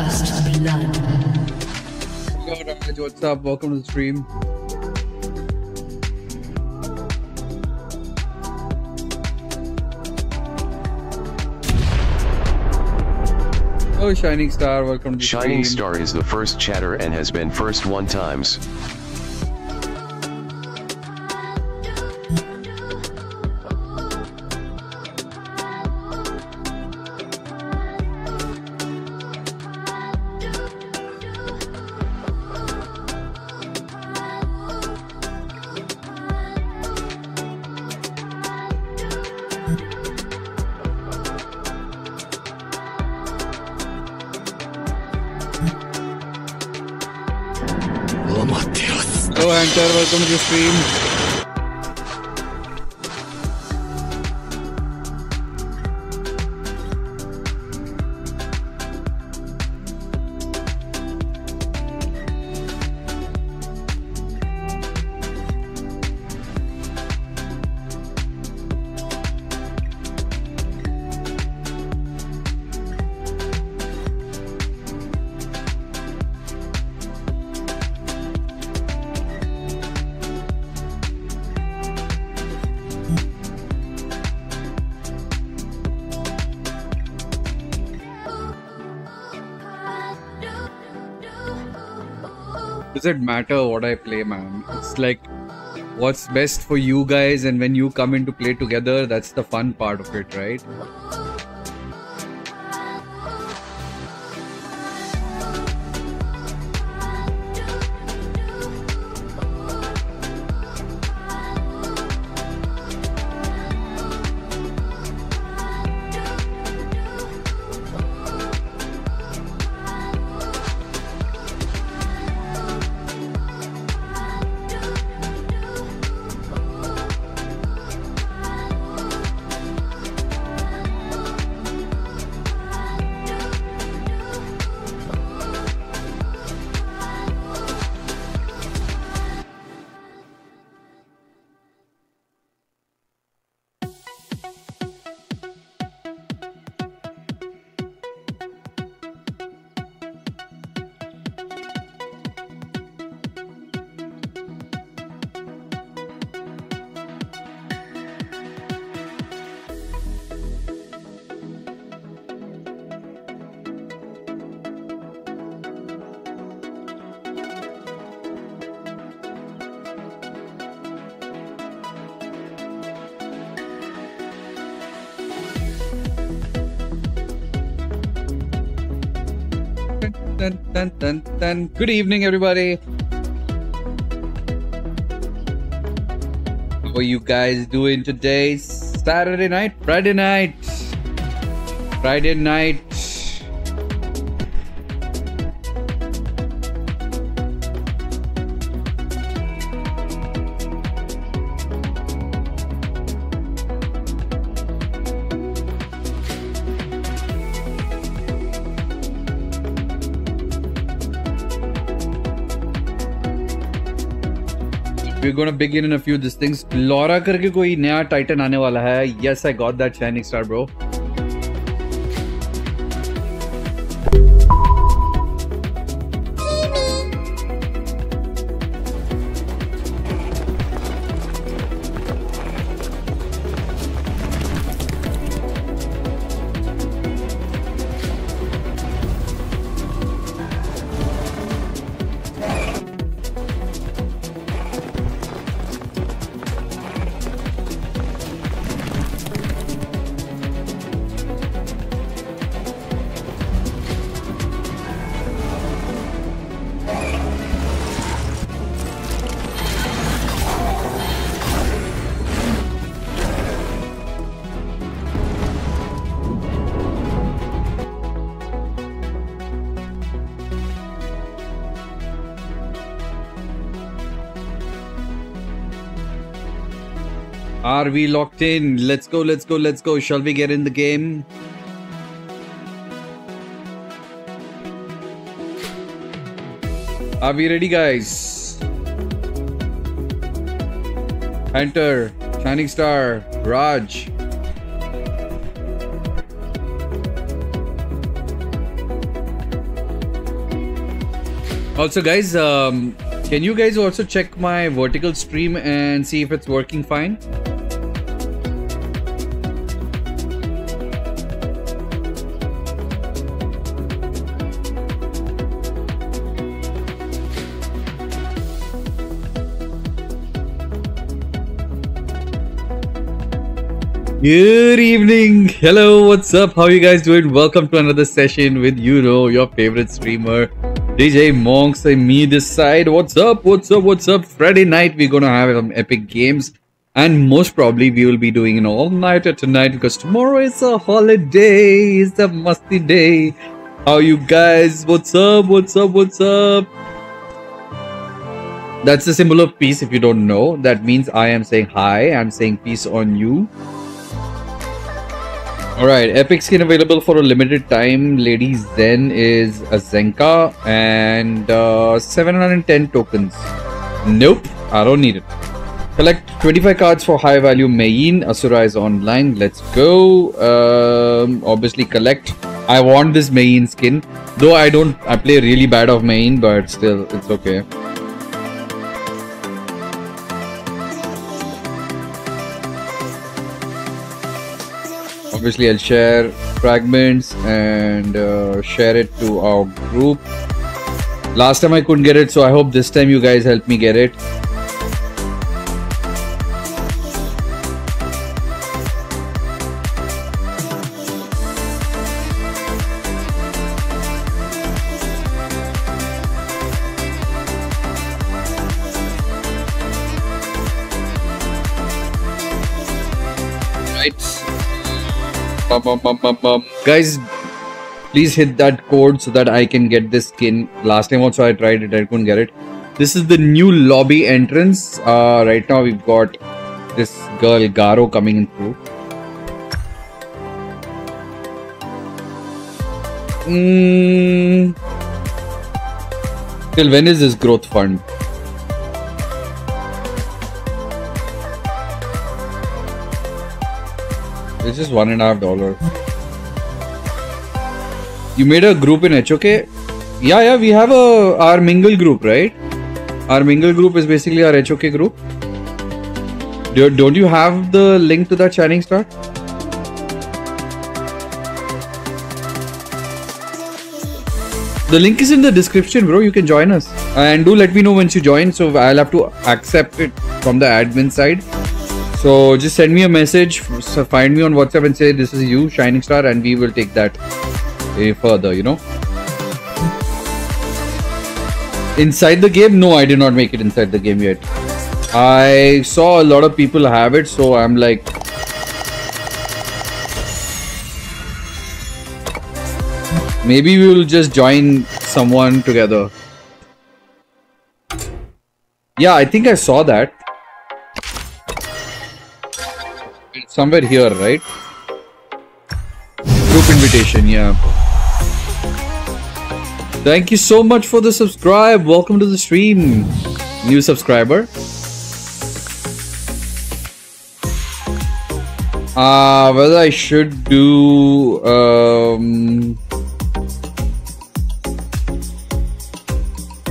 First blood. Yo, Raj, what's up? Welcome to the stream. Oh, Shining Star, welcome to the Shining stream. Star is the first chatter and has been first one times. Welcome the stream. Does it matter what I play, man? It's like what's best for you guys, and when you come in to play together, that's the fun part of it, right? Good evening, everybody. How are you guys doing today? Saturday night? Friday night? Friday night. Gonna begin in a few this things Laura करके कोई नया Titan आने वाला है। Yes I got that shining star, bro Are we locked in? Let's go, let's go, let's go. Shall we get in the game? Are we ready, guys? Hunter, Shining Star, Raj. Also, guys, um, can you guys also check my vertical stream and see if it's working fine? Good evening. Hello, what's up? How you guys doing? Welcome to another session with know your favorite streamer, DJ Monks and me this side. What's up? What's up? What's up? Friday night we're gonna have some epic games, and most probably we will be doing an all-nighter tonight because tomorrow is a holiday. It's a musty day. How you guys? What's up? What's up? What's up? That's the symbol of peace. If you don't know, that means I am saying hi. I'm saying peace on you. Alright, Epic skin available for a limited time. Lady Zen is a Zenka and uh, 710 tokens. Nope, I don't need it. Collect 25 cards for high value Mayene. Asura is online. Let's go. Um, obviously, collect. I want this Mayene skin. Though I don't, I play really bad of Mayene, but still, it's okay. Obviously I'll share fragments and uh, share it to our group. Last time I couldn't get it so I hope this time you guys help me get it Guys, please hit that code so that I can get this skin. Last time also I tried it, I couldn't get it. This is the new lobby entrance. Uh, right now we've got this girl Garo coming in through. Mm. Till when is this growth fund? It's just one and a half dollar. You made a group in HOK? Yeah, yeah, we have a our mingle group, right? Our mingle group is basically our HOK group. Do, don't you have the link to that Shining Star? The link is in the description, bro. You can join us. And do let me know once you join. So I'll have to accept it from the admin side. So just send me a message, find me on WhatsApp and say this is you, Shining Star, and we will take that further, you know. Inside the game? No, I did not make it inside the game yet. I saw a lot of people have it, so I'm like... Maybe we will just join someone together. Yeah, I think I saw that. It's somewhere here, right? Group invitation, yeah. Thank you so much for the subscribe. Welcome to the stream, new subscriber. Uh, whether I should do um,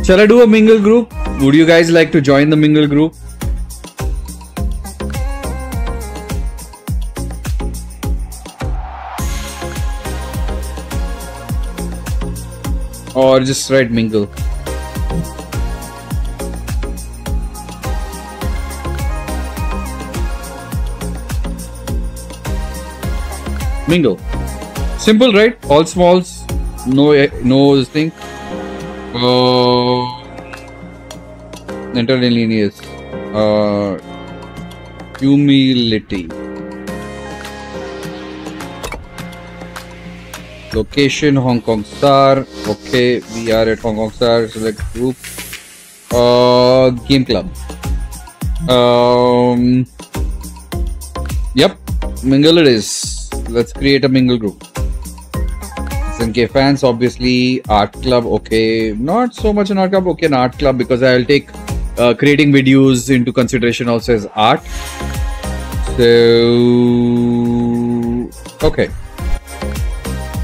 Shall I do a mingle group? Would you guys like to join the mingle group? Or just write mingle. Mingle. Simple, right? All smalls. No, no thing. Uh, interlinears. Uh, humility. Location Hong Kong Star. Okay, we are at Hong Kong Star. Select group. Uh, game club. Um. Yep, mingle it is. Let's create a mingle group. SNK fans, obviously. Art club. Okay, not so much an art club. Okay, an art club because I'll take uh, creating videos into consideration also as art. So okay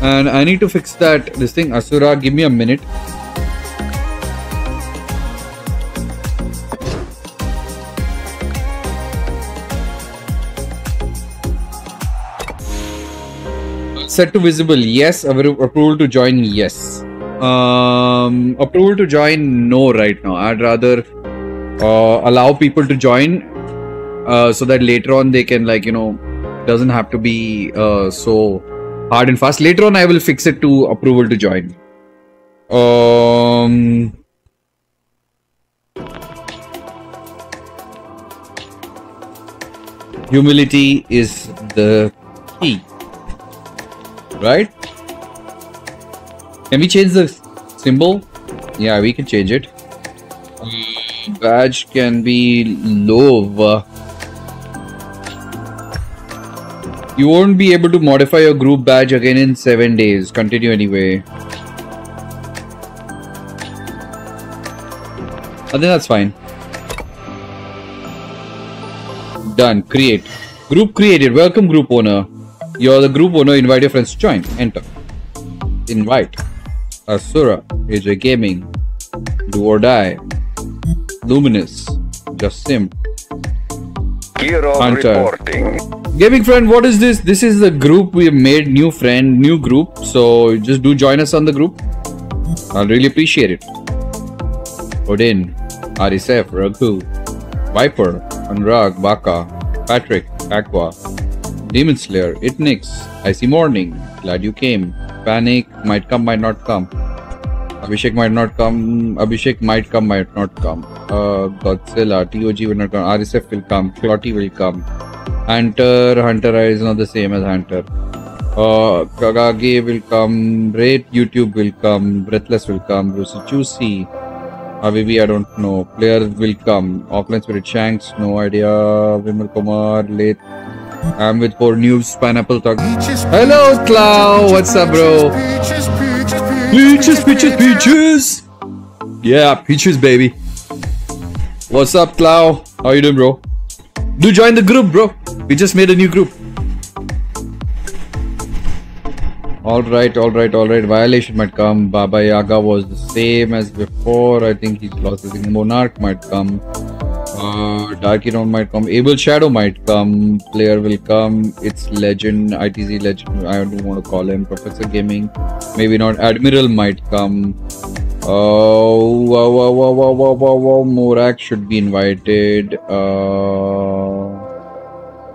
and I need to fix that, this thing. Asura, give me a minute. set to visible yes approval to join yes um approval to join no right now i'd rather uh, allow people to join uh, so that later on they can like you know doesn't have to be uh, so hard and fast. Later on, I will fix it to approval to join. Um. Humility is the key, right? Can we change the symbol? Yeah, we can change it. Badge can be love. You won't be able to modify your group badge again in 7 days. Continue anyway. I think that's fine. Done. Create. Group created. Welcome group owner. You're the group owner. Invite your friends to join. Enter. Invite. Asura. AJ Gaming. Do or Die. Luminous. Just Sim. Hero Hunter. reporting. Gaming friend, what is this? This is the group we have made. New friend, new group. So just do join us on the group. I'll really appreciate it. Odin, Arisef, Raghu, Viper, Anurag, Baka, Patrick, Aqua, Demon Slayer, Itnix, Icy Morning, Glad you came. Panic, might come, might not come. Abhishek might not come. Abhishek might come, might not come. Uh, Godzilla, TOG will not come. RSF will come. Clotty will come. Hunter, Hunter is not the same as Hunter. Uh, Kagage will come. Rate YouTube will come. Breathless will come. Brucey Juicy. Habibi, I don't know. Players will come. Offline Spirit Shanks, no idea. Vimal Kumar, late. I'm with four news. Pineapple Talk. Hello, Clow. What's up, bro? Peaches, peaches, peaches. Yeah, peaches, baby. What's up, Clow? How you doing, bro? Do join the group, bro. We just made a new group. All right, all right, all right. Violation might come. Baba Yaga was the same as before. I think he's lost. I think Monarch might come. Uh, Dark Hero might come. Able Shadow might come. Player will come. It's Legend, ITZ Legend. I don't want to call him. Professor Gaming. Maybe not. Admiral might come. Oh, wow, wow, wow, wow, wow, wow, wow. Morak should be invited. Uh,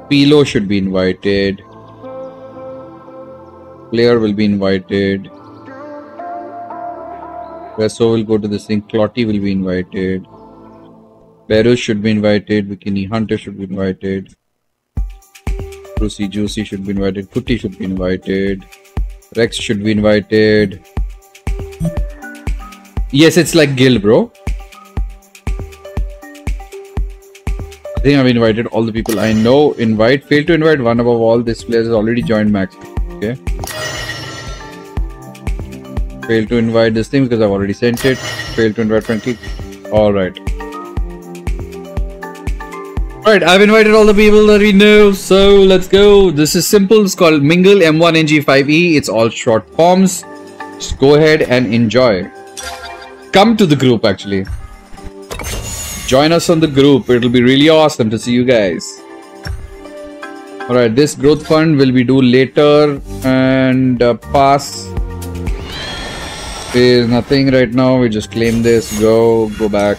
Pilo should be invited. Player will be invited. Reso will go to this thing. Clotty will be invited. Beros should be invited. Bikini Hunter should be invited. Juicy Juicy should be invited. Kuti should be invited. Rex should be invited. Yes, it's like Gil, bro. I think I've invited all the people I know. Invite. Fail to invite one above all. This player has already joined Max. Okay. Fail to invite this thing because I've already sent it. Fail to invite Frankie. Alright. Alright, I've invited all the people that we know. So let's go. This is simple. It's called Mingle M1NG5E. It's all short forms. Just go ahead and enjoy. Come to the group actually. Join us on the group. It'll be really awesome to see you guys. Alright, this growth fund will be due later and uh, pass is nothing right now. We just claim this, go, go back.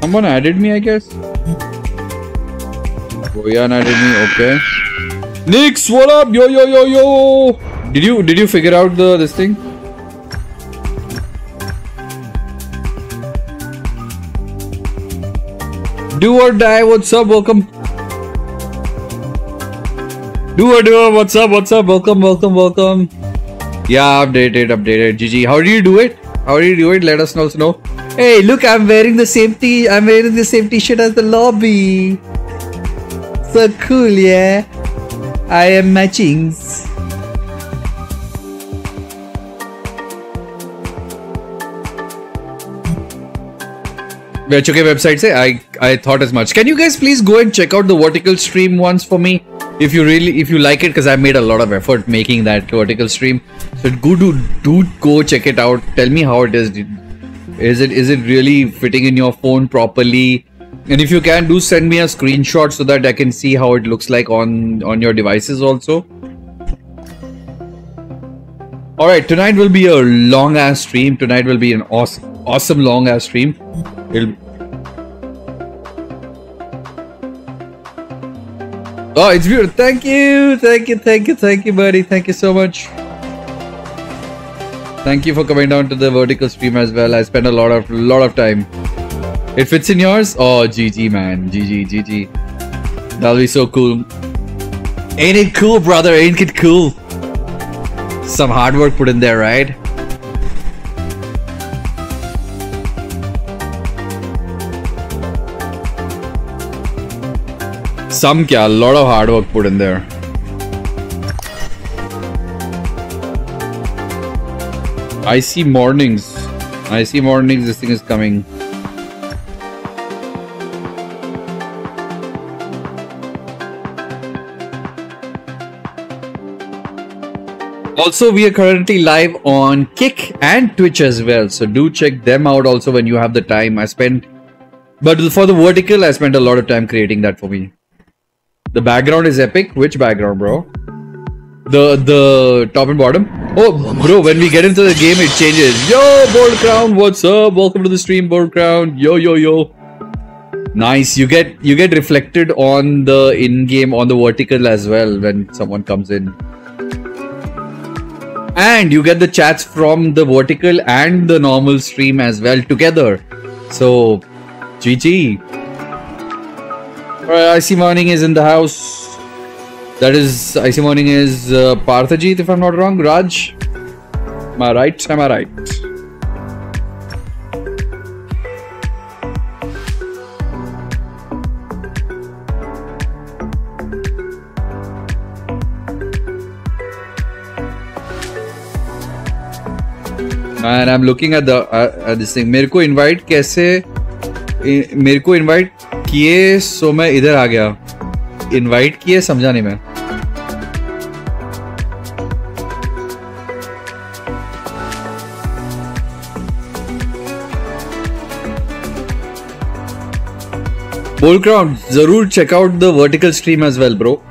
Someone added me, I guess. Boyan added me, okay. Nix, what up? Yo, yo, yo, yo. Did you did you figure out the this thing? Do or die, what's up? Welcome. Do or do, what's up? What's up? Welcome, welcome, welcome. Yeah, updated, updated. GG. How do you do it? How do you do it? Let us also know. Hey, look, I'm wearing the same t- I'm wearing the same t-shirt as the lobby. So cool, yeah. I am matching. HOK website say I I thought as much. Can you guys please go and check out the vertical stream once for me? If you really if you like it, because I made a lot of effort making that vertical stream. So go do do go check it out. Tell me how it is is it is it really fitting in your phone properly And if you can, do send me a screenshot so that I can see how it looks like on on your devices also. All right, tonight will be a long ass stream. Tonight will be an awesome, awesome long ass stream. It'll... Oh, it's beautiful. Thank you, thank you, thank you, thank you, buddy. Thank you so much. Thank you for coming down to the vertical stream as well. I spent a lot of lot of time. It fits in yours? Oh, GG, man. GG, GG. That'll be so cool. Ain't it cool, brother? Ain't it cool? Some hard work put in there, right? Some kya, a lot of hard work put in there. I see mornings. I see mornings. This thing is coming. Also, we are currently live on Kick and Twitch as well. So do check them out also when you have the time. I spent, but for the vertical, I spent a lot of time creating that for me. The background is epic. Which background, bro? The the top and bottom. Oh, bro, when we get into the game, it changes. Yo, Bold Crown, what's up? Welcome to the stream, Bold Crown. Yo, yo, yo. Nice. You get you get reflected on the in-game on the vertical as well when someone comes in and you get the chats from the vertical and the normal stream as well together. So, GG. Alright, see. Morning is in the house. That is, IC Morning is uh, Parthajit, if I'm not wrong. Raj, am I right? Am I right? and I'm looking at the uh, at this thing मेरे को invite कैसे मेरे को invite किए सो मैं इधर आ गया invite किए समझा नहीं मैं Bullcrown, Zarur check out the vertical stream as well, bro.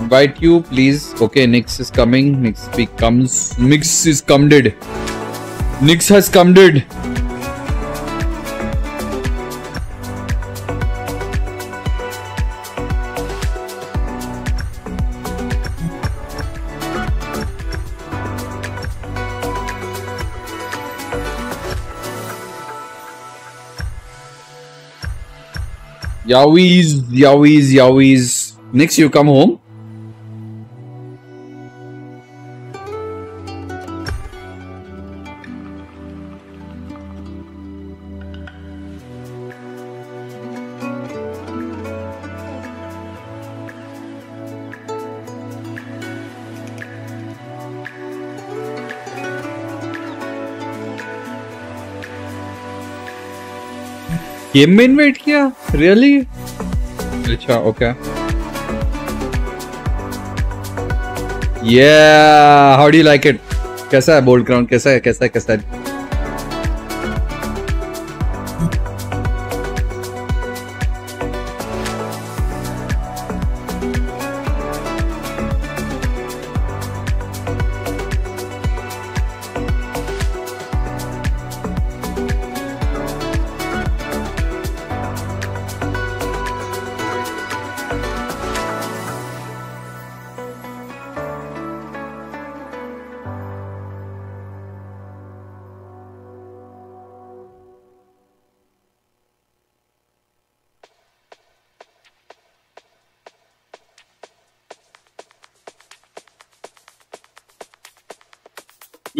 Invite you, please. Okay, Nix is coming. Nix becomes. Nix is comeded. Nix has comeded. Yowies, yowies, yowies. Nix, you come home? Game में invite किया? Really अच्छा okay या how do like it कैसा है? Bold ground कैसा है? कैसा है? कैसा है?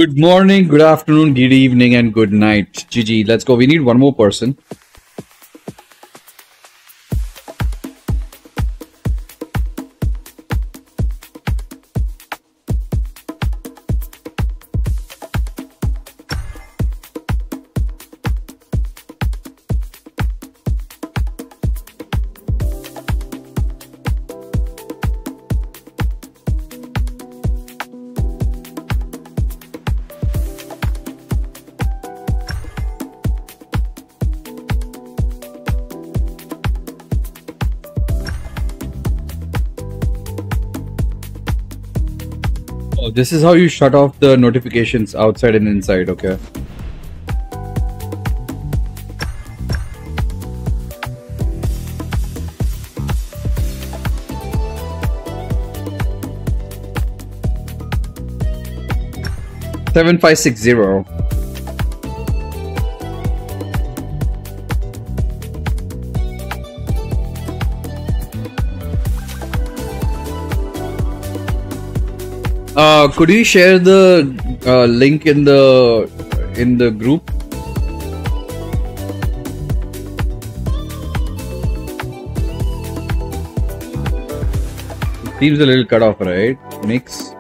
Good morning, good afternoon, good evening, and good night. GG, let's go. We need one more person. This is how you shut off the notifications outside and inside, okay? Seven five six zero. Uh, could you share the uh, link in the in the group? Seems a little cut off, right? Mix.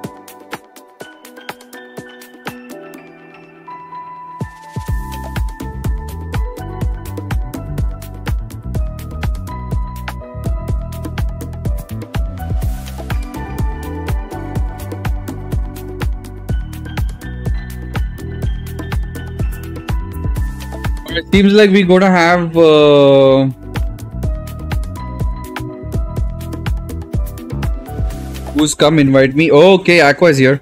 Seems like we're gonna have. Uh, who's come invite me? Oh, okay, Aqua is here.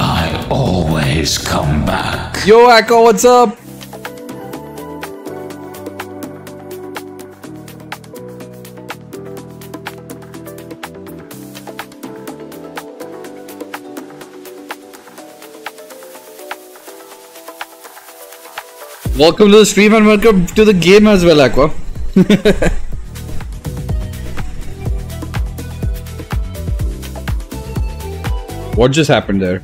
I always come back. Yo, Aqua, what's up? Welcome to the stream and welcome to the game as well, Aqua. what just happened there?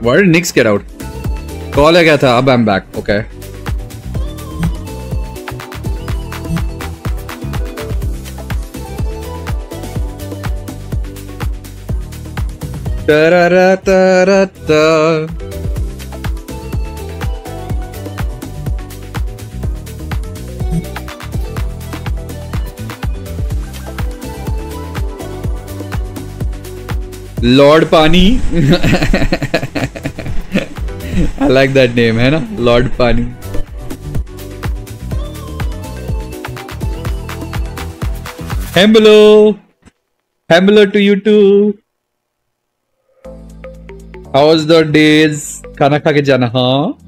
Why did Nix get out? Call I got I'm uh, back. Okay. Ta-ra-ra-ta-ra-ta. Lord Pani. I like that name, है ना? Lord Pani. Hello. Hello to you too. How was the days खाना खा के जाना हाँ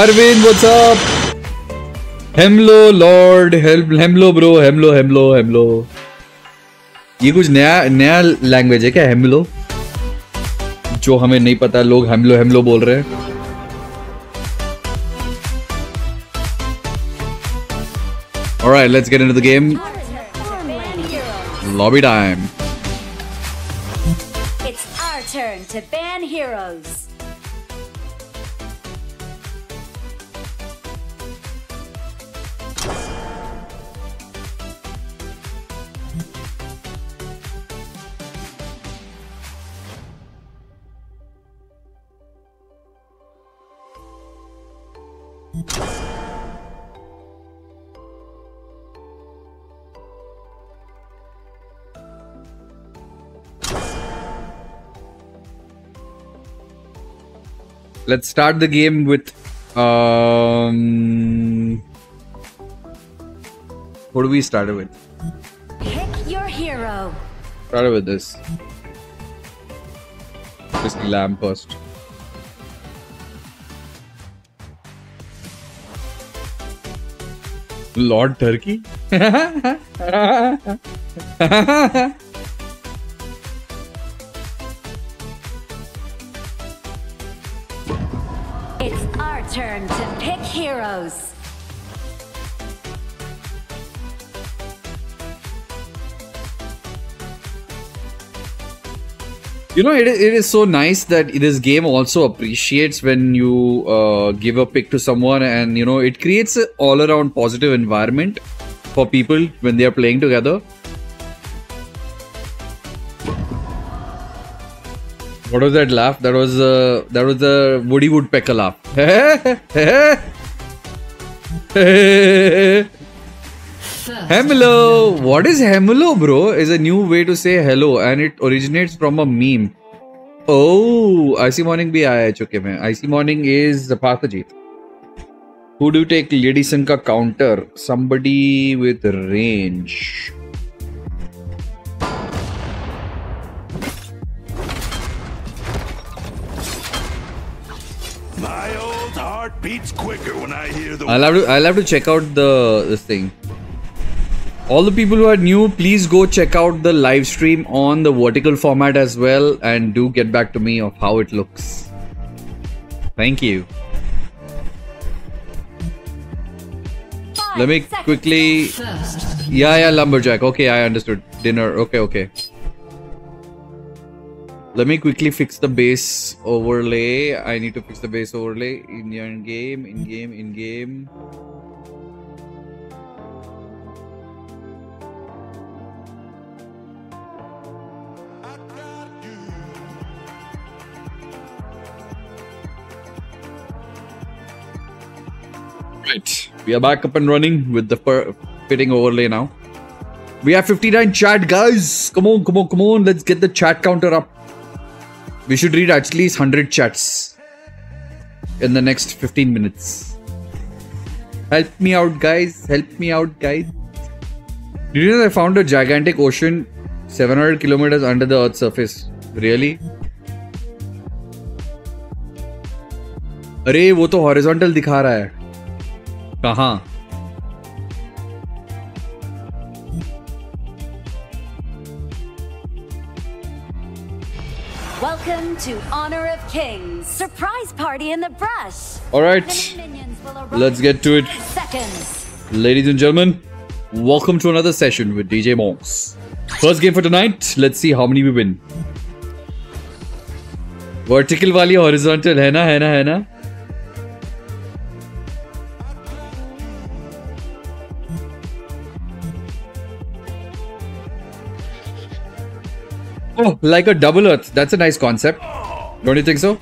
Arvind, what's up? Hemlo, Lord, Hemlo, bro, Hemlo, Hemlo, Hemlo. ये कुछ नया नया लैंग्वेज है क्या हेमलो जो हमें नहीं पता लोग हेमलो हेमलो बोल रहे हैं Alright, let's get into the game. Lobby time. It's our turn to ban heroes. Let's start the game with um what do we start with? Pick your hero. Started with this. This lamppost. Lord Turkey? turn to pick heroes. You know, it, it is so nice that this game also appreciates when you uh, give a pick to someone, and you know, it creates an all around positive environment for people when they are playing together. What was that laugh? That was uh, that was the Woody Woodpecker laugh. Hemelo! What is Hemelo, bro? Is a new way to say hello, and it originates from a meme. Oh, IC morning bhi aaya hai chuke mein. Morning is the Pathaji. Who do you take Lady Sinka counter? Somebody with range. Beats quicker when I hear the I'll have to I'll have to check out the this thing. All the people who are new, please go check out the live stream on the vertical format as well, and do get back to me of how it looks. Thank you. Five Let me seconds. quickly. Yeah, yeah, lumberjack. Okay, I understood. Dinner. Okay, okay. Let me quickly fix the base overlay. I need to fix the base overlay in game, in game, in game. Right. We are back up and running with the fitting overlay now. We have 59 chat, guys. Come on, come on, come on. Let's get the chat counter up. We should read at least 100 chats in the next 15 minutes. Help me out, guys. Help me out, guys. Did you know I found a gigantic ocean 700 kilometers under the Earth's surface? Really? अरे वो तो horizontal दिखा रहा है कहाँ to Honor of Kings. Surprise party in the brush. All right, Many minions will arrive let's get to in it. Seconds. ladies and gentlemen. Welcome to another session with DJ Monks. First game for tonight. Let's see how many we win. Vertical वाली horizontal है ना है ना है ना Oh, like a double earth. That's a nice concept. Don't you think so?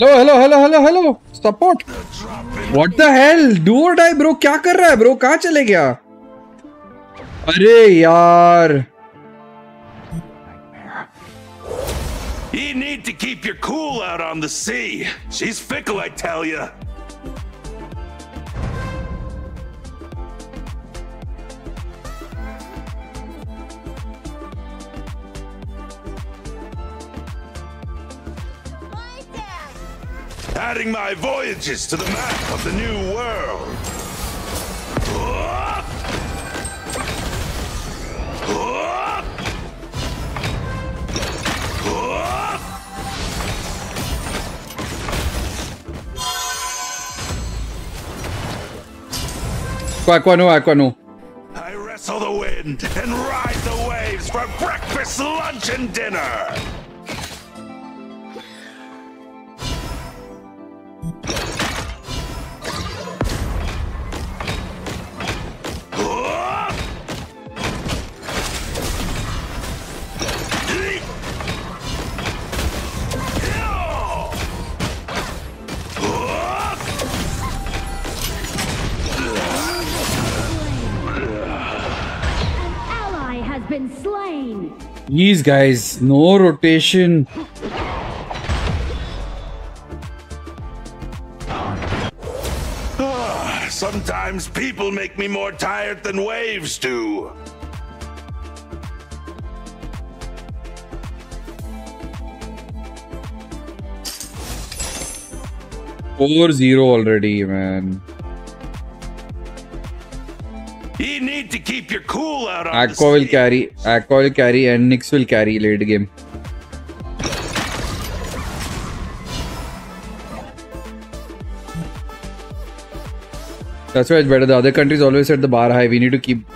Hello hello hello hello hello support what the hell do or die bro क्या कर रहा है ब्रो कहाँ चले गया अरे यार You need to keep your cool out on the sea. She's fickle, I tell ya. Adding my voyages to the map of the new world. Qua qua no, qua no. I wrestle the wind and ride the waves for breakfast, lunch, and dinner. been slain. These guys, no rotation. Ah, sometimes people make me more tired than waves do. Four zero already, man. To keep your cool out on Aqua will carry, Aqua will carry, and Nyx will carry late game. That's why it's better. The other countries always set the bar high. We need to keep.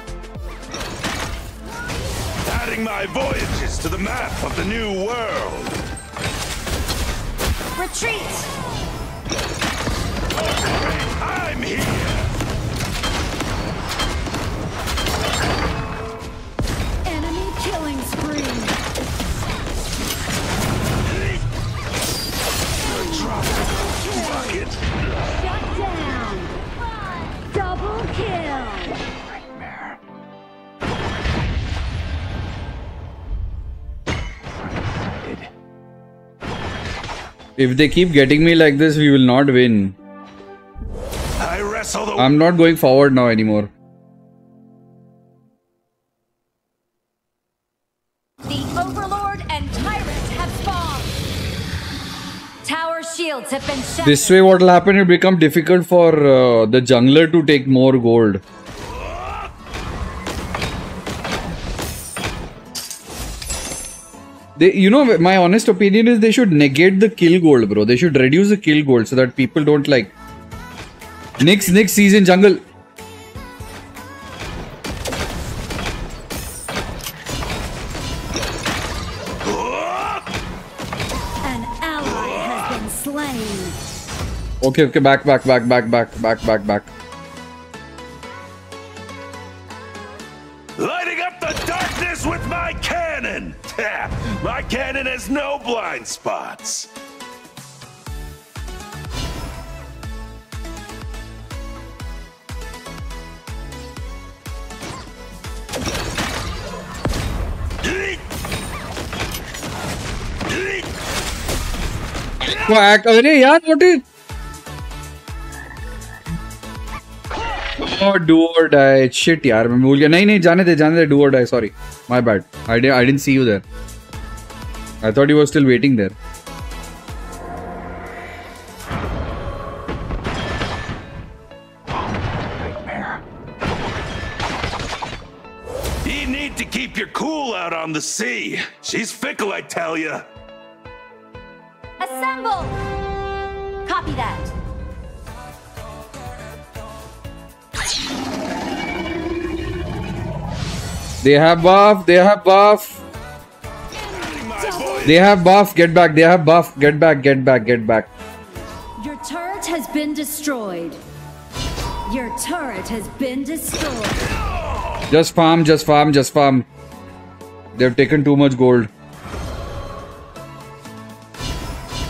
If they keep getting me like this, we will not win. I wrestle the I'm not going forward now anymore. The Overlord and Tyrant have spawned! Tower shields have been shattered. This way, what will happen? It will become difficult for uh, the jungler to take more gold. They, you know, my honest opinion is they should negate the kill gold, bro. They should reduce the kill gold so that people don't like. Nyx sees in jungle. An ally has been slain. Okay, okay, back, back, back, back, back, back, back, back. cannon has no blind spots. Quack. अरे यार what is Oh, do or die. Shit, यार मैं भूल गया नहीं नहीं जाने दे जाने दे do or die. Sorry, my bad. I didn't I didn't see you there. I thought you were still waiting there. You need to keep your cool out on the sea. She's fickle, I tell you. Assemble! Copy that. They have buff. They have buff. They have buff. Get back. They have buff. Get back. Get back. Get back. Your turret has been destroyed. Your turret has been destroyed. Just farm. Just farm. Just farm. They've taken too much gold.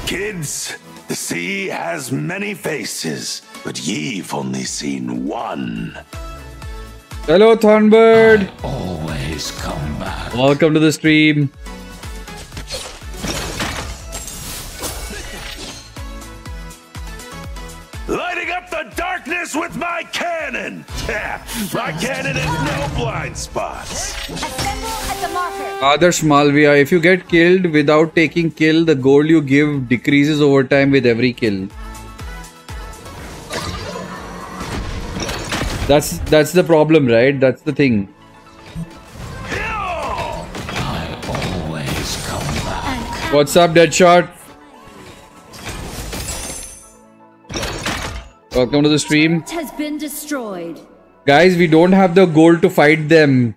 Kids, the sea has many faces, but ye've only seen one. Hello, Thornbird. Always come back. Welcome to the stream. Darkness with my cannon. my cannon has no blind spots. The. Adarsh Malviya, if you get killed without taking kill, the gold you give decreases over time with every kill. That's that's the problem, right? That's the thing. I always come back. What's up, Deadshot? Welcome to the stream. has been destroyed. Guys, we don't have the gold to fight them.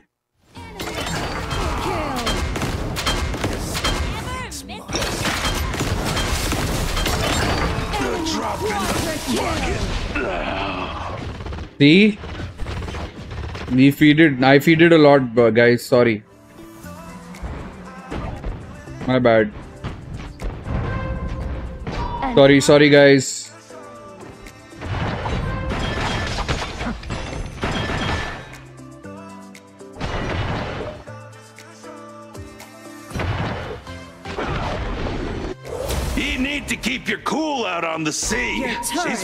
See? We feed it. I feed it a lot, guys. Sorry. My bad. Sorry, sorry, guys.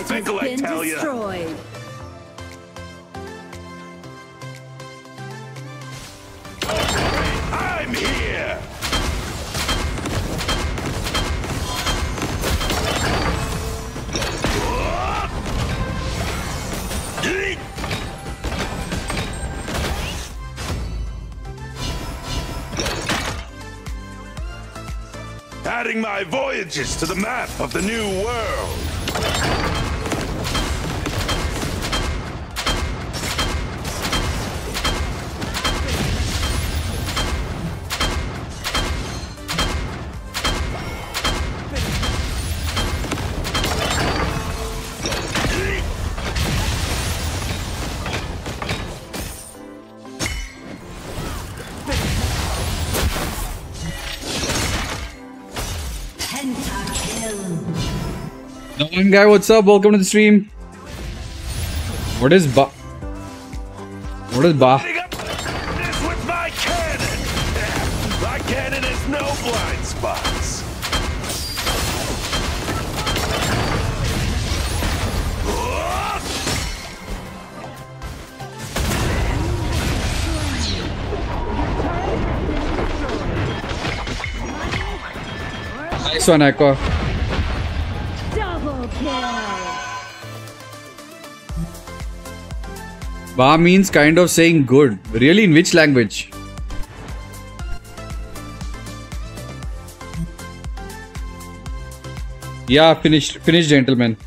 Spinkle, I tell destroyed. I'm here! Adding my voyages to the map of the new world. Guy, what's up? Welcome to the stream. What is ba? What is ba? My cannon. My cannon has no blind spots. Nice one, Aqua. Ba means kind of saying good. Really, in which language? Yeah, finished. Finished, gentlemen.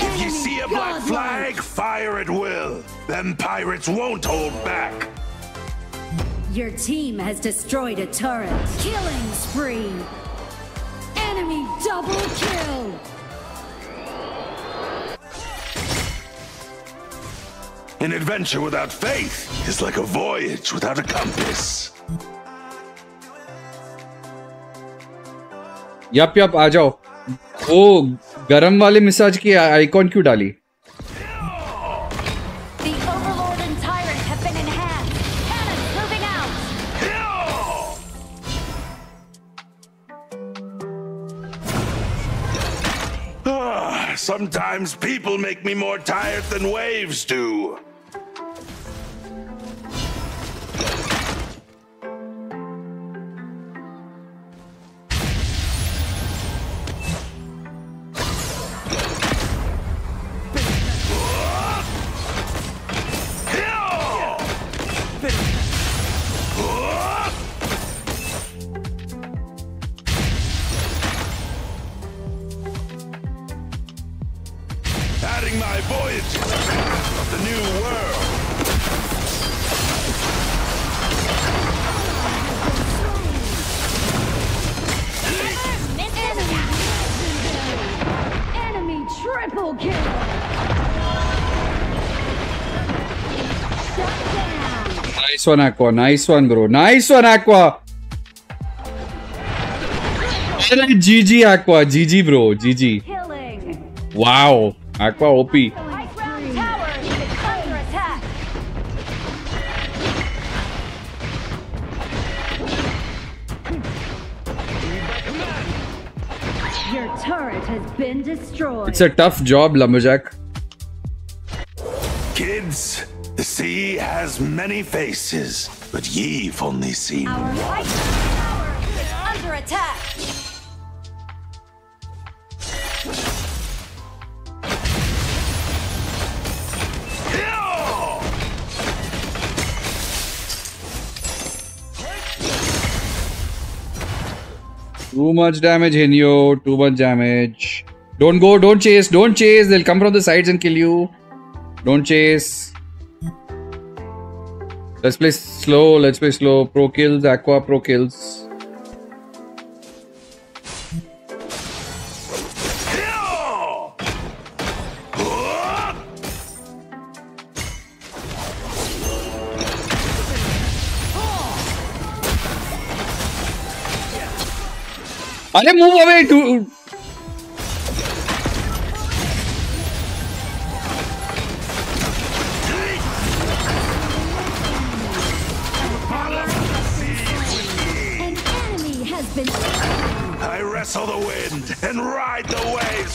If you see a black flag, fire at will. Them pirates won't hold back. Your team has destroyed a turret. Killing spree. Enemy double kill. An adventure without faith is like a voyage without a compass. Yup yup आ जाओ वो गरम वाले massage की icon क्यों डाली Sometimes people make me more tired than waves do. One, Aqua. Nice one, bro. Nice one, Aqua. GG, Aqua. GG, bro. GG. Killing. Wow. Aqua OP. High ground tower is under attack. Your turret has been destroyed. It's a tough job, Lumberjack. Sea has many faces, but ye've only seen Our one. high ground tower is under attack. Too much damage, Henyo. Too much damage. Don't go. Don't chase. Don't chase. They'll come from the sides and kill you. Don't chase. Let's play slow. Let's play slow. Pro kills. Aqua pro kills. अरे move away to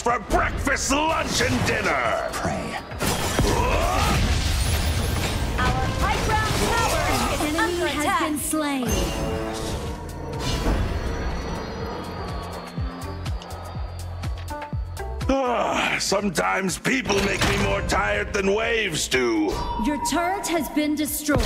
the for breakfast, lunch, and dinner. Pray. Our high ground tower is enemy under has attack. been slain. Ah, Sometimes people make me more tired than waves do. Your turret has been destroyed.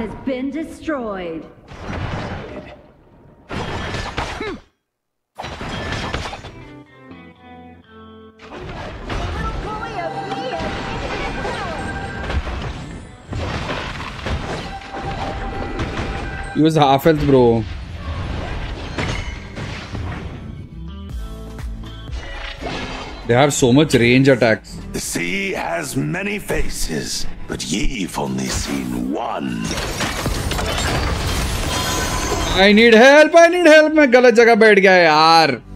Has been destroyed. He was half health, bro. They have so much range attacks. The sea has many faces, but ye've only seen one. I need help. I need help. मैं गलत जगह बैठ गया यार.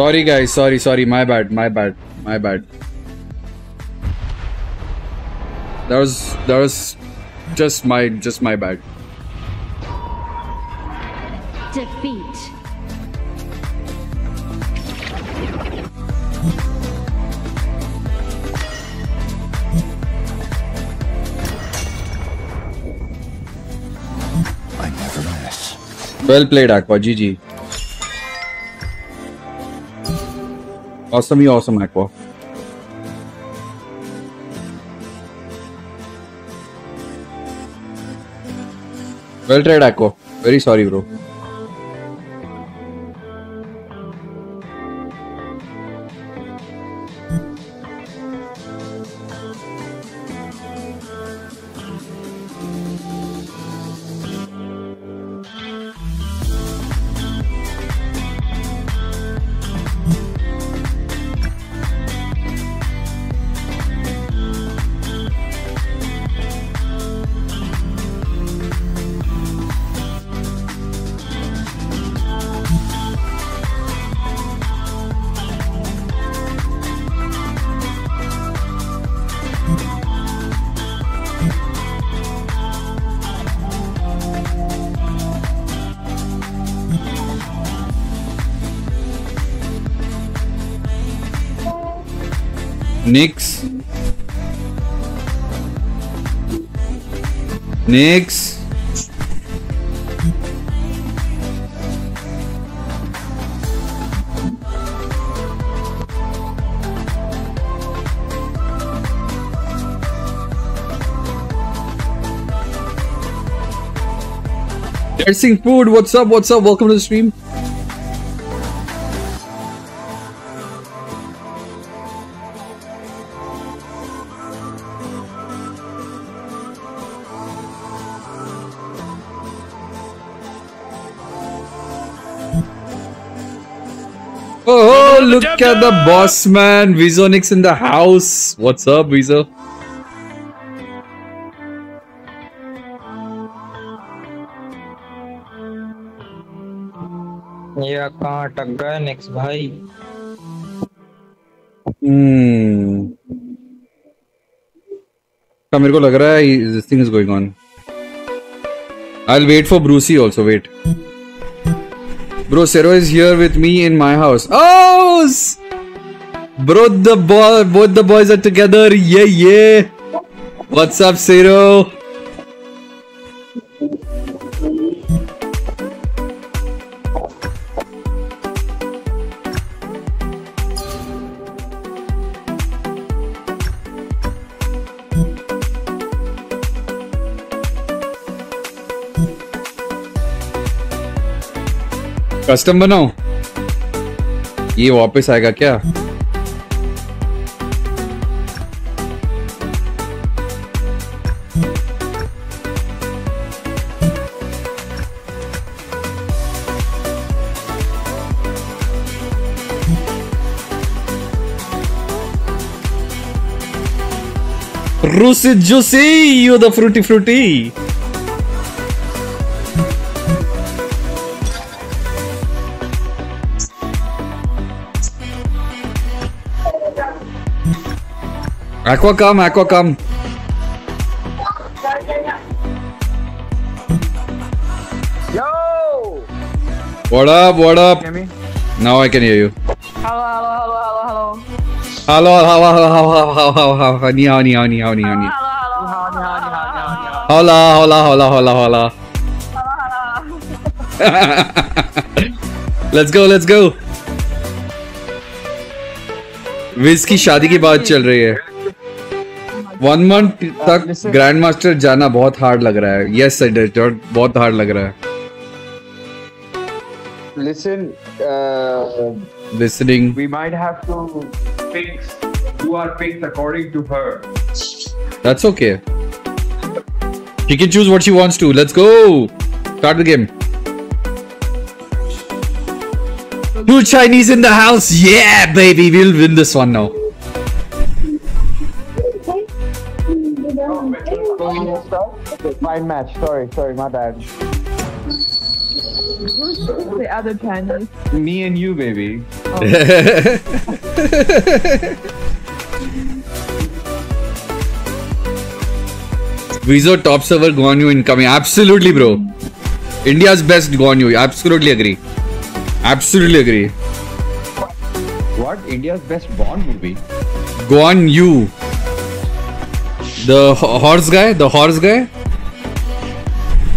Sorry guys. Sorry. Sorry. My bad. My bad. My bad. That was that was just my just my bad. Defeat. I never miss. Well played, Aqua. GG. Awesome, you awesome, Aqua. Well tried, Aqua. Very sorry, bro. Nix. next Dancing food, what's up? What's up? Welcome to the stream. look at the boss man. Vizonix in the house. What's up, Vizo? ये कहाँ अटक गए next भाई Hmm. हाँ, मेरे को लग रहा है this thing is going on. I'll wait for Brucey also. Wait. Bro, Sero is here with me in my house. Oh! Bro, the boy, both the boys are together. Yeah, yeah. What's up, Sero? Custom बनाओ ये वापस आएगा क्या? रूसी juicy you the fruity fruity Aqua come, aqua come. Yo! What up, what up? Can you hear me? Now I can hear you. Hello, hello, hello, hello, hello. Hello, hello, hello, hello, hello, hello, hello, 你好，你好，你好，你好，你好。你好，你好，你好，你好，你好。好啦，好啦，好啦，好啦，好啦。好啦，好啦。Let's go, let's go. Vij की शादी की बात चल रही है one month तक grand master जाना बहुत हार्ड लग रहा है यस सर बहुत हार्ड लग रहा है Listen, uh, listening we might have to fix who are picked according to her. That's okay. She can choose what she wants to. Let's go. Start the game. Two Chinese in the house. Yeah, baby. We'll win this one now. Fine match. Sorry, sorry, my bad. The other Chinese. Me and you, baby. Vizo top server Guanyu incoming. Absolutely, bro. India's best Guanyu. Absolutely agree. Absolutely agree. What? India's best Bond movie? Guan Yu. The ho- horse guy? The horse guy?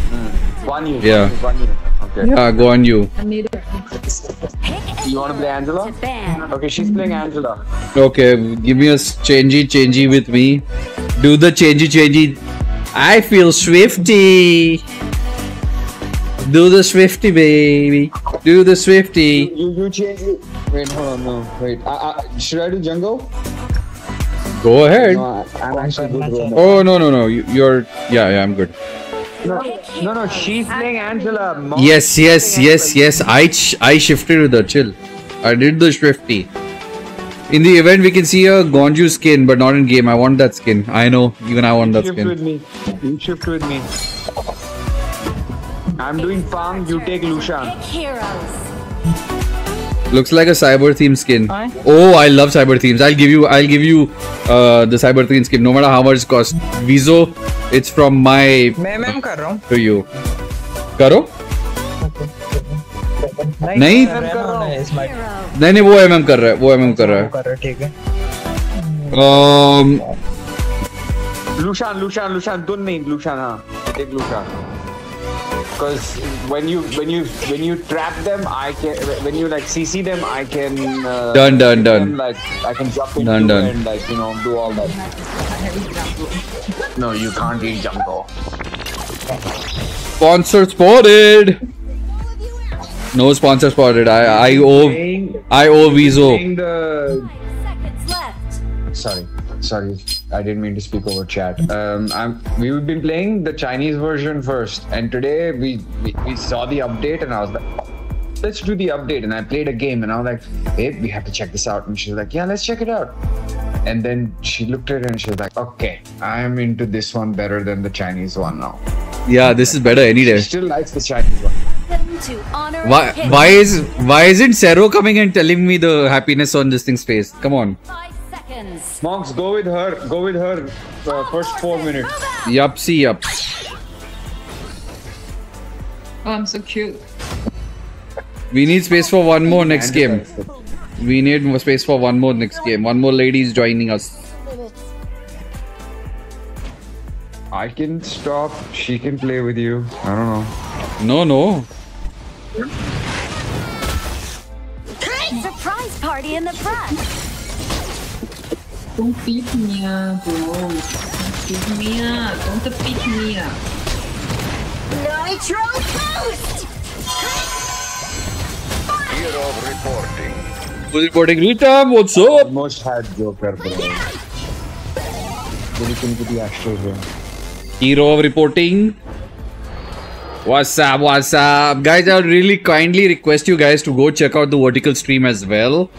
Hmm. One you. Yeah. You. Okay. Yeah, ah, Guan Yu. I need it. You want to play Angela? Okay, she's playing Angela. Okay, give me a changey changey with me. Do the changey changey. I feel swifty. Do the swifty, baby. Do the swifty. You you change it. Wait, hold on, no, wait. I, I, should I do jungle? Go ahead. No, I, I'm actually good. Oh no no no. You, you're yeah yeah. I'm good. No, no, no. She's playing Angela. Mom. Yes yes yes yes. I ch- I shifted with her. Chill. I did the shifty. In the event, we can see a Gonju skin, but not in game. I want that skin. I know. Even I want that Shift skin. with me. You shift with me. I'm doing farm. You take Lushan. Looks like a cyber theme skin. Oh, I love cyber themes. I'll give you. I'll give you uh, the cyber theme skin, no matter how much it costs. Vizo, it's from my मैं ma'am कर रहा हूँ to you. करो नहीं? हूँ. नहीं नहीं वो एमएम कर रहा है वो एमएम कर रहा कर रहा है ठीक है है um, Lushan, Lushan, Lushan. Don't name Lushan. Huh? Take Lushan. Because when you when you when you trap them, I can when you like CC them, I can uh, Done, done, done. them, like I can jump into Done, done. and like you know do all that. No, you can't eat jungle. sponsor spotted. No sponsor spotted. I I owe Playing, I owe Vizo. playing the Seconds left. sorry sorry i didn't mean to speak over chat. Um i'm we've been playing the chinese version first and today we we, we saw the update and i was like let's do the update. And i played a game and i was like babe we have to check this out. And she was like yeah let's check it out. And then she looked at it and she was like okay i'm into this one better than the chinese one now. Yeah, this is better any day. she still likes the chinese one. Why why is why isn't Zero coming and telling me the happiness on this thing's face? Come on. Five seconds. monks go with her go with her uh, first four minutes Yup, see yup. Oh, I'm so cute. We need space for one more next game. We need more space for one more next game. One more lady is joining us. i can stop she can play with you i don't know No, no. Surprise party in the front. Don't beat me, ah, bro. Don't beat me, ah. Don't beat me, ah. Nitro boost. Hero reporting. Full reporting Rita, what's up? almost had Joker, bro. But he can be the Australian. Hero of reporting. What's up? What's up? Guys, I would really kindly request you guys to go check out the vertical stream as well.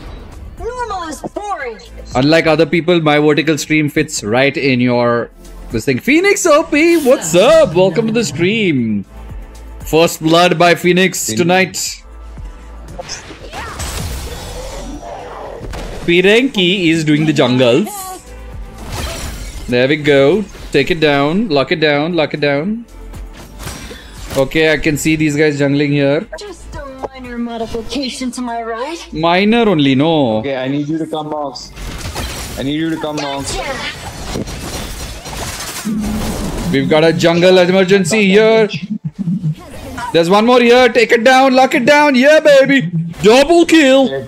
Normal is boring. Unlike other people, my vertical stream fits right in your this thing. Phoenix OP, what's up? Welcome to the stream. First blood by Phoenix tonight. Pirenki is doing the jungles. There we go. Take it down. Lock it down. Lock it down. Okay, I can see these guys jungling here. Just a minor modification to my right. Minor only, no. Okay, I need you to come, Monks. I need you to come, Monks. We've got a jungle emergency here. There's one more here. Take it down. Lock it down. Yeah, baby. Double kill.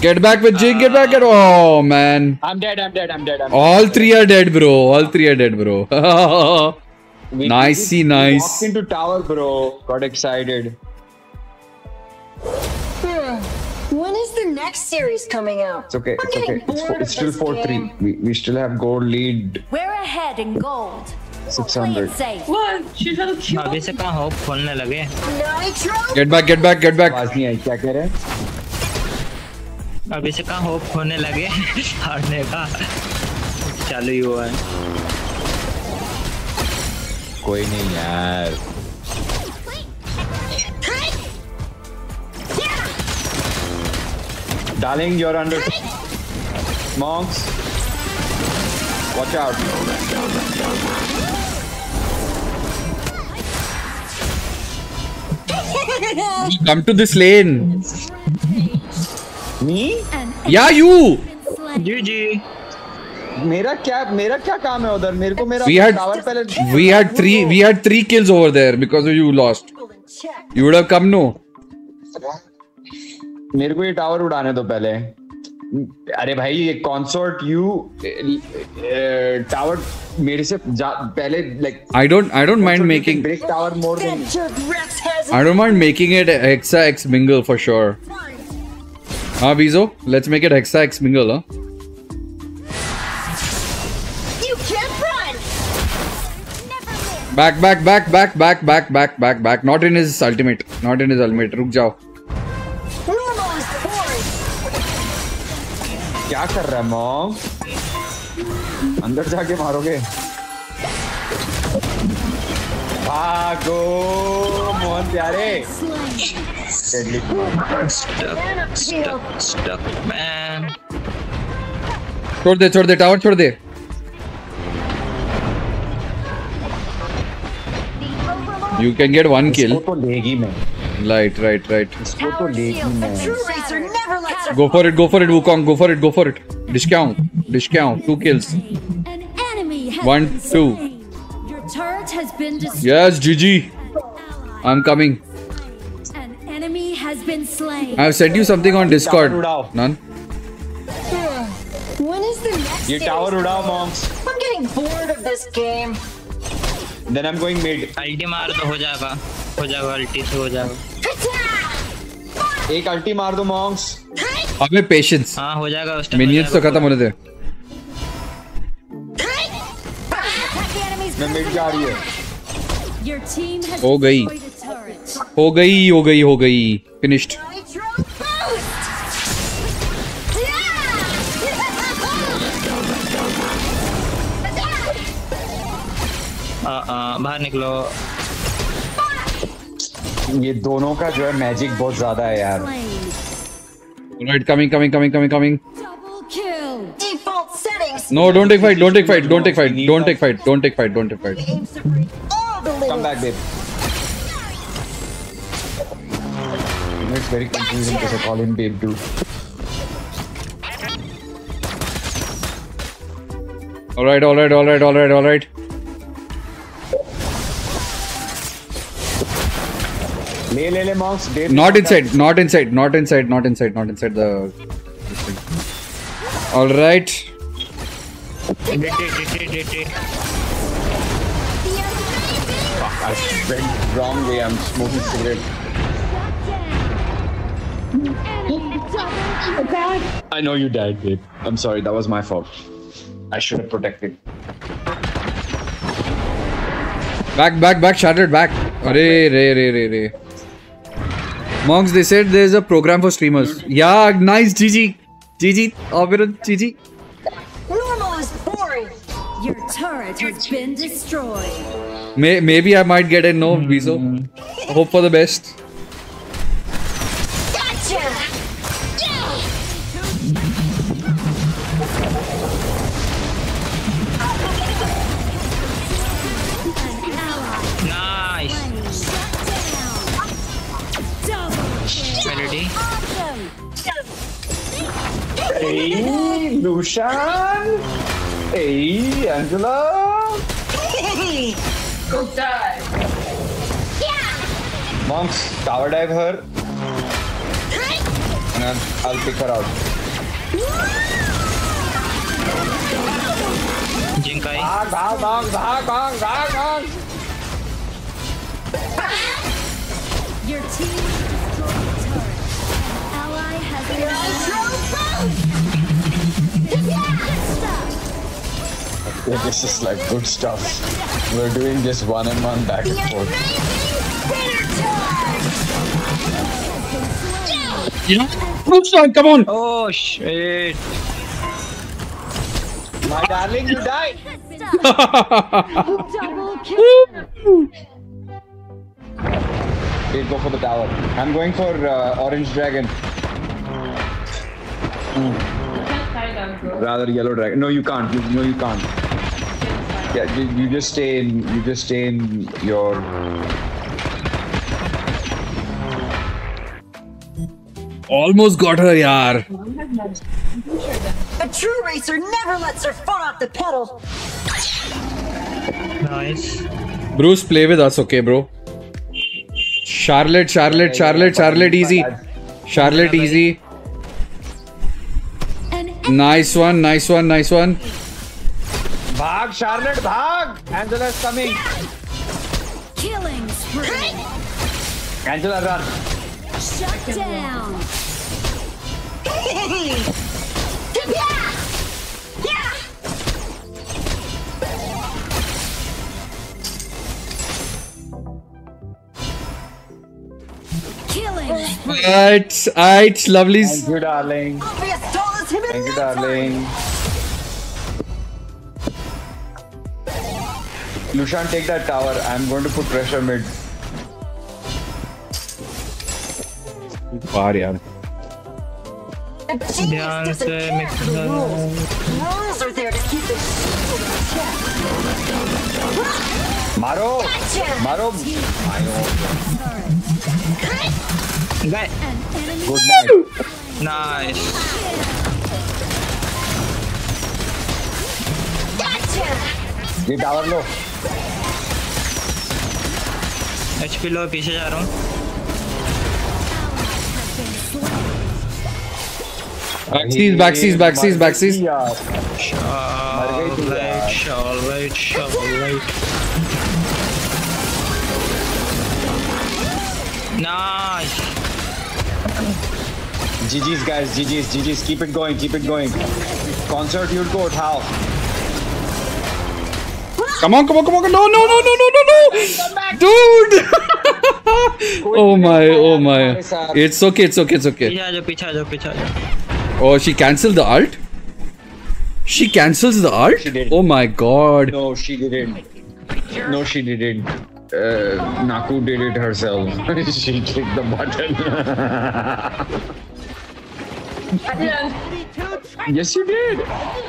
Get back with Jig. Get back. Get. Oh, uh, man. I'm dead, I'm dead, I'm dead. I'm All three are dead, bro. All three are dead, bro. We- Nicey, nice. Walked into tower, bro. Got excited When is the next series coming out? It's okay. It's I'm okay. getting It's, bored it's of still this 4 3. game. We, we still have gold lead We're ahead in gold. Play 600. it safe. What? She's had a cute. अभी से कहाँ hope खोलने लगे Nitro. Get back. Get back. Get back. आवाज नहीं आई क्या कह रहे हैं अभी से कहाँ होप खोने लगे हारने का चालू ही हुआ है कोई नहीं यार Darling, you're under. Monks. Watch out. Come to this lane. Me? Yeah, you. जी जी मेरा क्या मेरा क्या काम है उधर मेरे को मेरा We had टावर पहले we had three we had three kills over there because of you lost. You would have come no. मेरे को ये टावर उड़ाने दो पहले अरे भाई ये कॉन्सर्ट यू टावर मेरे से पहले like I don't I don't mind making break tower more than I don't mind making it hexa X mingle for sure हाँ बीजो let's make it hexa X mingle हाँ Back, back, back, back, back, back, back, back, back. Not in his ultimate. Not in his ultimate. Ruk jao. क्या कर रहा है mom अंदर जाके मारोगे भागो मोहन प्यारे. छोड़ दे, छोड़ दे, टावर छोड़ दे. Can get one इसको kill. तो लेगी मैं Right, right, right. इसको तो Go for it, go for it, Wukong. Go for it, go for it. discount क्या हूँ? Dish क्या हूँ? Two kills. One, two. Yes, GG. I'm coming. An enemy has been slain. I've sent you something on Discord. None. When is the next? Your tower, Udao, monks. I'm getting bored of this game. Then I am going mid ulti मार तो हो जाएगा। हो जाएगा अल्टी से हो जाएगा! एक अल्टी मार दो मॉन्क्स हमें पेशेंस हाँ हो जाएगा उस time हो मिनियंस तो। खत्म होने दे। मैं मिड जा रही है। हो गई। हो गई हो गई हो गई। फिनिश्ड बाहर निकलो। ये दोनों का जो है मैजिक बहुत ज़्यादा है यार। Right coming coming coming coming coming no don't take fight don't take fight don't take fight don't take fight don't take fight don't take fight come back babe it's very confusing because I call him Babe Dude. Alright alright alright alright all. Male lay, lay, not inside, not inside, not inside, not inside, not inside the. All right. Fuck, I went wrong way. I'm smoking cigarette. I know you died, babe. I'm sorry. That was my fault. I should have protected. Back, back, back, shattered, back. Re, re, re, re, re. Monks, they said there's a program for streamers. Yeah, nice, GG. GG. Oberon, GG. Normal is boring. Your turret has been destroyed. May, maybe I might get a no, Viso. Hmm. Hope for the best. Lucian. Hey, Angela. Go die. Monks, tower dive her. And I'll, I'll pick her out. Jinkai. Bhag, bhag, bhag, bhag, bhag, bhag, bhag. Your team destroyed the turret. Ally has been Yeah, this is like good stuff. We're doing this one and one back and forth. You know, Lucian, come on. Oh shit. My darling, you died. double kill. Wait, go for the tower. I'm going for uh, orange dragon. You can't bro. Rather yellow dragon. No, you can't. You, no, you can't. Yeah, you, you just stay in. You just stay in your. Almost got her, yaar. A true racer never lets her foot off the pedal. Nice. Bruce, play with us, okay, bro? Charlotte, Charlotte, Charlotte, Charlotte, easy. Charlotte, easy. An Nice one, nice one, nice one. Bhag, Charlotte, bhag! Angela's coming. killing spree. Angela, run. Shut down. Killing spree. Alright, alright, lovelies. Thank you, darling. Obvious stole him in Thank you, no time. darling. Lushan, take that tower. I'm going to put pressure mid. Far, yaar. A genius ध्यान doesn't से care mix for the कर rules. Rules are there to keep the people in check. Maro! Gotcha! Maro! Guy. An enemy Good night. Nice. Gotcha! ये tower लो HP लो पीछे जा रहा हूँ Backsies, backsies, backsies, backsies. यार Charlotte, Charlotte, Charlotte. GG's, guys. GG's, GG's. Keep it going, keep it going. Concert your court, how? Come on, come on, come on. No, no, no, no, no, no, no. Dude. oh my, oh my. It's okay, it's okay, it's okay. Oh, she cancelled the ult? She cancels the ult? She didn't. Oh my god. No, she didn't. No, she didn't. Uh, Naku did it herself. she clicked the button. yes, you did.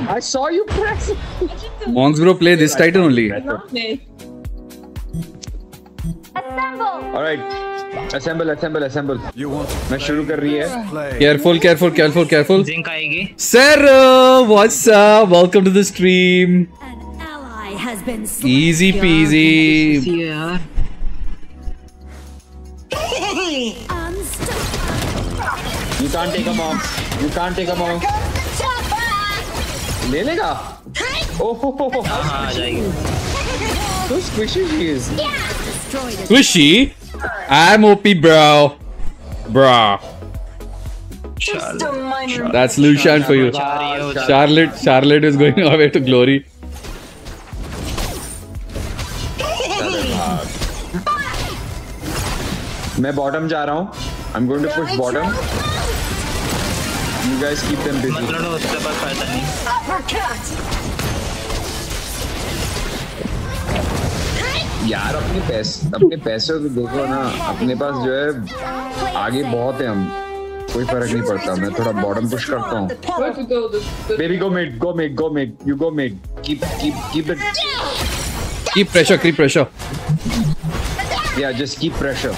I saw you press it. Monks bro, play this titan only. assemble. All right. Assemble, assemble, assemble. मैं शुरू कर रही है. Careful, careful, careful, careful. जिंक आएगी Sarah, what's up? Welcome to the stream. An ally has been slain. Easy peasy. यार can't take him off. You can't take him off. ले लेगा ओहो हाँ आ जाएगी so squishy she is squishy I'm OP bro bro Charlotte. That's Lucian for you. Charlotte, Charlotte is going away to glory. मैं bottom जा रहा हूँ I am going to push bottom You guys keep them busy. मतलब उसके पास फ़ायदा नहीं Uppercut! यार अपने पैसे अपने पैसे तो देखो ना अपने पास जो है आगे बहुत है हम कोई फ़र्क नहीं पड़ता मैं थोड़ा बॉटम पुश करता हूँ baby go mid go mid go mid you go mid keep keep keep it Keep pressure, keep pressure. या जस्ट कीप प्रेशर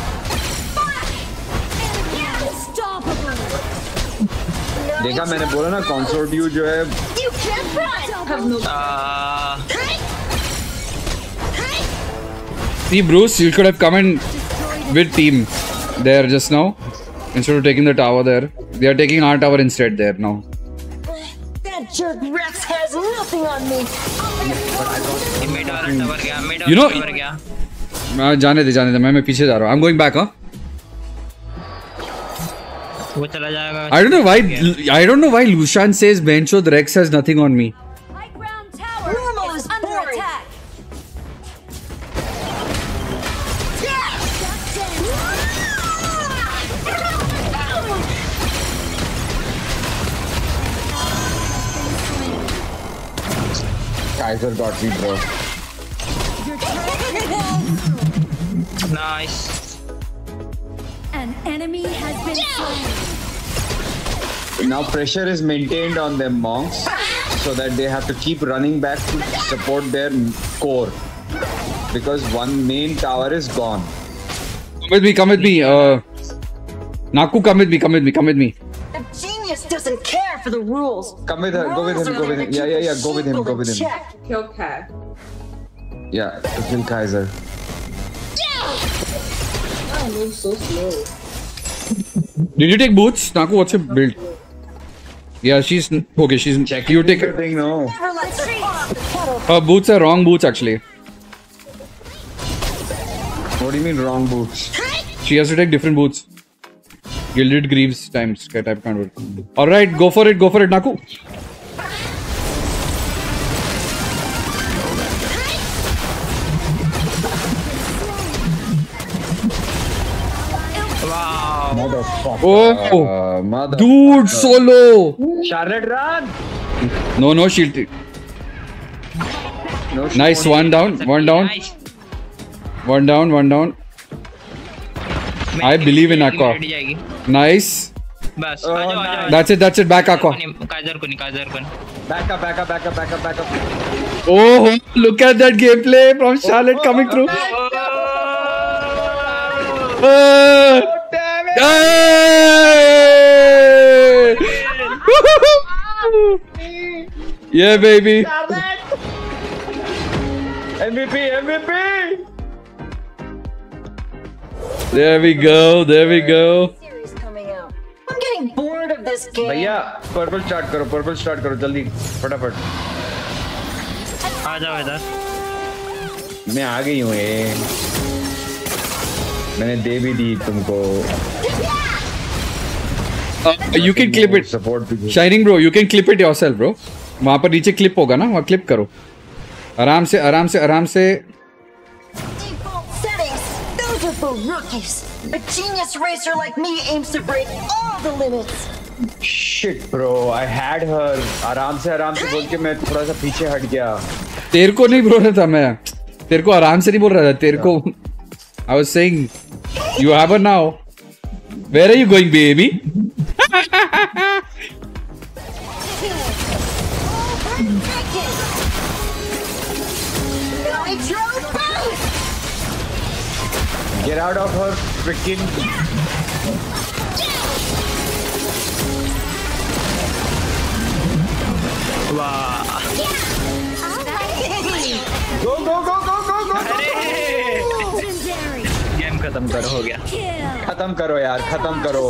देखा मैंने बोला ना कॉन्सोर्ट यू जो है See, Bruce, you could have come in with team there just now instead of taking the tower there. They are taking our tower instead there now. That jerk Rex has nothing on me! You know- जाने दे जाने दे मैं मैं पीछे जा रहा हूँ. I'm going back, huh? know why Lushan says Bencho the Rex has nothing on me. High ground tower Normal is is under boring. attack. Kaiser got me bro nice An enemy has been slain. now pressure is maintained on them monks so that they have to keep running back to support their core because one main tower is gone Come with me, come with me. Uh, Naku, come with me, come with me, come with me. The genius doesn't care for the rules. Come with her, go with him, go with him. Yeah, yeah, yeah, go with him, go with him. check. Kill cat. Yeah, to kill Kaiser. Yeah! I move so slow. Did you take boots? Naku, what's your build? Yeah, she's okay. She's Check you take thing, no. Never let the foot off the pedal. her boots are wrong boots actually. What do you mean wrong boots? She has to take different boots. Gilded Greaves times type kind of. All right, go for it, go for it, Naku. Oh, Uh, mother. dude, solo. Charlotte, run! No, no shield. No, she Nice won't. one down, one down, Nice. one down, one down. I believe in Aqua. Ready जाएगी Nice. बस Oh, आ जाओ आ nice. जाओ That's it, that's it. Back Aqua. काजर को नहीं काजर को नहीं Back up, back up, back up, back up, back up. Oh, look at that gameplay from Charlotte coming through. Uh, Hey! yeah, baby. MVP, MVP! There we go. There we go. I'm getting bored of this game. भैया purple start करो purple start करो जल्दी फटाफट आ जाओ इधर मैं आ गई हूँ ये मैंने दे भी दी तुमको you can clip it support shining bro you can clip it yourself bro वहाँ पर नीचे क्लिप होगा ना वहाँ क्लिप करो आराम से आराम से आराम से Shit, bro. I had her. आराम से आराम से बोल के मैं थोड़ा सा पीछे हट गया. तेरे को नहीं बोल रहा था मैं. तेरे को आराम से नहीं बोल रहा था. तेरे को I was saying, you have her now. Where are you going, baby? Get out of her freaking. Yeah. Yeah. Wow. Yeah. खत्म कर हो गया. खत्म करो यार खत्म करो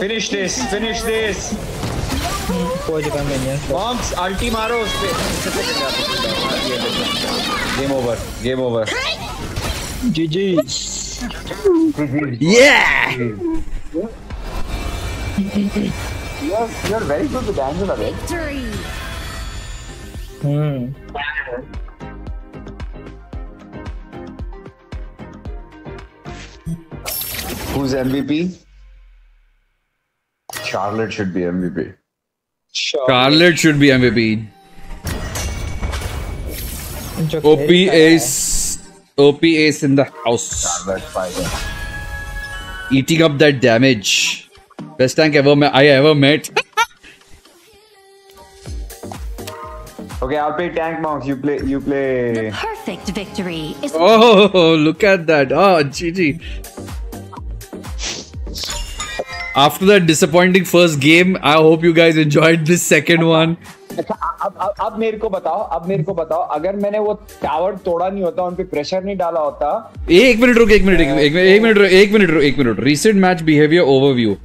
Finish this finish this कोई का नहीं है Bombs अल्टी मारो उस पे game over game over G G yeah You're very good with Angela, Victory. हम्म Who's MVP? Charlotte should be MVP. Charlotte should be MVP. OP Ace. OP Ace in the house. Eating up that damage. Best tank ever ma- I ever met. Okay, I'll play tank monks. You play. You play. The Perfect victory is Oh, look at that. Ah, oh, GG After that disappointing first game, I hope you guys enjoyed this second one. अच्छा अब अब अब मेरे को बताओ अब मेरे को बताओ अगर मैंने वो टावर तोड़ा नहीं होता उन पे प्रेशर नहीं डाला होता एक मिनट रुक एक मिनट एक मिनट एक मिनट रुक एक मिनट रुक एक minute recent match behavior overview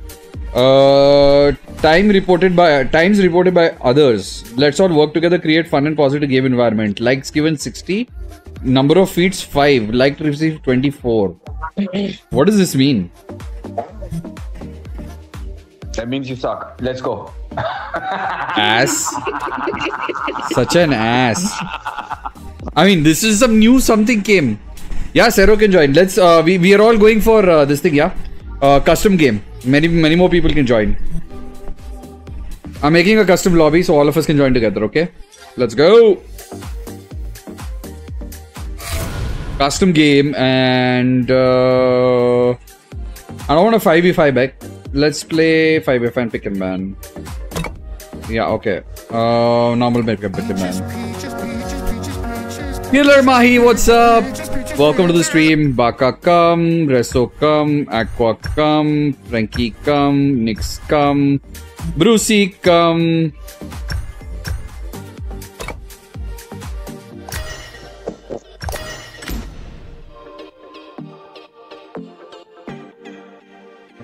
uh time reported by times reported by others let's all work together create fun and positive game environment likes given 60 number of feats 5 like to receive 24 what does this mean that means you suck. Let's go. Ass. Such an ass. I mean this is some new something came yeah Sero can join. Let's uh we, we are all going for uh, this thing yeah? Uh custom game. Many many more people can join. I'm making a custom lobby so all of us can join together okay? Let's go. Custom game and uh i don't want a 5v5 back let's play 5v5 and pick and ban yeah, okay. Uh, normal pick and ban. Killer Mahi, what's up? Welcome to the stream. Baka come, Reso come, Aqua come, Frankie come, Nix come, Brucey come.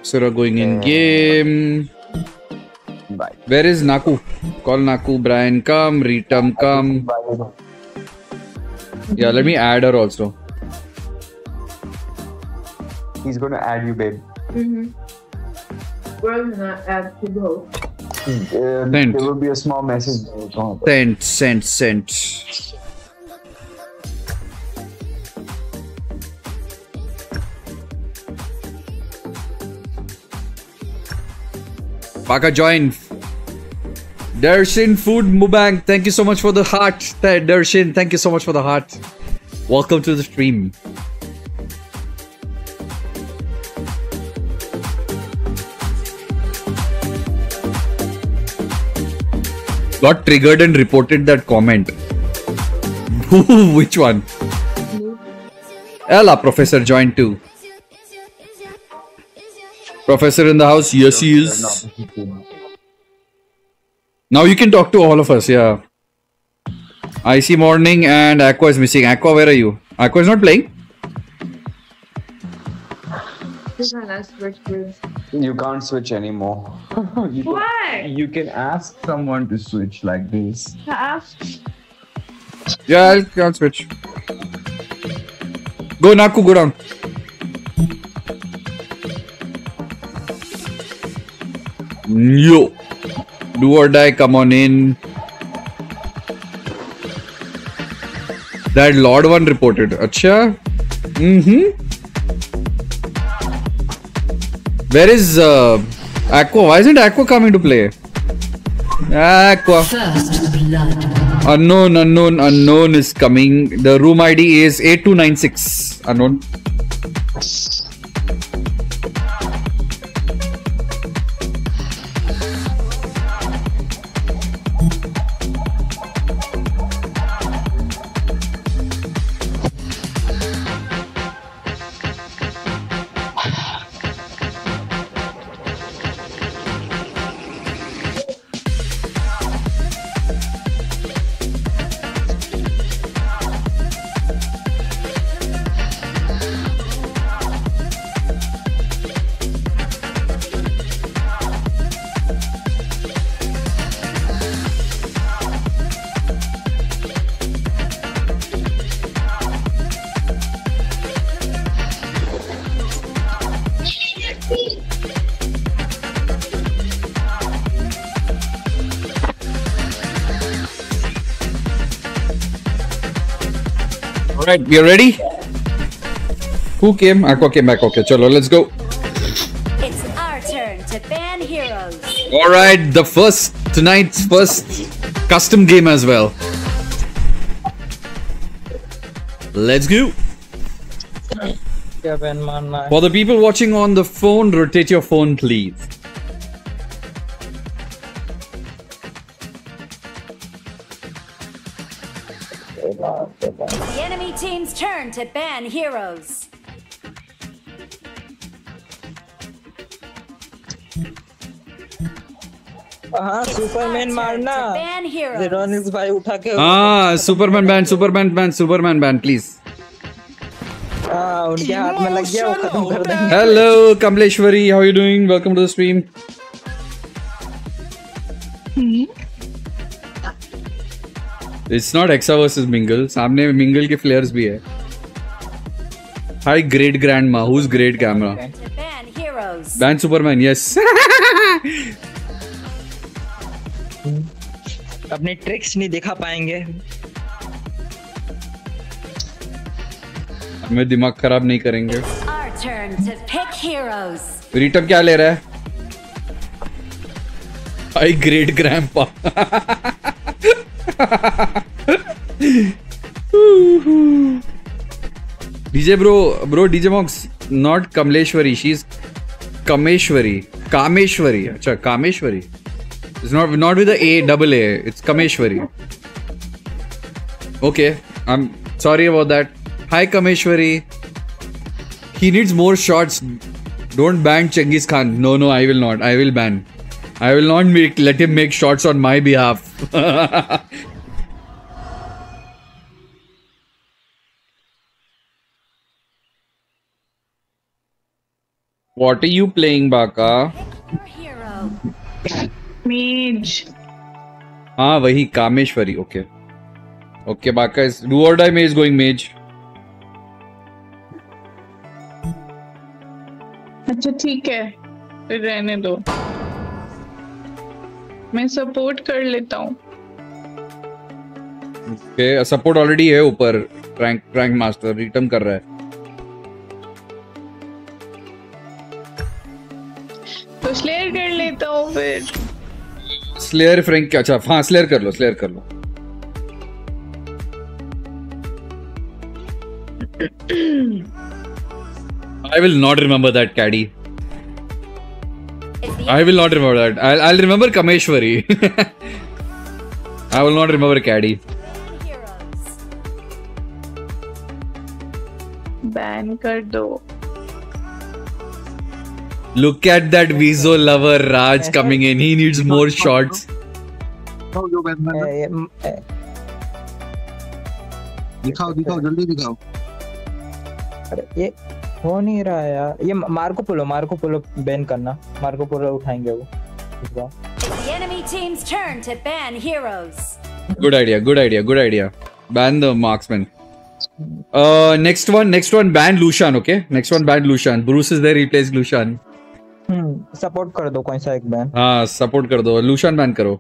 Sura going in game. Bye. Where is Naku? Call Naku, Brian come, Ritam come. Yeah, let me add her also. he's gonna add you babe Mm-hmm. We're add to both. uh, Sent. there will be a small message Sent, sent, sent. Baka join. Darshin Food Mubang, thank you so much for the heart. Darshin, thank you so much for the heart. Welcome to the stream. Got triggered and reported that comment. Which one? Ella, Professor joined too. Professor in the house, yes he is. Now you can talk to all of us, yeah. Icy Morning and Aqua is missing. Aqua, where are you? Aqua is not playing? This one I switched to. you can't switch anymore you, can, Why? you can ask someone to switch like this Ask. Yeah, I'll, I'll switch. Go, Naku, go down. Yo. Do or die, come on in. That Lord one reported. Acha. Mm-hmm. Where is uh, Aqua? Why isn't Aqua coming to play? Aqua. First blood. Unknown, unknown, unknown is coming. The room ID is 8296. Unknown. right, you ready? Who came? Aqua came back. Okay, chalo, let's go. It's our turn to ban heroes. All right, the first tonight's first custom game as well. Let's go. For the people watching on the phone, rotate your phone, please. Ban मारना। जेरोनिक्स भाई उठा के हाँ Superman ban Superman ban Superman ban please उनके हाथ में लग गया वो खत्म कर देंगे। Hello Kamleshwari how you doing welcome to the stream it's not exa versus mingle सामने मिंगल के फ्लेयर्स भी है। Hi great grandma who is great camera ban Superman yes अपने ट्रिक्स नहीं दिखा पाएँगे। हमें दिमाग खराब नहीं करेंगे। रिटम क्या ले रहा है? I great grandpa DJ bro bro DJ mocks not Kamleshwari she is Kameshwari Kameshwari अच्छा Kameshwari. It's not not with the A double A. It's Kameshwari. Okay, I'm sorry about that. Hi Kameshwari. He needs more shots. Don't ban Chengiz Khan. No, no, I will not. I will ban. I will not make let him make shots on my behalf. what are you playing, Baka? Mage. हाँ वही Kameshwari okay okay Baka is do or die में is going mage अच्छा ठीक है। फिर रहने दो। मैं सपोर्ट कर लेता हूँ। ओके सपोर्ट ऑलरेडी है ऊपर। रैंक रैंक मास्टर रिटर्न कर रहा है। तो स्लेयर कर लेता हूँ फिर। स्लेयर फ्रेंक अच्छा हाँ स्लेयर कर लो स्लेयर कर लो। I will not remember that Caddy I will not remember that I I remember Kameshwari I will not remember Caddy ban कर दो। Look at that Vizo lover Raj coming in. He needs more shots. ए, ये, म- ए, दिखाओ दिखाओ जल्दी दिखाओ अरे ये हो नहीं रहा है यार ये Marco Polo Marco Polo ban करना मार्को पोलो उठाएंगे वो इस बार It's the enemy team's turn to ban heroes. Good idea. Good idea. Good idea. Ban the marksman. Uh, next one. Next one. Ban Lushan. Okay. Next one. Ban Lushan. Bruce is there. Replace Lushan. Hmm Support कर दो कोई सा एक ban हाँ support कर दो। लूशान ban करो।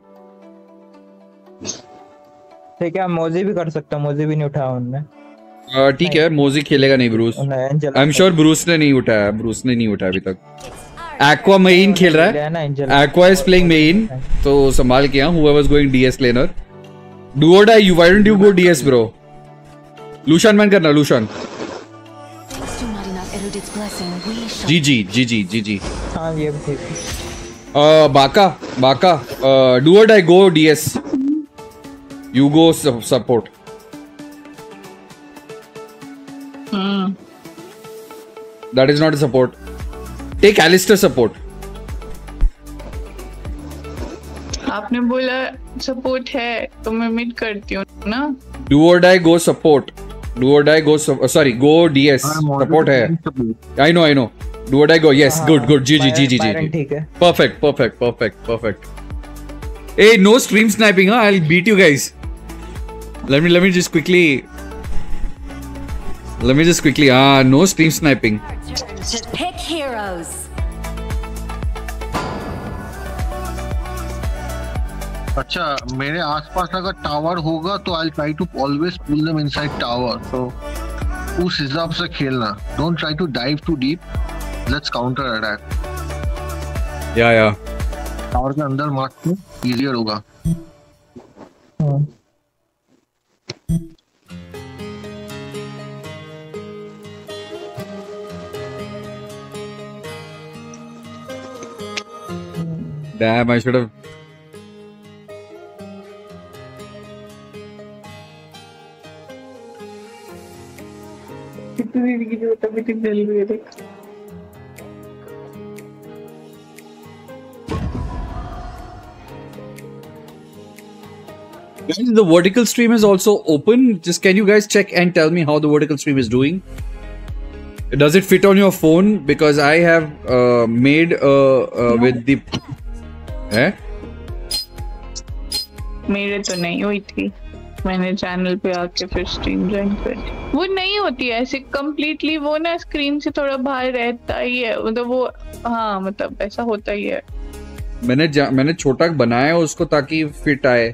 ठीक है मोजी भी कर सकता मोजी भी नहीं उठाया उनने। ठीक है मोजी खेलेगा नहीं Bruce I am sure Bruce ने नहीं उठाया ब्रूस ने नहीं उठाया अभी तक। एक्वा मेन खेल रहा है। एक्वा इज़ प्लेइंग मेन तो संभाल के who was going DS laner do or die you why don't you go DS bro Lucian ban करना लूशान जी जी जी जी जी जी। हाँ ये भी ठीक Baka Baka do or I go DS you go support That is not a support. Take Alistair support. आपने बोला support है तो मैं मिट करती हूँ ना? Do or die go support do or die go sorry go DS support है I know I know do what I go yes good good जी जी जी जी जी ठीक है। Perfect perfect perfect perfect a no stream sniping हाँ I will beat you guys let me let me just quickly let me just quickly uh no stream sniping pick heroes अच्छा मेरे आसपास अगर tower होगा तो I try to always pull them inside tower तो उस हिसाब से खेलना। Don't try to dive too deep let's counter attack Yeah, yeah. Tower के अंदर मारते इजियर होगा हाँ। Damn, I should have. कितनी की जो तभी तक जल रही है Guys, the vertical stream is also open. Just can you guys check and tell me how the vertical stream is doing? Does it fit on your phone? Because I have uh, made uh, uh, with the. Eh? मेरे तो नहीं हुई थी मैंने channel पे आके फिर stream join कर वो नहीं होती है ऐसे कंप्लीटली वो ना स्क्रीन से थोड़ा बाहर रहता ही है मतलब वो हाँ मतलब ऐसा होता ही है मैंने मैंने छोटा बनाया उसको ताकि फिट आए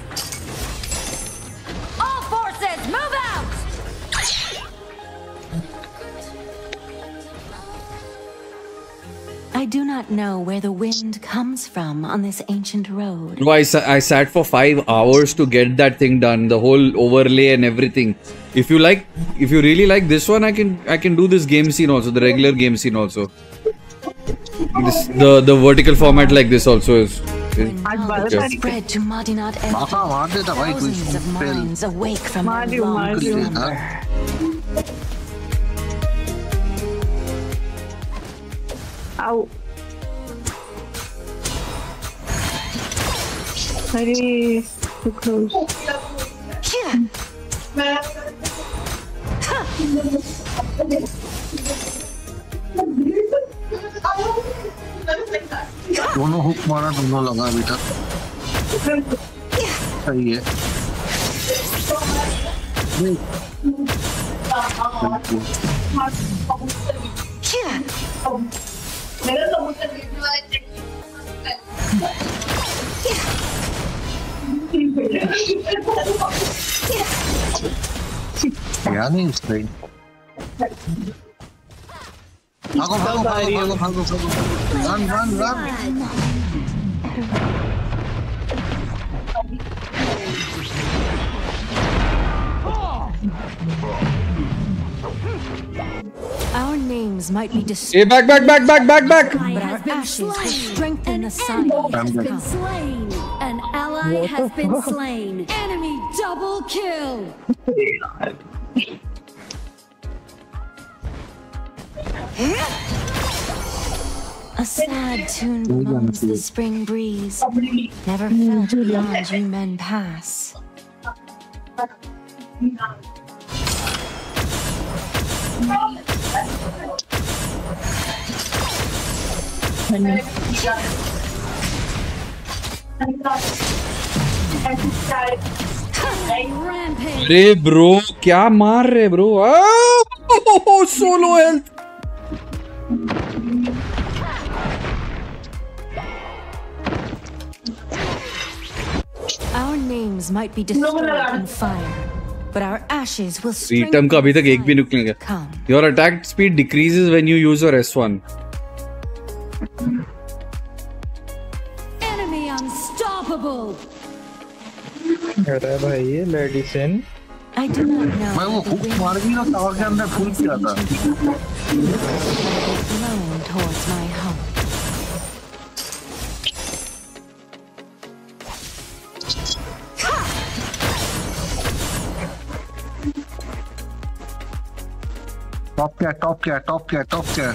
I do not know where the wind comes from on this ancient road. I, I sat for five hours to get that thing done, the whole overlay and everything. If you like, if you really like this one, I can I can do this game scene also, the regular game scene also. This, the the vertical format like this also is. is okay. Spread to Madinat Thousands of minds awake from their आओ अरे too close. दोनों hook मारा दोनों लगा तक सही है मेरा तो समुद्र देखने वाला यार नहीं उस लाइन भागो भागो भागो भागो भागो run run run Oh! Our names might be Hey, destroyed, back, back, back, back, back, back. but our ashes strengthen the sign Enemy has to been come. slain. An ally has been slain. Enemy double kill. A sad tune bemoans the spring breeze. Never mm, felt beyond you men pass. अरे bro क्या मार रहे bro solo health Our names might be destroyed in fire, but our ashes will Pritam strengthen का अभी तक the एक भी sign नुक नहीं to गया come. Your attack speed decreases when you use your S1 Enemy unstoppable. अरे भाई ये medicine I do not know मैं वो where the हुक wind मार दी ना टावर के अंदर फुल किया था blown towards my टॉप क्या टॉप क्या टॉप क्या टॉप क्या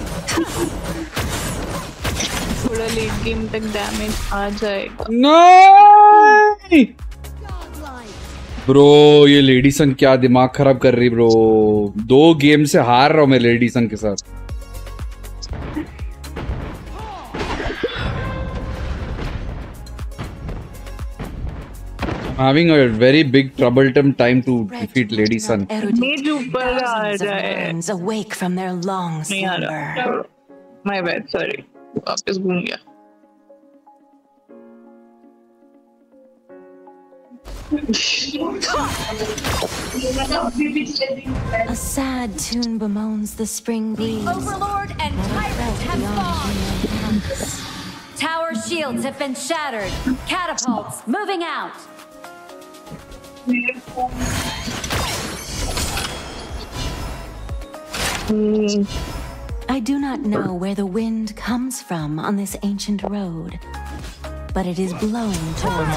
थोड़ा लेट गेम तक डैमेज आ जाएगा। नहीं! ब्रो ये लेडी संग क्या दिमाग खराब कर रही ब्रो दो गेम से हार रहा हूँ मैं लेडी संग के साथ। having a very big troublesome time to defeat Lady Sun. मेज ऊपर आ Thousands of रहा है minds awake from their long नहीं आ slumber. रहा माय बैड सॉरी वापस घूम गया A sad tune bemoans the spring breeze. Overlord and tyrant have spawned. Tower shields have been shattered. Catapults moving out. Hmm. I do not know where the wind comes from on this ancient road, but it is blowing towards.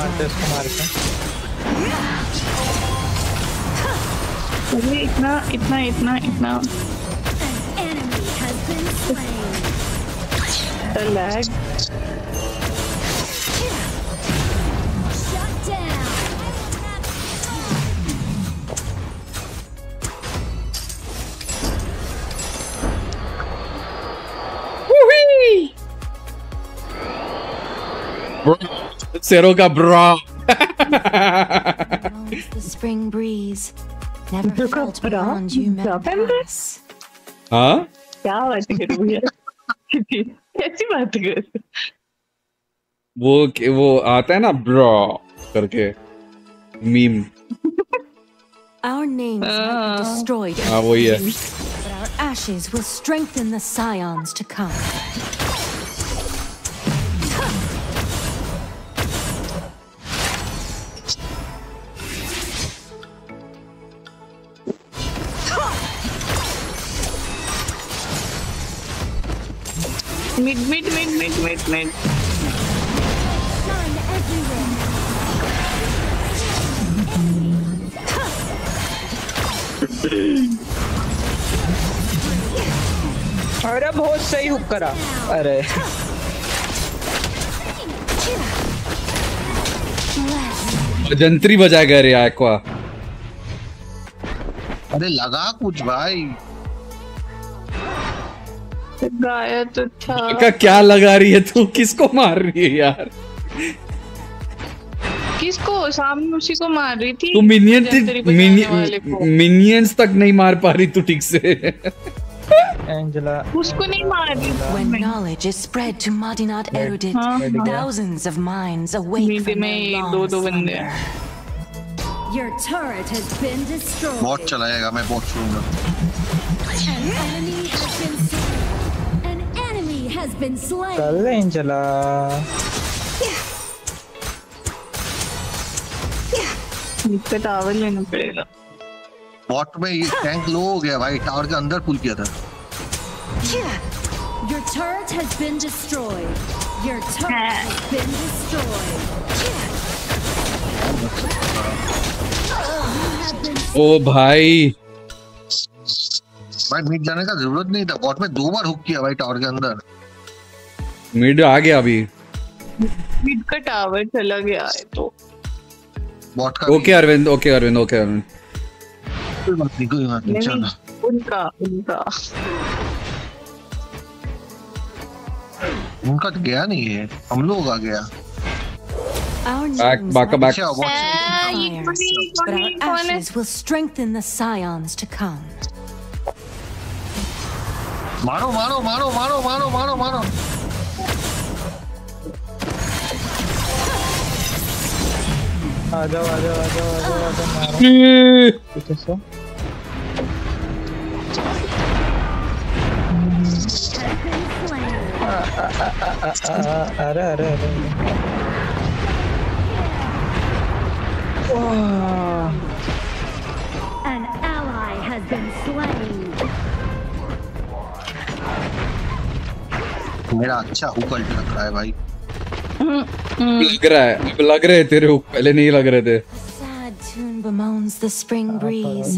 An enemy has been slain. The lag. Zero ka bro. bemoans the spring breeze. Never felt beyond human pass. हाँ क्या बात करूँ यार कैसी बात कर वो वो आता है ना ब्रो करके meme Our names might be destroyed, in हाँ वही है but our ashes will strengthen the scions to come. Mid mid mid mid mid mid अरे बहुत सही हुक करा। अरे। जंत्री बजा गया रे एक्वा अरे लगा कुछ भाई। तो का क्या लगा रही है तू? किसको मार रही है यार? किसको? सामने उसी को मार रही थी। तू मिनियन थी मिनियंस तक नहीं मार पा रही तू ठीक से। उसको नहीं मार रही has been slain. Angela. इसके टावर लेना पड़ेगा बॉट में ये टैंक लो हो गया भाई टावर के अंदर पुल किया था Your turret has been destroyed. Your turret has been destroyed. ओ भाई भाई मिट जाने का ज़रूरत नहीं था बॉट में दो बार हुक किया भाई टावर के अंदर मिड आ गया अभी। मिड का टावर चला गया है तो। बॉट का okay Arvind okay Arvind okay Arvind कोई बात नहीं कोई बात नहीं चलो। उनका उनका। उनका तो गया नहीं है हम लोग आ गया। Back, back, back. अच्छा, what- fires, but our ashes will strengthen the scions to come. मारो मारो मारो मारो मारो मारो मारो। आ जाओ आ जाओ आ जाओ आ जाओ आ जाओ मारो। पीछे से आ, आ, आ, आ, आ, आ, अरे अरे। अरे An ally has been slain. मेरा अच्छा हुक अल्ट लग रहा है भाई। लग रहा है अब लग रहे तेरे को पहले नहीं लग रहे थे Sad tune bemoans the spring breeze.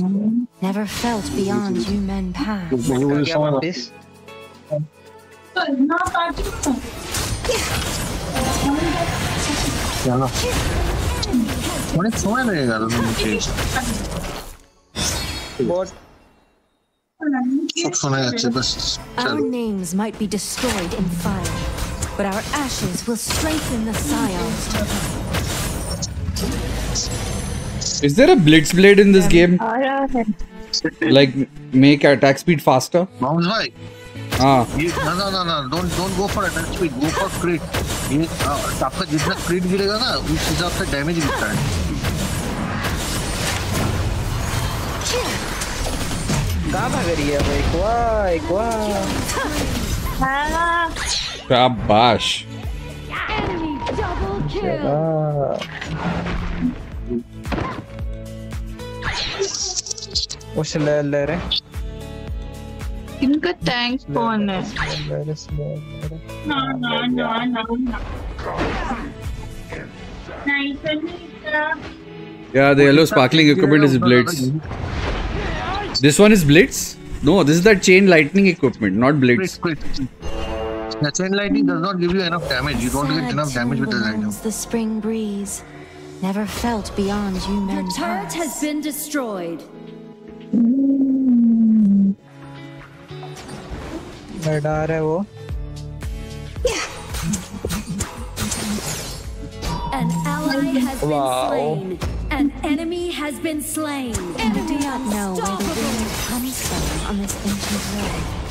Never felt beyond human path. इसका क्या वापिस चलो অনেক সময় লেগে গেল নিচে बॉट সব শোনা যাচ্ছে বাস Our চলো names might be destroyed in fire, but our ashes will strengthen the scions to come. Is there a blitz blade in this game? आया है Like make attack speed faster? Mouse भाई हाँ ये ना ना ना ना don't don't go for attack speed go for क्रिट ये आ, आपका जितना क्रिट गिरेगा ना उस हिसाब से डैमेज गिरता है कहाँ भाग रही है भाई एक वाह एक वाह शाबाश Enemy double kill. उस ले ले रे इनका टैंक कौन है ले रे ले रे ना ना ना ना ना नहीं तो नहीं Yeah, the yellow sparkling equipment is blitz. This one is blitz? No, this is that chain lightning equipment, not blitz. Quit, quit. The chain lightning does not give you enough damage. You don't get enough damage with this item. Bemoans the spring breeze. Never felt beyond you Your men turret has been destroyed. डर है वो An ally has been Wow. slain. An enemy has been slain. I do not know where the wind comes from on this ancient road.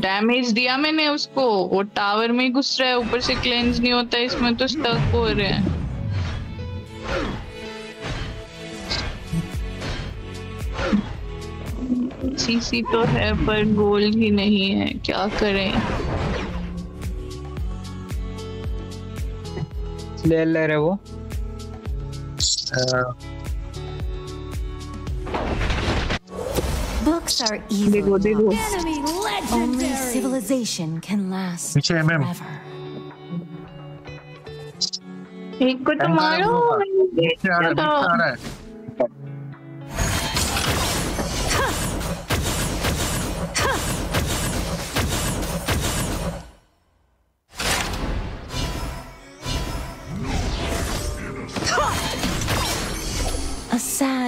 Damage दिया मैंने उसको। वो tower में घुस रहा है ऊपर से क्लेंस नहीं होता इसमें तो स्टक हो रहे हैं। सीसी तो है पर गोल ही नहीं है क्या करें? ले ले रहे वो? Books are evil. Digo, digo. Only civilization can last forever. Hey, good tomorrow.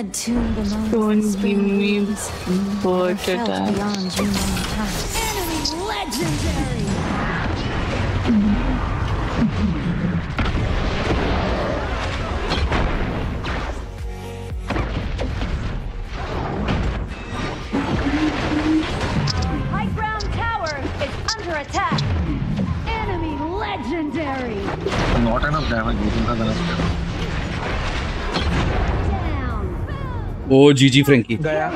Sad tune bemoans Don't the spring give me breeze. Never But beyond you men. Enemy legendary. High ground tower is under attack. Enemy legendary. Not enough damage. You don't have enough damage. ओ जीजी Frankie गया।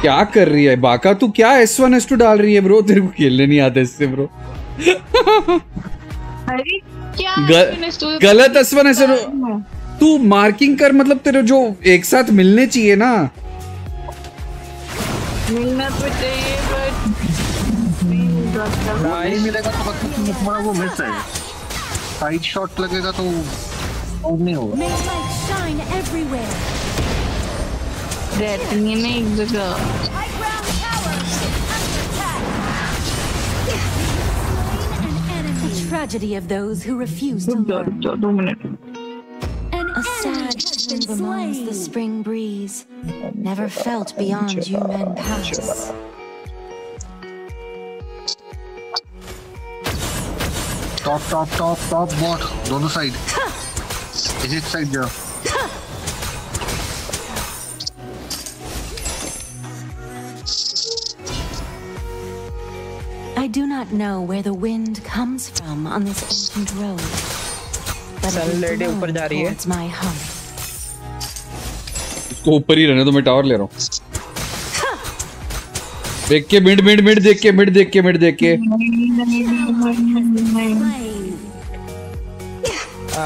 क्या कर रही है? बाका तू क्या S one S to डाल रही है ब्रो तेरे को खेलने नहीं आता इससे ब्रो अरे क्या तो- गलत एस वन एस तू मार्किंग कर मतलब तेरे जो एक साथ मिलने चाहिए ना। मिलना तो चाहिए बट नहीं मिलेगा तो बस तुम्हारा वो मिस है। साइड शॉट लगेगा तो Oh no. May light shine everywhere. That the girl. High ground tower under attack. The tragedy of those who refuse to learn. Two minutes. A sad husband bemoans the spring breeze, never felt beyond human paths. Top, top, top, top, bot, on the side. एक एक side जाओ I do not know where the wind comes from on this ancient road, but Sun it is lady ऊपर जा blowing रही है। towards my home. उसको ऊपर ही रहने दो मैं टावर ले रहा हूँ देख के मिड मिड मिड देख के मिड देख के मिड देख के Slain. Uh,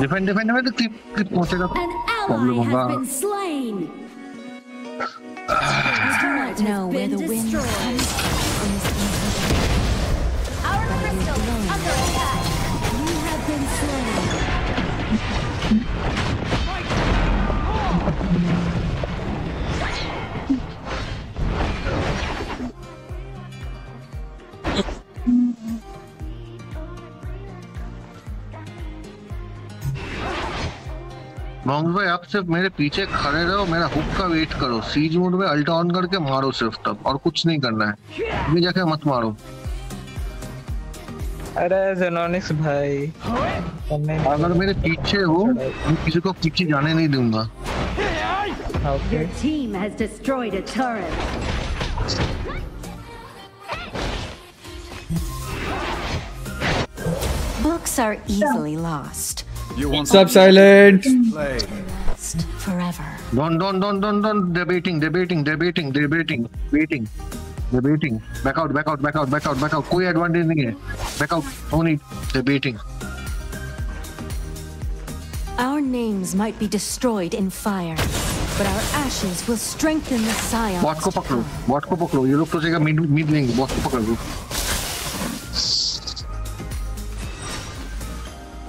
Defend, defend, defend. Keep, keep up. An ally has been slain. Do not know where the wind comes from. Our crystal under attack. You have been slain. मोंग भाई आप सिर्फ़ मेरे पीछे खड़े रहो मेरा हुक का वेट करो। सीज मोड में अल्टा ऑन करके मारो सिर्फ़ तब और कुछ नहीं करना है। अभी जाके मत मारो। अरे जेनोनिक्स भाई। अगर मेरे पीछे हो मैं किसी को पीछे जाने नहीं दूँगा। Okay Your team has destroyed a turret. Books are easily lost. What's up, Silent? Lost forever. Don't don't don't don't don't debating debating debating debating waiting debating back out back out back out back out back out कोई advantage नहीं है back out no need debating Our names might be destroyed in fire, but our ashes will strengthen the scions. Bot को to पकड़ो come. Bot को पकड़ो ये लोग तो जगह मिड मिड लेंगे बॉट को पकड़ लो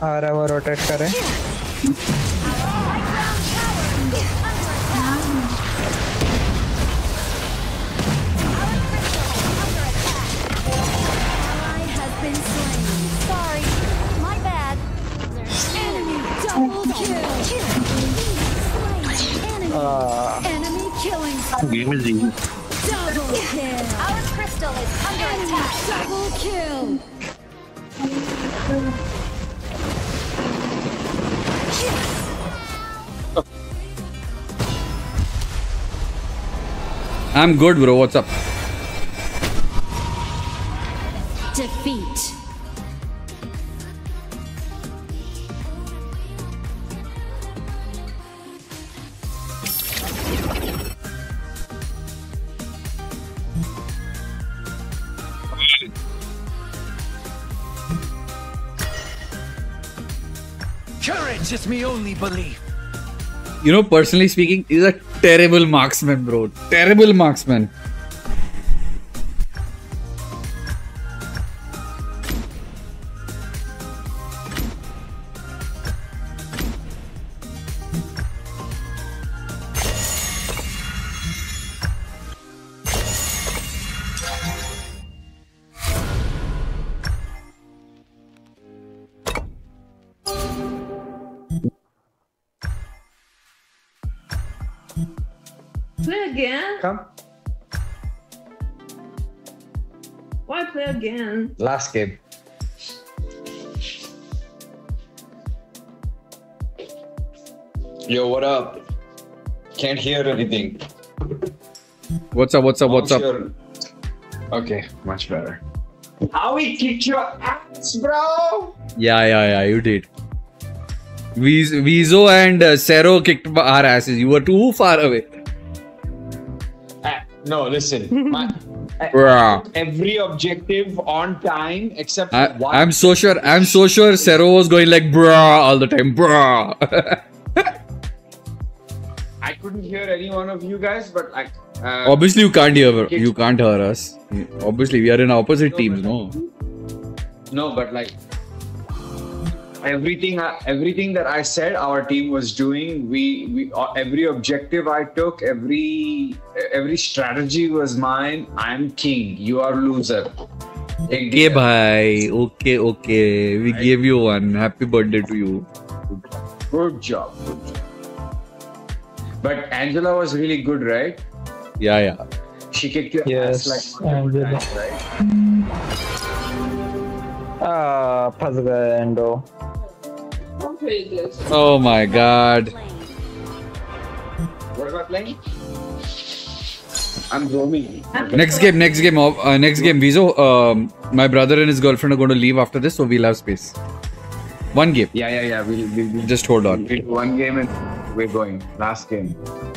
आ रहा है वो रोटेट करे Ally has been slain. Sorry, my bad. Enemy double kill. Slain. Enemy. Uh, Enemy killing. spree. Game is easy Double kill. Our crystal is under attack. Double kill. I'm good, bro. What's up? Defeat. Is my only belief. You know, personally speaking, he's a terrible marksman, bro. Terrible marksman. Come. Why play again? Last game. Yo, what up? Can't hear anything. What's up? What's up? What's up? Your- Okay, much better. How we kicked your ass, bro? Yeah, yeah, yeah. You did. Viz- Vizo and uh, Cero kicked our asses. You were too far away. No, listen. My, uh, Bruh. every objective on time except I, one. I'm so sure. I'm so sure Cero was going like bruh all the time. Bruh. I couldn't hear any one of you guys, but like. Uh, Obviously, you can't hear. You can't hear us. Obviously, we are in opposite teams. No. No, but like everything, I- everything that I said, our team was doing. We, we, uh, every objective I took, every, every strategy was mine. I'm king. You are loser. Okay, bhai. Okay, okay. We gave you one. Happy birthday to you. Good job. Good job. But Angela was really good, right? Yeah, yeah. She kicked your Yes, ass like Angela. times, right? आ, फंस गए endo I'll play this. Oh my god. What about playing? I'm roaming. Next game, next game, uh, next game. Vizo, um, my brother and his girlfriend are going to leave after this, so we'll have space. One game. Yeah, yeah, yeah. We'll, we'll, we'll Just hold on. We'll do one game and we're going. Last game.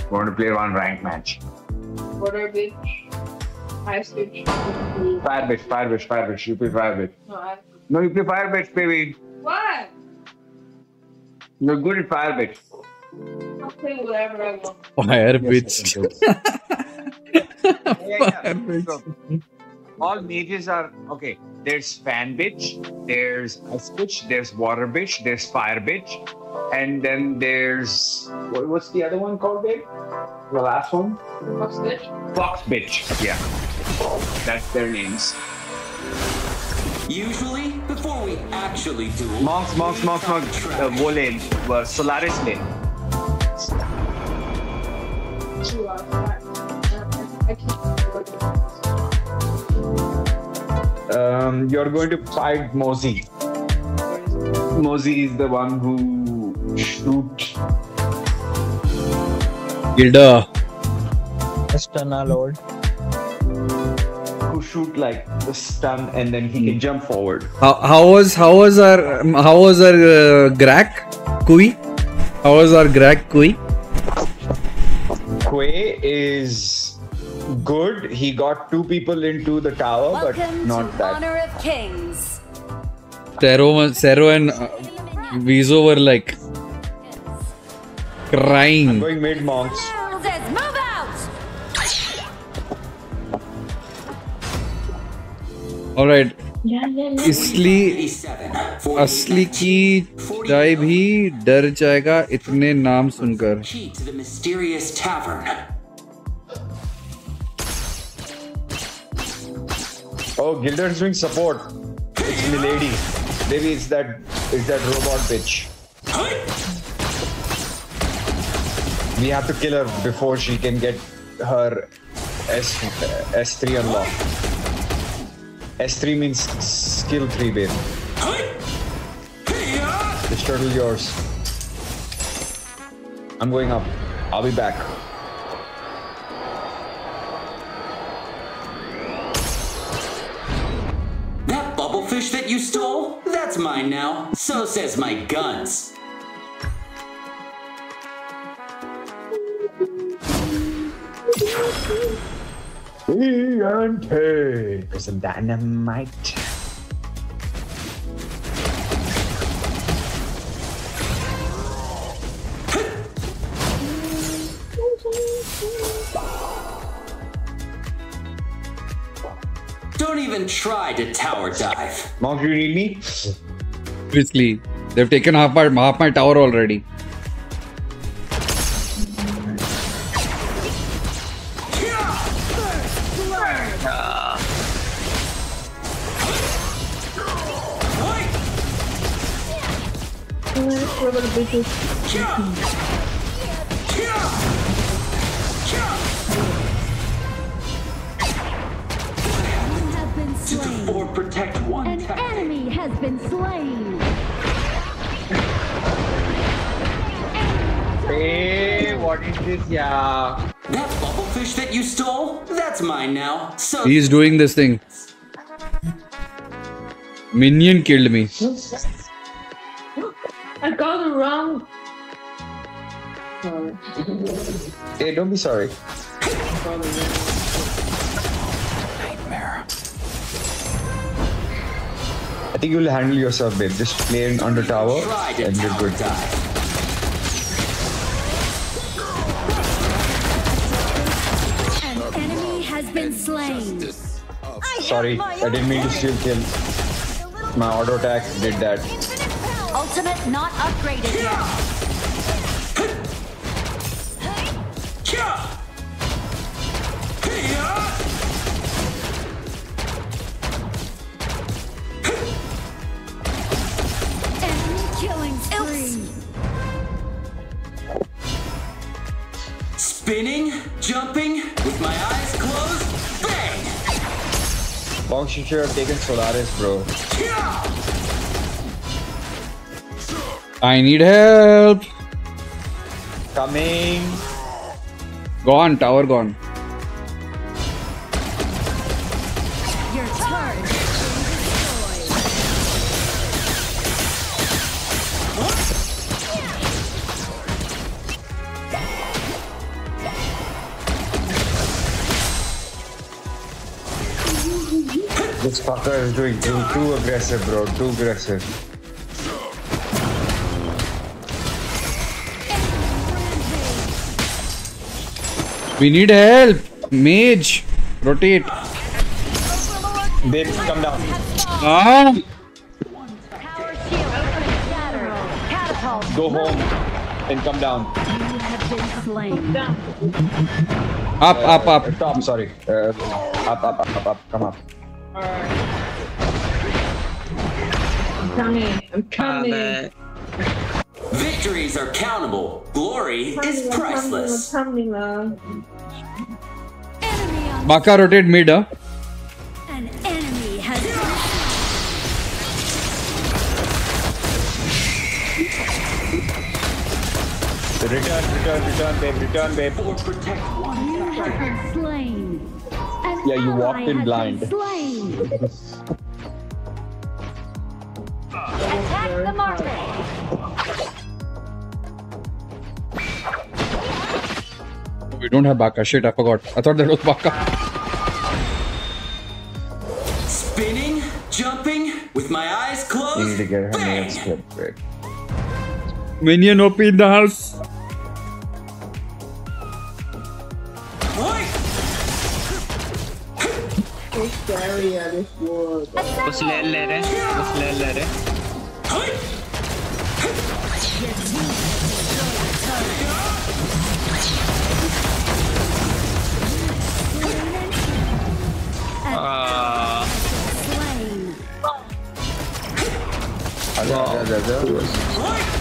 We're going to play one ranked match. Water bitch. Ice bitch. Fire bitch, fire bitch, fire bitch. You play fire bitch. No, I. no, you play fire bitch, baby. What? You're good at fire bitch. I'll play whatever I want. Fire bitch. Yeah, yeah. So, all mages are okay. There's fan bitch, there's ice bitch, there's water bitch, there's fire bitch, and then there's what, what's the other one called, babe? The last one? Fox bitch. Fox bitch. Yeah, that's their names. Usually, before we actually duel, Monks, monks, monks, monks. Uh, वो lane, uh, Solaris lane. Two out of five. I can't. Um, you're going to fight Mozi. Mozi is the one who shoot. Gildur. Stunna Lord. Who shoot like the stun and then he can jump forward. How, how was how was our how was our uh, Grak Kui? How was our Grak Kui? Kui is good. He got two people into the tower, but Welcome not to that. Honor of Kings. Sero, Sero and uh, Vizo were like crying. Going mid monks. All right. इसलिए असली की चाय भी डर जाएगा इतने नाम सुनकर. Oh, Gilder's doing support. It's Milady. Maybe it's that it's that robot bitch. We have to kill her before she can get her S S3 unlocked. S3 means skill 3, babe. This turtle yours. I'm going up. I'll be back. That bubblefish that you stole? That's mine now. So says my guns. TNT. There's some dynamite. Don't even try to tower dive. Monk, you need me? Obviously, they've taken half my half my tower already. Have been slain. Or protect one An enemy has been slain. Hey, what is this, yeah? That bubblefish that you stole? That's mine now. So He is doing this thing. Minion killed me. I got it wrong. Hey, don't be sorry. Nightmare. I think you'll handle yourself, babe. Just play in under tower try to and you're good. dive. An enemy has been slain. Sorry, I didn't mean to steal kill. My auto attack did that. Ultimate not upgraded yet. Enemy killing spree. Spinning, jumping, with my eyes closed, bang! Bonk, you should have taken Solaris, bro. I need help. Coming. Gone, tower gone. Your turret This fucker is doing too, too aggressive, bro. Too aggressive. We need help. Mage, rotate. Babe, come down. Ah. Go home and come down. Up, up, up. Top, sorry. Uh, up, up, up, up, up. Come up. I'm coming. I'm coming. Victories are countable. Glory is priceless. I'm coming now. Baka rotate mid. Huh? An enemy has Return, return, return, babe. Return, babe. You have been slain. An Yeah, you walked in blind. slain. Attack the market. We don't have Baka. Shit, I forgot. I thought that was Baka. Spinning, jumping, with my eyes closed. Need to get her Bang! Skip. Great. Minion OP in the house. scary at this world. What's that letter? What's that letter? Ah. Olha, olha.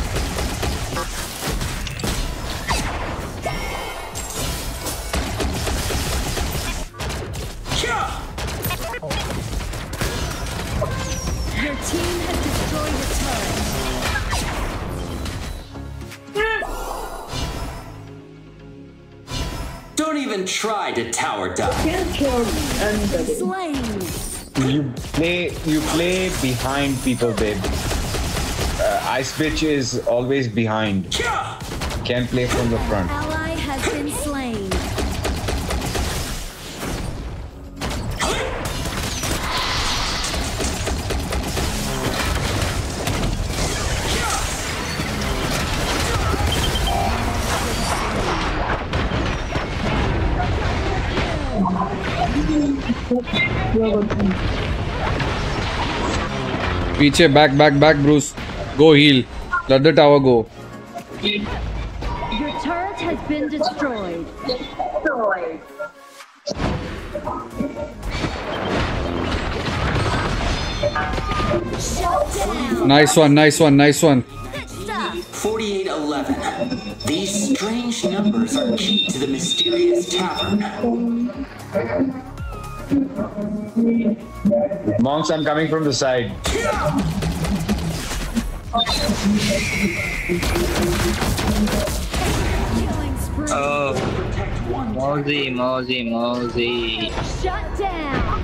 Play, you play behind people, babe. Uh, Ice Bitch is always behind. Can't play from the front. पीछे back, back, back, Bruce. Go heal. Let the tower go. Your turret has been destroyed. Destroyed. Nice one, nice one, nice one. 4811. These strange numbers are key to the mysterious tavern. Monks, I'm coming from the side. Oh, Mozi, Mozi, Mozi. Shut down.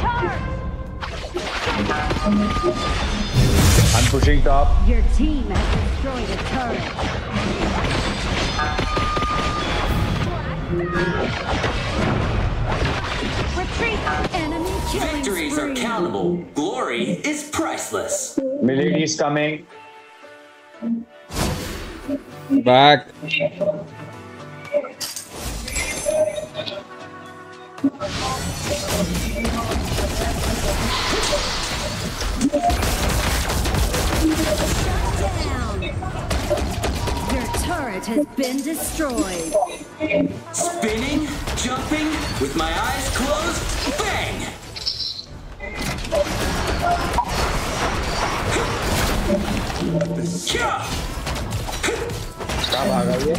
Tarp pushing top. Your team has destroyed a turret. Retreat. Enemy killing Victories are countable. Glory is priceless. Milady is coming. Back. turret has been destroyed. Spinning, jumping, with my eyes closed. Bang! कहाँ भागा ये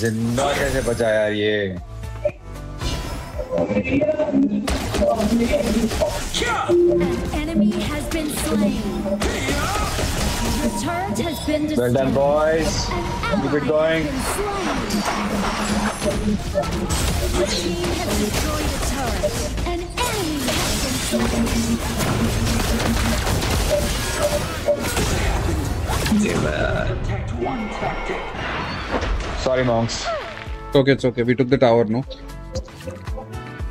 जिंदा कैसे बचा यार ये An enemy has been slain. Your turret has been well done boys keep it going Your team has destroyed a turret. An enemy has been slain. Protect one. Sorry, monks. It's okay, it's okay. We took the tower, no?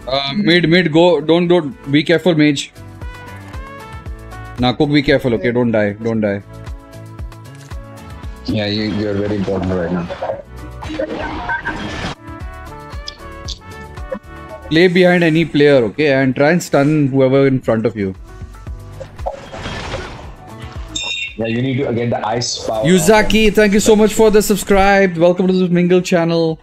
Uh, mid, mid, go. Don't, don't. Be careful, mage. Nakuk, be careful, okay? Don't die. Don't die. Yeah, you, you're very important right now. Play behind any player, okay? And try and stun whoever in front of you. Yeah, you need to get the ice power. Yuzaki, thank you so much for the subscribe. Welcome to the Mingle channel.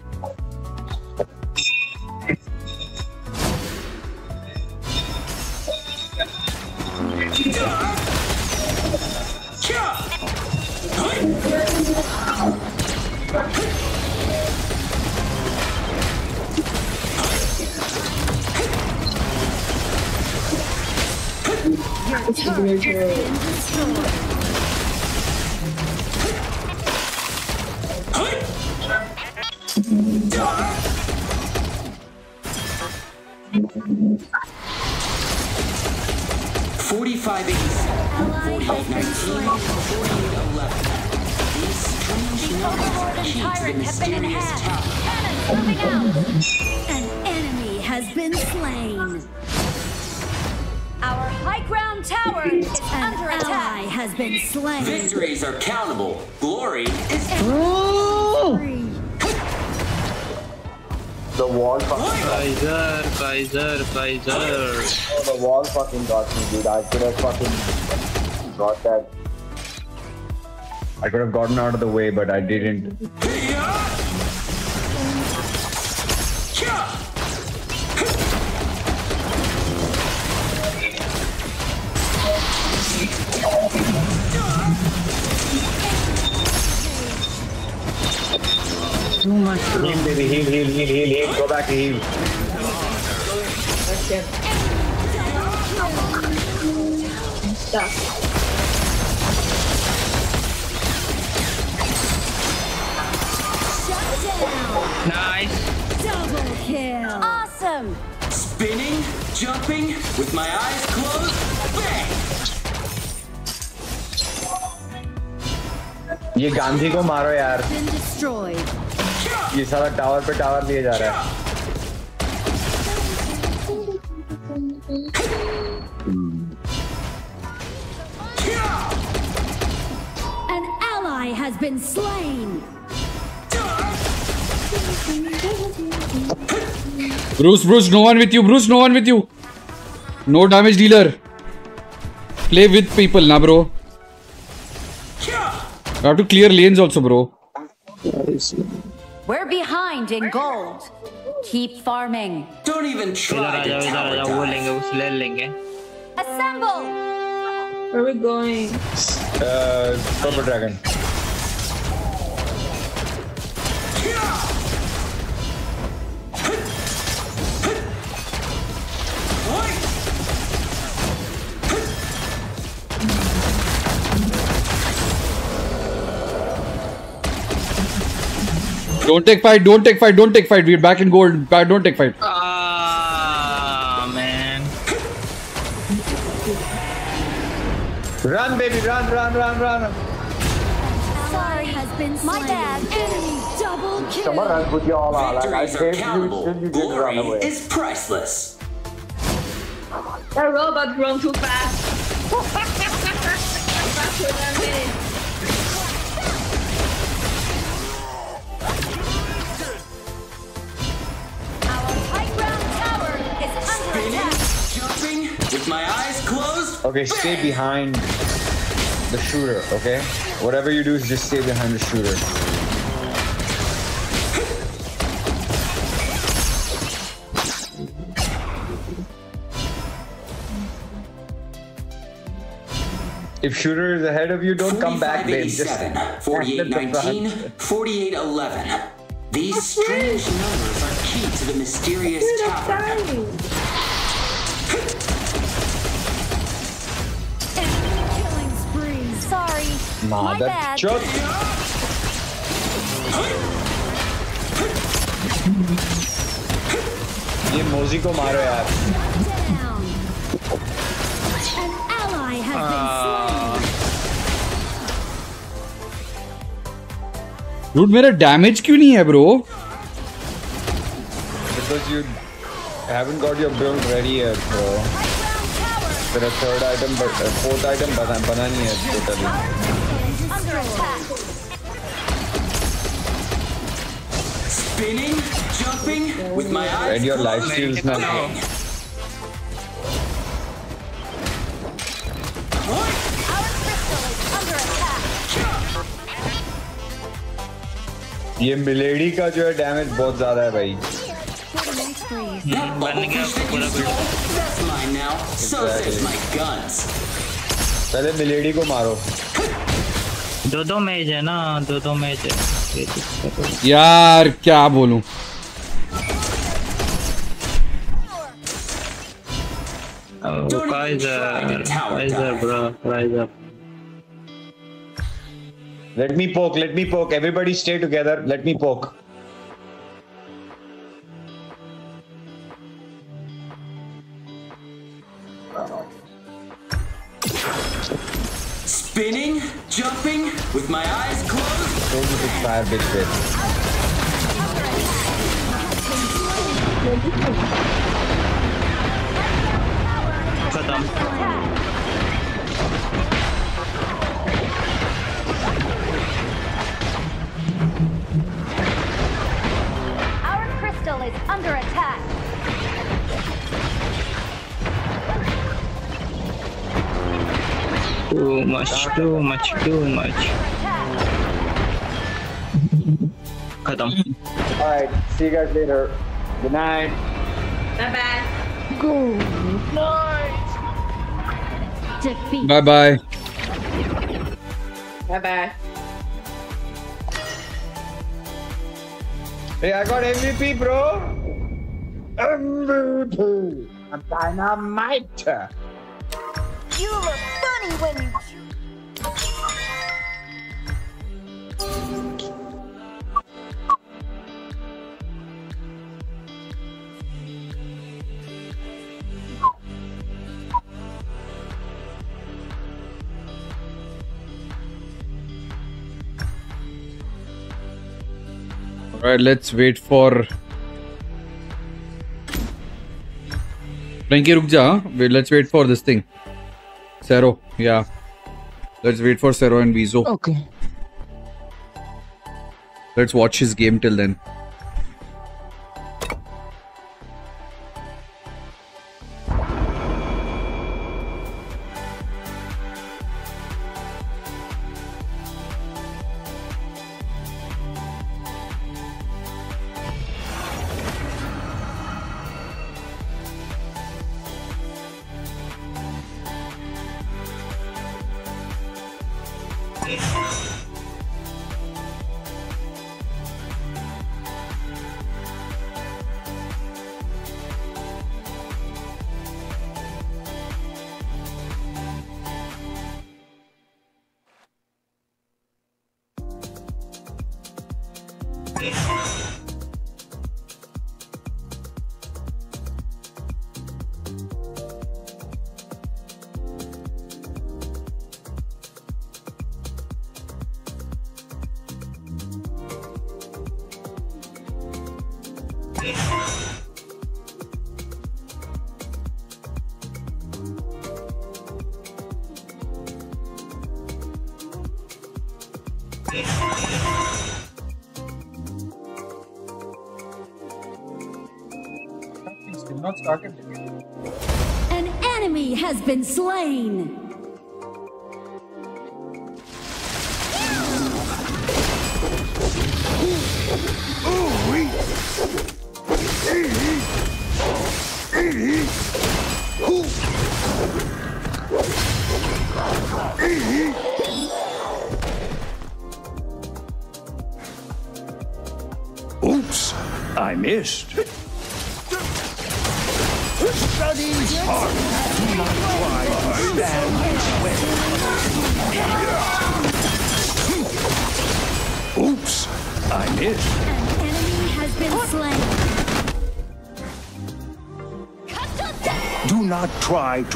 Forty-five eighty-seven, forty-eight nineteen, forty-eight eleven. These strange numbers are key to the mysterious tower. Moving out. An enemy has been slain. Our high ground tower is under attack. has been slain. Victories are countable. Glory is. The wall fucking Kaiser, Kaiser, Kaiser. Oh, the wall fucking got me, dude. I could have fucking got that. I could have gotten out of the way, but I didn't. Too much. Heal, baby, heal, heal, heal, heal, heal. Go back to heal. Nice. Double kill. Awesome. Spinning, jumping, with my eyes closed. Bang! ये गांधी को मारो यार Been destroyed. ये सारा tower पे tower लिए जा रहा है An ally has been slain. Bruce, Bruce, no one with you. Bruce, no one with you. No damage dealer. Play with people, na bro. You have to clear lanes also, bro. We're behind in gold. Keep farming. Don't even try to tower Assemble! Where are we going? Uh, copper Dragon. Don't take fight. Don't take fight. Don't take fight. We're back in gold. Don't take fight. Ah man. run baby run run run run Sorry has been slain. My bad. Enemy double kill. Someone runs with you all out. Like, I Victories saved you, countable. still you didn't run away. is priceless. That robot run too fast. Faster than me. Our Spinning, jumping, with my eyes closed. okay stay behind the shooter okay whatever you do is just stay behind the shooter If shooter is ahead of you, don't come back, babe. Just 4587, 4819, 4811. These strange numbers are key to the mysterious tower. Enemy killing spree. Sorry. My Mother bad. chut. ये मोजी को मारो यार Down. An ally has been slain. Dude, मेरा damage क्यों नहीं है bro Because you haven't got your build ready yet, bro. item, but uh, fourth item बना बना नहीं है totally. Spinning, jumping, with my eyes And your life steals now. ये milady का जो है डैमेज बहुत ज़्यादा है भाई बन गया उसका पूरा build That's mine now. So says my guns. पहले मिलेडी को मारो दो दो मैच है ना दो दो मैच है है। यार क्या बोलूँ Oh, Kaiser, Kaiser, bro, Kaiser. Let me poke, let me poke. Everybody stay together. Let me poke. spinning, jumping, with my eyes closed. Only the five bit bit. Khatam. Our crystal is under attack. Too much, too much, too much. Cut them. Alright, see you guys later. Good night. Bye bye. Good night. Defeat. Bye bye. Bye bye. Hey, I got MVP, bro. MVP. I'm dynamite. You look funny when you... Alright, let's wait for Frankie, ruk ja. Let's wait for this thing. Zero yeah. Let's wait for Zero and Vizo Okay. let's watch his game till then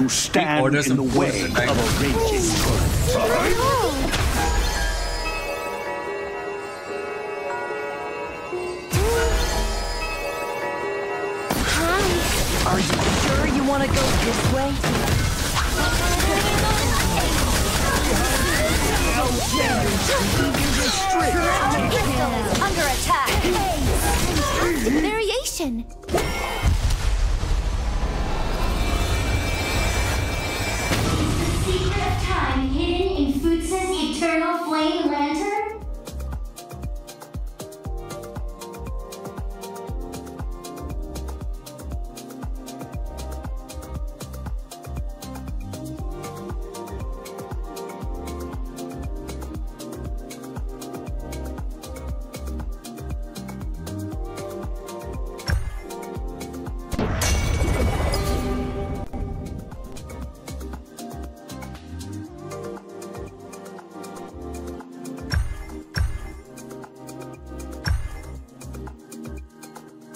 to stand in the way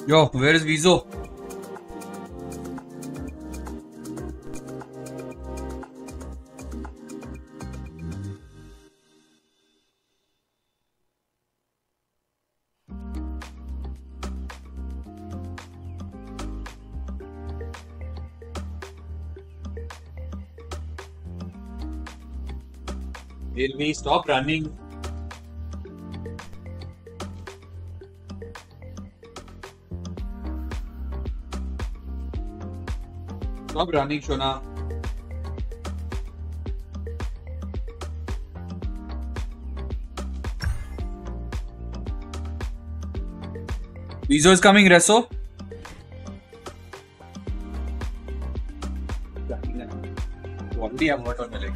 Yo, where is Vizo? Will we stop running? Stop running, Shona. Vizo is coming, Reso. On leg.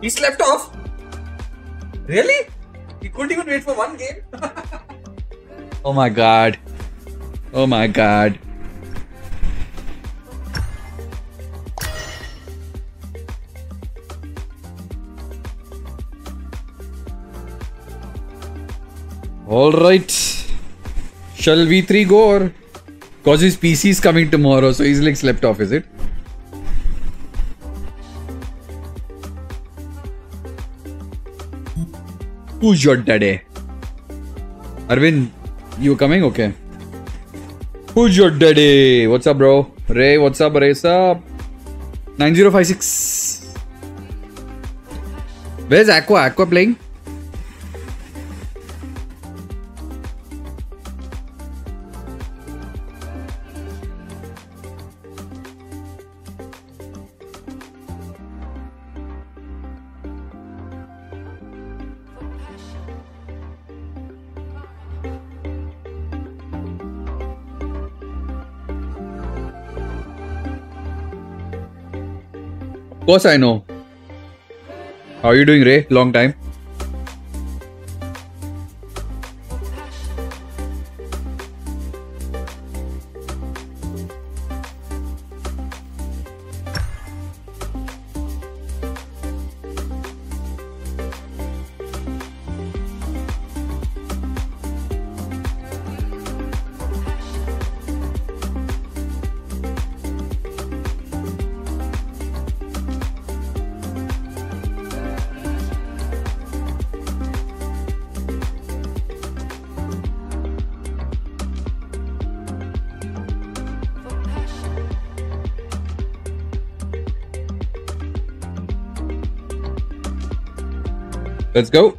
He slept off. Really? He couldn't even wait for one game. oh my god. Oh my god. All right. Shall we three go or? Cause his PC is coming tomorrow, so he's like slept off, is it? Who's your daddy? Arvind, you coming? Okay. Who's your daddy? What's up, bro? Ray, what's up, Ray? Up? 9056. Where's Aqua? Aqua playing? Course I know. How are you doing, Ray? Long time. Let's go.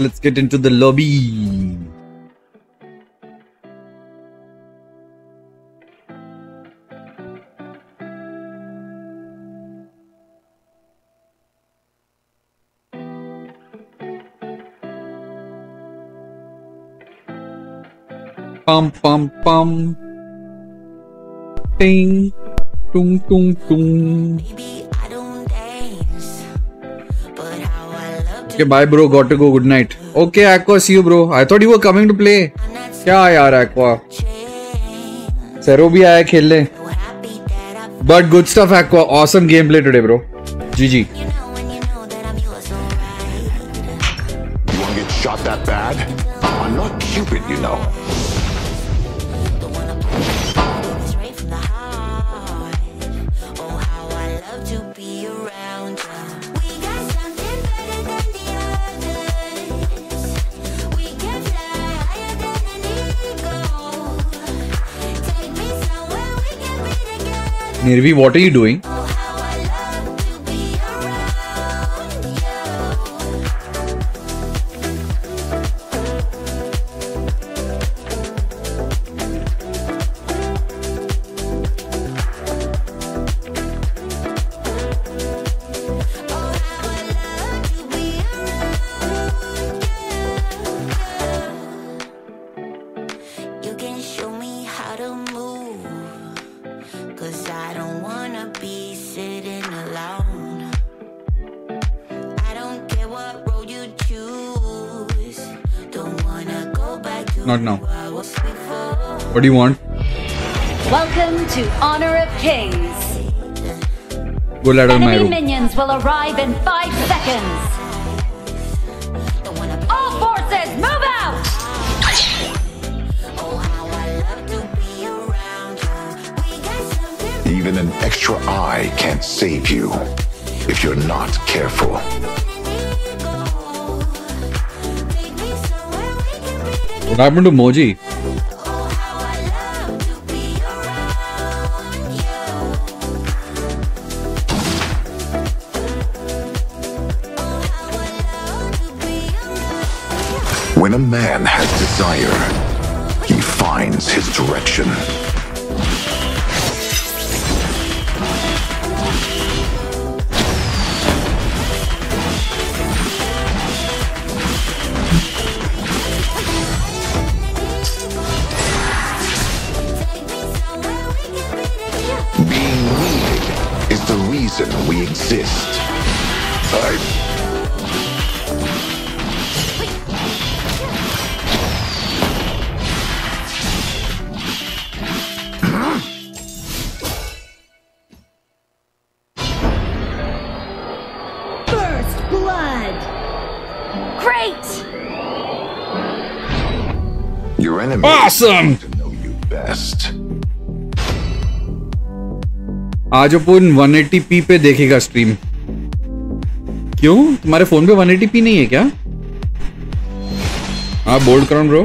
Let's get into the lobby. Pum pum pum. Ding. Tung tung tung. Okay bye bro got to go good night okay Aqua see you bro I thought you were coming to play क्या यार Aqua सरो भी आया खेलने। But good stuff Aqua awesome game play today bro G G Nirvi, what are you doing? What do you want? Welcome to Honor of Kings. Go ladder in my Enemy room. minions will arrive in five seconds. All forces, move out! Even an extra eye can't save you if you're not careful. What happened to Mozi? Awesome! to know you best. आज अपन 180p पे देखेगा stream क्यों तुम्हारे phone पे 180p नहीं है क्या हाँ बोल्ड करो bro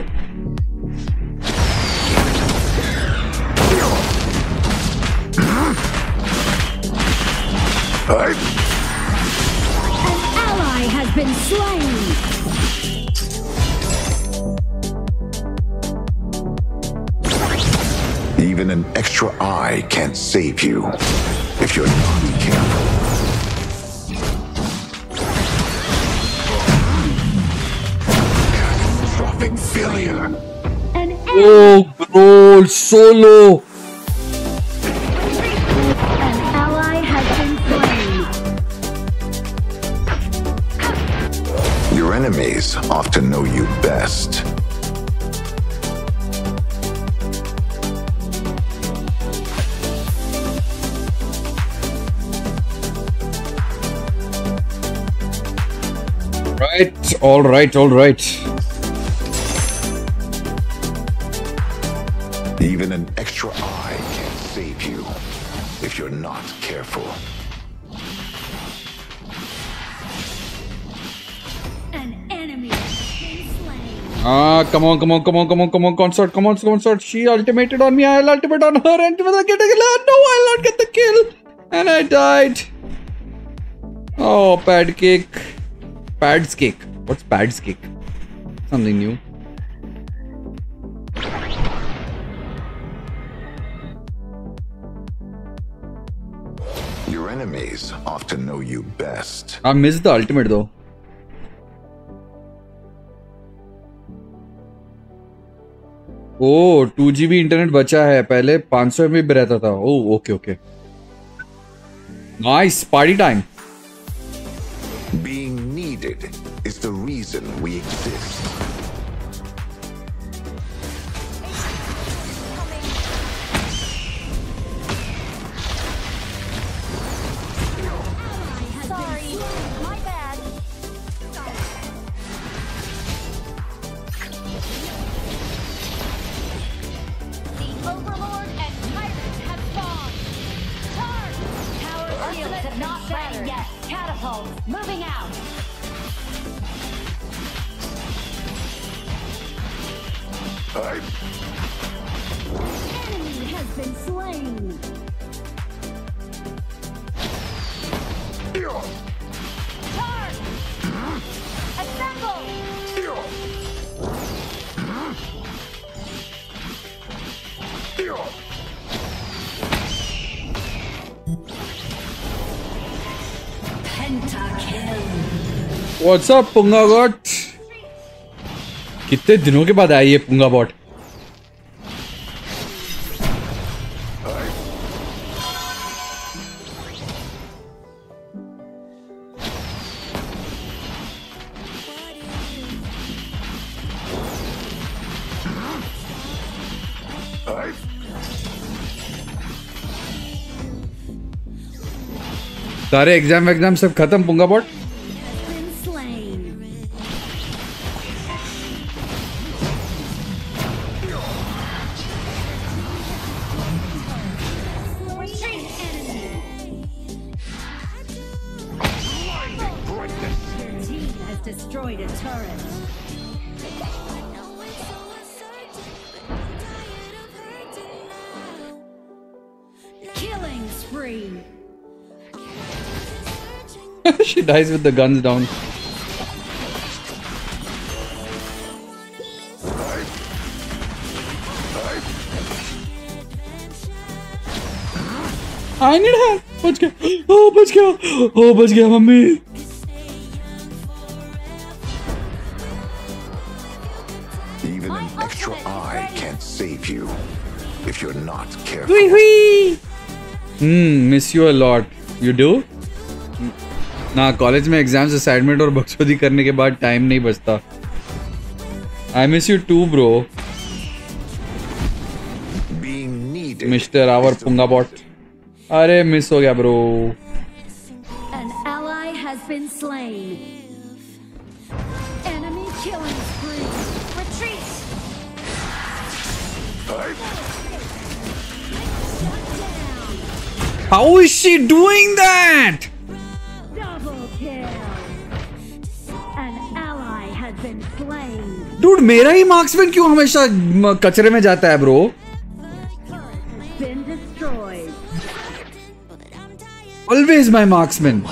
solo. An ally has been slain. Your enemies often know you best. Right, all right, all right. Come on, come on, come on, come on, come on, consort, come on, consort. She ultimated on me. I'll ultimate on her, and will I get a kill? No, I'll not get the kill, and I died. Oh, pad cake, pads cake. What's pads cake? Something new. Your enemies often know you best. I missed the ultimate though. Oh two GB internet बचा है, पहले पाँच सौ MB रहता था। ओ okay okay nice party time being needed is the reason we exist time. Enemy has been slain. What's up, Bungagot? कितने दिनों के बाद आई है पुंगा बॉट सारे एग्ज़ाम एग्ज़ाम सब खत्म, पुंगा bot dies with the guns down. I need help. बच गया ओ बच गया ओ बच गया mummy even an extra eye can't save you if you're not careful. Hui hui. Hmm, miss you a lot. You do? ना college में exams assignment और बक्सोदी करने के बाद टाइम नहीं बचता। I miss you too bro mister our Punga bot अरे मिस हो गया bro How is she doing that? Dude मेरा ही मार्क्समैन क्यों हमेशा कचरे में जाता है bro always my marksman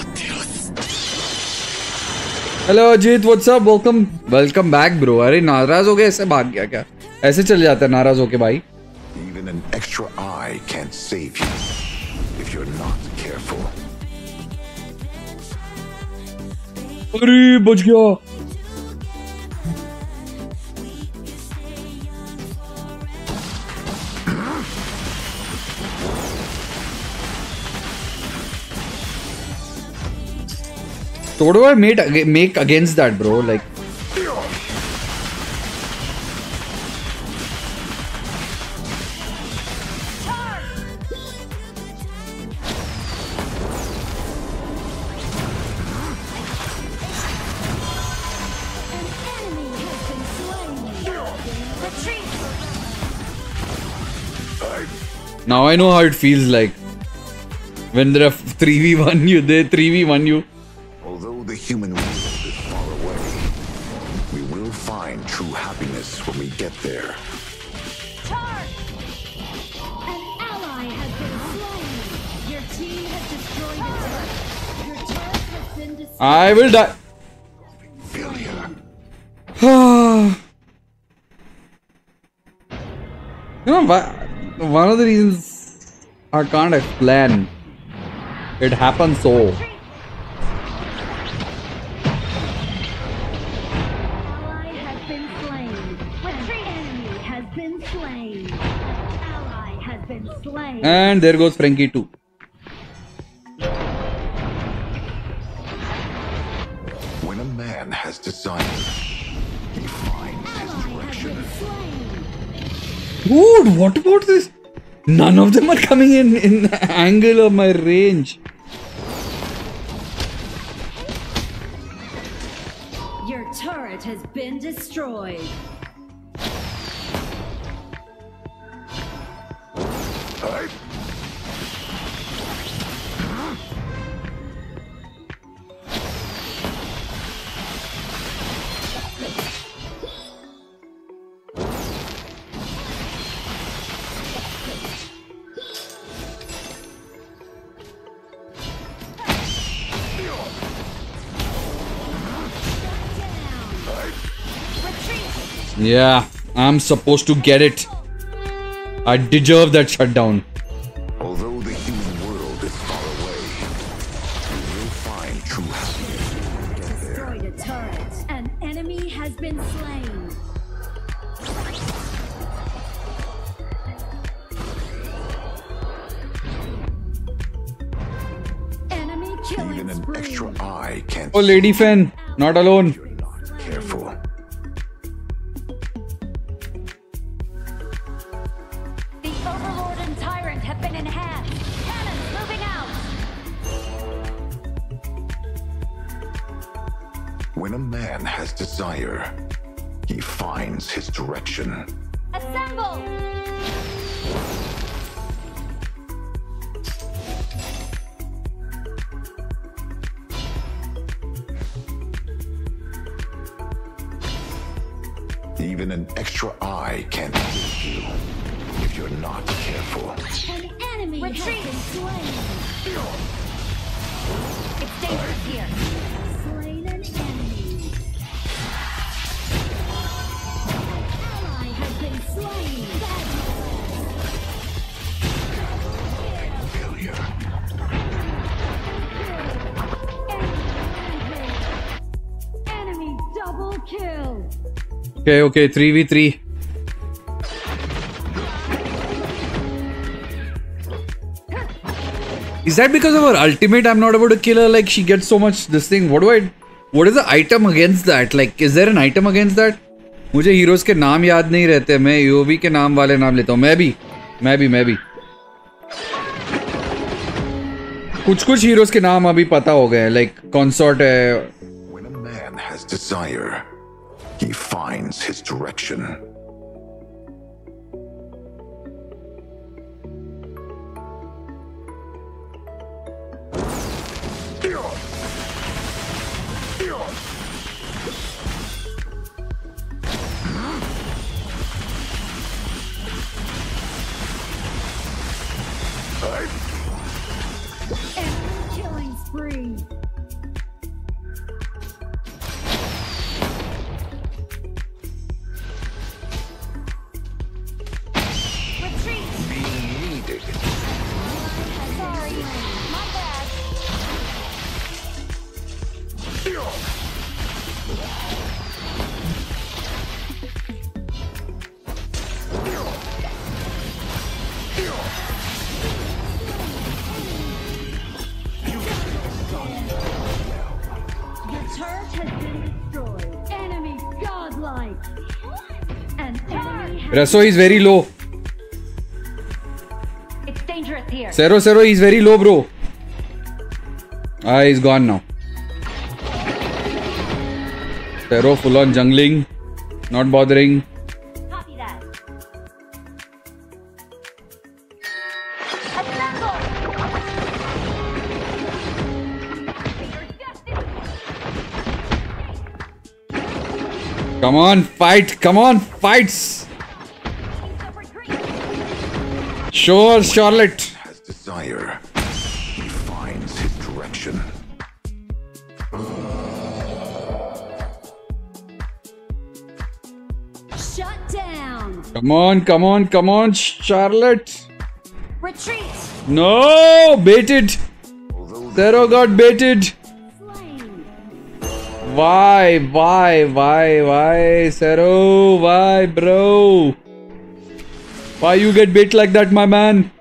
hello Ajit what's up welcome welcome back bro अरे नाराज़ हो गए ऐसे भाग गया क्या? ऐसे चल जाता है नाराज़ होके भाई। Even an अरे बच गया। So what do I make, ag- make against that, bro? Like, now I know how it feels like when there are 3v1 you, they 3v1 you. I will die. you know, one of the reasons I can't explain. It happens so. Ally has been slain. Retreat. Enemy has been slain. Ally has been slain. And there goes Frankie too. Desire, he finds his direction. Dude, what about this? None of them are coming in in angle of my range. Your turret has been destroyed. Yeah, I'm supposed to get it. I deserve that shutdown. Although the human world is far away, we will find true happiness when we. Destroyed a turret. An enemy has been slain. Enemy killing Even an spree. extra eye can't Oh, Lady Fen, not alone. Okay, okay, 3v3. Is that because of her ultimate I'm not able to kill her? Like she gets so much this thing. What do I what is the item against that? Like is there an item against that? मुझे heroes के नाम याद नहीं रहते मैं UV के नाम वाले नाम लेता हूँ मैं भी मैं भी मैं भी कुछ कुछ हीरोज के नाम अभी पता हो गए लाइक कॉन्सॉर्ट है he finds his direction. Raso is very low. It's dangerous here. Zero Zero is very low, bro. Ah, he's gone now. Zero full on jungling. Not bothering. Come on, fight. Come on, fights. Sure, Charlotte. Has desire. He finds his direction. Shut down. Come on, come on, come on, Charlotte. Retreat. No, baited. Zero got baited. Why, why, why, why, Zero? Why, bro? Why you get bit like that, my man?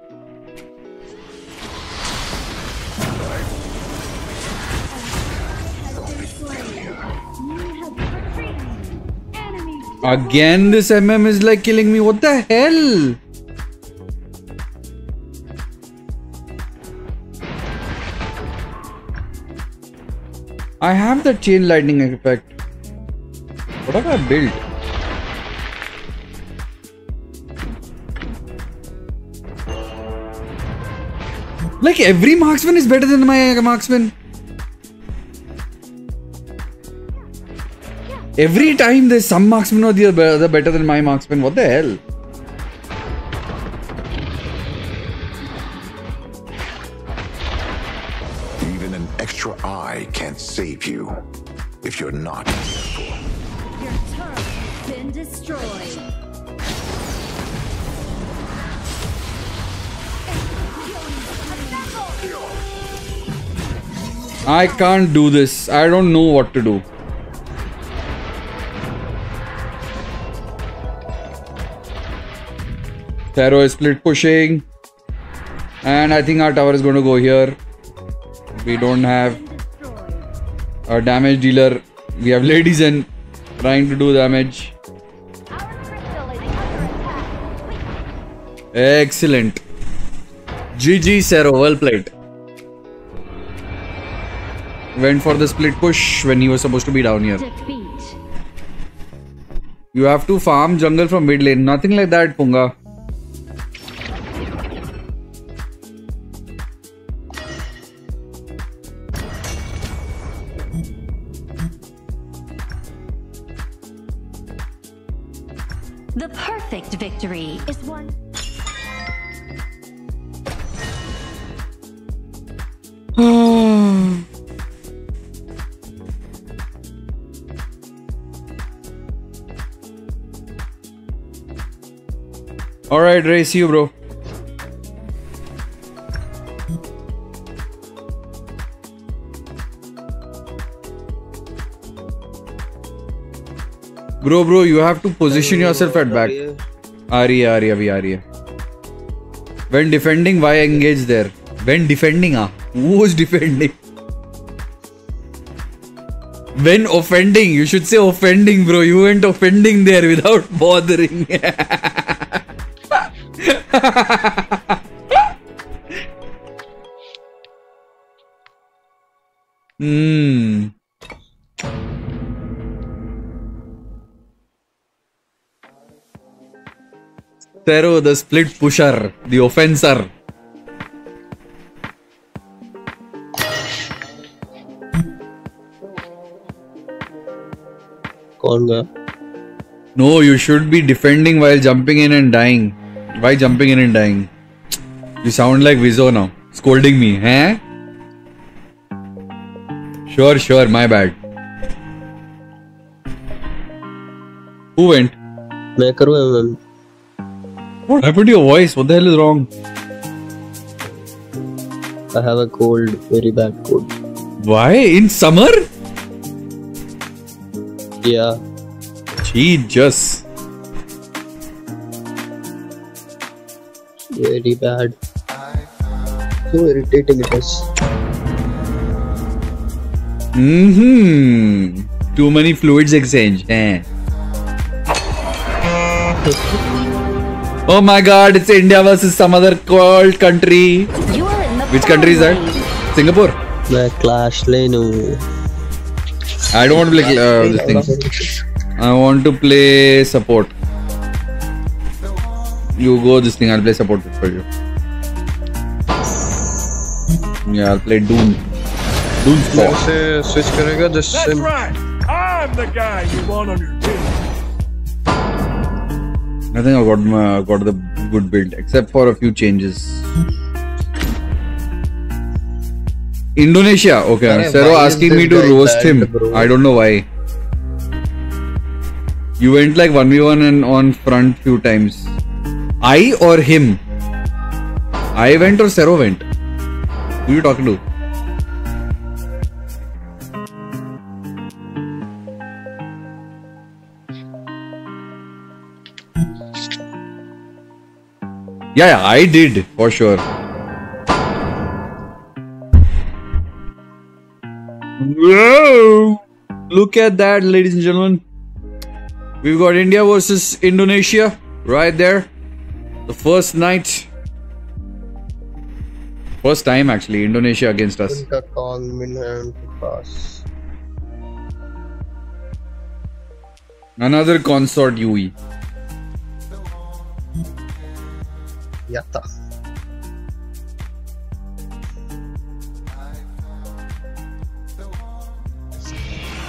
Again, this MM is like killing me. What the hell? I have the chain lightning effect. What have I built? Like every marksman is better than my marksman. Every time there's some marksman or the other better than my marksman. What the hell? Even an extra eye can't save you if you're not I can't do this. I don't know what to do. Taro is split pushing. And I think our tower is going to go here. We don't have a damage dealer. We have ladies and trying to do damage. Excellent. GG Zero, well played. Went for the split push when he was supposed to be down here. You have to farm jungle from mid lane. Nothing like that, Punga. Alright, Ray, see you, bro. Bro, bro, you have to position yourself at back. Ari, Ari, Avi, are When defending, why engage there? When defending, ah? Who's defending? When offending, you should say offending, bro. You went offending there without bothering. Mmm. Tero, the split pusher, the offenser. No, you should be defending while jumping in and dying. Why jumping in and dying? You sound like Wizo now. Scolding me, eh? Sure, sure, my bad. Who went? Maker well. What happened to your voice? What the hell is wrong? I have a cold, very bad cold. Why? In summer? Yeah. Jesus. very bad. So irritating it is. Mm-hmm. Too many fluids exchange. Eh. oh my god, it's India versus some other cold country. Which country is that? Singapore. The clash lane. I don't want to play. Uh, I want to play support You go this thing, I'll play support for you. Yeah, I'll play Doom. Doom मेरे Squad. से switch करेगा जिससे That's right. I'm the guy you want on your team. I think I got my, got the good build, except for a few changes. Indonesia. Okay, Arey, Sero why is asking me this to guy roast bad, him. bro? I don't know why. You went like 1v1 and on front few times. I or him? I went or Sero went? Who you talking to? Yeah, yeah, I did for sure. Whoa! Look at that, ladies and gentlemen. We've got India versus Indonesia right there. The first night, first time actually, Indonesia against us. Another consort Yu. Yatta.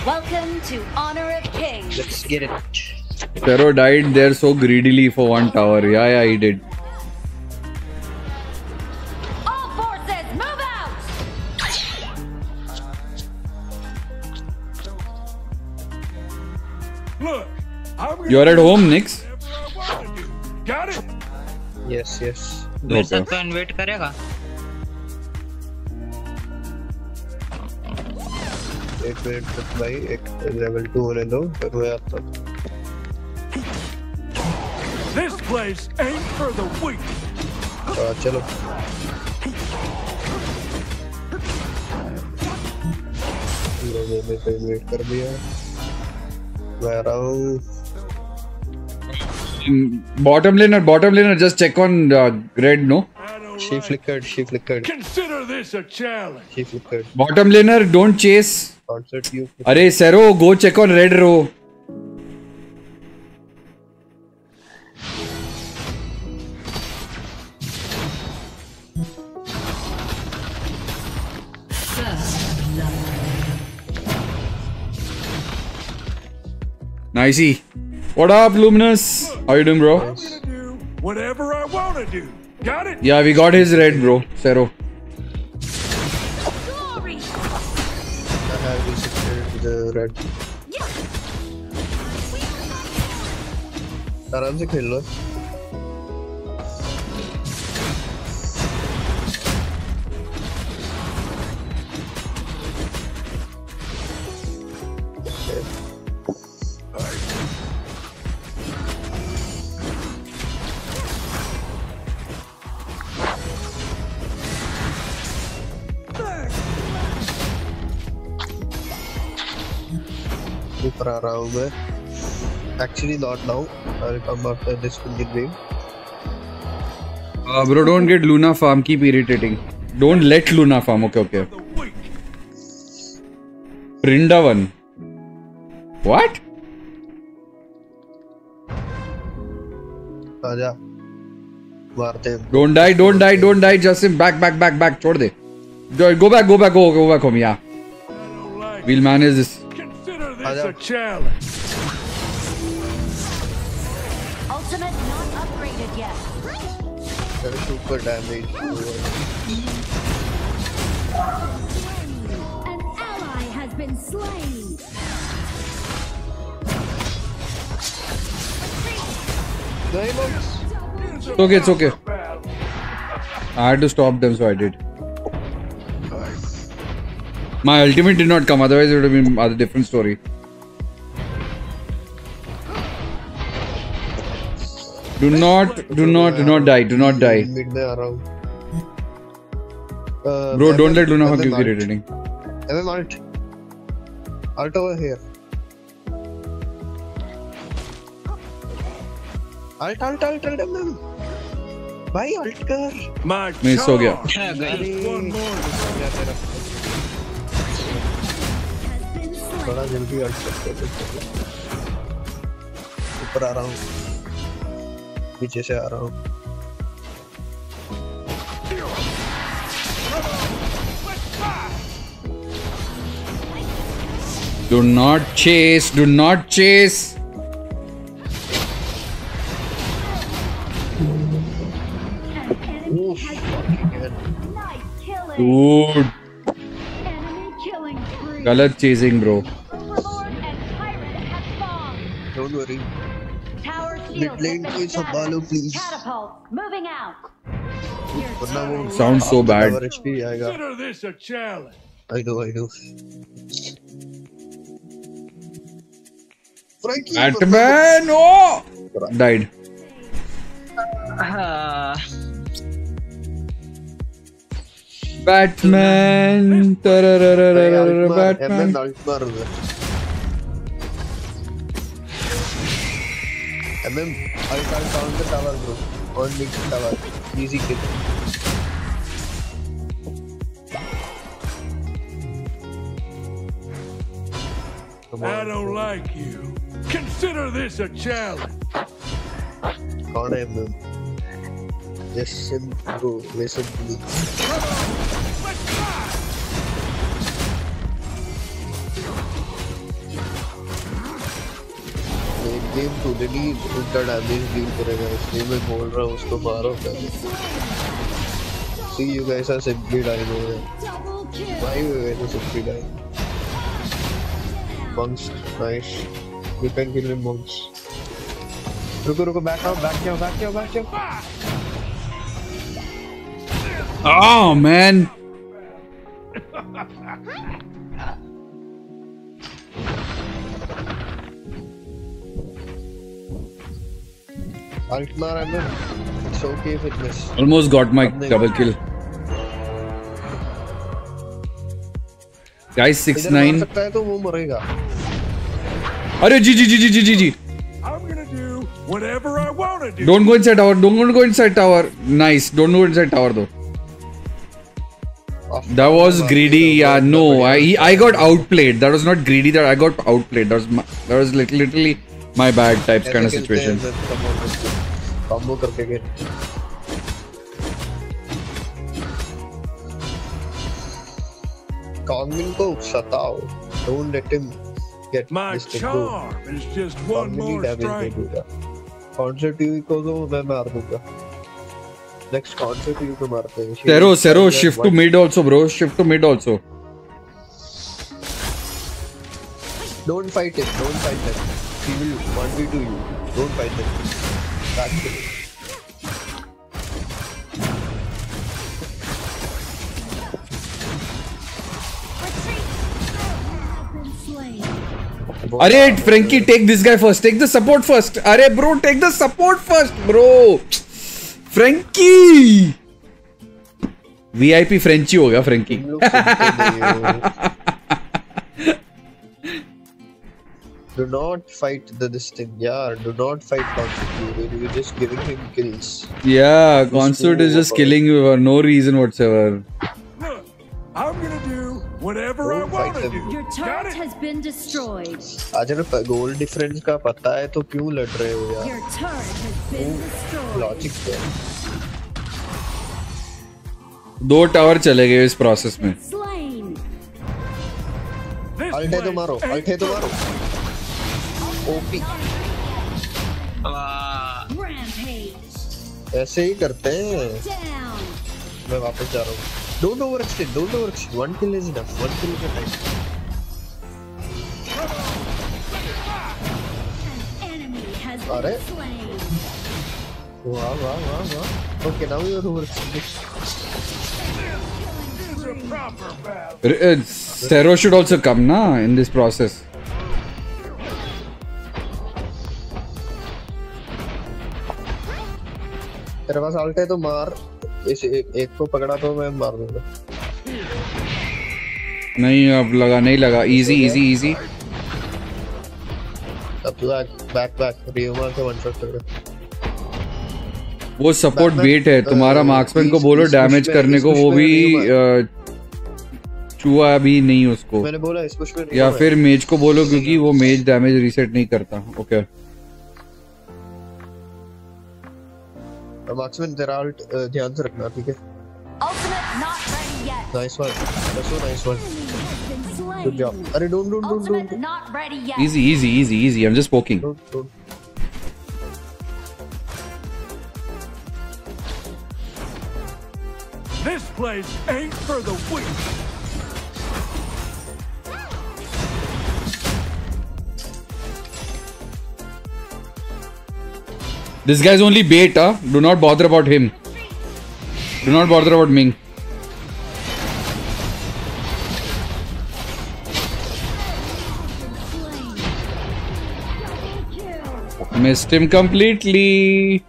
Welcome to Honor of Kings. Let's get it. Pharaoh died there so greedily for one tower. Yeah, yeah, he did. All forces, move out! Look, I'm gonna You're at do home, Nix? whatever I wanna do. Got it? Yes yes मेरे साथ तो invite करेगा एक minute तक भाई एक level two होने दो फिर मैं आता हूँ This place ain't for the weak. हाँ, चलो लोगों ने तो इनवाइट कर दिया मैं आ रहा हूँ Mm, Bottom laner, bottom laner, just check on uh, red, no? She flickered, she flickered, Consider this a challenge. she flickered. Bottom laner, don't chase. Concert you. Arey, Sero, go check on red row. Nicey. What up, Luminous? How you doing, bro? Whatever I wanna do. Got it? Yeah, we got his red, bro. Zero. I have ऊपर आ रहा हूँ मैं। Actually not now I come after this will be dream bro don't get Luna farm keep irritating don't let Luna farm okay okay Vrindavan what आजा मारते don't die don't die don't die just back back back back छोड़ दे। Go back go back go go back home या will manage this Consider this a challenge. Ultimate not upgraded yet. तेरे super damage An ally has been slain. It's okay, it's okay. I had to stop them, so I did. My ultimate did not come, otherwise it would have been a different story. Do not, do not, do not die, do not die. Uh, Bro, don't let Luna hug you, get ready. And then alt. Alt over here. Alt, alt, alt, alt, alt. भाई alt कर मैं सो गया अरे बड़ा जल्दी ult करते हैं. ऊपर आ रहा हूँ. पीछे से आ रहा हूँ. Do not chase, do not chase. Dude. गलत chasing bro. Don't worry. Tower Mid shield lane कोई संभालो please. catapult. Moving out. वरना वो Sounds so bad. Our HP आएगा. Consider this a challenge. I know, I know. Frankie, Batman, oh! Died. Batman. Batman. Batman. MM, I can't count the tower, bro. Or Nixon tower. Easy kill. I don't like you. Consider this a challenge. On MM. This should go. This game तो ही उनका damage deal करेगा, इसलिए मैं बोल रहा हूँ, उसको मारो सी यू गाइस ऐसा सिंपली डाइन हो गया। भाई वैसा simply dine monks nice you can kill monks रुको रुको बैक आओ बैक जाओ बैक जाओ बैक जाओ Oh man. Alt मार MM. It's okay if it miss. Almost got my double kill. Guys, six इधर मार nine. सकता है तो वो मरेगा. अरे जी जी जी जी जी जी जी. I'm gonna do whatever I wanna do. Don't go inside tower. Don't go inside tower. Nice. Don't go inside tower though. that was greedy. Yeah, no, I I got outplayed. That was not greedy. That I got outplayed. That was my, that was like literally my bad type kind of situation. Combo करके get. Kongming ko सताओ. Don't let him get My charm is just one more strike. कौन से TV को तो मैं मार next कौन से team को मारते हैं sero sero shift to mid also bro shift to mid also don't fight it don't fight it he will 1v2 you don't fight it back to अरे Frankie take this guy first take the support first अरे bro take the support first bro Frankie. VIP Frenchie हो गया Frankie. Do not fight the this thing. Yeah, do not fight Constitute. You're just giving him kills. Yeah, Consort is just killing you for no reason whatsoever. I'm gonna do whatever I wanna fight them. Your turret has been destroyed. अगर goal difference का पता है तो क्यों लड़ रहे हो यार Your turret has been destroyed. Logic क्या है दो टावर चले गए इस प्रोसेस में अल्टे तो मारो अल्टे तो मारो ओपी ऐसे ही करते हैं मैं वापस जा रहा हूँ Don't overextend, don't overextend. One kill is enough, one kill is enough. Alright. Wow, wow, wow, wow. Okay, now we are overextending. Zero uh, should also come, na, in this process. तेरे पास alt है तो मार। इस एक, एक को पकड़ा तो मैं मार दूँगा। नहीं अब लगा नहीं लगा। इजी इजी इजी अब तो बैक बैक रियोमा के वन शॉट कर वो सपोर्ट वेट है। तुम्हारा uh, मार्क्समैन को बोलो डैमेज करने को वो भी नहीं चूहा भी नहीं उसको। मैंने बोला इस पुश में या फिर मेज को बोलो क्योंकि वो मेज डैमेज रीसेट नहीं करता। ओके मार्क्समैन तेरा अल्ट ध्यान से रखना ठीक है Ultimate not ready yet. Nice one that's so nice one Been slain. Good job अरे don't don't don't Ultimate not ready yet. Easy easy easy easy I am just poking This place ain't for the weak. This guy's only bait, huh? Do not bother about him. Do not bother about Ming. Missed him completely.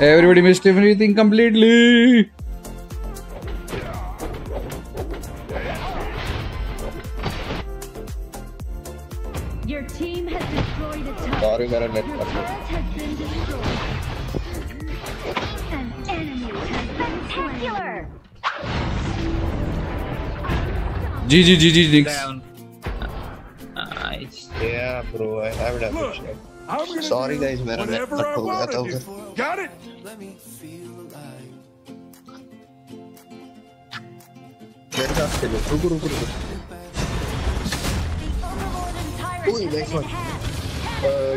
Everybody missed everything completely. Your team has destroyed a tower. GG, GG, Nix. Yeah, bro, I have damage. I'm gonna Sorry do guys, मेरा net whatever I cut हो गया था wanna उधर do. Got it? मेरे साथ खेलो रुको रुको रुको ओए nice one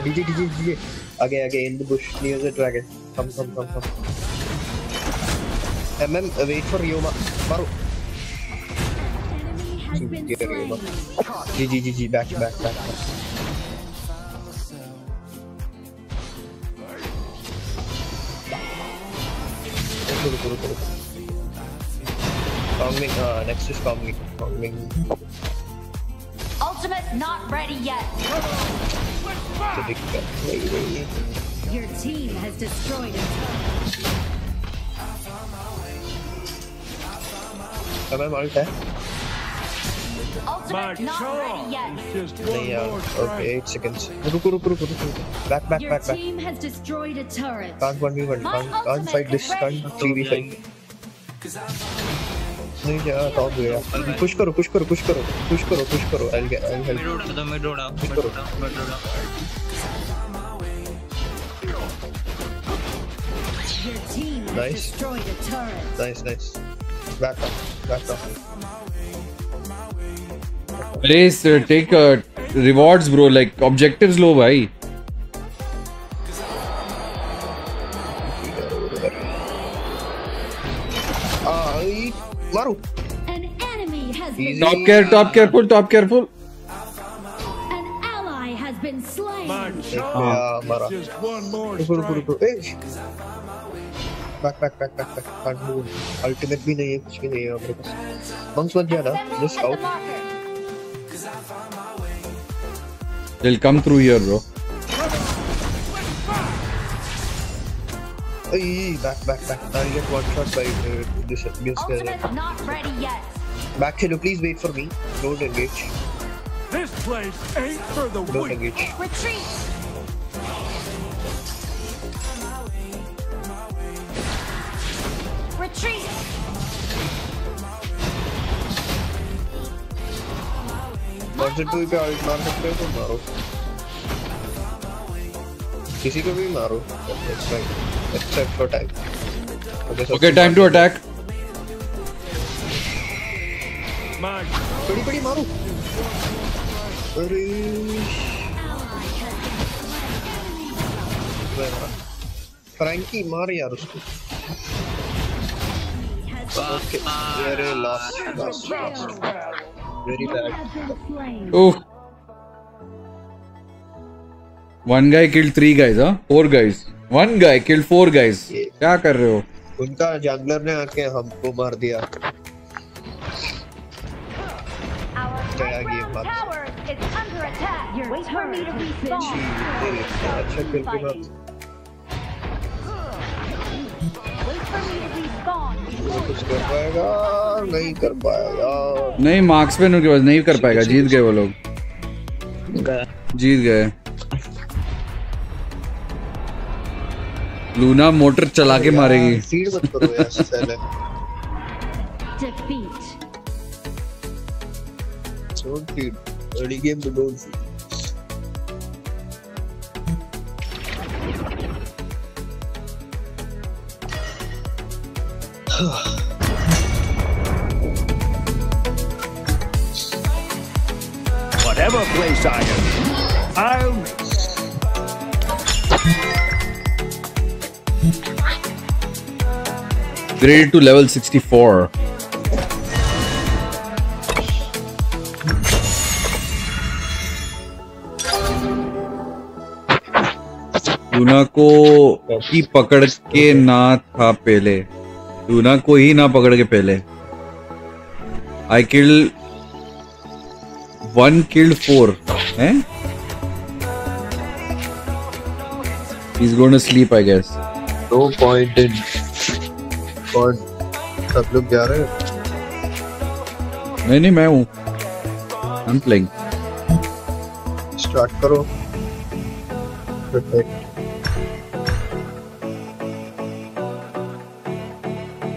DJ DJ DJ आगे आगे in the Bush near the dragon come come come come MM wait for रियोमा मारो Get has been slain. GG, GG, back, back, back. Cool, cool, cool. Coming, uh, next is coming. Coming. Ultimate's not ready yet. Your team has destroyed a. Am I marked there? Ultimate not ready yet. नहीं यार okay 8 seconds रुको रुको रुको रुको back back Your back back team has destroyed a turret. can't 1v1 can't can't fight this can't 3v5 नहीं क्या top गया push करो पुश करो पुश करो पुश करो पुश करो आई will I will mid help उड़ा दो मिड उड़ा पुश मिड करो उड़ा मिड उड़ा Your team has Nice. destroyed a turret. Nice nice back up back up Please uh, take uh, rewards, bro. Like objectives, low, bhai. आई मारो An enemy has been Easy. Top care, top careful, top careful. An ally has been slain. या मारा रुको रुको रुको ए back back back back back can't move ultimate भी नहीं है कुछ भी नहीं है मेरे पास मंक्स मत जाना just out They'll come through here, bro. Ay, back, back, back. I'll get one shot by uh, this, this guy. Not ready yet. Back, hello, please wait for me. Don't engage. This place ain't for the Don't weak. engage. Retreat. Retreat. Concentrate पे out मार सकते हो तो मारो किसी को भी मारो except for time Okay, time to attack. बड़ी बड़ी मारो अरे फ्रैंकी मार यार उसको ओके अरे lost lost very bad Oh. One guy killed three guys, huh? Four guys. One guy killed four guys. क्या कर रहे हो? उनका जंगलर ने आके हमको मार दिया. अच्छा खेल के बाद Wait for me to respawn. कुछ कर पाएगा नहीं कर पाएगा। नहीं मार्क्स उनके पास नहीं कर पाएगा जीत गए वो लोग। जीत गए। लूना मोटर चला के मारेगी। फ़ीड मत करो यार don't feed early game don't feed Whatever place I am, I'll Graded to level 64. Luna को ही पकड़ के ना था पहले लूना को ही ना पकड़ के पहले I kill one killed four हैं He's going to sleep, I guess. No point in सब लोग जा रहे हैं नहीं नहीं मैं हूँ I'm playing. स्टार्ट करो Perfect.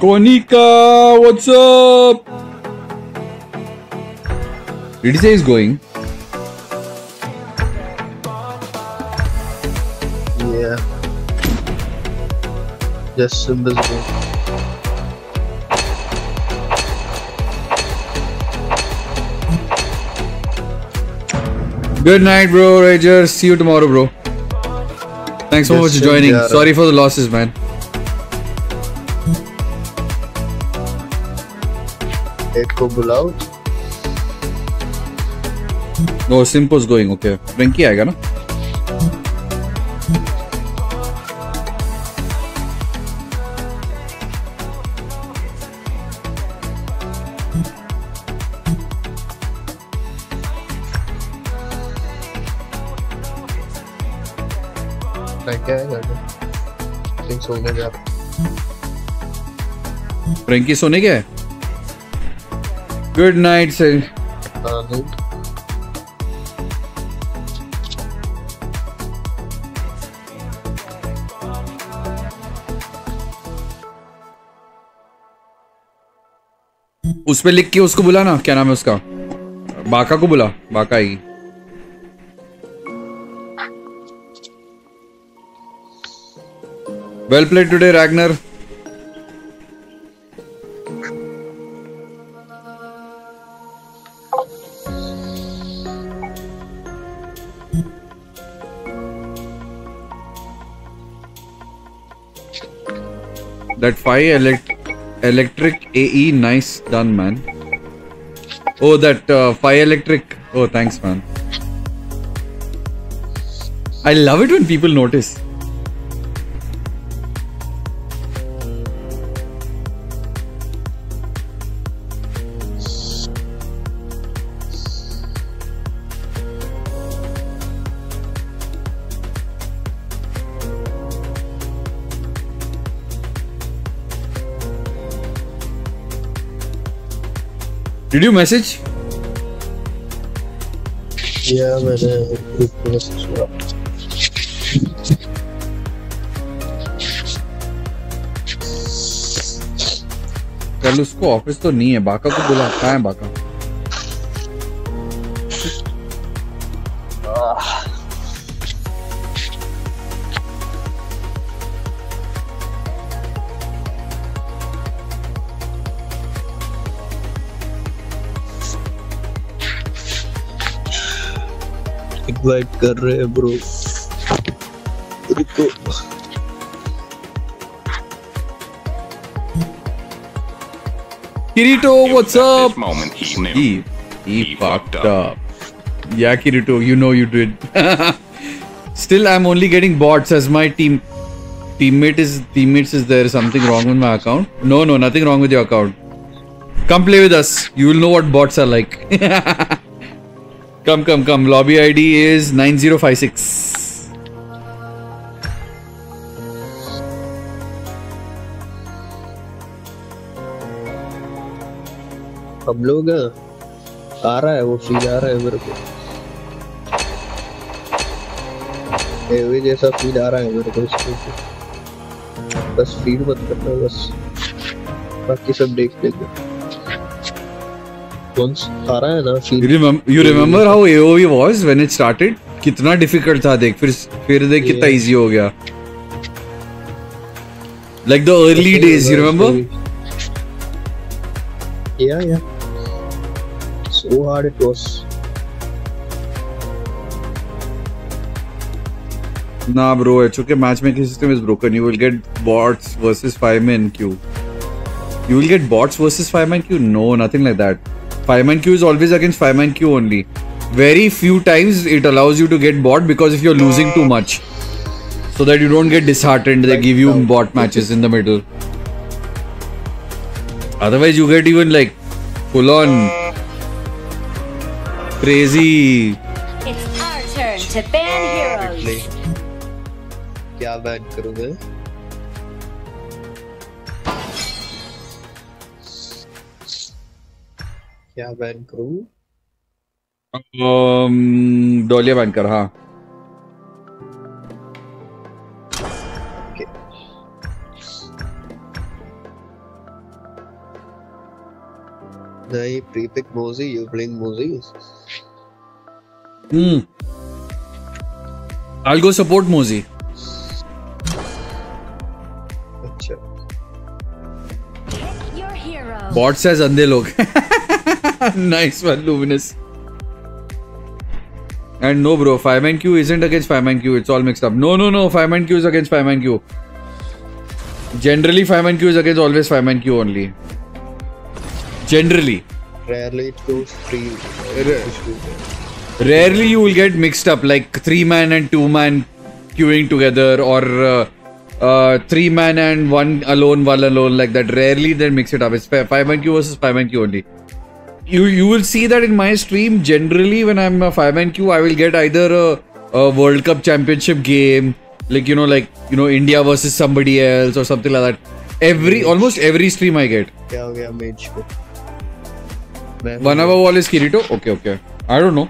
Konika, what's up? Did he say he's going? Yeah. Just symbols go. Good night, bro. Rager. See you tomorrow, bro. Thanks so much for joining. Sorry for the losses, man. को बुलाओ no suppose going okay Venky आएगा ना Frankie सोने गया है? Good night sir हाँ उस पे लिख के उसको बुला ना क्या नाम है उसका? बाका को बुला। बाका आएगी well played today Ragnar That five elect electric AE, nice done, man. Oh, that uh, fire electric. Oh, thanks, man. I love it when people notice. Did you message? या मैंने एक में किया कल उसको ऑफ़िस तो नहीं है बाका को बुला कहाँ है बाका like a ray, bro. Rico. Kirito, what's up? Moment he, he, he, fucked, up. up. Yeah, Kirito, you know you did. Still, I'm only getting bots as my team teammate is teammates is there something wrong with my account? No, no, nothing wrong with your account. Come play with us. You will know what bots are like. come, come, come. Lobby ID is 9056. हम लोग आ रहा है वो feel आ रहा है मेरे को एवी जैसा फील आ रहा है मेरे को इसके। बस फील मत करना बस बाकी सब देख लेंगे बर how AOV was when it started कितना डिफ़िकल्ट था देख फिर फिर देख कितना इजी हो गया। Like the early days you remember yeah yeah so hard it was ना ब्रो है चूँकि मैच में की system is broken you will get bots versus five man queue you will get bots versus five man queue no nothing like that Five man queue is always against five man queue only. Very few times it allows you to get bot because if you're losing too much, so that you don't get disheartened, they give you bot matches in the middle. Otherwise, you get even like full on crazy. It's our turn to ban heroes. Play. क्या ban करूँ क्या banker um, डोलिया banker कर नहीं prepick मोजी you bling मोजी। Hmm. Support अच्छा। Bots हैं जंदे लोग nice one, Luminous. And no, bro, Fireman Q isn't against Fireman Q. It's all mixed up. No, no, no. Fireman Q is against Fireman Q. Generally, Fireman Q is against always Fireman Q only. Generally. rarely it goes free Rarely you will get mixed up like three man and two man queuing together or uh, uh, three man and one alone, one alone like that. Rarely they mix it up. It's five man queue versus five man queue only You you will see that in my stream. Generally, when I'm a five man queue, I will get either a, a World Cup Championship game, like you know, like you know, India versus somebody else or something like that. Every almost every stream I get. क्या हो गया मेज को मैं One above wall is Kirito. Okay, okay. I don't know.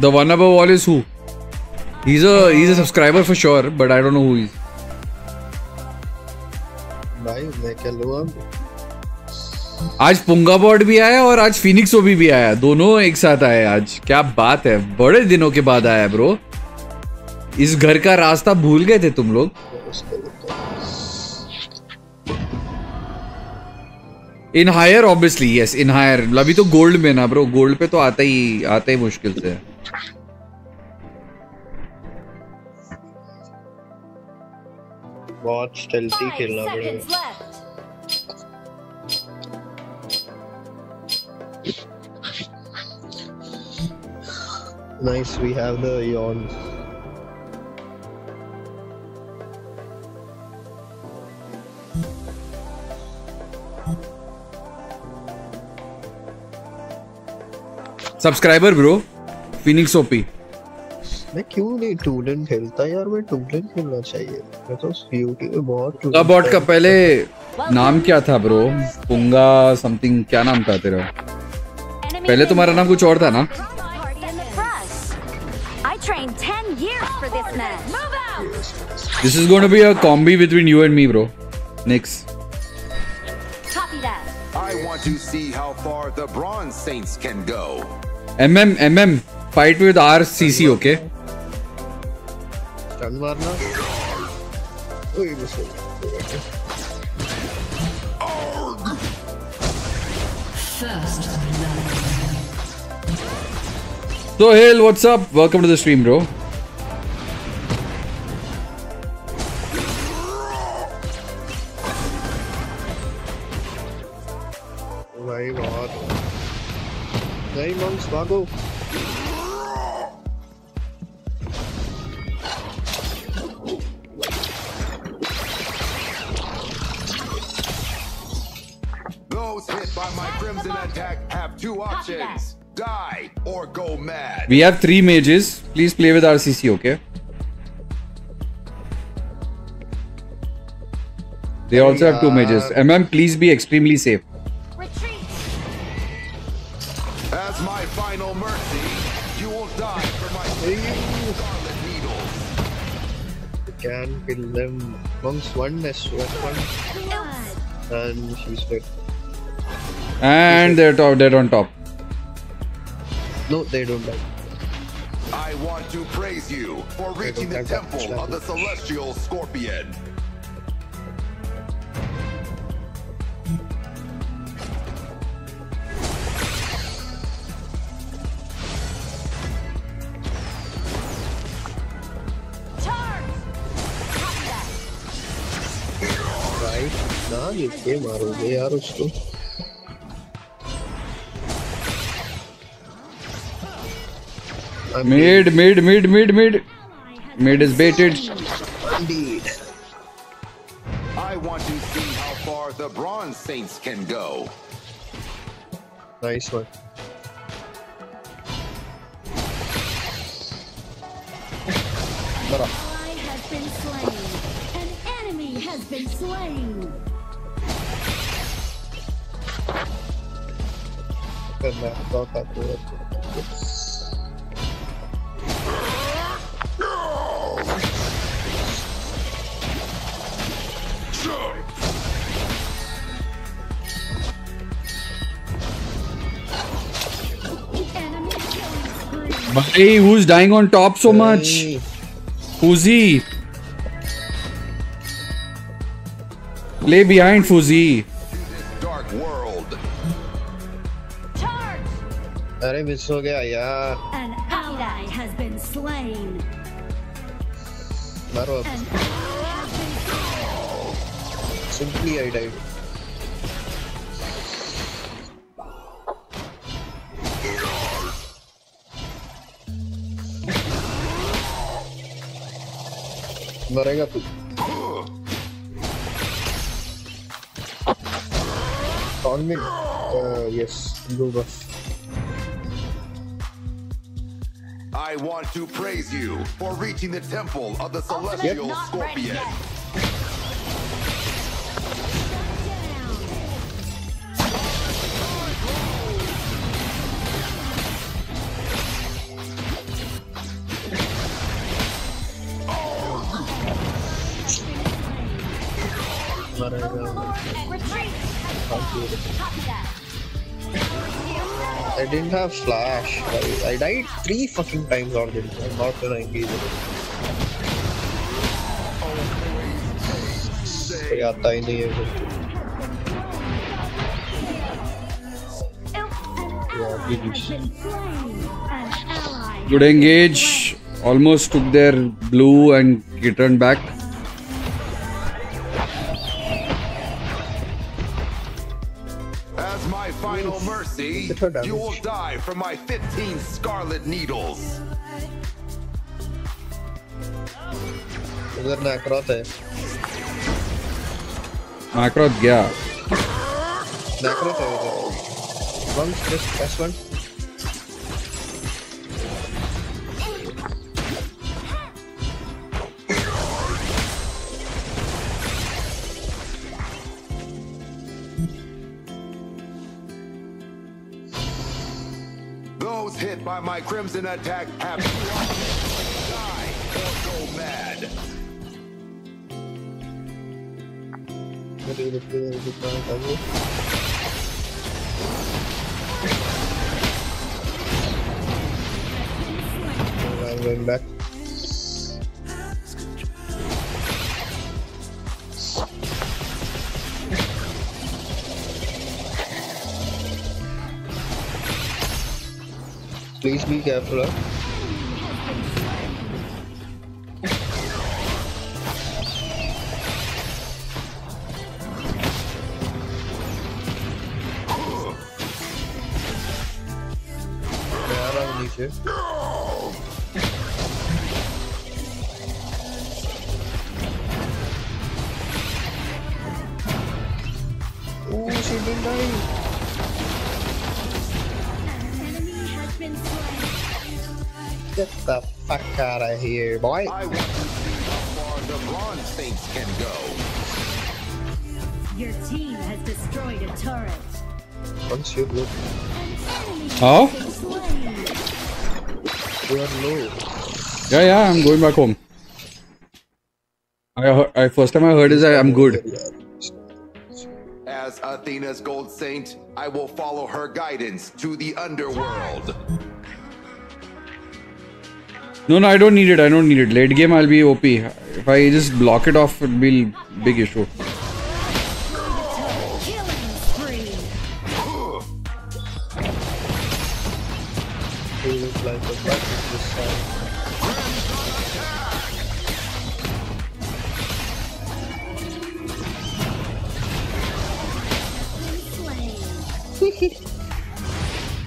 The one above wall is who? He's a he's a subscriber for sure, but I don't know who he is. भाई मैं क्या लूँ अब आज पुंगा बॉर्ड भी आया और आज फिनिक्स ओबी भी आया। दोनों एक साथ आए आज। क्या बात है। बड़े दिनों के बाद आया ब्रो इस घर का रास्ता भूल गए थे तुम लोग? In higher obviously yes in higher अभी तो गोल्ड में ना ब्रो गोल्ड पे तो आता ही आता ही मुश्किल से। बहुत स्टेल्थी खेलना पड़ेगा। Nice, we have the yawn. Subscriber bro Phoenix OP मैं क्यों नहीं टूलन खेलता यार? मैं टूलन खेलना चाहिए। मैं तो ब्यूटी में बहुत पुंगा बॉट का पहले नाम क्या था ब्रो पुंगा समथिंग क्या नाम था तेरा? पहले तुम्हारा नाम कुछ और था ना? trained 10 years for this match. Move out! This is going to be a combi between you and me, bro. Next. Copy that. I want to see how far the Bronze Saints can go. MM, MM, fight with RCC, okay? Stun marna. Oh, So Sohail, what's up? Welcome to the stream, bro. my god. Those hit by my crimson attack have two options die or go mad. We have three mages. Please play with RCC, okay? They also have two mages. MM, please be extremely safe. Retreat. As my final mercy, you will die for my scarlet needles. can kill them monks one S one and she's dead And they're top. They're on top. No, they don't like. I want to praise you for reaching the temple of the celestial scorpion. Charge! Right? Now you came out of the arrows too. Mid, mid, mid, mid, mid. Mid is baited. Indeed. I want to see how far the Bronze Saints can go. nice one ally has been slain. An enemy Hey, who's dying on top so much? Fuzi. Play behind Fuzi. Dark world. अरे miss हो गया यार An ally has been slain. मारो अब simply I died मरेगा तू On me, uh, yes, blue buff. I want to praise you for reaching the temple of the celestial scorpion. let her go. I didn't have flash. I, I died three fucking times already. I'm not gonna engage it. Yeah, Good engage. Almost took their blue and returned back. mercy, you will die from my 15 scarlet needles. उधर नैक्रोथ है Macroth गया. नैक्रोथ है उधर one just S one was hit by my crimson attack have die or go mad. I'm going back. Please be careful. Here, boy. I want to see how far the Bronze Saints can go. Your team has destroyed a turret. Once you're good, Oh? Slain. you are low. Yeah, yeah, I'm going back home. I, heard, I first time I heard is I, I'm good. As Athena's Gold Saint, I will follow her guidance to the underworld. No, no, I don't need it. I don't need it. Late game, I'll be OP. If I just block it off, it'll be a big issue.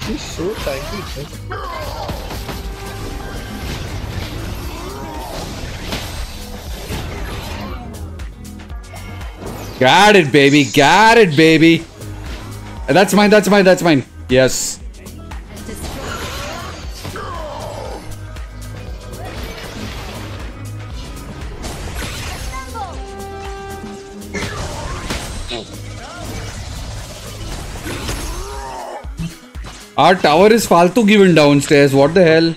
He's so tiny. Got it, baby. Got it, baby. That's mine. That's mine. That's mine. Yes. Our tower is faltu given downstairs. What the hell?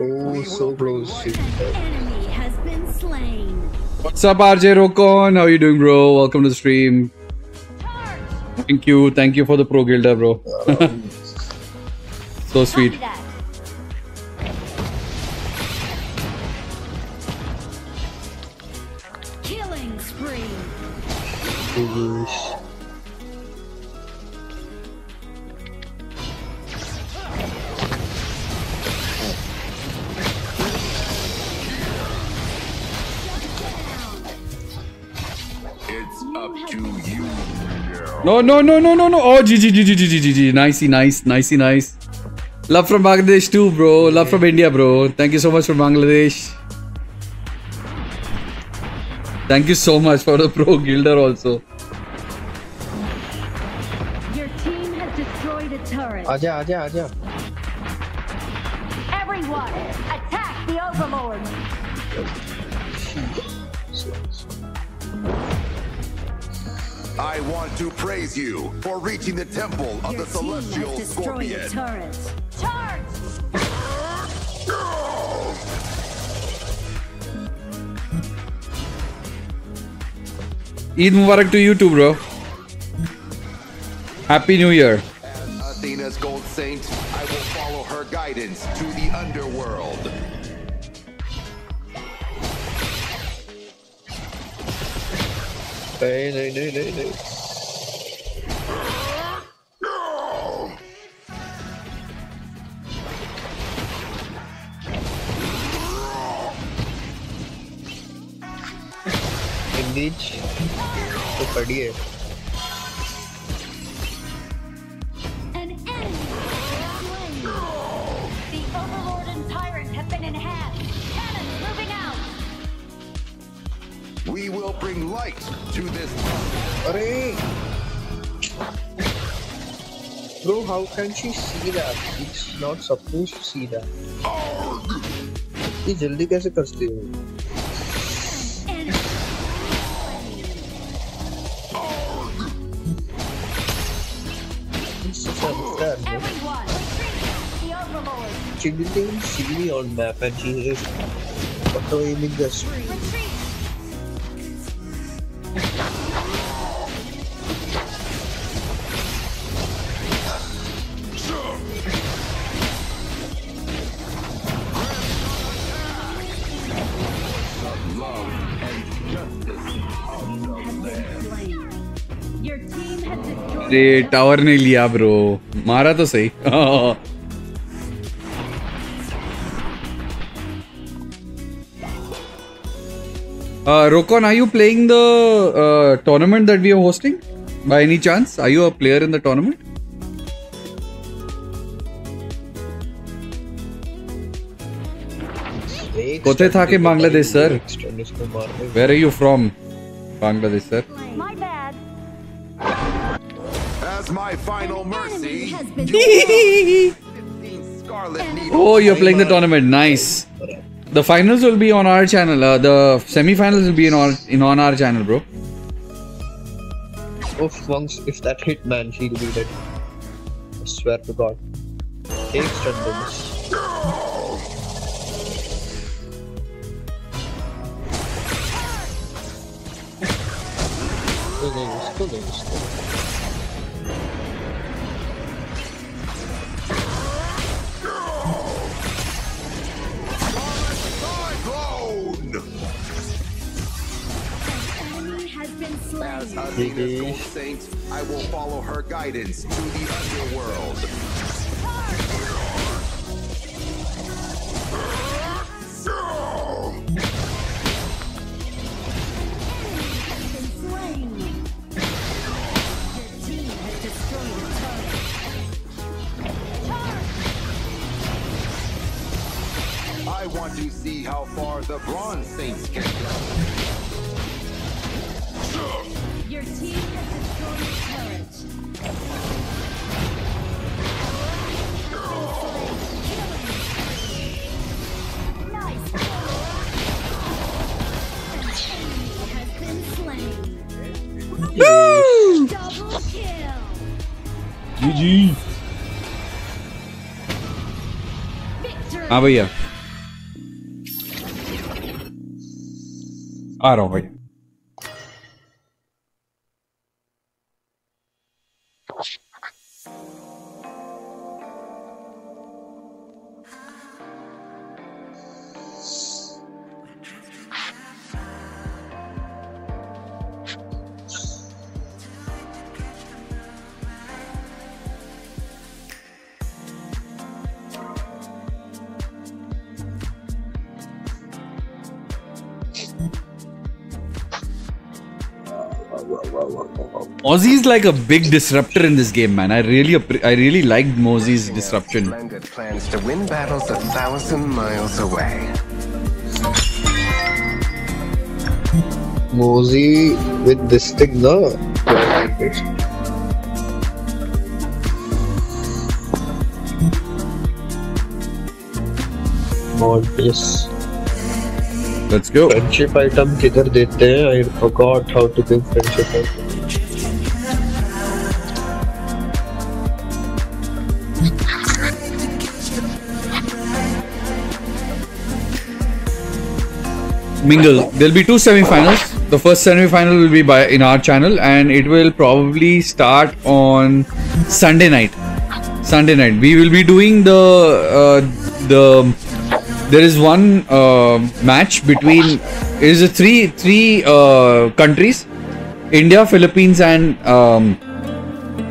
Oh, so close. Enemy has been slain. What's up, RJ Rokon? How you doing, bro? Welcome to the stream. Thank you. Thank you for the pro gilder, bro. so sweet. Killing spree. No, no, no, no, no, no. Oh, GG, GG, GG, GG. Nicey, nice, nicey, nice. Love from Bangladesh too, bro. Love from India, bro. Thank you so much for Bangladesh. Thank you so much for the pro guilder also. Your team has destroyed a turret. Aja, aja, aja. I want to praise you for reaching the temple of Your the team has celestial destroyed a scorpion. turret. Charge! Eid Mubarak to you too, bro. Happy New Year. Athena's gold saint, I will follow her guidance to the underworld. नहीं नहीं नहीं नहीं नहीं Indies तो खड़ी We will bring light to this अरे Bro, how can she see that? It's not supposed to see that. ये जल्दी कैसे करती हो It's such unfair, bro. Everyone, retreat. The overlord. She didn't even see me on map and she just auto aiming the love and justice of the land. अरे tower नहीं लिया bro मारा तो सही। Rokon are you playing the tournament that we are hosting by any chance are you a player in the tournament কোথায় থাকে Bangladesh sir where are you from Bangladesh sir oh you're playing the tournament. Nice. The finals will be on our channel uh, the semi-finals will be in on in on our channel bro. Oh, once if that hit man she'll be dead. I swear to god. Take stun still there. As Athena's gold saint, I will follow her guidance to the underworld. I want to see how far the bronze saints can go. Your team has destroyed a turret. Nice. An enemy has I don't know. Mozi's like a big disruptor in this game, man. I really, I really liked Mozi's disruption. Plans to win battles a thousand miles away. Mozi with this stick, no. Mod, yes. Let's go. Friendship item किधर देते हैं? I forgot how to give friendship item. Mingle. There'll be two semi-finals. The first semi-final will be by in our channel, and it will probably start on Sunday night. Sunday night. We will be doing the uh, the. There is one uh, match between. Is a three three uh, countries, India, Philippines, and um,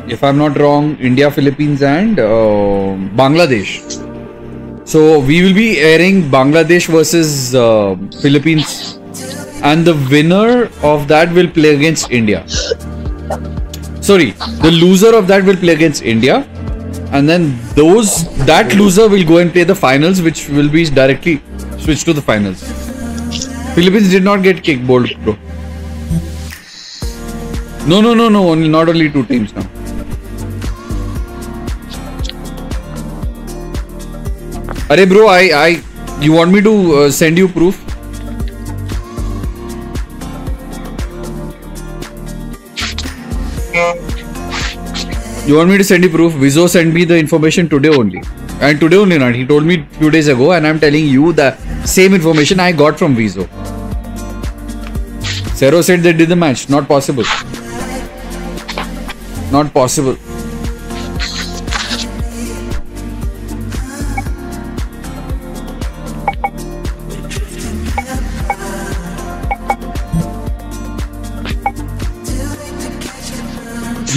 if I'm not wrong, India, Philippines, and uh, Bangladesh. So we will be airing Bangladesh versus uh, Philippines, and the winner of that will play against India. Sorry, the loser of that will play against India, and then those that loser will go and play the finals, which will be directly switched to the finals. Philippines did not get kicked, bro. No, no, no, no. Only not only two teams now. Arey bro, I I you want me to uh, send you proof? You want me to send you proof? Vizo sent me the information today only. And today only not. He told me few days ago and I'm telling you the same information I got from Vizo. Zero said they did the match. Not possible. Not possible.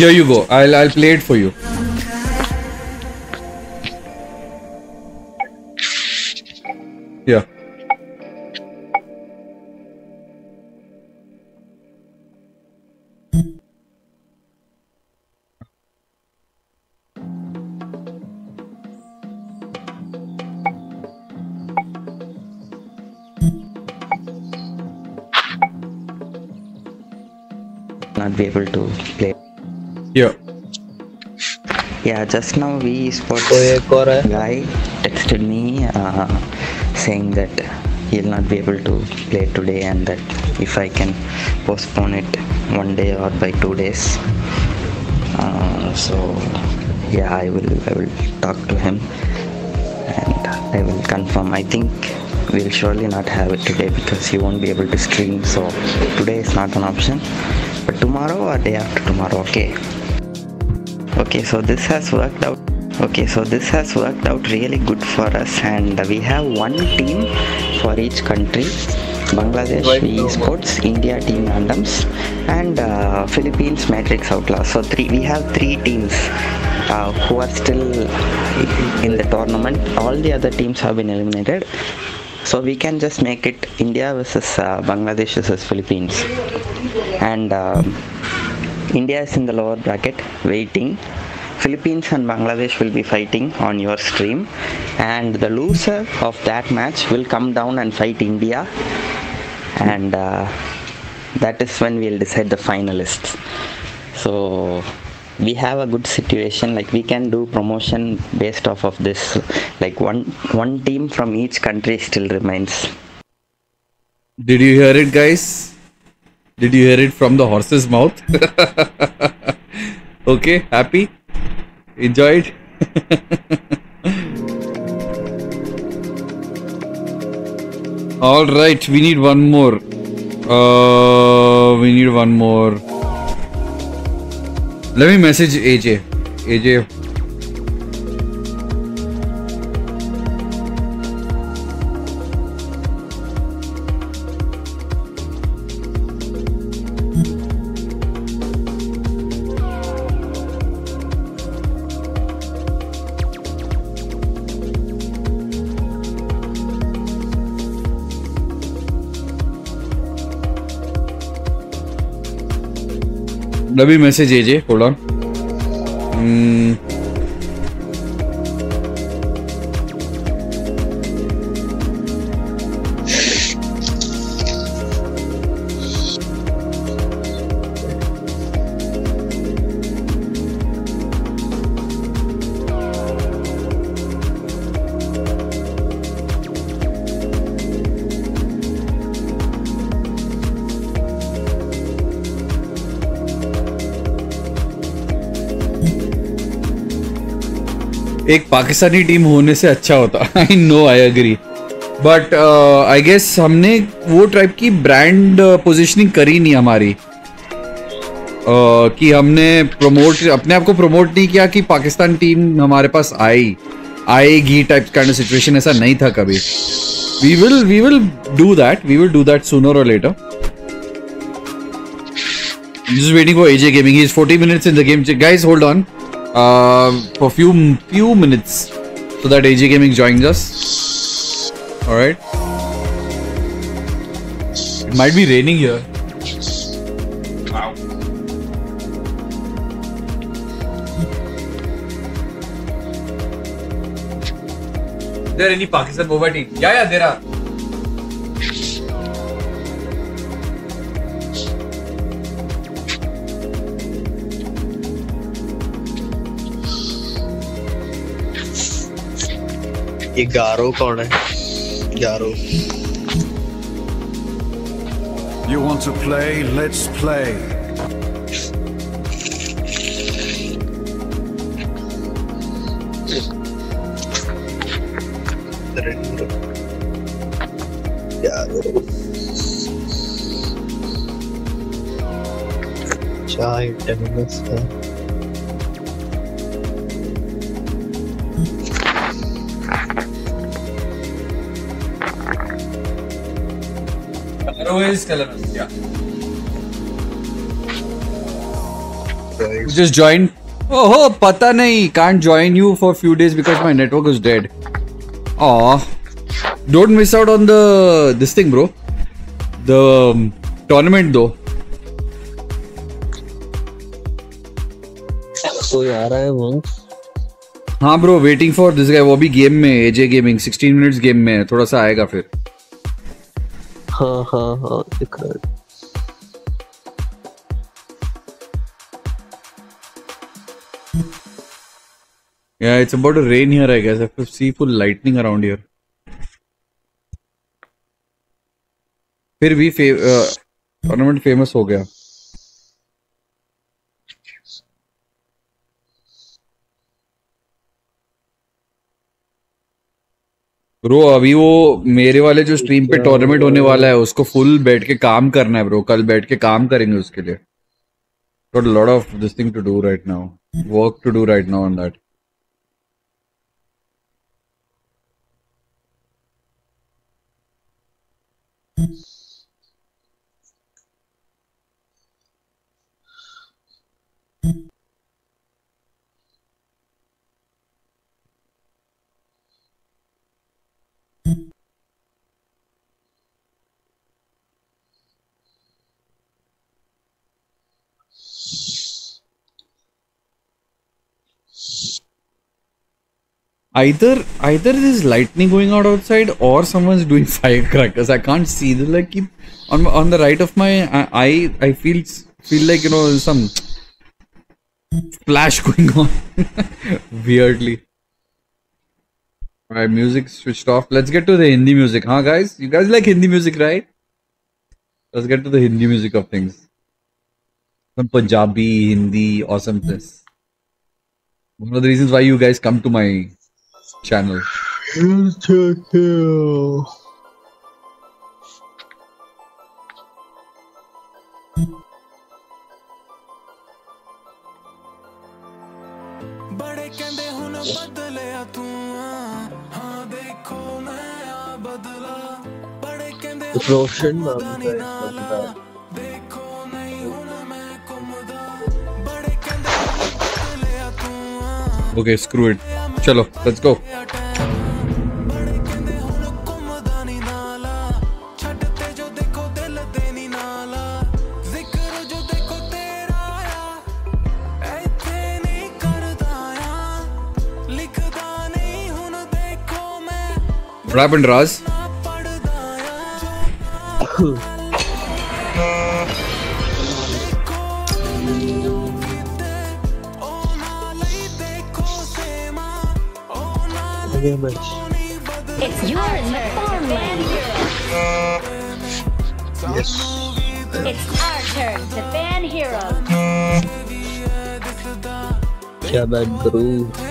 Here you go. I'll I'll play it for you. Yeah. not be able to play. Yeah. Yeah, just now we sports guy texted me uh, saying that he'll not be able to play today and that if I can postpone it one day or by two days. Uh, so yeah, I will I will talk to him and I will confirm. I think we'll surely not have it today because he won't be able to stream. So today is not an option, but tomorrow or day after tomorrow. Okay. Okay, so this has worked out. Okay, so this has worked out really good for us, and we have one team for each country. Bangladesh Esports, India Team Randoms, and uh, Philippines Matrix Outlaws. So three, we have three teams uh, who are still in the tournament. All the other teams have been eliminated. So we can just make it India versus uh, Bangladesh versus Philippines, and um India is in the lower bracket waiting. Philippines and Bangladesh will be fighting on your stream, and the loser of that match will come down and fight India, and uh, that is when we'll decide the finalists. So we have a good situation like we can do promotion based off of this like one one team from each country still remains Did you hear it, guys? Did you hear it from the horse's mouth? okay, happy? Enjoyed? All right, we need one more. Uh, we need one more. Let me message AJ. AJ, अभी message भेजिए hold on Pakistani team होने से अच्छा होता I know I agree but I guess हमने वो type की brand positioning करी नहीं हमारी uh, कि हमने प्रमोट अपने आप को प्रमोट नहीं किया कि पाकिस्तान टीम हमारे पास आई आएगी टाइप ऑफ़ सिचुएशन ऐसा नहीं था कभी we will we will do that we will do that sooner और later just waiting for AJ Gaming. He's 40 minutes in the game. Guys, hold on. Uh, for few few minutes, so that AJ Gaming joins us. All right. It might be raining here. There any Pakistan mobile team? Yeah, yeah, there are. ये गारो कौन है गारो You want to play? Let's play. गारो चाय tennis का Arrow is Colonel. Yeah. Just joined. Oh, oh, pata nahi. Can't join you for few days because my network is dead. Aw. Don't miss out on the this thing, bro. The um, tournament though. कोई आ रहा है monks? हाँ bro waiting for this guy वो भी game में एजे gaming 16 minutes game में थोड़ा सा आएगा फिर हाँ हाँ हाँ दिख रहा है Yeah, it's about to rain here, I guess. I have to see full lightning around here. फिर भी टूर्नामेंट फ़ेमस हो गया ब्रो अभी वो मेरे वाले जो स्ट्रीम पे टूर्नामेंट होने वाला है उसको फुल बैठ के काम करना है ब्रो कल बैठ के काम करेंगे उसके लिए। Got a lot of this thing to do right now. Work to do right now on that. Either either there's lightning going out outside or someone's doing firecrackers i can't see they like keep on on the right of my uh, eye i feel feel like you know some flash going on weirdly Alright, music switched off. Let's get to the Hindi music, huh, guys? You guys like Hindi music, right? Let's get to the Hindi music of things. Some Punjabi, Hindi, awesomeness. One of the reasons why you guys come to my channel. YouTube. रोशन नाम का Okay, screw it. चलो let's go What happened, Raz? very much. It's your farmland. Uh, yes. It's our turn to fan hero. Kya baat bro?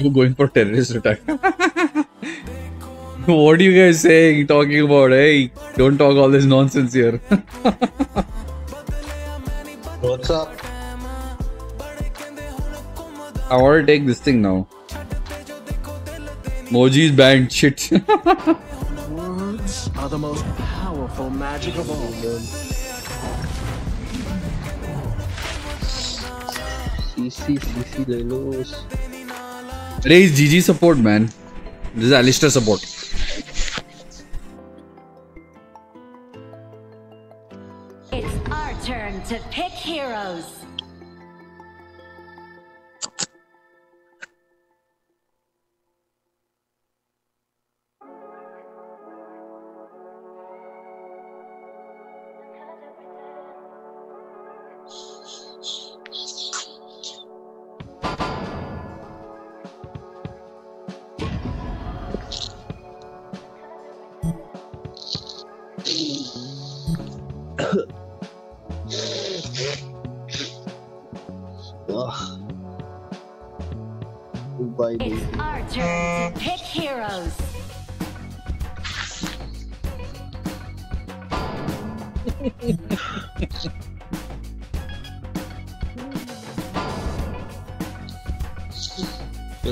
You're going for terrorist attack. what are you guys saying? Talking about, hey, don't talk all this nonsense here. What's up? I want to take this thing now. Mozi is banned. Shit. Words are the most powerful magic of all. CC CC ले लो Raise GG support, man. This is Alistair support. It's our turn to pick heroes.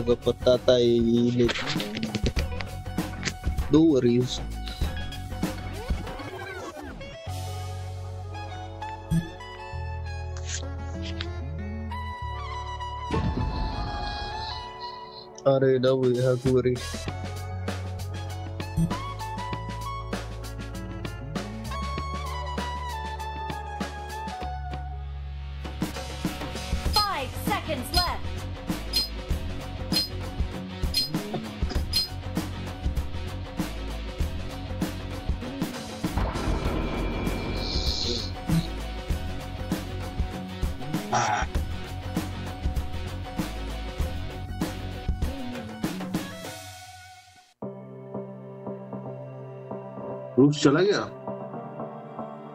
много потата или долларов. अरे dub यहाँ कुरी Bruce चला गया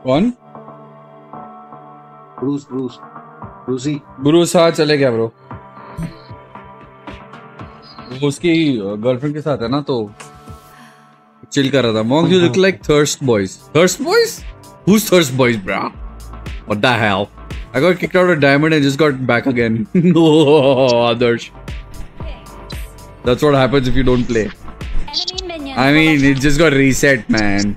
कौन Bruce Bruce Brucie Bruce हाँ चले गया ब्रो वो उसकी गर्लफ्रेंड के साथ है ना तो चिल कर रहा था मॉन्ग you look like thirst boys thirst boys who's thirst boys bro what the hell i got kicked out of diamond and just got back again no others that's what happens if you don't play i mean it just got reset man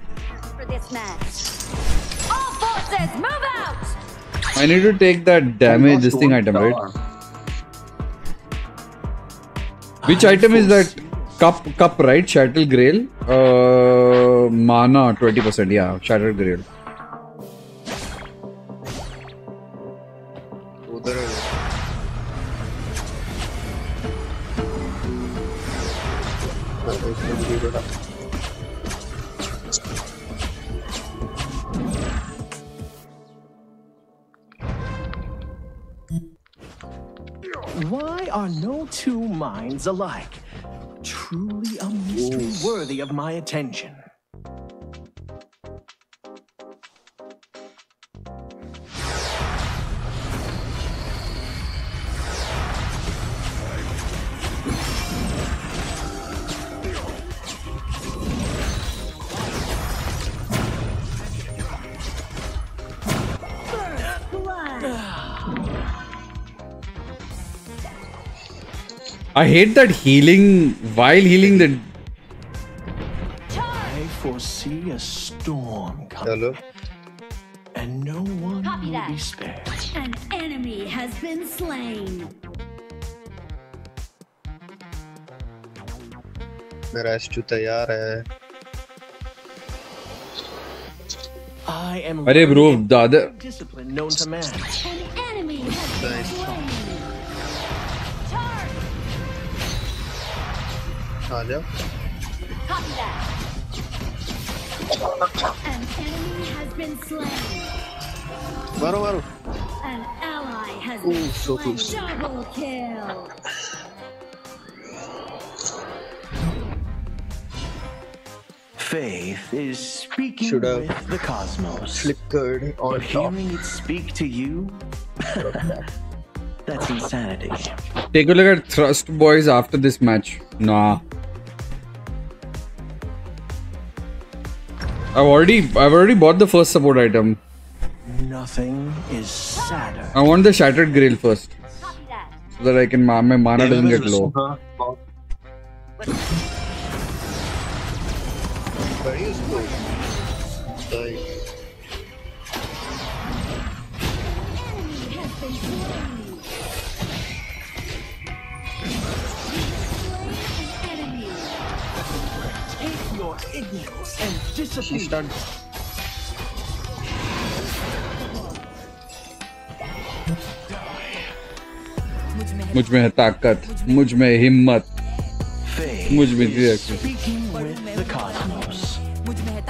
i need to take that damage this thing item right? which item is that cup cup right? Shattered grail? Uh mana 20% yeah shattered grail minds alike? Truly a mystery worthy of my attention. i hate that healing while healing the I foresee a storm coming. Hello. And no one Copy will that. be spared. An enemy has been slain. मेरा एस्टू तैयार है I am अरे bro the other discipline known to man. An enemy has been slain. Hala. Copy that. An enemy has been slain. Maru, Maru. An ally has oh, been slain. Close. Double. Faith is speaking Should have with the cosmos. Flickered on but hearing it speak to you. That's insanity. Take a look at Thrust Boys after this match. Nah. I've already i've already bought the first support item. Nothing is sadder. i want the shattered grail first. So that i can ma- my mana doesn't get low What's up, He's stunned. मुझमें है ताकत मुझमें हिम्मत मुझमें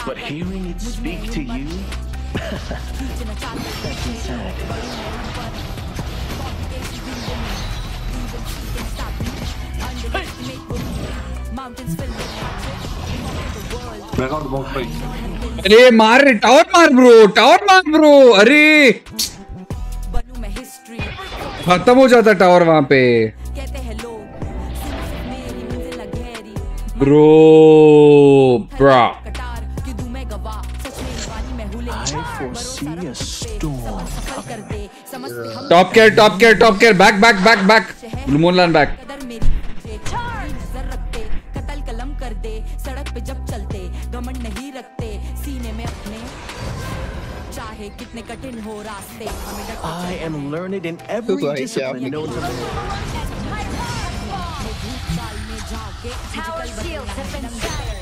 But hearing it speak to you, that's insanity. Hey! Mountains filled with box पे अरे मार रे टावर मार ब्रो टावर मार ब्रो अरे। खत्म हो जाता टावर वहाँ पे। ब्रो ब्रा top care top care top care back back back back लुमोन back जितने कठिन हो रास्ते हमें I am learned in every discipline known to man.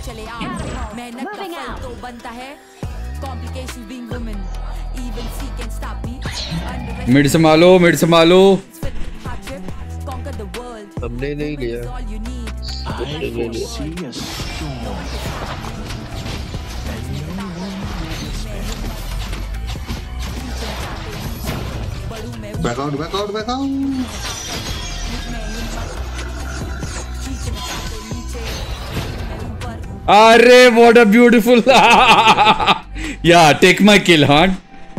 चले आओ मेहनत का फल तो बनता है complication being women even she can stop me mid संभालो mid संभालो हमने नहीं लिया हमने नहीं लिया Back out, back out, back out. Arre, what a beautiful. yeah, take my kill, huh?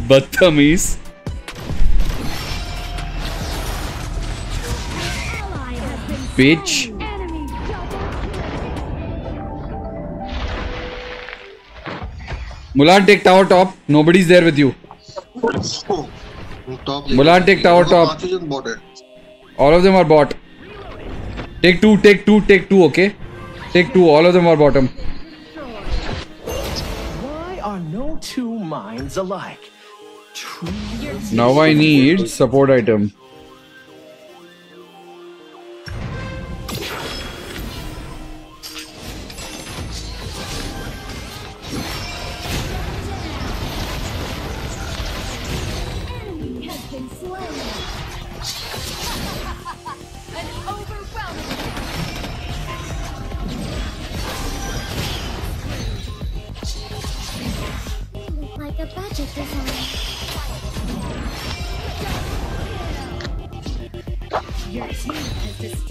Battamiz. Bitch. Mulan, take tower top. Nobody's there with you. Top. Mulan, take tower top. All of them are bot. Take two, take two, take two, okay? Take two, all of them are bottom. Why are no two minds alike? Now I need support item.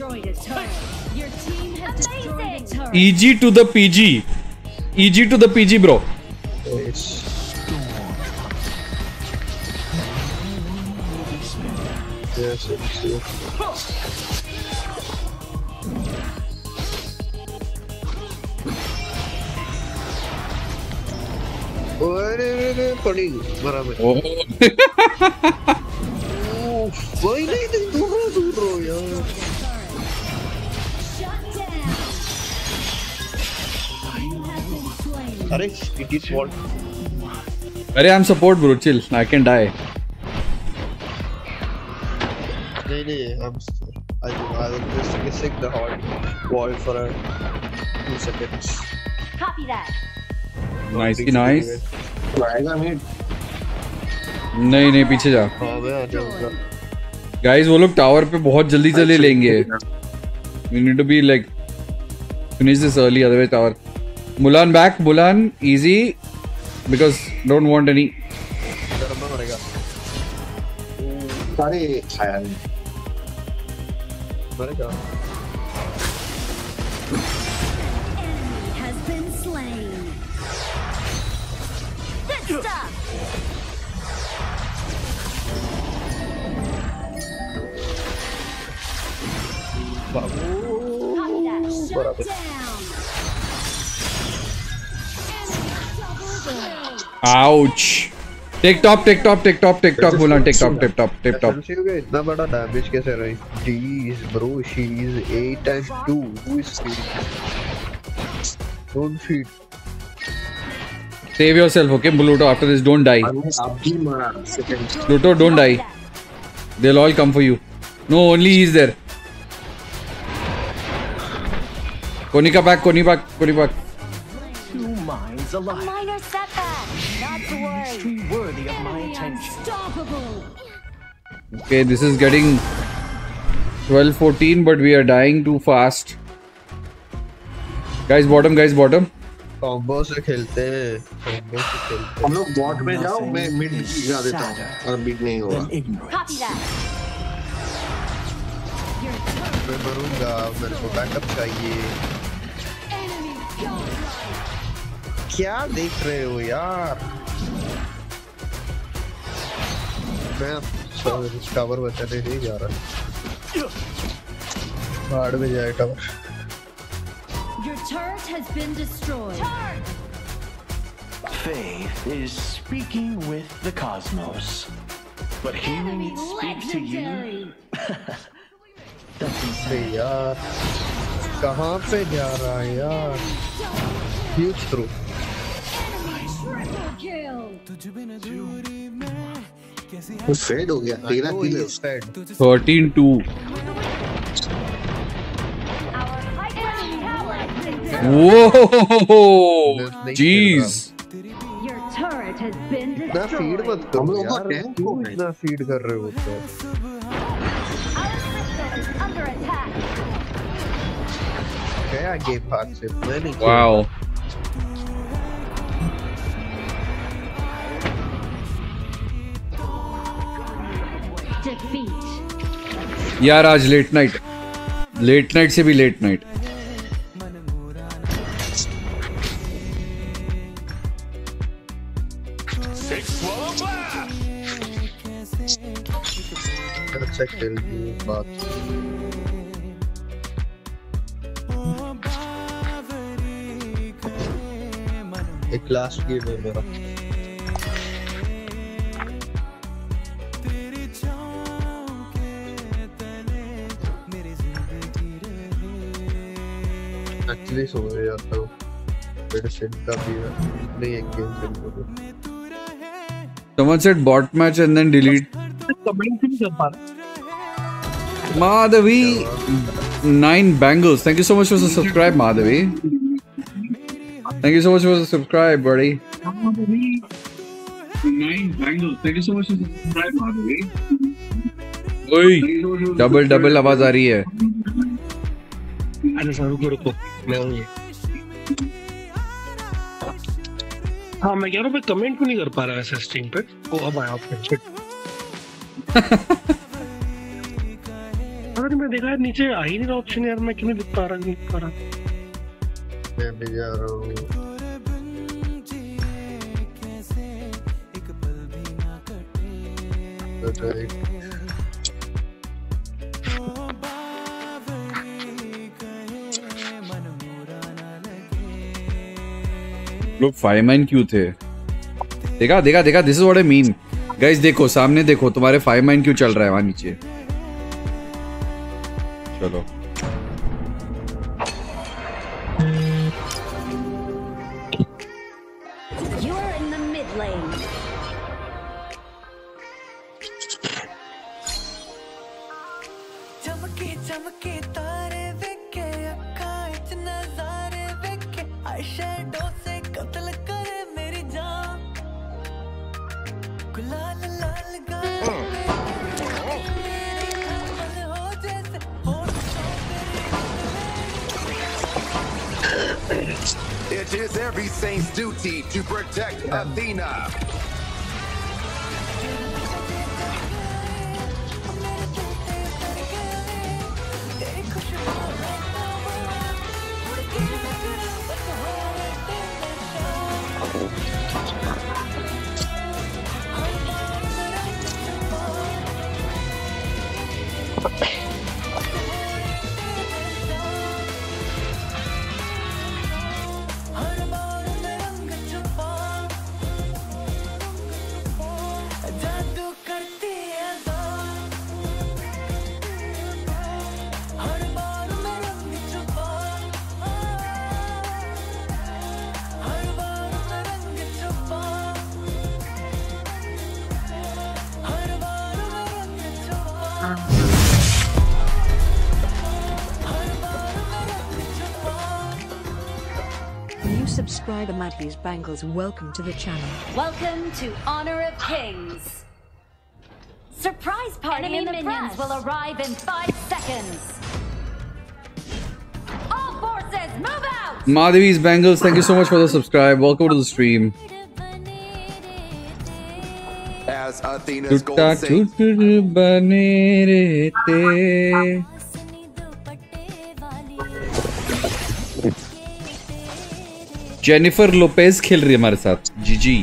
destroyed a turret. Your team has destroyed a turret. EG to the PG. EG to the PG, bro. Yes, yes, yes. अरे अरे अरे पड़ी मरा मैं Oh. वही नहीं नहीं दूर रहो दूर रहो यार अरे इट इज़ फॉल्ट अरे I am support bro chill I can die नहीं नहीं हम I will I will just guessing the hot wall for a two seconds copy that nice की नाइस आएगा मिड नहीं नहीं पीछे जा। गाइस वो लोग टावर पे बहुत जल्दी जल्दी लेंगे। We need to be like finish this early otherwise tower Mulan back, Mulan, easy. Because don't want any. Sorry, Hayan. Marega. Has been slain. Good stuff. Shut down. Ouch take top take top take top take top बोला take top take top take top इतना बड़ा damage कैसे रही geez bro she is 8 and 2 who is feed don't feed save yourself okay Bluto after this don't die Bluto don't die they will all come for you no only is there कोनी का back कोनी back कोनी back Koni back two minds alike. Minor setback. Not to worry. Mystery worthy of my attention. Unstoppable. Okay, this is getting 12 14, but we are dying too fast. Guys, bottom, guys, bottom. Combo से खेलते हैं combo से खेलते हम लोग bot में जाओ मैं mid गिरा देता हूँ और mid नहीं होगा. Copy that. हैं मैं मरूंगा मेरे को बैकअप चाहिए क्या देख रहे हो यार मैं टावर बचाने नहीं जा रहा भाड़ में जाए tower Your turret has been destroyed. Faith is speaking with the cosmos. But hearing it speak to you, doesn't अरे यार कहाँ पे जा रहा है यार ह्यूज थ्रू वो फेड हो गया तेरा किल है fade 13 2 Whoa! Jeez. Your turret has been इतना फीड destroyed. मत करो यार क्यों इतना फीड कर रहे हो तो Under attack. गया गेम हाथ से मैं नहीं खेल यार आज लेट नाइट लेट नाइट से भी लेट नाइट अच्छा है बात। एक लास्ट गेम है मेरा। एक्चुअली सो गया जाता हूँ मेरे सेट का भी है नहीं एक गेम खेल करो Someone said bot match and then delete. Comment भी नहीं कर पा रहा Madhavi, nine bangles. Thank you so much for the subscribe, Madhavi. Thank you so much for the subscribe, buddy. Madhavi Nine bangles. Thank you so much for the subscribe, Madhavi. ओए double double आवाज़ आ रही है अरे sir रुको रुको मैं हूँ। ये हाँ मैं कह रहा हूँ मैं कमेंट क्यों नहीं कर पा रहा ऐसे स्ट्रीम पे? ओ अब आया आपने अरे मैं देखा यार नीचे आ ही नहीं रहा ऑप्शन यार मैं क्यों नहीं दिख पा रहा नहीं दिख पा रहा? मैं भी जा रहा हूँ। तो लोग फायरमैन मैन क्यों थे? देखा देखा देखा this is what I mean guys देखो, सामने देखो, तुम्हारे फायरमैन मैन क्यों चल रहा है वहाँ नीचे? चलो। Protect subscriber Madhavi's Bangles, welcome to the channel. Welcome to Honor of Kings. Surprise party Enemy in the minions press will arrive in five seconds. All forces, move out! Madhavi's Bangles, thank you so much for the subscribe. Welcome to the stream. As Athena's टूटा gold Jennifer Lopez खेल रही है हमारे साथ। जी जी।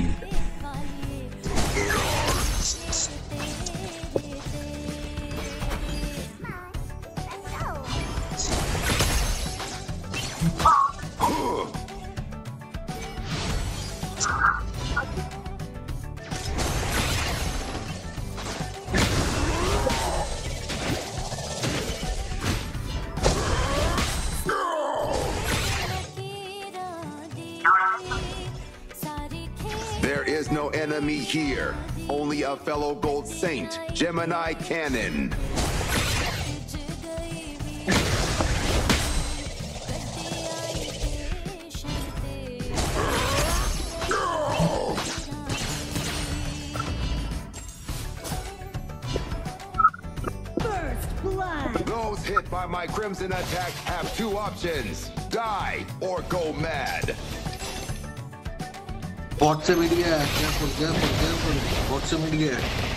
से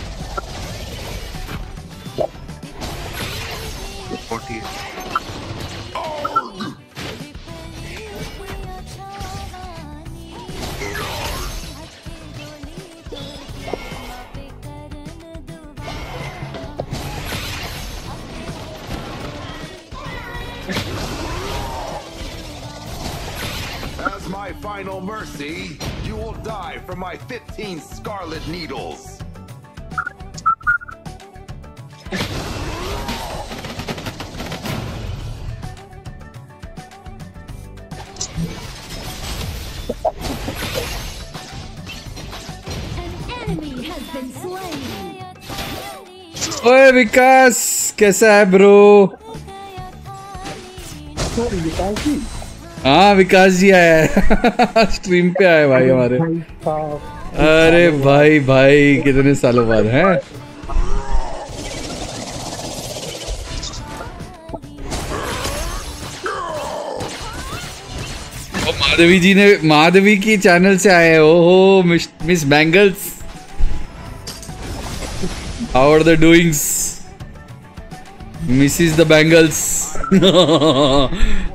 विकास कैसा है bro हाँ विकास जी आया है। स्ट्रीम पे आए भाई हमारे। अरे भाई भाई कितने सालों बाद हैं? माधवी जी ने माधवी की चैनल से आए हैं। ओहो miss miss bangles how are the doings missus the bangles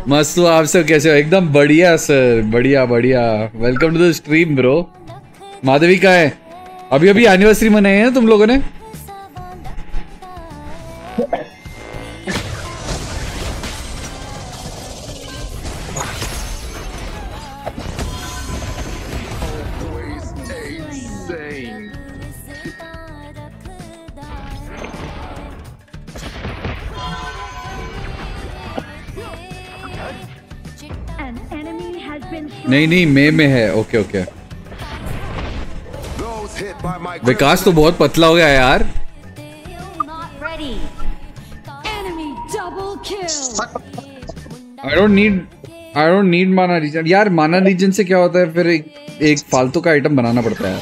मस्त आप सब, कैसे हो? एकदम बढ़िया, सर। बढ़िया बढ़िया। Welcome to the stream bro Madhavi का है? अभी अभी एनिवर्सरी मनाई है तुम लोगों ने? नहीं नहीं मे में है. ओके ओके विकास तो बहुत पतला हो गया यार. I don't need I don't need mana regen यार माना रीजन से क्या होता है? फिर एक, एक फालतू का आइटम बनाना पड़ता है.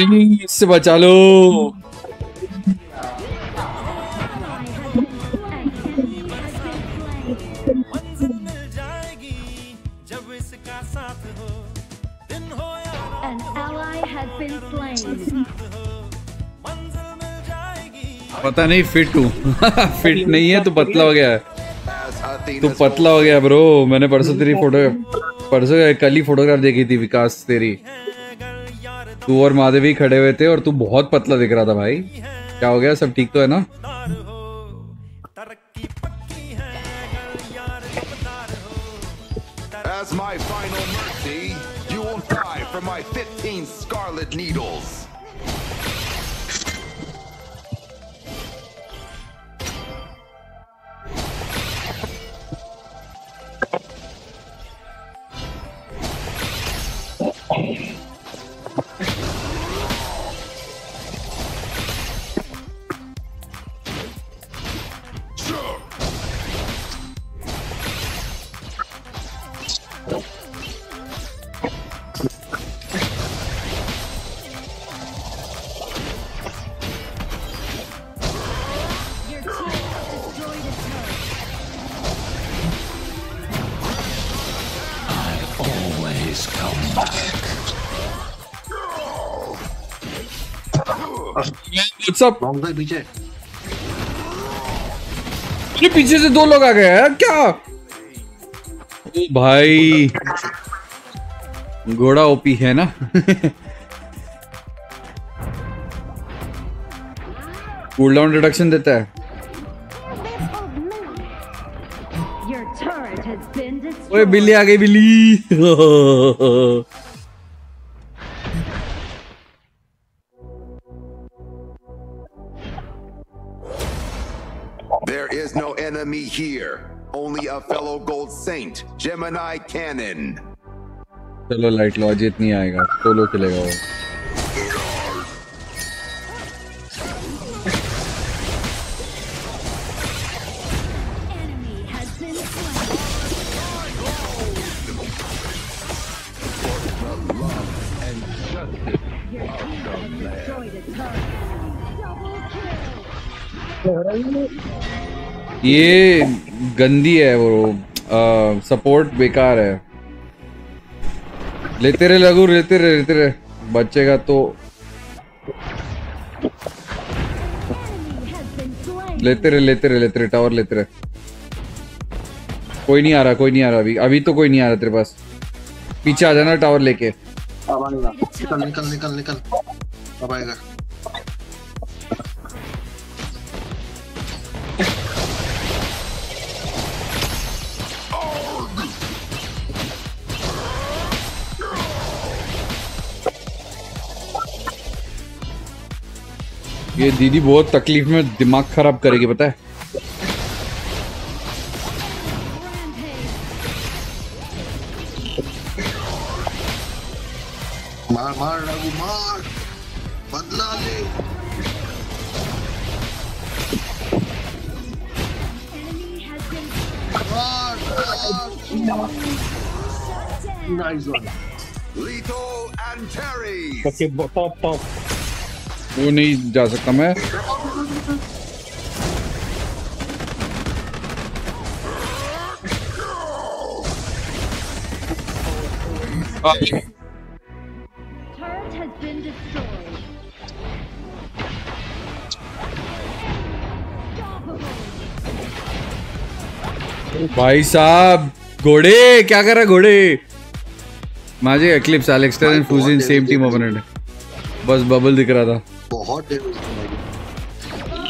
इससे बचा लो। An ally has been slain. पता नहीं फिट हूँ। फिट नहीं है तो पतला हो गया है। तो पतला हो गया ब्रो मैंने परसों तेरी फ़ोटो परसों कल ही फोटोग्राफ देखी थी विकास तेरी। तू और महादेवी खड़े हुए थे और तू बहुत पतला दिख रहा था भाई। क्या हो गया? सब ठीक तो है ना? What's up? भाई पीछे ये पीछे से दो लोग आ गए हैं क्या ओ भाई घोड़ा ओपी है ना कूल डाउन रिडक्शन देता है. ओए बिल्ली आ गई बिल्ली enemy here, only a fellow gold saint, Gemini Cannon. चलो लाइट लो अजित नहीं आएगा सोलो खेलेगा वो Enemy has been slain. Your team has destroyed a turret. Double kill. ये गंदी है वो सपोर्ट बेकार है। लेते रहे लगू लेते रहे लेते रहे बचेगा तो। लेते रहे लेते रहे लेते रहे टावर लेते रहे कोई नहीं आ रहा, कोई नहीं आ रहा अभी। अभी तो कोई नहीं आ रहा तेरे पास। पीछे आ जाना टावर लेके। निकल निकल निकल निकल। अब आएगा ये दीदी बहुत तकलीफ़ में दिमाग खराब करेगी पता है मार मार रघु मार बदला ले Nice one. Lethal Antares. Okay, top, top. वो नहीं जा सकता मैं. भाई साहब घोड़े क्या कर रहा है घोड़े? माझे eclipse एलेक्स्टर and fusion same team opponent बस बबल दिख रहा था। बहुत डैमेज था भाई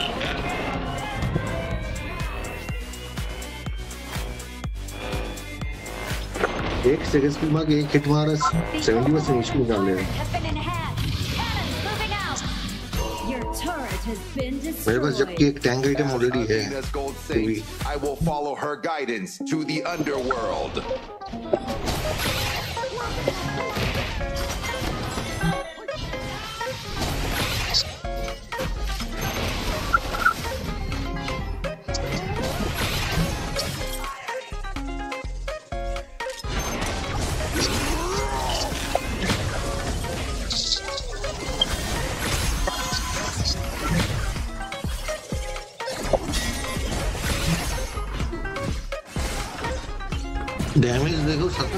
एक सेकंड में मार एक हिट मारा 70 परसेंट एचपी निकाल ले Your turret has been मेरे पास जबकि destroyed. एक टैंक आइटम ऑलरेडी है Athena's gold saint. I will follow her guidance to the underworld. Damage देखो सब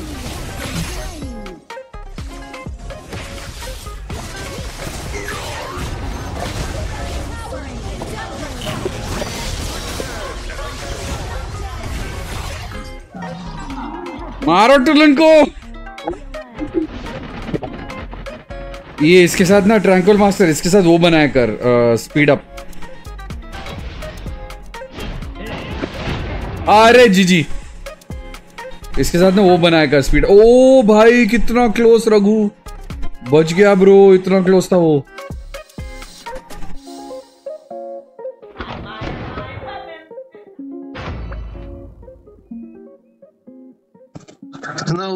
मारो टुलन को। ये इसके साथ ना ट्रैंकुल मास्टर इसके साथ वो बनाया कर आ, स्पीड अप अरे जी जी। इसके साथ ना वो बनाया कर स्पीड ओ भाई, कितना क्लोज रघु। बच गया ब्रो इतना क्लोज था वो।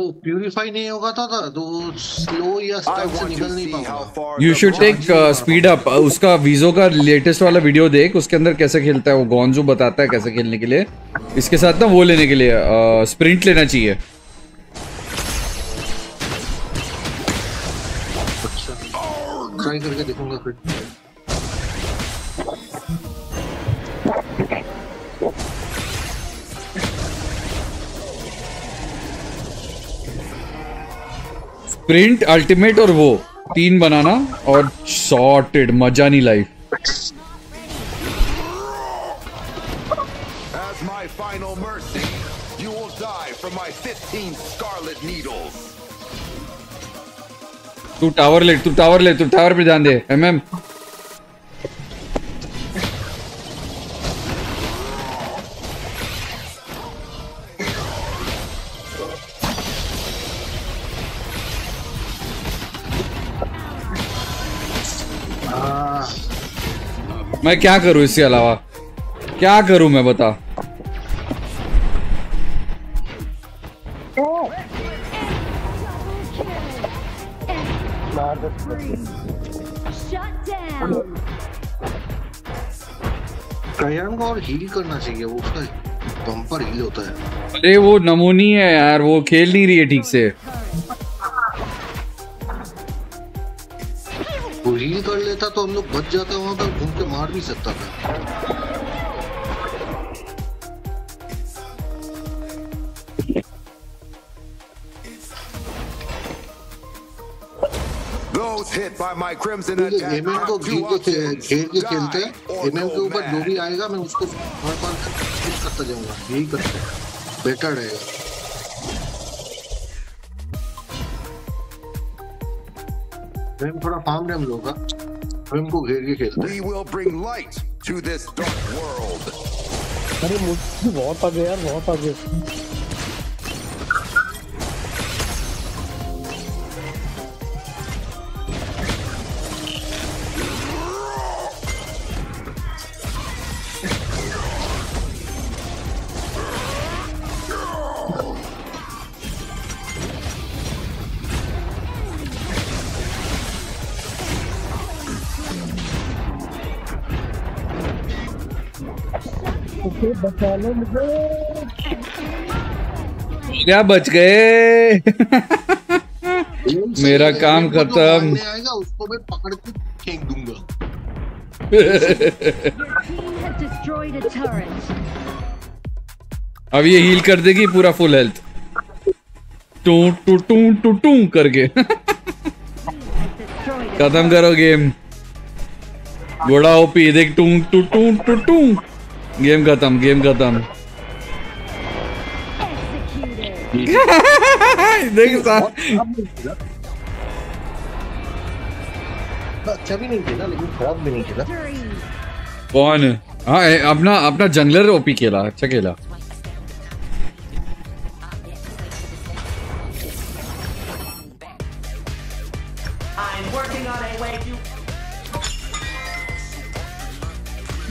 वो प्यूरिफाई नहीं होगा था, था तो स्लो या स्टक से निकल नहीं पाऊँगा। You should take speed up उसका वीजो का लेटेस्ट वाला वीडियो देख उसके अंदर कैसे खेलता है वो गोंजो बताता है कैसे खेलने के लिए। इसके साथ ना वो लेने के लिए स्प्रिंट लेना चाहिए। ट्राई करके देखूँगा फिर। स्प्रिंट अल्टीमेट और वो। तीन बनाना और सॉर्टेड मज़ा नहीं life final mercy, you will die from my 15 scarlet needles. तू टावर ले तू टावर ले तू टावर पे जान दे। एमएम मैं क्या करूँ इसके अलावा? क्या करूँ मैं बता। को और हील करना चाहिए वो उसका बम्पर हील होता है। अरे वो नमूनी है यार वो खेल नहीं रही है ठीक से। वो हील कर लेता तो हम लोग बच जाता वहाँ पर घूम के मार भी सकता था। एमएम को घेर के घेर के खेलते हैं एमएम के ऊपर जो भी आएगा मैं उसको मार मार कर करता जाऊँगा। यही करते हैं। बेटर रहेगा एमएम थोड़ा फार्म रहे हम लोग का। घेर के खेलते We will bring light to this dark world. अरे मुझे बहुत आगे यार बहुत आगे। ओके क्या बच गए? मेरा काम खत्म। मारने उसको मैं पकड़ के फेंक दूँगा. अब ये हील कर देगी पूरा full health two two two two two करके। खत्म करो गेम घोड़ा ओपी देख two two two two two. Game खत्म गेम खत्म देख सा- अच्छा भी नहीं खेला लेकिन खराब भी नहीं खेला कौन हाँ अपना अपना जंगलर ओपी खेला अच्छा खेला। I'm working on a way to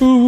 You're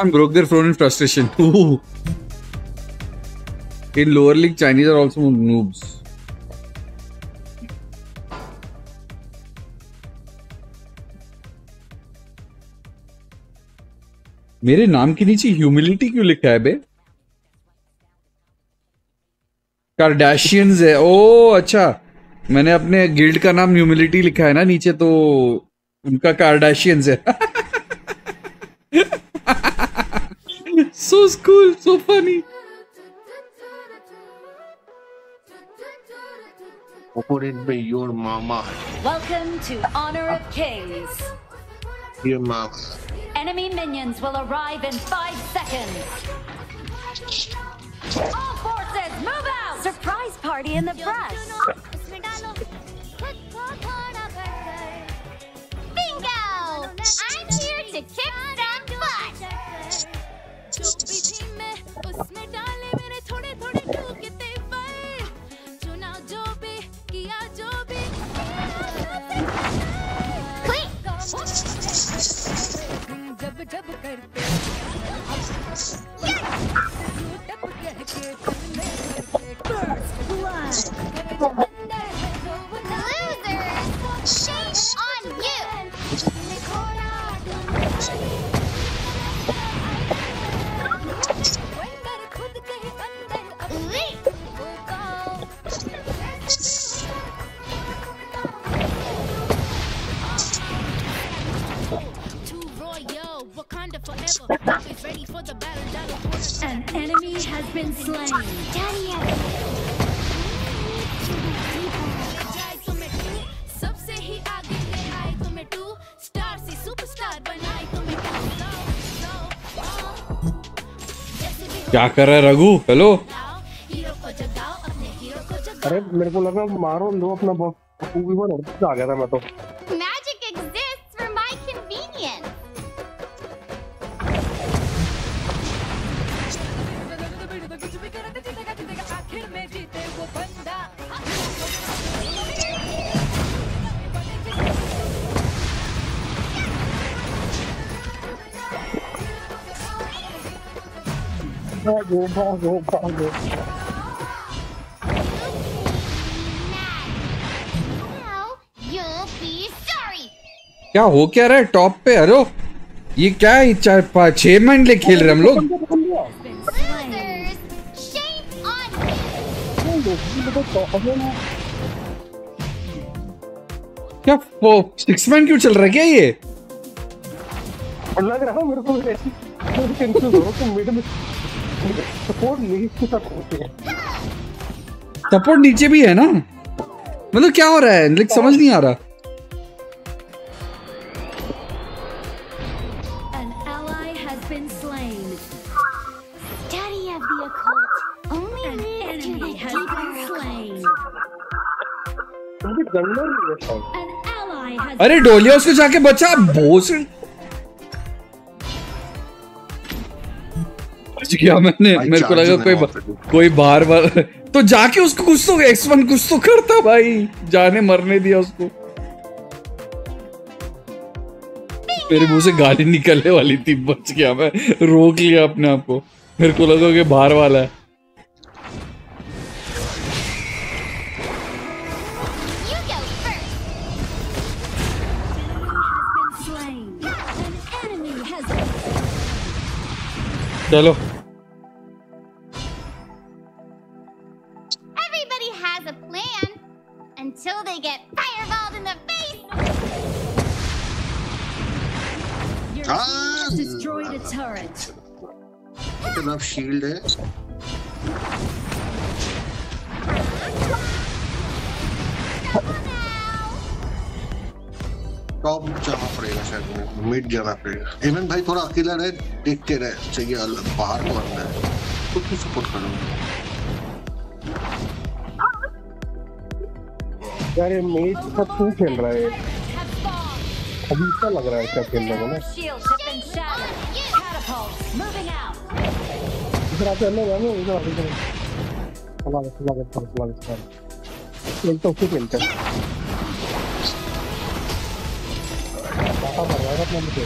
Khan broke their throne in frustration. In lower league, Chinese are also noobs. मेरे नाम के नीचे ह्यूमिलिटी क्यों लिखा है बे कार्डाशियंस है ओ अच्छा मैंने अपने गिल्ड का नाम ह्यूमिलिटी लिखा है ना नीचे तो उनका कार्डाशियंस है so cool, so funny. Operated by your mama. Welcome to Honor of Kings. Your mama. Enemy minions will arrive in five seconds. All forces, move out! Surprise party in the brush. Bingo! I'm here to kick उसमें डाले मेरे थोड़े थोड़े Tukey तेवर चुना जो भी किया जो भी जब जब करते टप कह के करने Losers! Shame on you! For An enemy has been slain. सबसे ही आगे ले आए तुम्हें टू स्टार से सुपरस्टार बनाए तुम्हें क्या कर रहा है रघु? हेलो? अरे मेरे को लगा मारो लो अपना बॉक्स आ गया था मैं तो। भागो You'll be क्या हो क्या रहा है? टॉप पे अरे ये क्या है? चार पाँच, छह मिनट खेल रहे हम लोग! क्या सिक्स मैन क्यों चल रहा है क्या ये? लग रहा है मेरे को ऐसी कंफ्यूज सपोर्ट के साथ होते सपोर्ट नीचे भी है ना? मतलब क्या हो रहा है? लाइक समझ नहीं आ रहा। अरे डोलिया has been slain. Study बच गया मैंने। मेरे को लगा कोई बा- कोई बार बार तो जाके उसको कुछ तो एक्स वन कुछ तो करता भाई। जाने मरने दिया उसको। मेरे मुँह से गाली निकलने वाली थी बच गया मैं। रोक लिया अपने आप को। मेरे को लगा कि बाहर वाला है। You Destroyed a turret. तरफ़ शील्ड है टॉप जाना पड़ेगा शायद मिड जाना पड़ेगा। एमएन भाई थोड़ा अकेला रहे देख के रहे चाहिए अलग बाहर को है खुद की सपोर्ट कर रहा यार ये मेज सब तू खेल रहा है। अभी क्या लग रहा है क्या खेलने में। ना. इधर आते हैं ना इधर आते हैं। चला चला चला चला एक तो उसे खेलते हैं पापा मर रहा है अपना मुझे.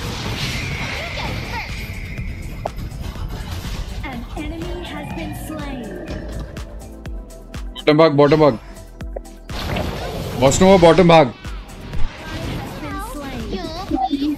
बॉटम भाग बॉटम भाग बॉस्टोवा बॉटम भाग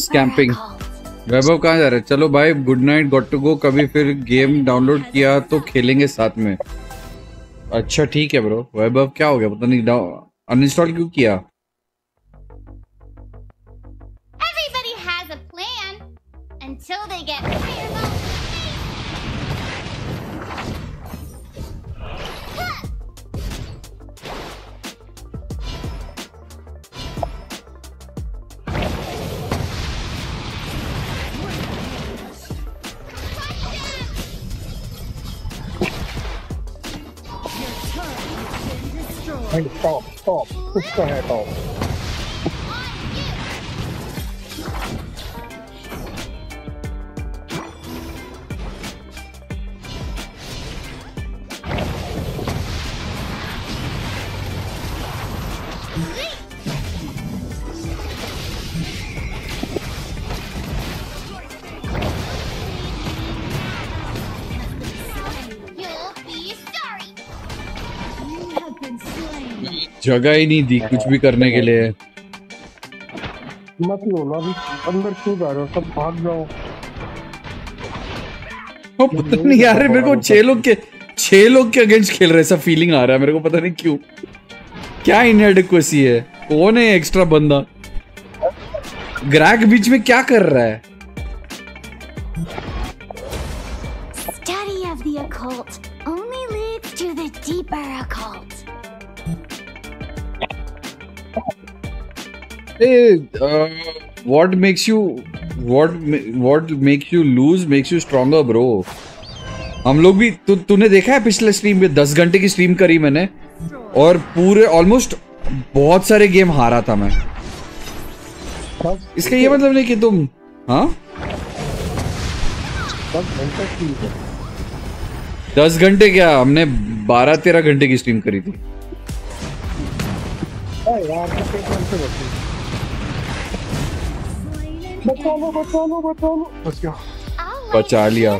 स्कैम्पिंग वैभव कहाँ जा रहे? हैं? चलो भाई good night got to go कभी फिर गेम डाउनलोड किया तो खेलेंगे साथ में। अच्छा ठीक है ब्रो वैभव क्या हो गया? पता नहीं अनइंस्टॉल क्यों किया? behind the top, top. Push the head off. जगह ही नहीं दी कुछ भी करने के लिए। मत लो ना अभी अंदर क्यों जा रहे हो? सब भाग जाओ। ओ, पता नहीं यार मेरे को छह लोग के छह लोग के अगेंस्ट खेल रहे ऐसा फीलिंग आ रहा है मेरे को पता नहीं क्यों। क्या इनएडिक्वेसी है? कौन है एक्स्ट्रा बंदा? ग्रैक बीच में क्या कर रहा है? What makes you what what makes you lose makes you stronger bro हम लोग भी, तू, तूने देखा है पिछले स्ट्रीम में, दस घंटे की स्ट्रीम करी मैंने, और पूरे ऑलमोस्ट बहुत सारे गेम हारा था मैं। इसका ये मतलब नहीं कि तुम हाँ? दस घंटे क्या, हमने बारह तेरह घंटे की स्ट्रीम करी थी। यार से बचे लो बचा लो बचा लो बच गया। बचा लिया।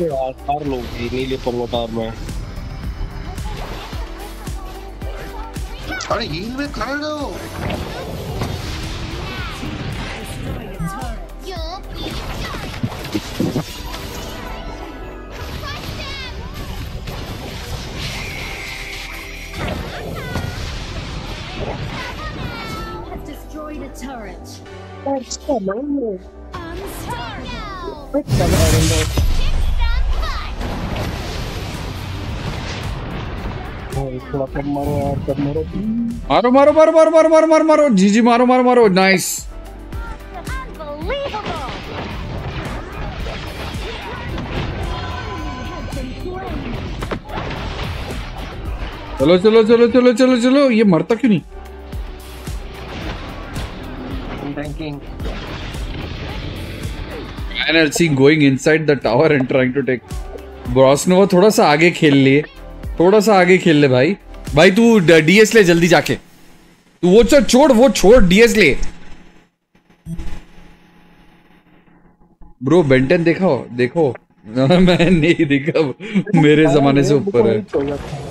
यार कार लोग ही नहीं ले पाऊँगा कार में। अरे हील में रहो। You'll destroyed a turret. Unstoppable. भाई थोड़ा कम मारो यार कम मारो मारो मारो मारो मारो मारो मारो मारो मारो जी जी मारो मारो मारो नाइस चलो चलो चलो चलो चलो चलो। ये मरता क्यों नहीं? Thanking. Energy going inside the tower and trying to take ब्रॉसनोवा थोड़ा सा आगे खेल लिए। थोड़ा सा आगे खेल ले भाई। भाई तू डीएस ले जल्दी जाके। तू वो चल छोड़ वो छोड़ डीएस ले। ब्रो बेंटन देखो देखो। मैं नहीं दिखा। मेरे जमाने से ऊपर है।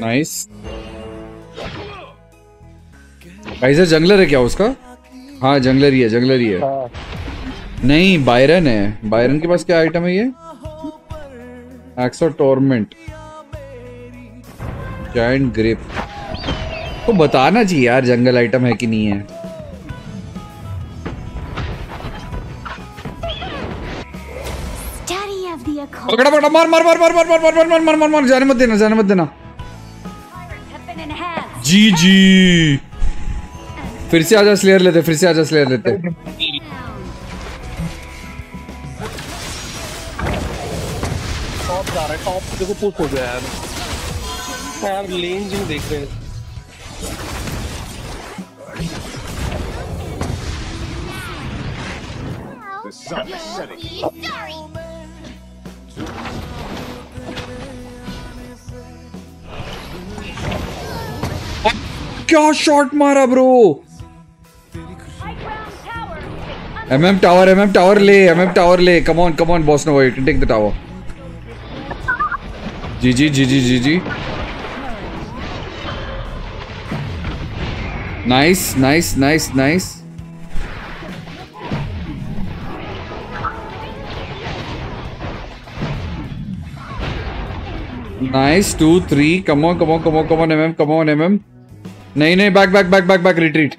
नाइस भाई सर जंगलर है क्या उसका हाँ जंगलर ही है जंगलर ही है नहीं बायरन है बायरन के पास क्या आइटम है ये एक्सो टोर्मेंट जाइंट ग्रिप तो बताना चाहिए यार जंगल आइटम है कि नहीं है. पकड़ा पकड़ा मार मार मार मार मार मार मार मार मार मार मार मार जाने मत देना जाने मत देना. जी जी फिर से आजा स्लेयर लेते फिर से आजा स्लेयर लेते। टॉप जा रहा है टॉप देखो पुश हो गया यार। यार लेन देख रहे हैं। Is. क्या शॉट मारा bro MM tower MM tower ले एमएम टावर ले. Come on come on boss no wait take the tower G G G G G G nice nice nice nice nice two three come on come on come on come on MM come on MM नहीं नहीं back back back back back retreat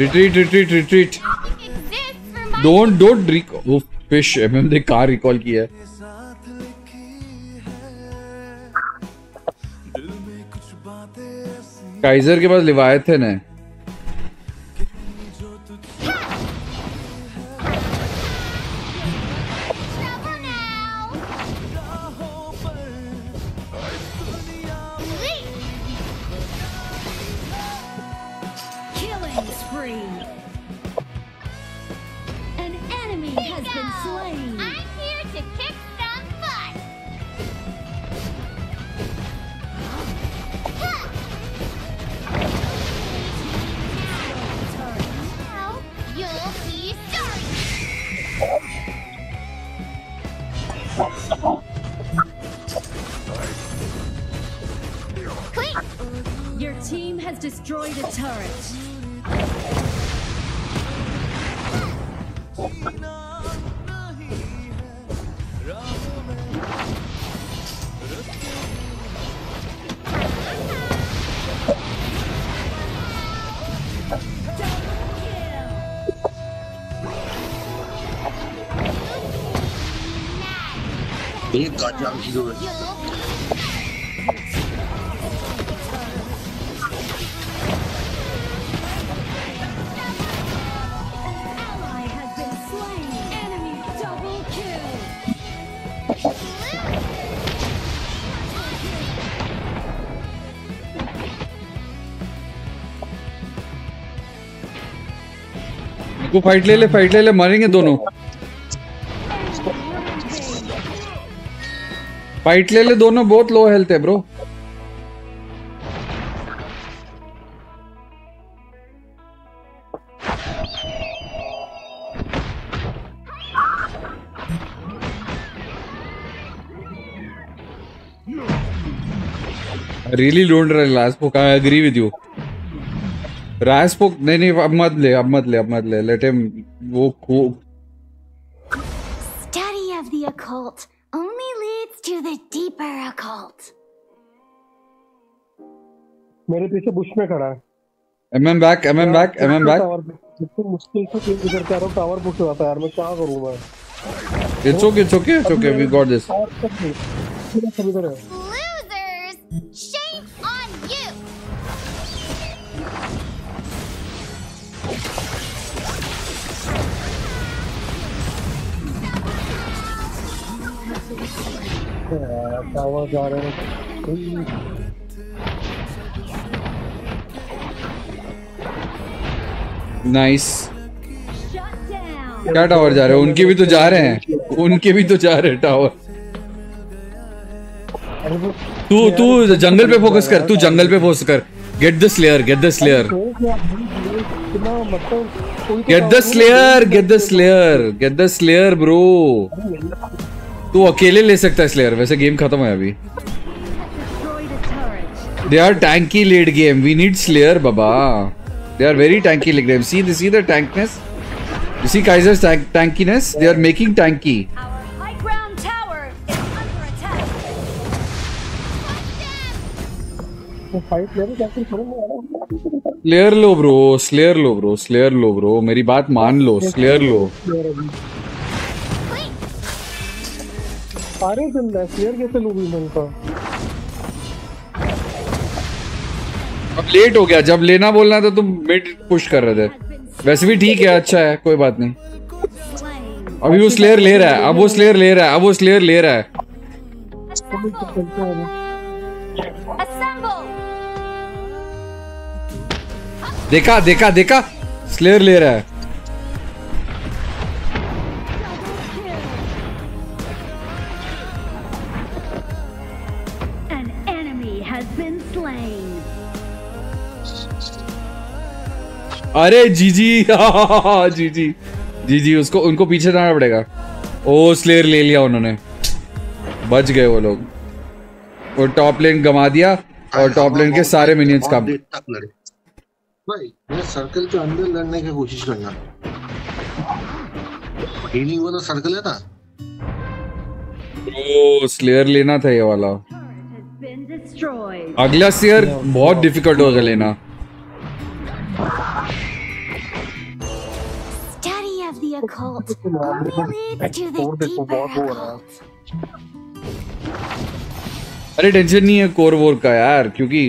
retreat retreat retreat don't don't वो fish MM ने car recall किया है. Kaizer के पास लिवायथन है. Benim kaçacağım şey olur. को fight ले ले फाइट ले ले, मरेंगे दोनों। फाइट ले ले दोनों, बहुत लो हेल्थ है ब्रो रियली डोंट लास्पोक आई एग्री विद यू रास्पोक नहीं नहीं अब मत ले अब मत ले अब मत ले लेट हिम वो खूब Study of the occult only leads to the deeper occult. मेरे पीछे बुश में खड़ा है। MM back MM back MM back tower मुश्किल से किल गुजर के आ रहा हूँ टावर बुश हो जाता है यार मैं क्या करूँ मैं? It's okay it's okay it's okay we got this tower जा रहे हैं नाइस क्या टावर जा रहे हैं? उनके भी तो जा रहे हैं। उनके भी तो जा रहे हैं टावर तू तू जंगल पे फोकस कर तू जंगल पे फोकस कर. Get the slayer get the slayer get the slayer get the slayer get the slayer bro तू अकेले ले सकता है स्लेयर वैसे गेम खत्म है अभी। They are tanky late game we need slayer Baba. They are very tanky late game see this is the tankness you see Kaiser's tankiness they are making tanky slayer low bro slayer लो bro slayer लो bro मेरी बात मान लो. Slayer लो. सारे दिन clear कैसे लूँगी मैं उनका अब लेट हो गया। जब लेना बोलना था, तुम मिड पुश कर रहे थे। वैसे भी ठीक है अच्छा है, कोई बात नहीं। अभी वो स्लेयर ले रहा है, अब वो स्लेयर ले रहा है, अब वो स्लेयर ले रहा है। देखा देखा देखा। स्लेयर ले रहा है। अरे जी जी जी जी जी जी उसको उनको पीछे जाना पड़ेगा। ओ स्लेयर ले लिया उन्होंने। बच गए वो लोग। वो टॉप लेन गमा दिया और टॉप लेन के सारे मिनियंस का देर तक लड़े। भाई मैं सर्कल के अंदर लड़ने की कोशिश करना। हीलिंग वाला सर्कल है ना? ओ स्लेयर लेना था ये वाला। अगला स्लेयर बहुत डिफ़िकल्ट होगा लेना। Occult only leads to the deeper occult. अरे टेंशन नहीं है कोर वोर का यार क्योंकि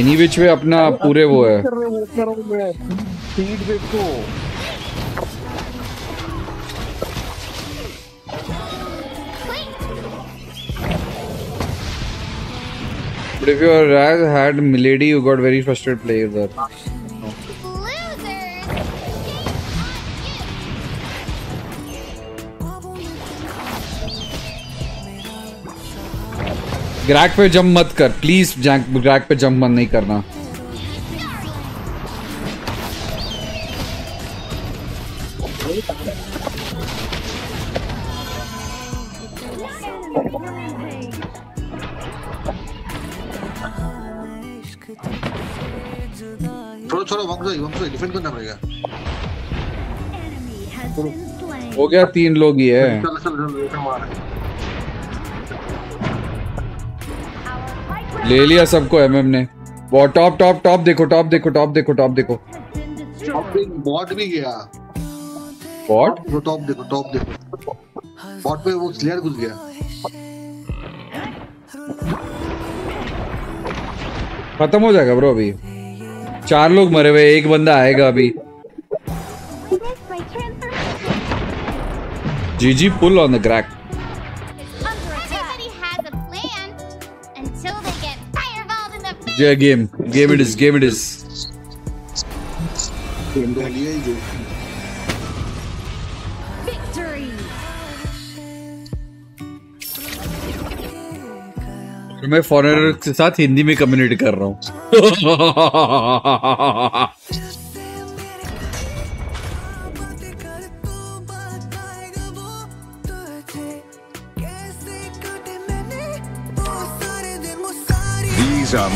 एनी विच वे अपना पूरे वो है कर रहे वो कर रहा हूँ मैं स्पीड देखो But if your Raz had Milady, you got very frustrated playing that. ग्रैक पे जंप मत कर प्लीज़ ग्रैक पे जंप मत नहीं करना। थोड़ा डिफेंड करना पड़ेगा। हो गया तीन लोग ही है। चल चल ले लिया सबको एमएम ने। वो टॉप टॉप टॉप देखो टॉप देखो टॉप देखो टॉप देखो। बॉट भी गया। बॉट वो टॉप देखो टॉप देखो। बॉट पे वो स्लेयर घुस गया। खत्म हो जाएगा ब्रो अभी। चार लोग मरे हुए एक बंदा आएगा अभी। G G pull on the crack जय game game it is game it is. मैं फॉरेनर के साथ हिंदी में कम्युनिकेट कर रहा हूँ। These are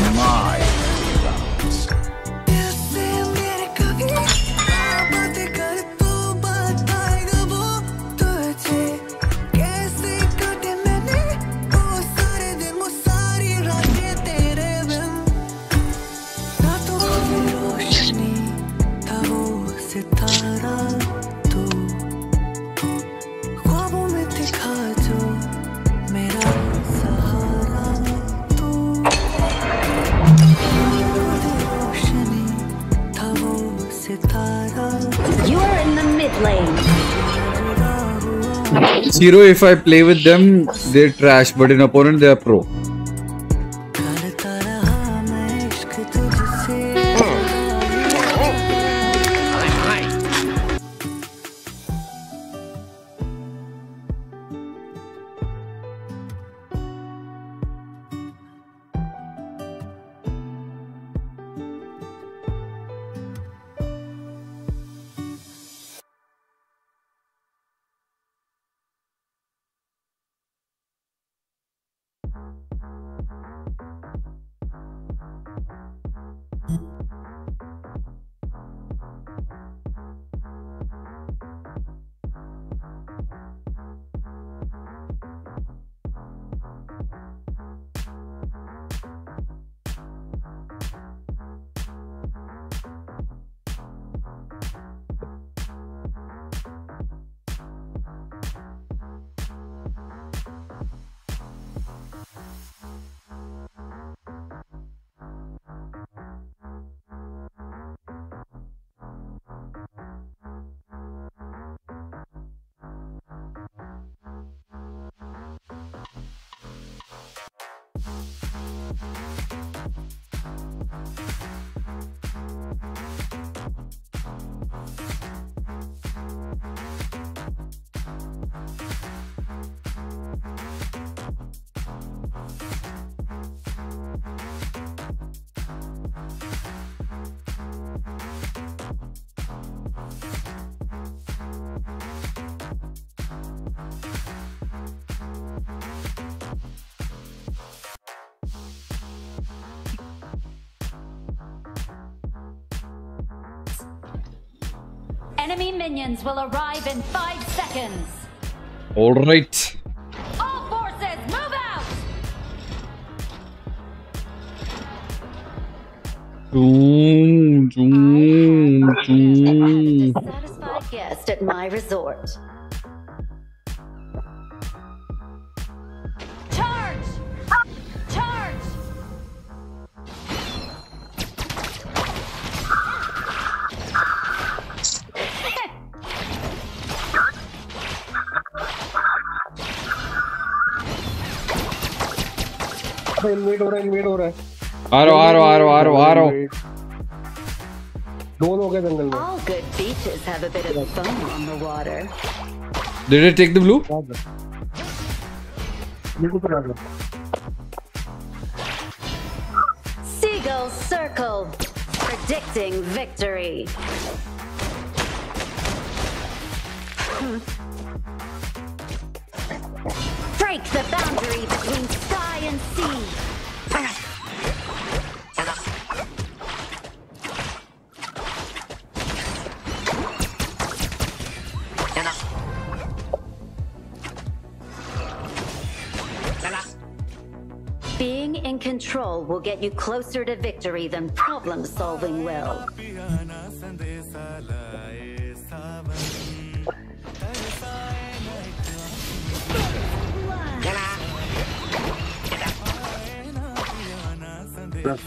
Hero, if I play with them, they're trash, but in opponent, they are pro. All right. All forces, move out! Zoom, zoom, zoom. Satisfied guest at my resort. InvIT हो रहा है InvIT हो रहा है आ रहा हूँ, आ रहा हूँ, आ रहा हूँ, आ रहा हूँ, आ रहा हूँ। दोनों हो गए जंगल में All good beaches have a bit of foam on the water. Did I take the blue? बिल्कुल पर आ गया Seagull circle. Predicting victory. Break the boundary between sky and sea. control will get you closer to victory than problem solving will.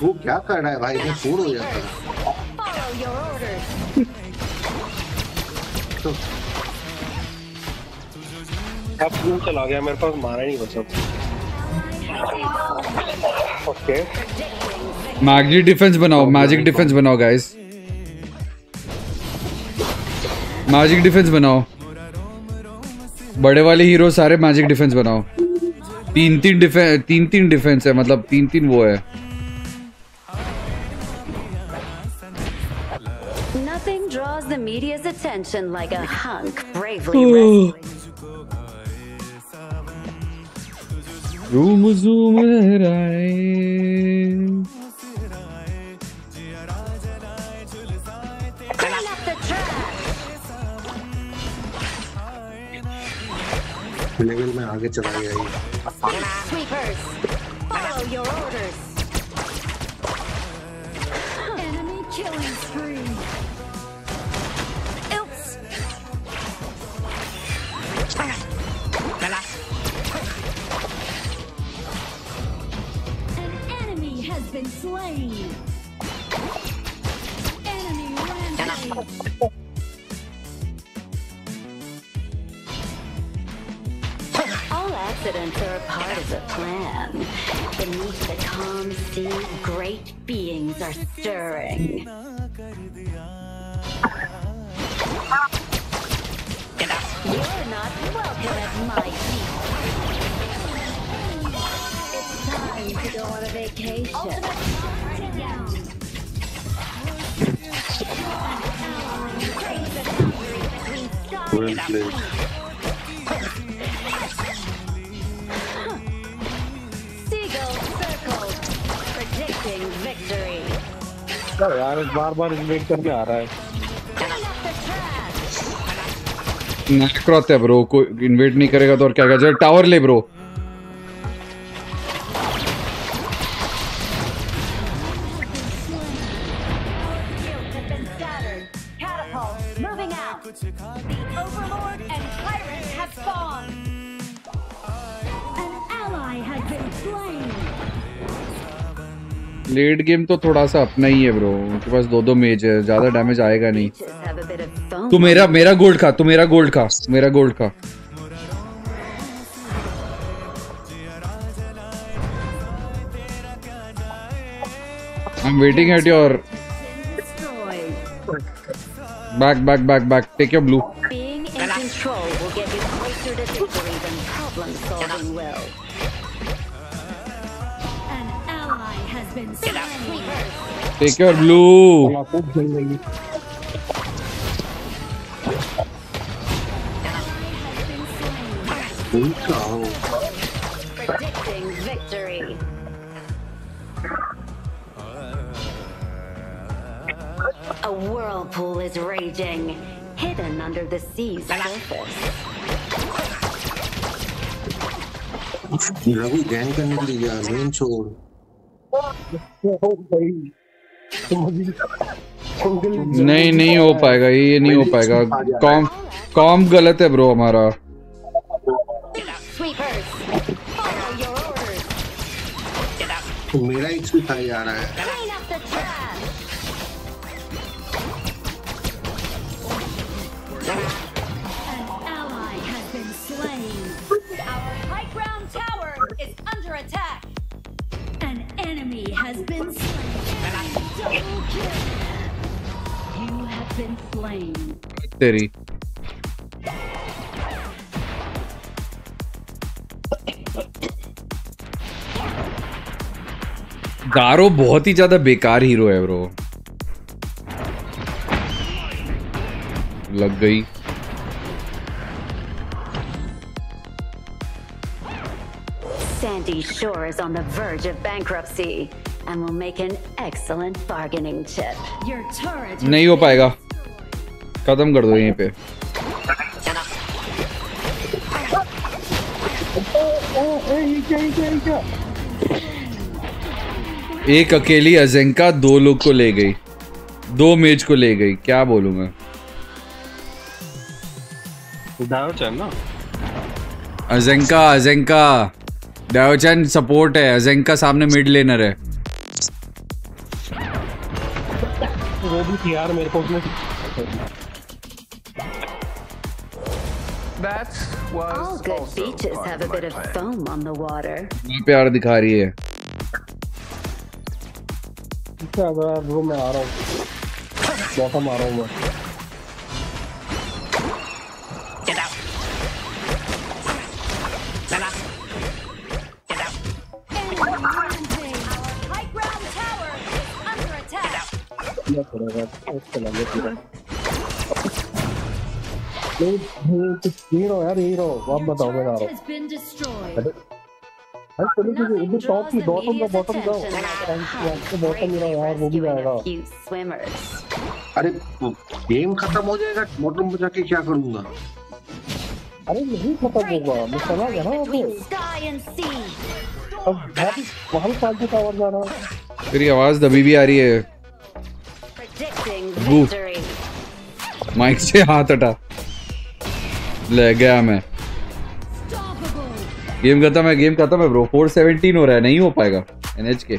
वो क्या कर रहा है भाई मैं फोड़ हो जाता है Follow your orders. अब क्यों चला गया मेरे पास मारा ही नहीं बचा ओके मैजिक डिफेंस बनाओ मैजिक डिफेंस बनाओ गाइस मैजिक डिफेंस बनाओ बड़े वाले हीरो सारे मैजिक डिफेंस बनाओ तीन तीन डिफेंस तीन तीन डिफेंस है मतलब तीन तीन वो है। Nothing draws the media's attention like a hunk bravely wrestling. Zoom zoom लहराए Clean up the trash. Level में आगे चला गया ये Been slain. Enemy rampage. Accidents are a part of the plan. Beneath the calm sea, great beings are stirring. You're not welcome at my feet. यार बार बार InvIT करके आ रहा है नेक्स्ट क्रॉस है ब्रो कोई इन्वेट नहीं करेगा तो और क्या कर टावर ले ब्रो लेट गेम तो थोड़ा सा अपना ही है ब्रो उनके पास दो दो मेज है, ज़्यादा डैमेज आएगा नहीं. तू मेरा मेरा गोल्ड खा, तू मेरा गोल्ड खा, मेरा गोल्ड खा. I am waiting at your back back back back take your blue Take your blue. Predicting victory. A whirlpool is raging, hidden under the sea's surface. Ravi, gang can be a main chore. नहीं नहीं हो पाएगा ये नहीं हो पाएगा। Com com गलत है ब्रो हमारा। मेरा एक आ जा रहा है। An enemy has been slain. तेरी गारो बहुत ही ज़्यादा बेकार हीरो है ब्रो लग गई Sandy Shore is on the verge of bankruptcy and will make an excellent bargaining chip. Your turret नहीं हो पाएगा। खत्म कर दो यहीं पे। एक अकेली अजेंका दो लोग को ले गई। दो मेज को ले गई। क्या बोलूँ मैं? ना? अजेंका अजेंका। डायोचन सपोर्ट है। अजेंका सामने मिड लेनर है। वो थी यार मेरे को उसमें That was All good also beaches have a bit of foam on the water. प्यार दिखा रही है क्या है रूम में आ रहा हूँ आ रहा हूँ मैं आप बताओ मैं आ रहा हूँ। destroyed. अरे चलो ठीक इधर टॉप की बॉटम का बॉटम जाओ। आपको बॉटम मेरा यार वो भी swimmers. अरे गेम खत्म हो जाएगा बॉटम में जाके क्या करूँगा? अरे नहीं खत्म होगा मैं चला गया ना. अब वापस फालतू टावर जा रहा है तेरी आवाज़ दबी भी आ रही है। Victory. माइक से हाथ हटा। ले गया मैं। गेम खत्म है गेम खत्म है ब्रो 417 हो रहा है नहीं हो पाएगा एनएच के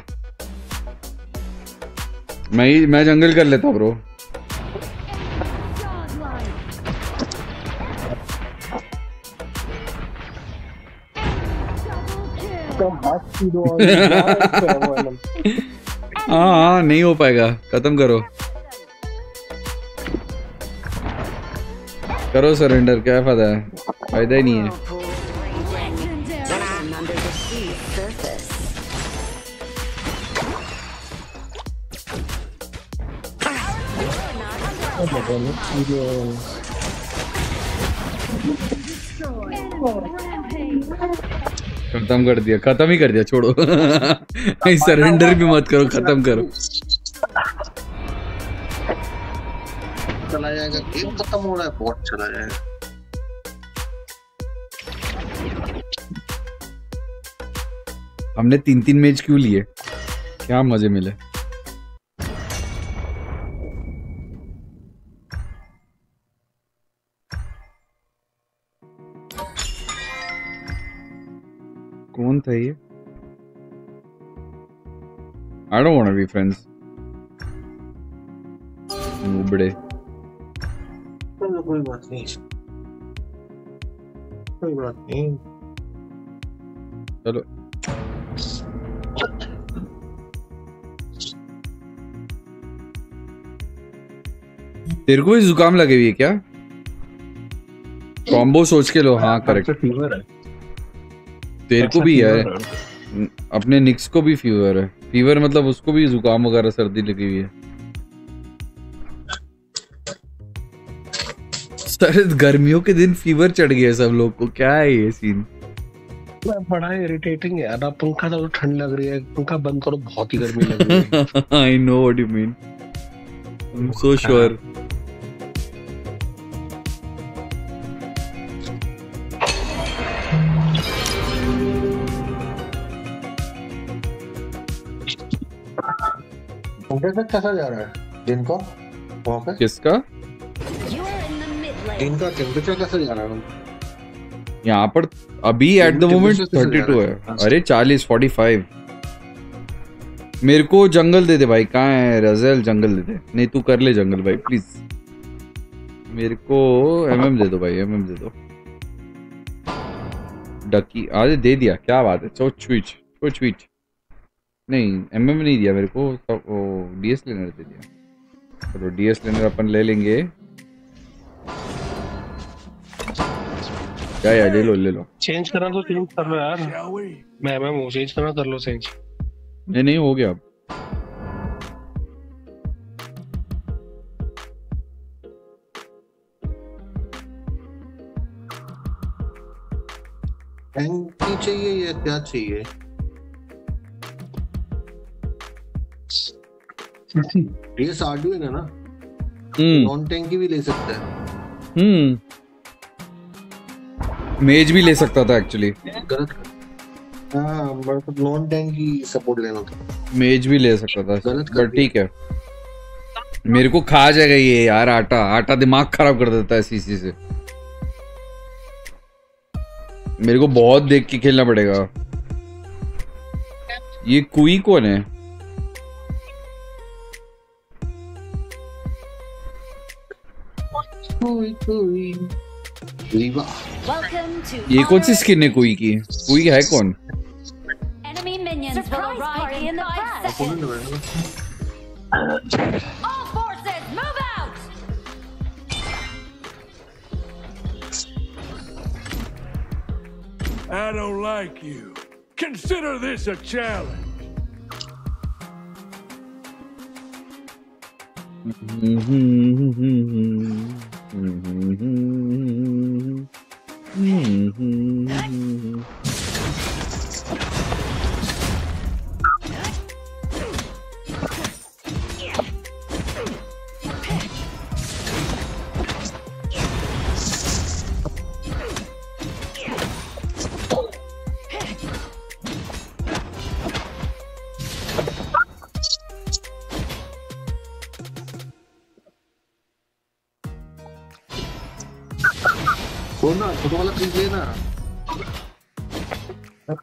मैं ही मैं जंगल कर लेता ब्रो. हाँ हाँ नहीं हो पाएगा। खत्म करो। करो सरेंडर क्या फ़ायदा है? फ़ायदा ही नहीं है. खत्म कर दिया, खत्म ही कर दिया, छोड़ो। सरेंडर भी मत करो, खत्म करो। चला जाएगा। गेम खत्म हो रहा है बहुत चला जाएगा। हमने तीन तीन मैच क्यों लिए? क्या मज़े मिले? कौन था ये? I don't want to be friends नूबड़े चलो कोई बात नहीं। कोई बात नहीं। चलो। तेरे को भी जुकाम लगे हुई है क्या? कॉम्बो सोच के लो हाँ करेक्ट फीवर है। तेरे को अच्छा भी है। अपने निक्स को भी फीवर है। फीवर मतलब उसको भी जुकाम वगैरह सर्दी लगी हुई है। सर गर्मियों के दिन फीवर चढ़ गया सब लोग को। क्या है ये सीन बड़ा इरिटेटिंग है यार। अब पंखा तो ठंड लग रही है। पंखा बंद करो बहुत ही गर्मी लग रही है। I know what you mean I am so sure कैसा जा रहा है? दिन का? वहाँ पे? किसका? दिन का टेम्परेचर कैसा जा रहा है यहाँ पर अभी at the moment thirty two है? अरे चालीस फोर्टी फाइव मेरे को जंगल दे दे भाई कहाँ है? रजेल जंगल दे दे। नहीं तू कर ले जंगल भाई प्लीज़ मेरे को एमएम दे दो भाई एमएम दे दो। डकी अरे दे दिया क्या बात है? चो स्विच चो स्विच नहीं एमएम नहीं दिया मेरे को तो वो डीएस लेनर दे दिया। चलो डीएस लेनर अपन ले लेंगे। क्या यार ले लो ले लो चेंज करना तो चेंज कर लो यार। मैं मैं वो चेंज करना कर लो चेंज नहीं नहीं हो गया। अब टैंकी चाहिए या क्या चाहिए? ये सार्डुइन है ना? हम्म। नॉन टैंकी भी ले सकते हैं। हम्म। मेज भी ले सकता था एक्चुअली गलत हाँ मेरे को नॉन सपोर्ट लेना था। मेज भी ले सकता था। गलत पर ठीक है। मेरे को खा जाएगा ये यार आटा। आटा दिमाग खराब कर देता है सीसी से। मेरे को बहुत देख के खेलना पड़ेगा। ये कुई कौन है? कोई कोई। रीवा ये कौन सी स्किन है कोई की कोई है कौन I don't like you. Consider this a challenge. Mm-hmm. Mm-hmm. Mm-hmm.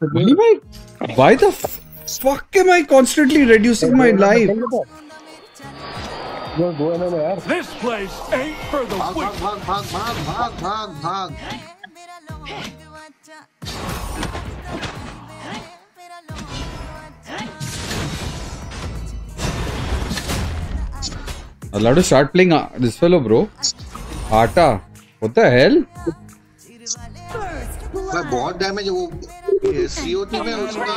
Really, mate? Why the fuck am I constantly reducing my life? This place ain't for the weak. भाग भाग भाग भाग भाग भाग I'll have to start playing uh, this fellow, bro. Ata. What the hell? बहुत damage है वो COT में उसका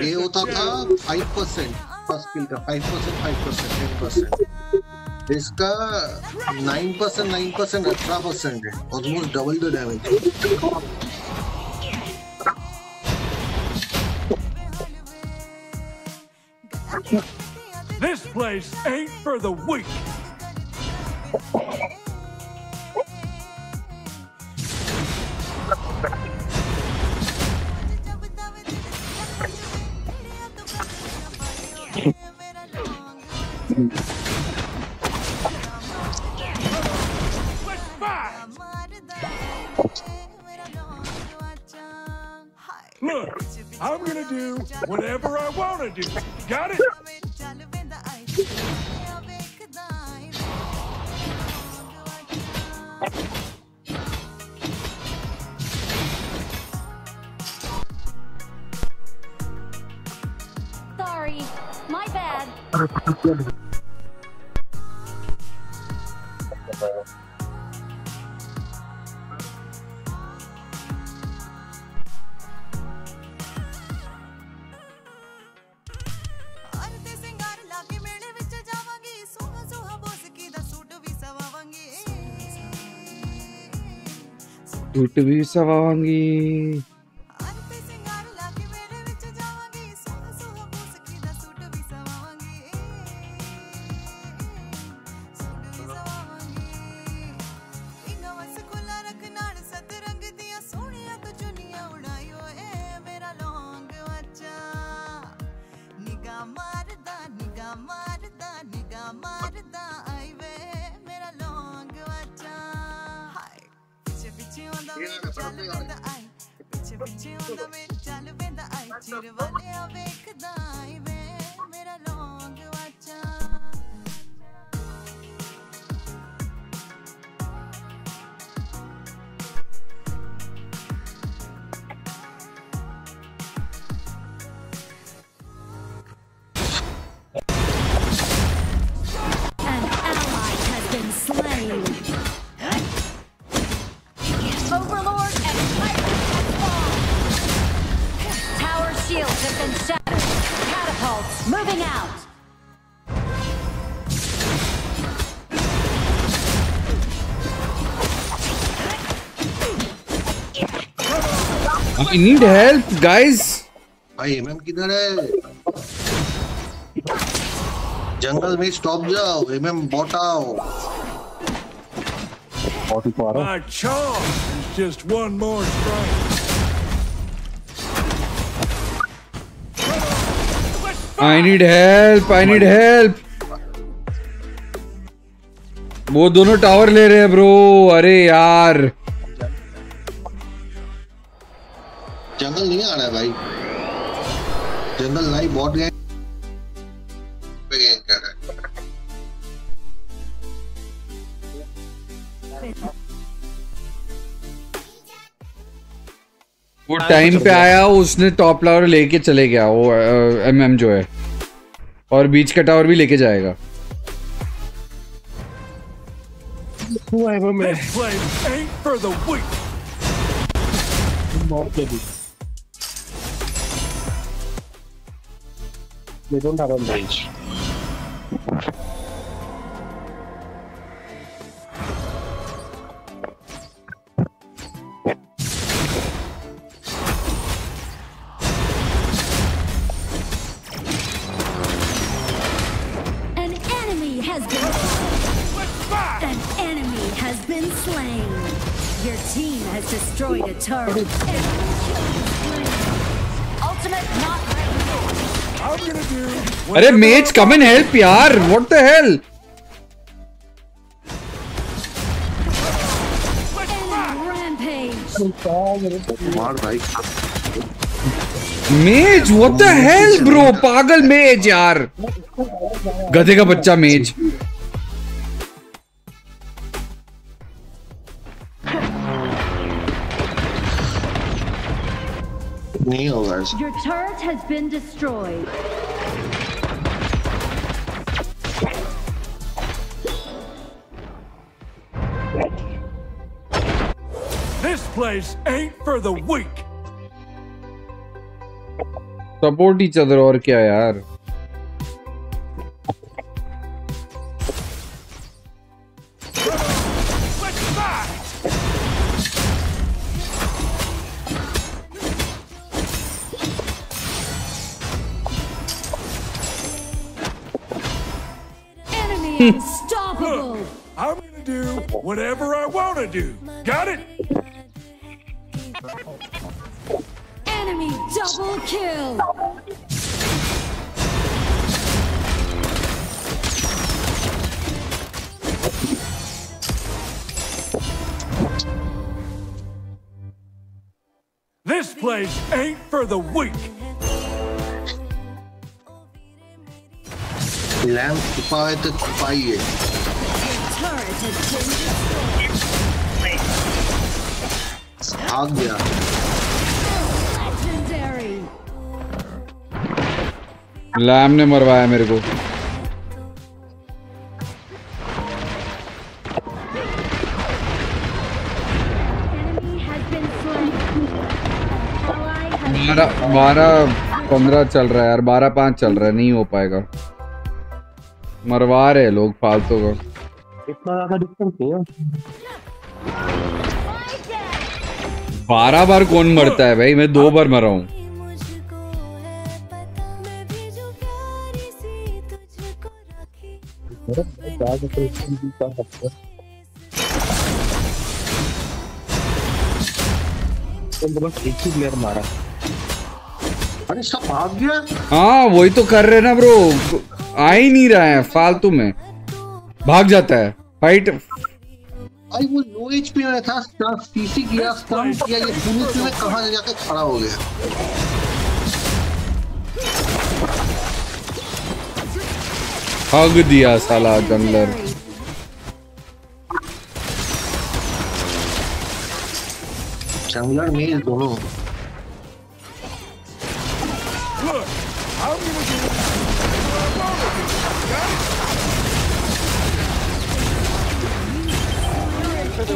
ये होता था फाइव परसेंट फ़र्स्ट किल का five percent five percent ten percent इसका नाइन परसेंट नाइन परसेंट अठारह परसेंट है. Almost double the damage This place ain't for the weak. Look, I'm gonna do whatever I wanna do. Got it? Sorry, my bad. सूट भी सवांगी I need help guys भाई MM किधर है? जंगल में stop जाओ एमएम बॉट आओ। Bot को आ रहा है charge just one more strike I need help I need help वो दोनों टावर ले रहे हैं ब्रो अरे यार। जंगल नहीं बॉट गए। गैंग वो टाइम पे आया उसने टॉप लावर लेके चले गया वो एमएम जो है। और बीच का टावर भी लेके जाएगा। This place ain't for the weak. They don't have a mage. An enemy has been An enemy has been slain. Your team has destroyed a turret. Ultimate not do. अरे mage come and help यार what the hell mage what the hell bro पागल mage यार। गधे का बच्चा मेज। Your turret has been destroyed. This place ain't for the weak. Support each other or kya yar? Unstoppable. I'm gonna do whatever I wanna do. Got it? Enemy double kill. This place ain't for the weak. Lamp छुपा है तो has भाग गया। Lamb ने मरवाया मेरे को। बारह पंद्रह चल रहा है यार, बारह पाँच चल रहा है, नहीं हो पाएगा। मरवा रहे लोग फालतू को। इतना ज़्यादा डिस्टेंस है। बारह बार कौन मरता है भाई? मैं दो बार मरा हूँ। एक ही प्लेयर मारा। अरे सब भाग गया। हाँ वही तो कर रहे ना ब्रो आ ही नहीं रहा है फालतू में। भाग जाता है। फाइट भाई वो लो एचपी में था सीसी किया स्टन किया ये पुलिस में कहाँ जाके खड़ा हो गया? हग दिया साला जंगलर जंगलर मेल दोनों।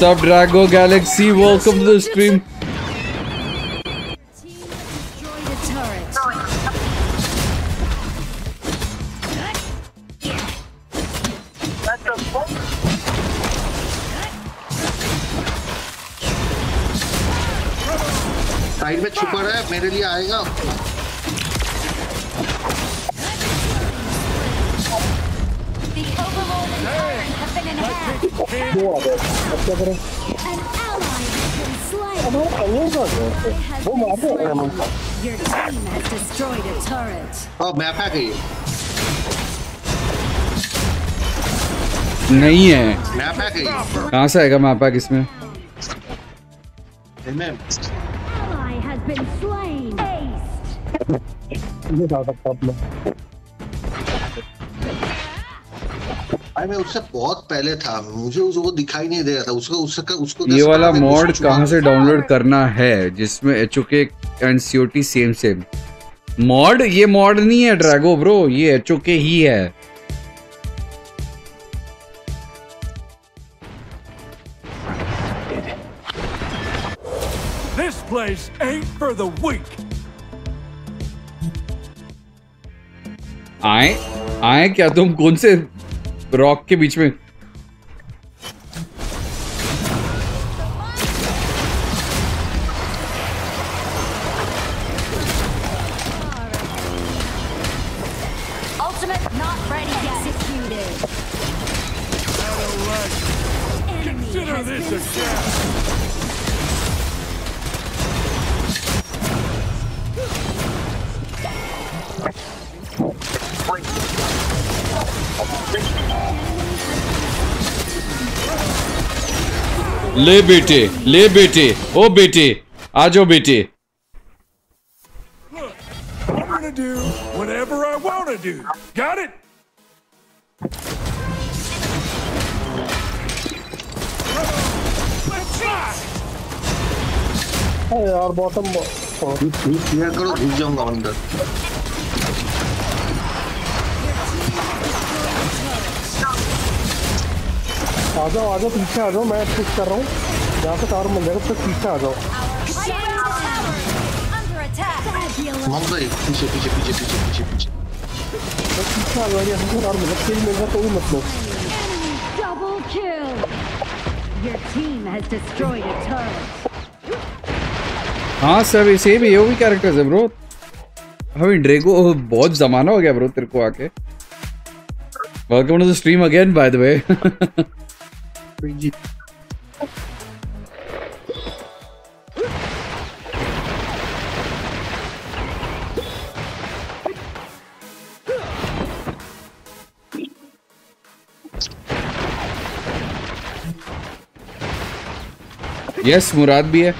What's up Drago Galaxy? Welcome to the stream है। नहीं है। मैप है। कहाँ से आएगा मैप है किसमें मैं उससे बहुत पहले था। मुझे उसको दिखाई नहीं दे रहा था। उसको उसका उसको ये वाला मॉड कहाँ से डाउनलोड करना है जिसमें H and COT same same mod? ये मॉड नहीं है ड्रैगो ब्रो ये एच के ही है। This place ain't for the weak. आए आए क्या तुम? कौन से रॉक के बीच में? ले बेटे ले बेटे ओ बेटे आ बेटे। यार बॉटम करो घुस जाऊँगा अंदर। आ जाओ आ जाओ पीछे आ जाओ मैं पुश कर रहा हूँ। जहाँ पे कार मिल जाएगा तो पीछे आ जाओ। पीछे पीछे पीछे पीछे पीछे पीछे। पीछे आ जाओ यहाँ से कार मिल मिल जाए तो भी मत लो. हाँ सब सेम ये भी कैरेक्टर्स है ब्रो अभी ड्रेगो बहुत जमाना हो गया ब्रो तेरे को आके। Welcome to the stream again by the acredito. Yes, Murad भी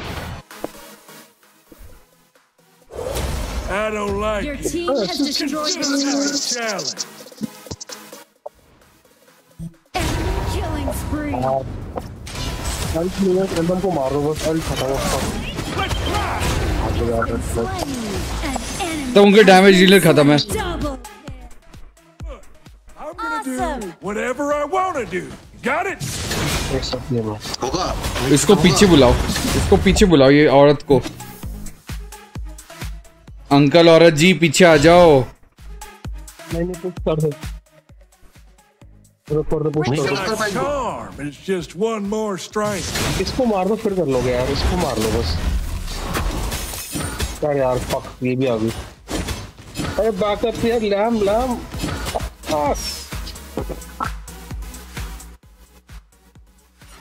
I don't like your team has destroyed a challenge. Killing spree. Ult को मारो बस अल्ट हटाओ उसका तो उनके डैमेज डीलर खत्म है whatever I do. Got it? इसको पीछे बुलाओ। इसको पीछे बुलाओ ये औरत को। अंकल औरत जी पीछे आ जाओ। नहीं नहीं पुश कर दो। रुक कर दो पुश कर दो is just one more strength. इसको मार दो फिर कर लोगे यार इसको मार लो बस यार यार फक ये भी आ गई अरे बैकअप यार लैम लैम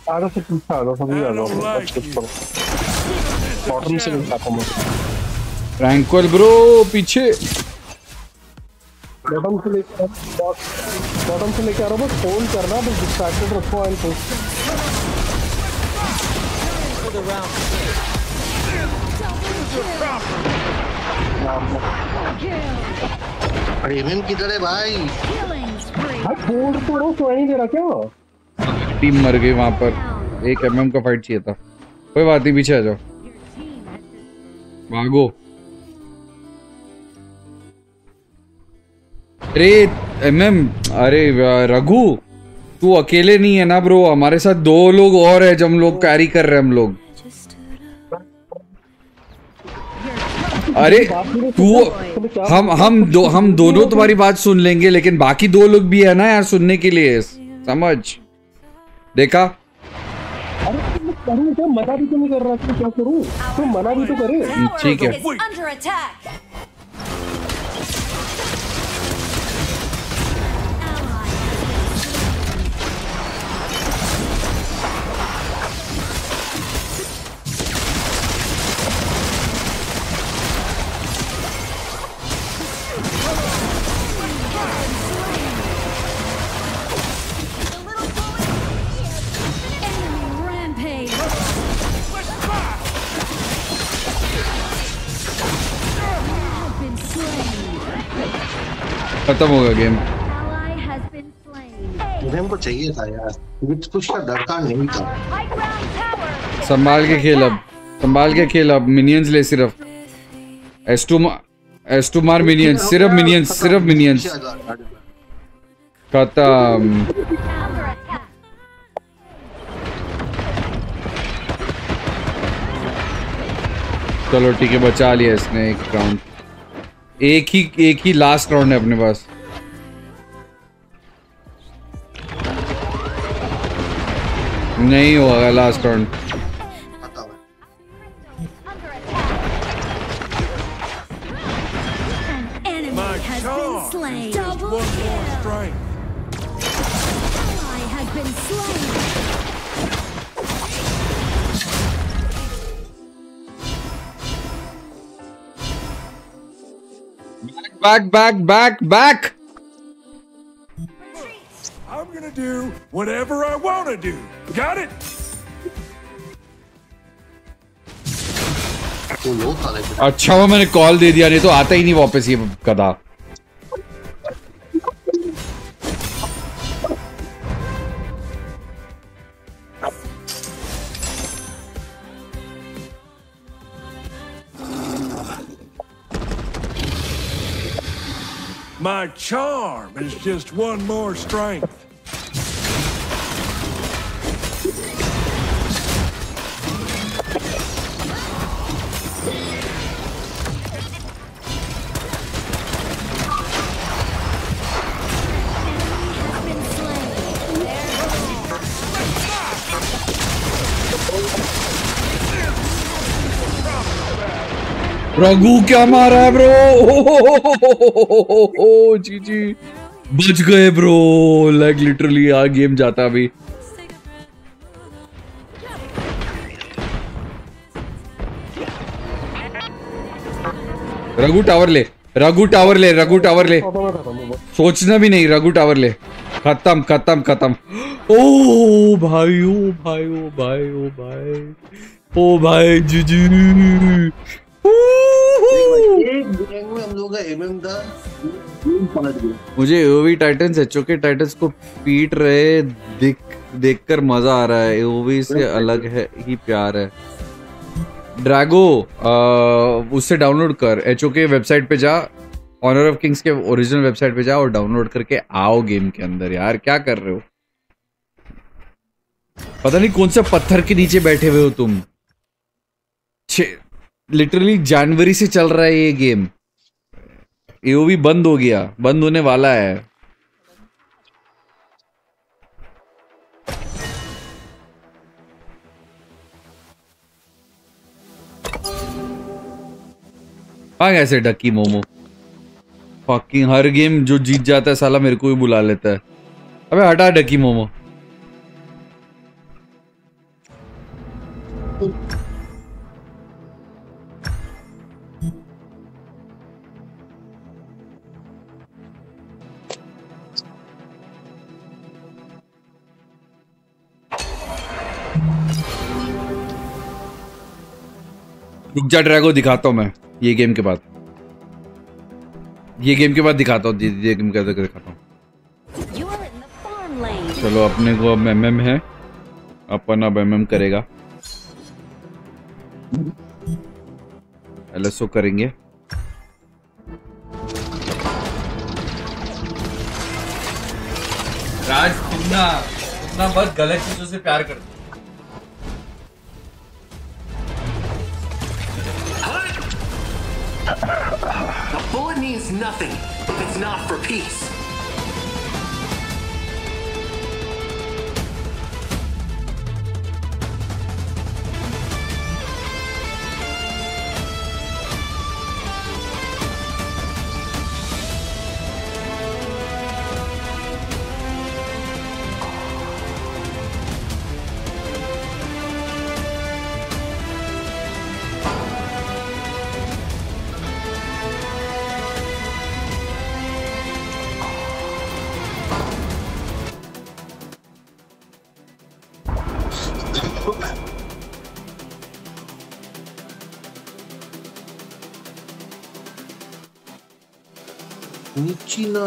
आ जाओ से पीछे आ जाओ सभी आ जाओ बॉटम से नहीं खाता मैं ट्रैंक्वल ब्रो पीछे बॉटम से लेके बॉटम से लेके आ रहा हूँ बस होल्ड करना बस डिस्ट्रैक्टेड रखो एंड पुश अरे एमएम किधर है भाई? भाई छोड़ तो रहो तो नहीं दे रहा क्या? टीम मर गई वहाँ पर। एक एमएम का फाइट चाहिए था। कोई बात नहीं पीछे आ जाओ। भागो। अरे एमएम अरे रघु तू अकेले नहीं है ना ब्रो हमारे साथ दो लोग और है जो हम लोग कैरी कर रहे हैं हम लोग. अरे तू हम हम दो हम दोनों तुम्हारी बात सुन लेंगे लेकिन बाकी दो लोग भी है ना यार सुनने के लिए. समझ? देखा? करूँ मना भी तो नहीं कर रहा तो क्या करूँ? तो मना भी तो करे। ठीक है। खत्म होगा गेम। को चाहिए था यार। विथ पुश का नहीं था. संभाल के खेल अब। संभाल के खेल अब। मिनियंस ले सिर्फ़। एस टू एस टू मार मिनियंस सिर्फ़ मिनियंस सिर्फ़ मिनियंस खत्म। चलो ठीक है बचा लिया इसने एक राउंड एक ही एक ही लास्ट राउंड है अपने पास। नहीं होगा last round back, back, back, back. I'm gonna do whatever I wanna do. Got it? अच्छा वो मैंने कॉल दे दिया नहीं तो आता ही नहीं वापस ये कदा My charm is just one more strength. Raghu क्या मारा है ब्रो जी जी। बच गए ब्रो लाइक लिटरली आ गेम जाता अभी। रघु टावर ले। रघु टावर ले, रघु टावर ले। सोचना भी नहीं, रघु टावर ले। खत्म खत्म खत्म। ओ भाई ओ भाई ओ भाई ओ भाई। ओ भाई, जी जी का मुझे एओवी टाइटंस एचओके टाइटंस को पीट रहे दिख, देखकर मज़ा आ रहा है। एओवी से अलग है, ही प्यार है। ड्रैगो उससे डाउनलोड कर। एचओके वेबसाइट पे जा ऑनर ऑफ़ किंग्स के ओरिजिनल वेबसाइट पे जा और डाउनलोड करके आओ गेम के अंदर यार। क्या कर रहे हो? पता नहीं कौन सा पत्थर के नीचे बैठे हुए हो तुम। लिटरली जनवरी से चल रहा है ये गेम एओवी बंद हो गया. बंद होने वाला है. आ कैसे डक्की मोमो. फकिंग हर गेम जो जीत जाता है साला मेरे को भी बुला लेता है. अबे हटा डक्की मोमो. रुक जा ड्रैगो दिखाता हूँ मैं ये गेम के बाद। ये गेम के बाद दिखाता हूँ ये ये गेम के बाद दिखाता हूँ। चलो अपने को अब एम है। अपन अब एम करेगा। एलएसओ करेंगे। राज तुमना तुमना बहुत गलत चीज़ों से प्यार करते A bullet means nothing if it's not for peace.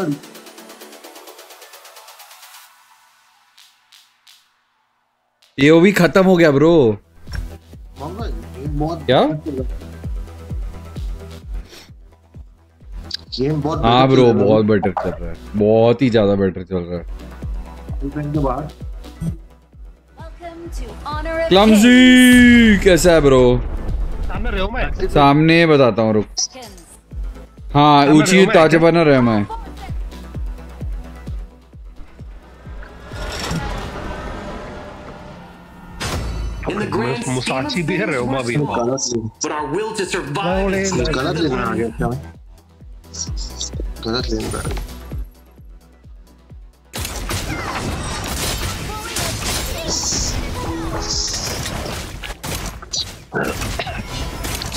Michinari. AOV खत्म हो गया ब्रो। ये क्या? गेम बहुत हाँ ब्रो। बहुत बेटर चल रहा है। बहुत ही ज़्यादा बेटर चल रहा है। क्लमजी कैसा है ब्रो? सामने रहो मैं? सामने बताता हूँ रुक। हाँ ऊँची ताजे बना रहे मैं। the grand scheme of things but our will to survive is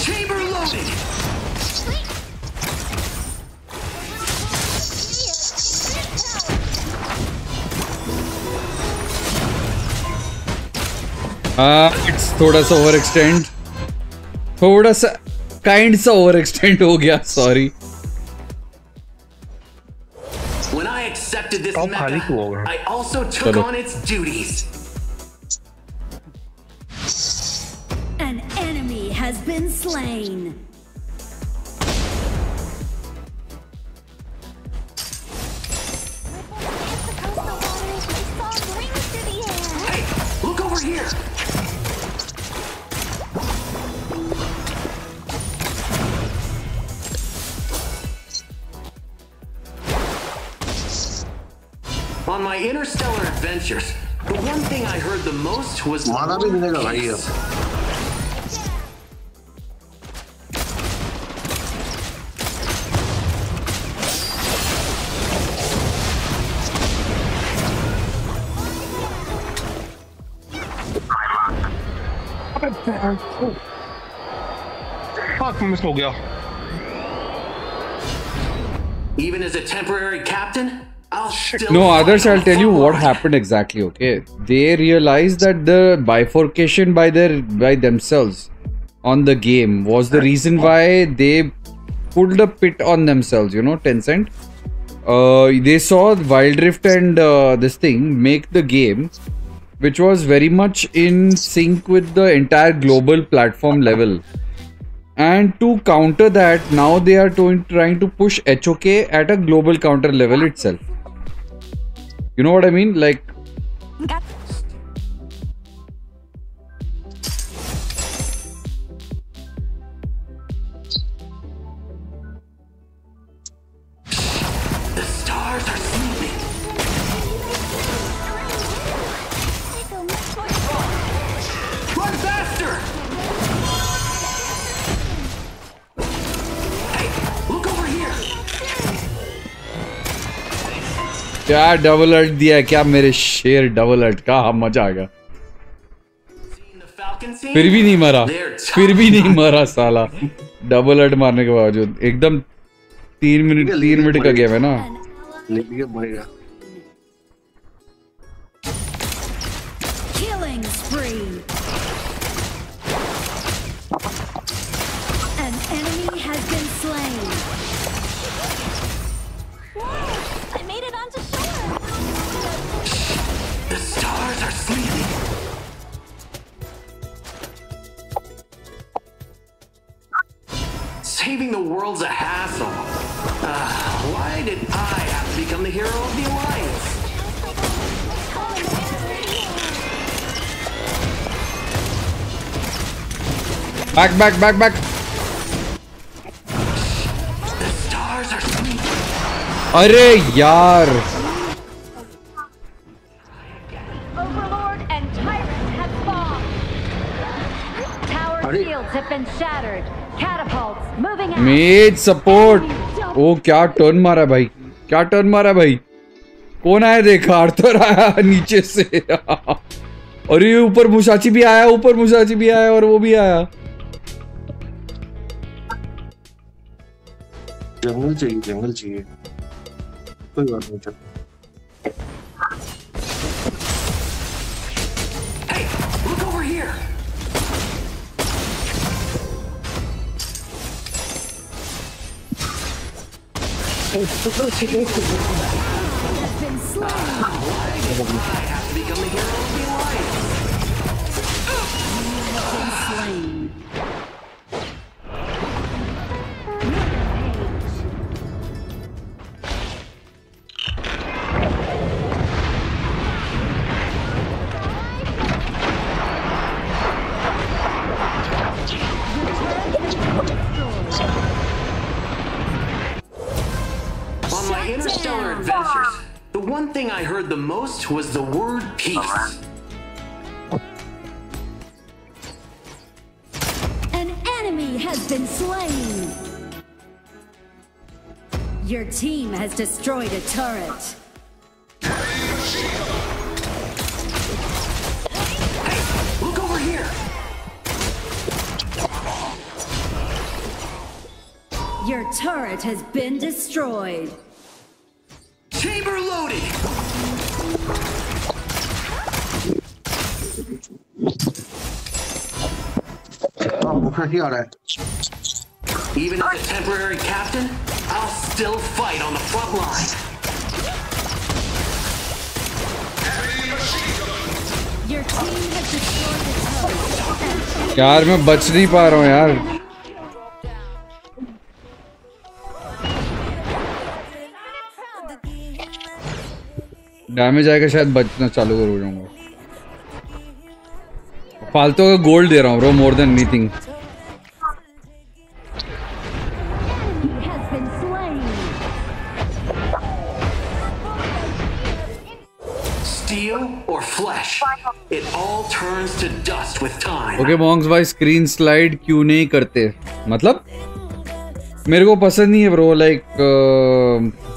Chamber loaded! It's थोड़ा सा ओवर एक्सटेंड थोड़ा सा काइंड सा ओवर एक्सटेंड हो गया sorry When I accepted this Top खाली क्यों हो mecha, गया? I also took चलो। on its duties. An enemy has been slain. Look over here. on my interstellar adventures, the one thing I heard the most was Mana bir dinle var iyi. Fuck, Miss girl. Even as a temporary captain, no, others, I'll tell you what happened exactly. Okay, they realized that the bifurcation by their by themselves on the game was the reason why they pulled a pit on themselves. You know, Tencent. Uh, they saw Wild Rift and uh, this thing make the game, which was very much in sync with the entire global platform level. And to counter that, now they are doing, trying to push HOK at a global counter level itself. You know what I mean? Like, क्या double अर्ट दिया क्या मेरे शेर double अर्ट का हाँ, मज़ा आ गया। फिर भी नहीं मरा। फिर भी नहीं मरा साला। डबल अर्ट मारने के बावजूद। एकदम तीन मिनट तीन मिनट का गेम है ना। paving the world's a hassle. Uh, why did I have to become the hero of the Alliance? Back, back, back, back. The stars are falling. अरे यार. Overlord and tyrant have fallen. Tower shields have been shattered. Mage support ओ क्या turn मारा भाई? क्या turn मारा भाई? कौन आया देखा? आर्थर आया नीचे से। और ये ऊपर मुसाची भी आया ऊपर मुसाची भी आया और वो भी आया। जंगल चाहिए जंगल चाहिए। कोई बात नहीं Oh, shit. One thing I heard the most was the word peace. An enemy has been slain. Your team has destroyed a turret. Look over here. Your turret has been destroyed. Chamber loaded. हाँ मुखर्जी आ रहा है Even as a temporary captain, I'll still fight on the front line. Your team has destroyed the turret. यार मैं बच नहीं पा रहा हूँ यार डैमेज आएगा शायद बचना चालू कर जाऊँगा फालतू का गोल्ड दे रहा हूँ bro more than anything has been slain. Steel or flesh, it all turns to dust with time. Okay Monks भाई स्क्रीन स्लाइड क्यों नहीं करते मतलब मेरे को पसंद नहीं है ब्रो लाइक Seen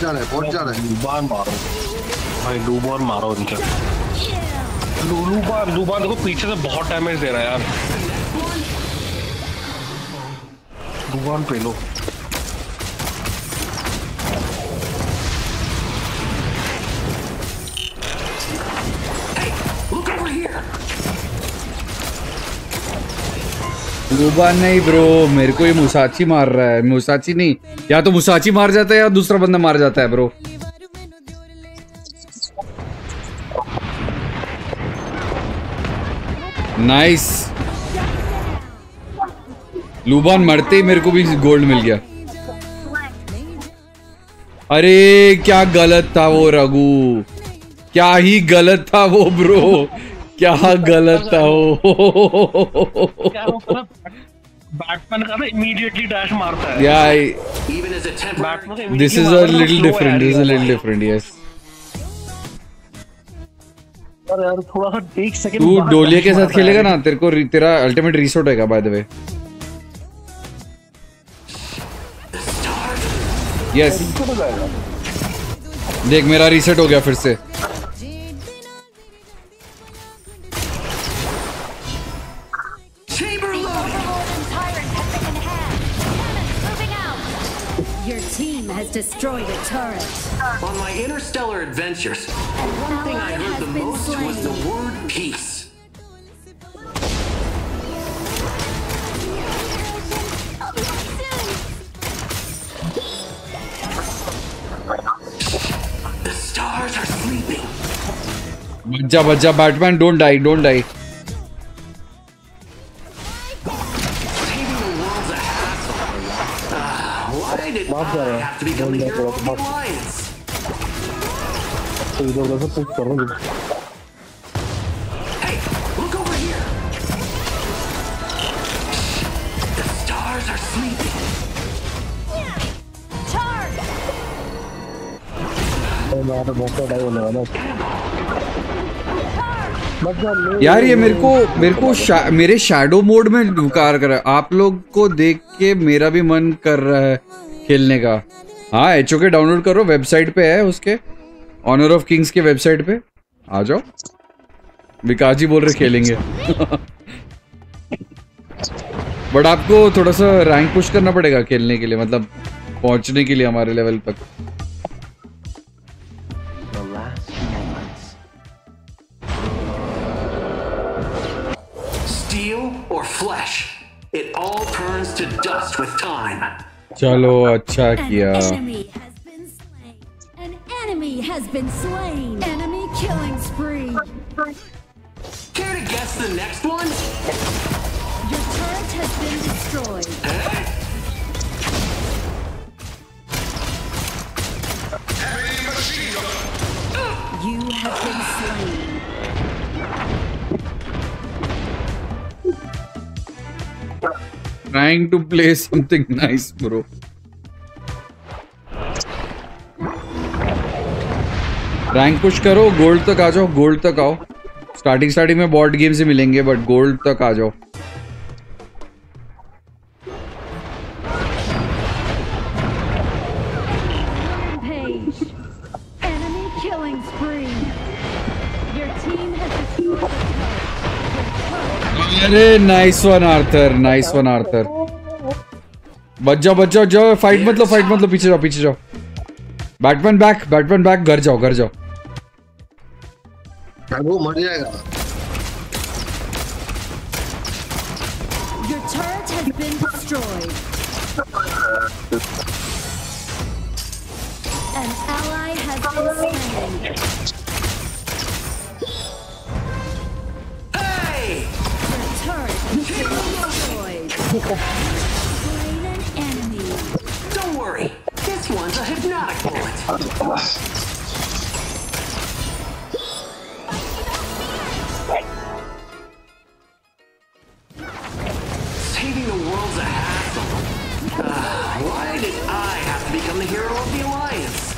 जा रहा है बहुत जा रहा है। बहुत जा रहा है लूबान मारो। भाई लूबान मारो इनके। लूबान लूबान देखो पीछे से बहुत डैमेज दे रहा है यार। लूबान पे लो. लूबान नहीं ब्रो मेरे को ये मुसाची मार रहा है। मुसाची नहीं या तो मुसाची मार जाता है या दूसरा बंदा मार जाता है ब्रो नाइस लूबान मरते ही मेरे को भी गोल्ड मिल गया. अरे, क्या गलत था वो रघु? क्या ही गलत था वो ब्रो क्या गलत था वो? बैटमैन का ना इमीडिएटली डैश मारता है। This is a little different. This is a little different. Yes. अरे यार थोड़ा सा एक सेकंड तू डोलिया के साथ खेलेगा ना? तेरे को तेरा अल्टीमेट रिसोर्ट होगा बाय द वे यस देख मेरा रीसेट हो गया फिर से। destroyed a turret. On my interstellar adventures, and one thing I heard the most slain. was the word peace. The stars are sleeping. Jabba, Jabba, Batman, don't die, don't die. रहे हैं। तो इधर उधर से पुश कर रहा हूँ। यार ये मेरे को मेरे को शा, मेरे शेडो मोड में कर रहा है। आप लोग को देख के मेरा भी मन कर रहा है। खेलने का। हाँ एच के डाउनलोड करो वेबसाइट पे है उसके। ऑनर ऑफ़ किंग्स के वेबसाइट पे। आ जाओ। विकास जी बोल रहे खेलेंगे। बट आपको थोड़ा सा रैंक पुश करना पड़ेगा खेलने के लिए मतलब पहुँचने के लिए हमारे लेवल तक. Steel or flesh, it all turns to dust with time. चलो अच्छा किया Enemy has been slain. An enemy has been slain. Enemy killing spree. Care to guess the next one? Your turret has been destroyed. You have been slain. Trying to play something nice, bro. Rank push करो gold तक आ जाओ gold तक आओ. Starting starting में board game से मिलेंगे but gold तक आ जाओ. अरे nice one Arthur nice one Arthur बच जाओ बच जाओ जाओ फाइट मत लो फाइट मत लो पीछे जाओ पीछे जाओ बैटमैन बैक बैटमैन बैक घर जाओ घर जाओ वो मर जाएगा Your turret has been destroyed. An ally has been slain. Don't worry, this one's a hypnotic bullet. Saving the world's a hassle. Uh, why did I have to become the hero of the Alliance?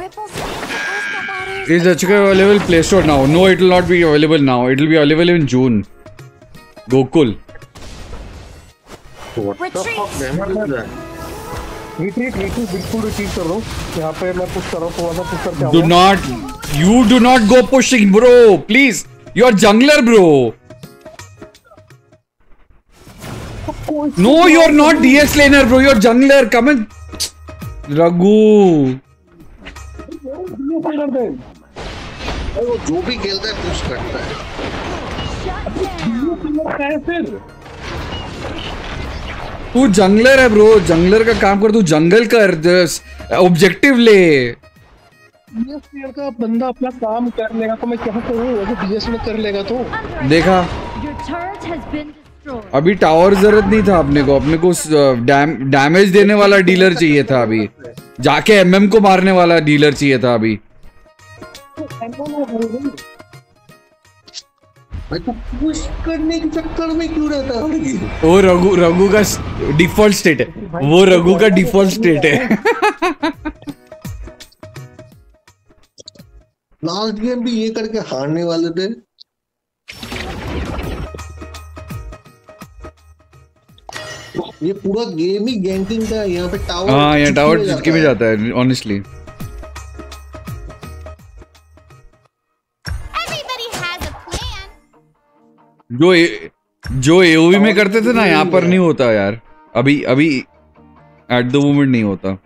Is Achika available Play Store now? No, it will not be available now. It will be available in June. Gokul. Retreat retreat बिल्कुल retreat कर दो यहाँ पे मैं push कर रहा हूँ थोड़ा सा पुश करके Do not. You do not go pushing, bro. Please. You are jungler, bro. No, you are not DS laner, bro. You are jungler. Come and. Raghu. वो जो भी खेलता है पुश करता है। फिर तू जंगलर है ब्रो जंगलर का काम कर तू जंगल कर ऑब्जेक्टिव ले। का बंदा अपना काम कर लेगा तो मैं क्या करूँ? वो डीएस में कर लेगा तो। देखा। अभी टावर ज़रूरत नहीं था अपने को। अपने को डैम डैमेज देने वाला डीलर चाहिए था अभी। जाके एमएम को मारने वाला डीलर चाहिए था अभी। भाई तू पुश करने के चक्कर में क्यों रहता है? वो रघु रघु का डिफ़ॉल्ट स्टेट है। वो रघु का डिफ़ॉल्ट स्टेट है। लास्ट गेम भी ये करके हारने वाले थे। ये पूरा गेम ही गैंकिंग का है यहाँ पे टावर हाँ यहाँ टावर चिटके में जाता है ऑनेस्टली जो ए, जो एओवी में करते थे ना यहाँ पर नहीं होता यार। अभी अभी एट द मोमेंट नहीं होता।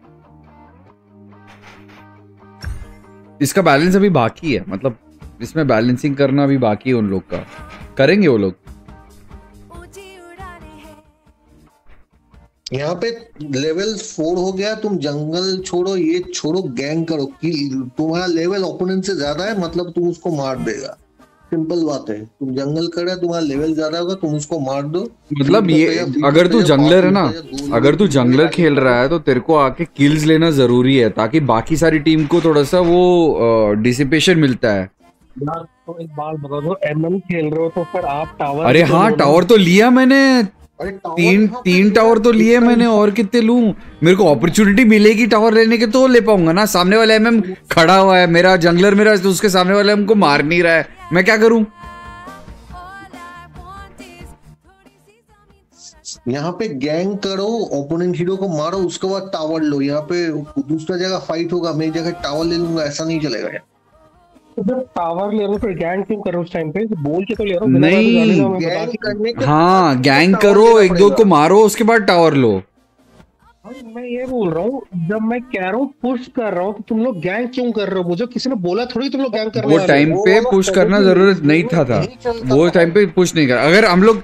इसका बैलेंस अभी बाकी है मतलब इसमें बैलेंसिंग करना अभी बाकी है उन लोग का। करेंगे वो लोग। यहाँ पे लेवल फोर हो गया तुम जंगल छोड़ो ये छोड़ो गैंग करो कि तुम्हारा लेवल ओपोनेंट से ज़्यादा है मतलब तुम उसको मार देगा। सिंपल बात है। तुम जंगल कर रहे तुम्हारा लेवल ज़्यादा होगा तुम उसको मार दो। मतलब ये अगर तू जंगलर है ना अगर तू जंगलर खेल रहा है तो तेरे को आके किल्स लेना ज़रूरी है ताकि बाकी सारी टीम को थोड़ा सा वो डिसिपेशन मिलता है। तो एक बात बता दो एमएम खेल रहे हो तो फिर आप टावर अरे हाँ टावर तो लिया मैंने तीन तीन टावर तो लिए मैंने और कितने लू? मेरे को अपॉर्चुनिटी मिलेगी टावर लेने के तो ले पाऊँगा ना। सामने वाला एमएम खड़ा हुआ है मेरा जंगलर मेरा तो उसके सामने वाले हमको मार नहीं रहा है। मैं क्या करूँ? यहाँ पे गैंग करो ओपोनेंट हीरो को मारो उसके बाद टावर लो। यहाँ पे दूसरा जगह फाइट होगा मैं जगह टावर ले लूँगा ऐसा नहीं चलेगा यार। तो जब टावर ले रहे हो गैंग क्यों कर रहे हो उस टाइम पे बोल के तो ले रहा हूँ का हाँ गैंग करो एक दो को मारो उसके बाद टावर लो। मैं ये बोल रहा हूँ जब मैं कह रहा हूँ पुश कर रहा हूँ तो तुम लोग गैंग क्यों कर रहे हो? मुझे किसी ने बोला थोड़ी तुम लोग गैंग करने वो टाइम पे पुश करना ज़रूरत नहीं था था। वो टाइम पे पुश नहीं कर अगर हम लोग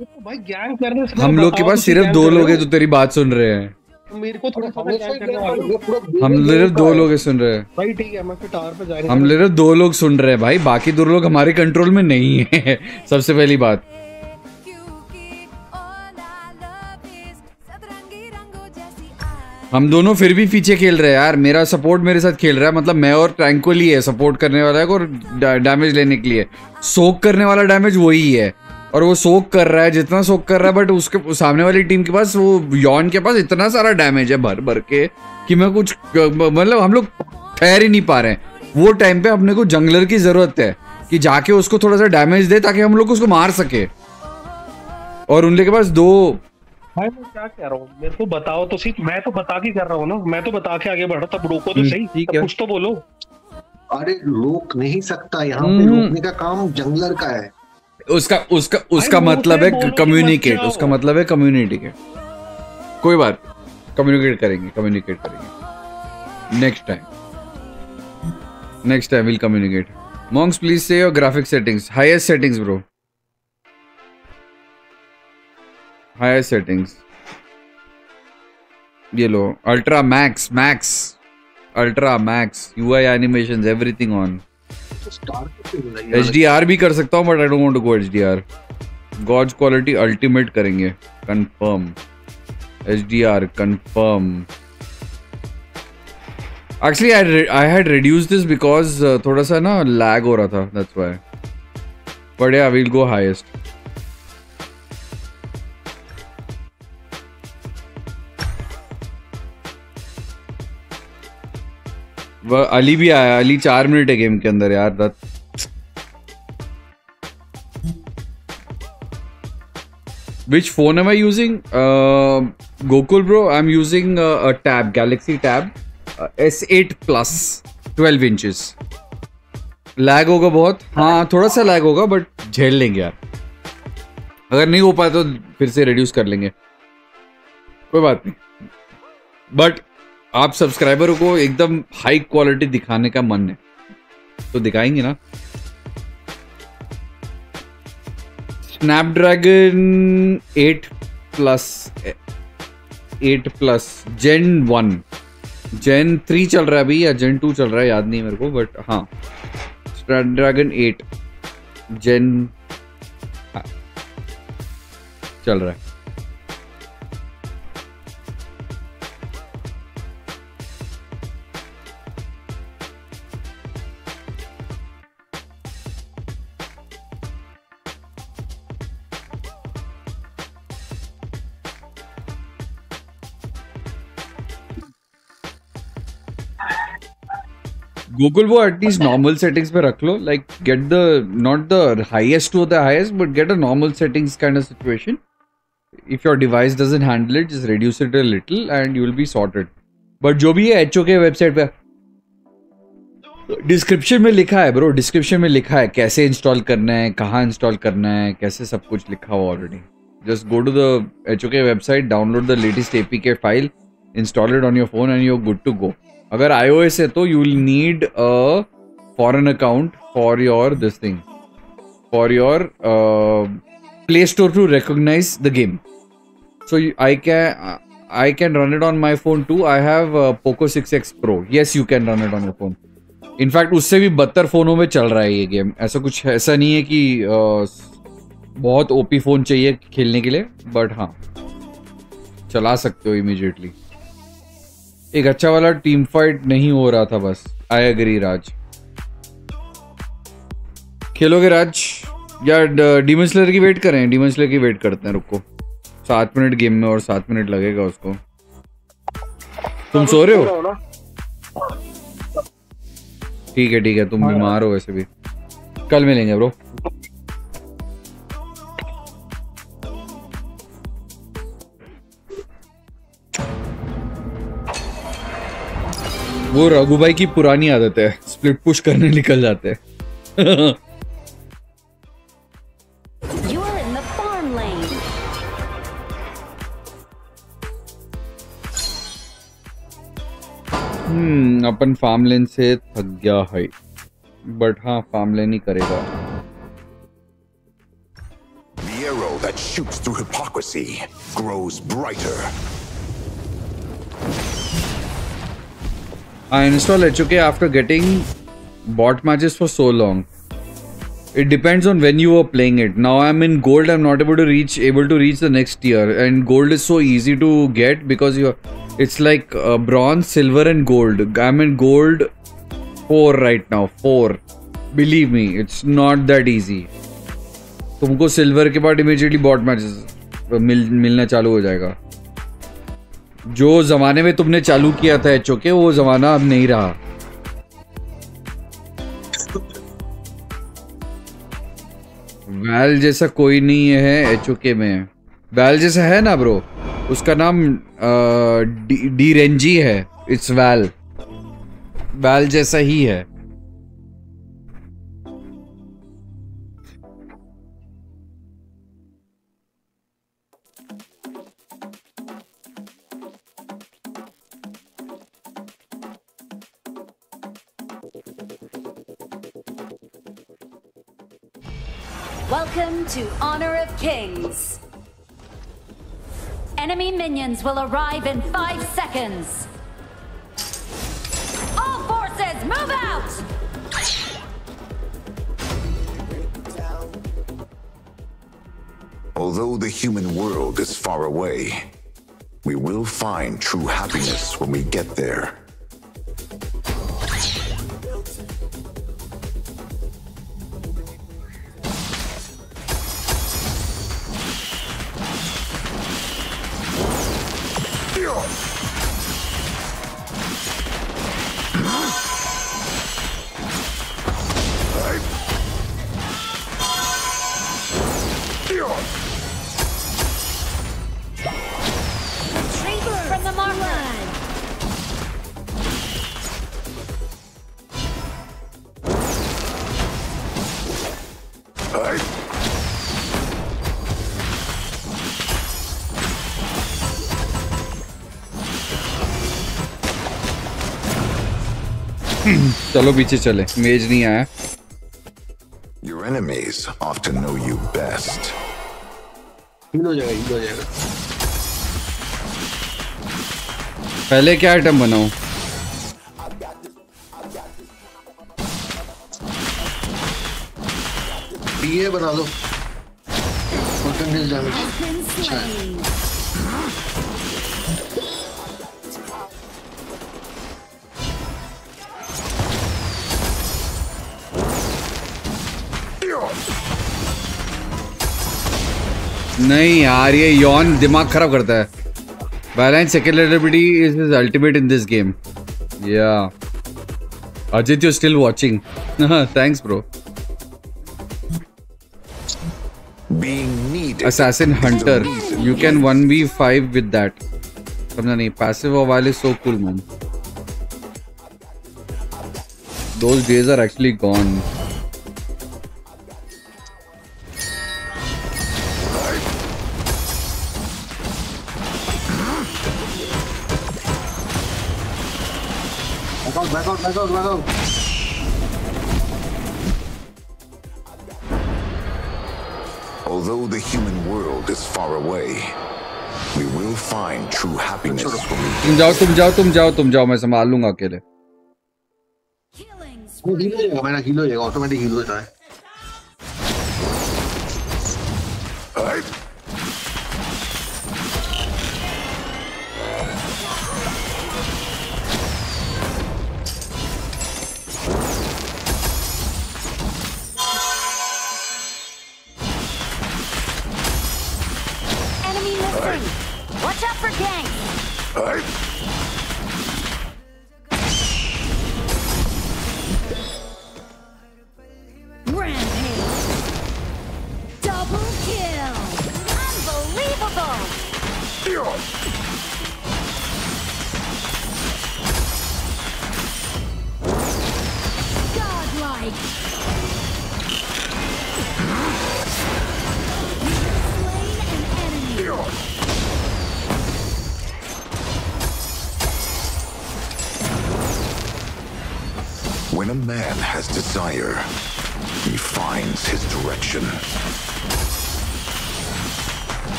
तो भाई गैंग करने हम लोग के पास तो सिर्फ़ दो लोग हैं? जो तेरी बात सुन रहे हैं। मेरे को थोड़ा सा गैंग करने वाले हम सिर्फ़ दो लोग सुन रहे हैं। भाई ठीक है मैं फिर टावर पे जाएँगे हम सिर्फ़ दो लोग सुन रहे हैं भाई बाकी दो लोग हमारे कंट्रोल में नहीं है। सबसे पहली बात। हम दोनों फिर भी पीछे खेल रहे हैं यार मेरा सपोर्ट मेरे साथ खेल रहा है मतलब मैं और ट्रैंकुअल ही है सपोर्ट करने वाला है और डैमेज लेने के लिए। सोक करने वाला डैमेज वही है। और वो सोक कर रहा है जितना सोक कर रहा है बट उसके सामने वाली टीम के पास वो यॉन के पास इतना सारा डैमेज है भर भर के कि मैं कुछ मतलब हम लोग ठहर ही नहीं पा रहे हैं। वो टाइम पे अपने को जंगलर की ज़रूरत है कि जाके उसको थोड़ा सा डैमेज दे ताकि हम लोग उसको मार सके। और उनके पास दो भाई मैं क्या कह रहा हूँ? मेरे को बताओ तो सही। मैं तो बता के कर रहा हूँ ना। मैं तो बता के आगे बढ़ा तब रोको तो हम्म, सही। है। कुछ तो बोलो। अरे रोक नहीं सकता। यहाँ पे हम्म। रोकने का काम जंगलर का है। उसका उसका उसका मतलब है कम्युनिकेट उसका मतलब है कम्युनिटी के कोई बात कम्युनिकेट करेंगे कम्युनिकेट करेंगे। Next time next time will communicate Monks please set your graphic settings highest settings bro highest settings ये लो। Ultra max max ultra max UI animations everything on H D R भी कर सकता हूँ but I don't want to go H D R gods quality ultimate करेंगे। Confirm H D R confirm actually I I had reduce this because थोड़ा सा ना lag हो रहा था that's why but yeah will go highest वह अली भी आया अली चार मिनट है गेम के अंदर यार that Which phone am I using? Uh, Gokul bro, I'm using uh, a tab, Galaxy Tab uh, S8 Plus, 12 inches. Lag होगा बहुत हाँ थोड़ा सा लैग होगा बट झेल लेंगे यार अगर नहीं हो पाया तो फिर से रिड्यूस कर लेंगे कोई बात नहीं बट आप सब्सक्राइबर को एकदम हाई क्वालिटी दिखाने का मन है। तो दिखाएँगे ना। Snapdragon eight plus eight plus gen one gen three चल रहा है अभी या जेन टू चल रहा है, याद नहीं मेरे को बट हाँ। स्नैपड्रैगन एट जेन चल रहा है। गूगल वो एटलीस्ट नॉर्मल सेटिंग्स पे रख लो like get the not the highest to the highest but get a normal settings kind of situation if your device doesn't handle it, just reduce it a little and you will be sorted. But जो भी है HO के website पे description में लिखा है bro description में लिखा है कैसे इंस्टॉल करना है, कहाँ इंस्टॉल करना है, कैसे सब कुछ लिखा हुआ already just go to the H K website download the latest K file install it on your phone and you good to go अगर iOS है तो you need a foreign account for your this thing for your Play Store to recognise the game so I can i can run it on my phone too. I have uh, poco 6x pro. Yes you can run it on your phone. In fact उससे भी बदतर फोनों में चल रहा है ये game ऐसा कुछ ऐसा नहीं है कि uh, बहुत ओपी फ़ोन चाहिए खेलने के लिए बट हाँ चला सकते हो इमीडिएटली एक अच्छा वाला टीम फाइट नहीं हो रहा था बस। आई अग्री राज खेलोगे राज यार डीमन स्लेयर की वेट करें? डीमन स्लेयर की वेट करते हैं रुको। सात मिनट गेम में और सात मिनट लगेगा उसको। तुम सो रहे हो? ठीक है ठीक है तुम बीमार हो वैसे भी। कल मिलेंगे ब्रो वो रघुबाई की पुरानी आदत है। स्प्लिट पुश करने निकल जाते हैं। हम्म अपन फार्म लेन से थक गया है। बट हाँ फार्म लेन ही करेगा। The arrow that shoots through hypocrisy grows brighter. I install हो चुके after getting bot matches for so long it depends on when you are playing it now I am in gold I am not able to reach able to reach the next year and gold is so easy to get because you it's like bronze silver and gold I am in gold four right now four believe me it's not that easy तुमको silver के बाद immediately bot matches मिल, मिलना चालू हो जाएगा। जो जमाने में तुमने चालू किया था एच के वो जमाना अब नहीं रहा। वैल जैसा कोई नहीं है एच के में। वैल जैसा है ना ब्रो उसका नाम डी, रेंजी है। इट्स वैल वैल जैसा ही है। Enemy minions will arrive in five seconds. All forces, move out! Although the human world is far away, we will find true happiness when we get there. चलो पीछे चले। मेज नहीं आया। Your enemies often know you best. Heal हो जाएगा heal हो जाएगा। पहले क्या आइटम बनाऊँ? डीए बना डैमेज अच्छा। है नहीं यार ये यौन दिमाग खराब करता है। Balance सेकेंडरबिलिटी is is ultimate in this game या Ajit you still watching thanks bro assassin hunter you can one v five with that समझा नहीं पैसिव वाले so cool ma'am those days are actually gone back out back out back out Although the human world is far away, we will find true happiness when we तुम जाओ तुम जाओ तुम जाओ तुम जाओ मैं संभाल लूंगा अकेले वो हील हो जाएगा मेरा हील हो जाएगा ऑटोमेटिक हील हो जाता है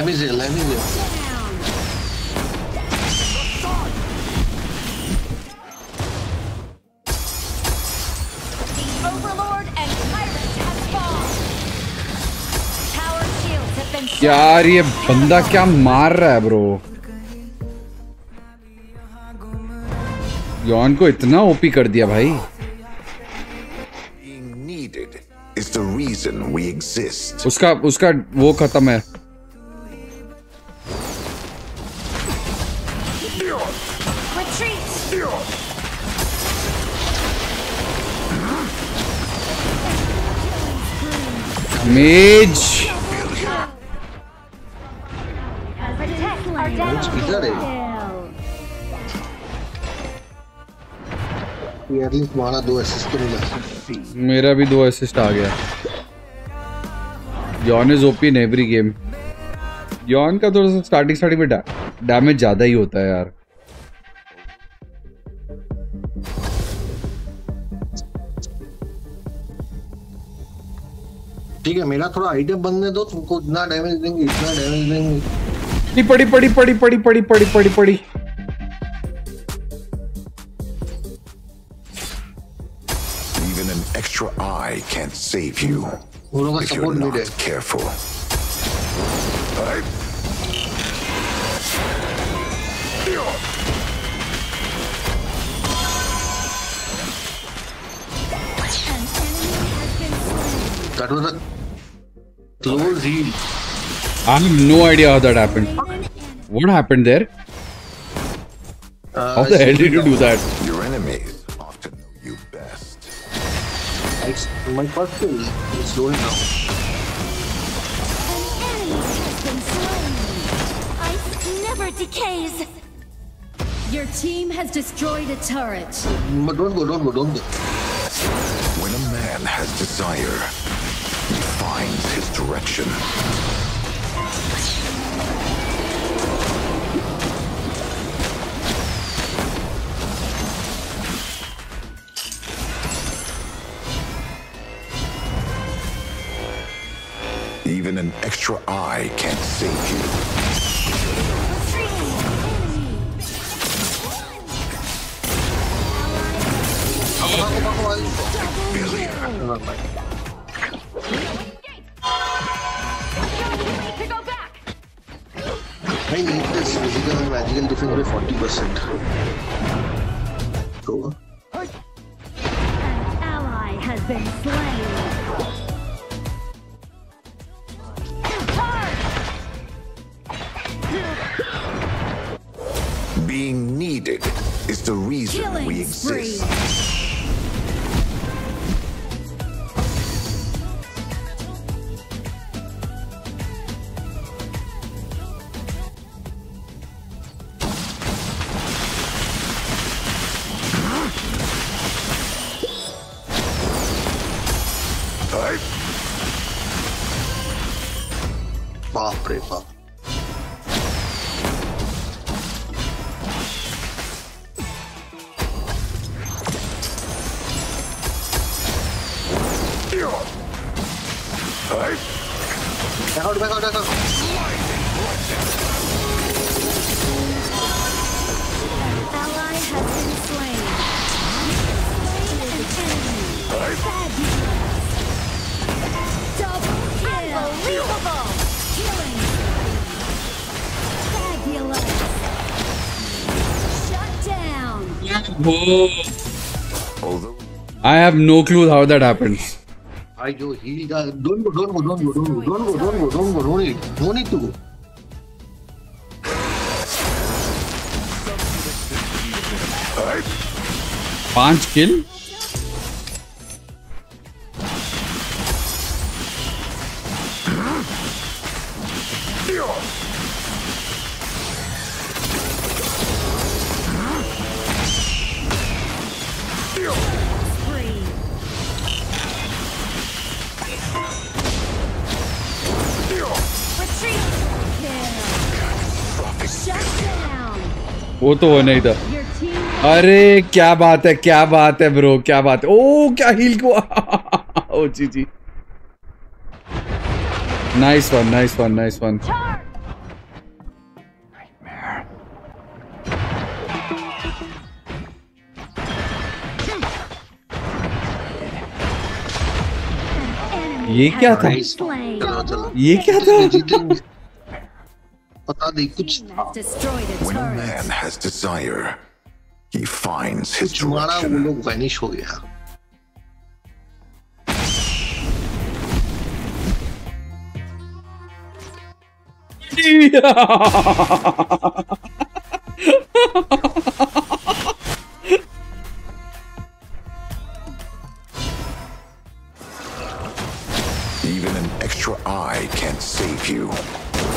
let me do let me do यार ये बंदा क्या मार रहा है ब्रो यौन को इतना ओपी कर दिया भाई। उसका उसका वो खत्म है। मिला मेरा भी दो असिस्ट आ गया। Yon is OP in every game Yon का थोड़ा सा स्टार्टिंग स्टार्टिंग में डैमेज ज़्यादा ही होता है यार। ठीक है मेरा थोड़ा आइटम बनने दो तुमको इतना डैमेज देंगे इतना डैमेज देंगे। पड़ी पड़ी पड़ी पड़ी पड़ी पड़ी पड़ी पड़ी। Even an extra eye can't save you उन का if you're support not need है careful. I- That was a close heal. I have no idea how that happened. What happened there? Uh, How the hell did you do that? Your enemies often know you best. It's my first kill. It's slowing down. Ice never decays. Your team has destroyed a turret. But don't go, don't go, don't go. When a man has desire, he finds his direction. Even an extra eye can't save you. I need this physical and magical defense by 40%. Go. Ally has been slain. Being needed is the reason Killing we exist. बाप have no clue how that happened. I do heal the don't go, don't go, don't go, don't go, don't go, don't go, don't go, don't need, no need to go. पाँच किल वो तो वो नहीं था। अरे क्या बात है क्या बात है ब्रो क्या बात है। ओ क्या हील को ओ जी जी। Nice one nice one nice one ये क्या था? ये क्या था? पता नहीं कुछ था destroyed a When a turret. man has desire, he finds his कुछ मारा वो direction. लोग वैनिश हो गया Even an extra eye can't save you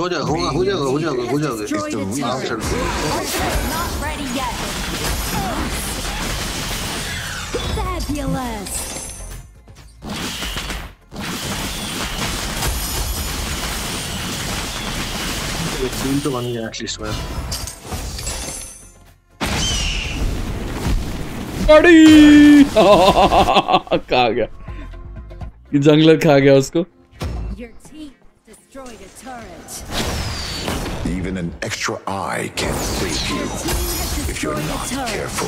हो जाएगा होगा हो जाएगा हो जाएगा हो जाएगा. Not ready yet. Fabulous. Scene तो बन गया एटलीस्ट मैं बड़ी खा गया ये जंगलर खा गया उसको Even an extra eye can't save you if you're not careful.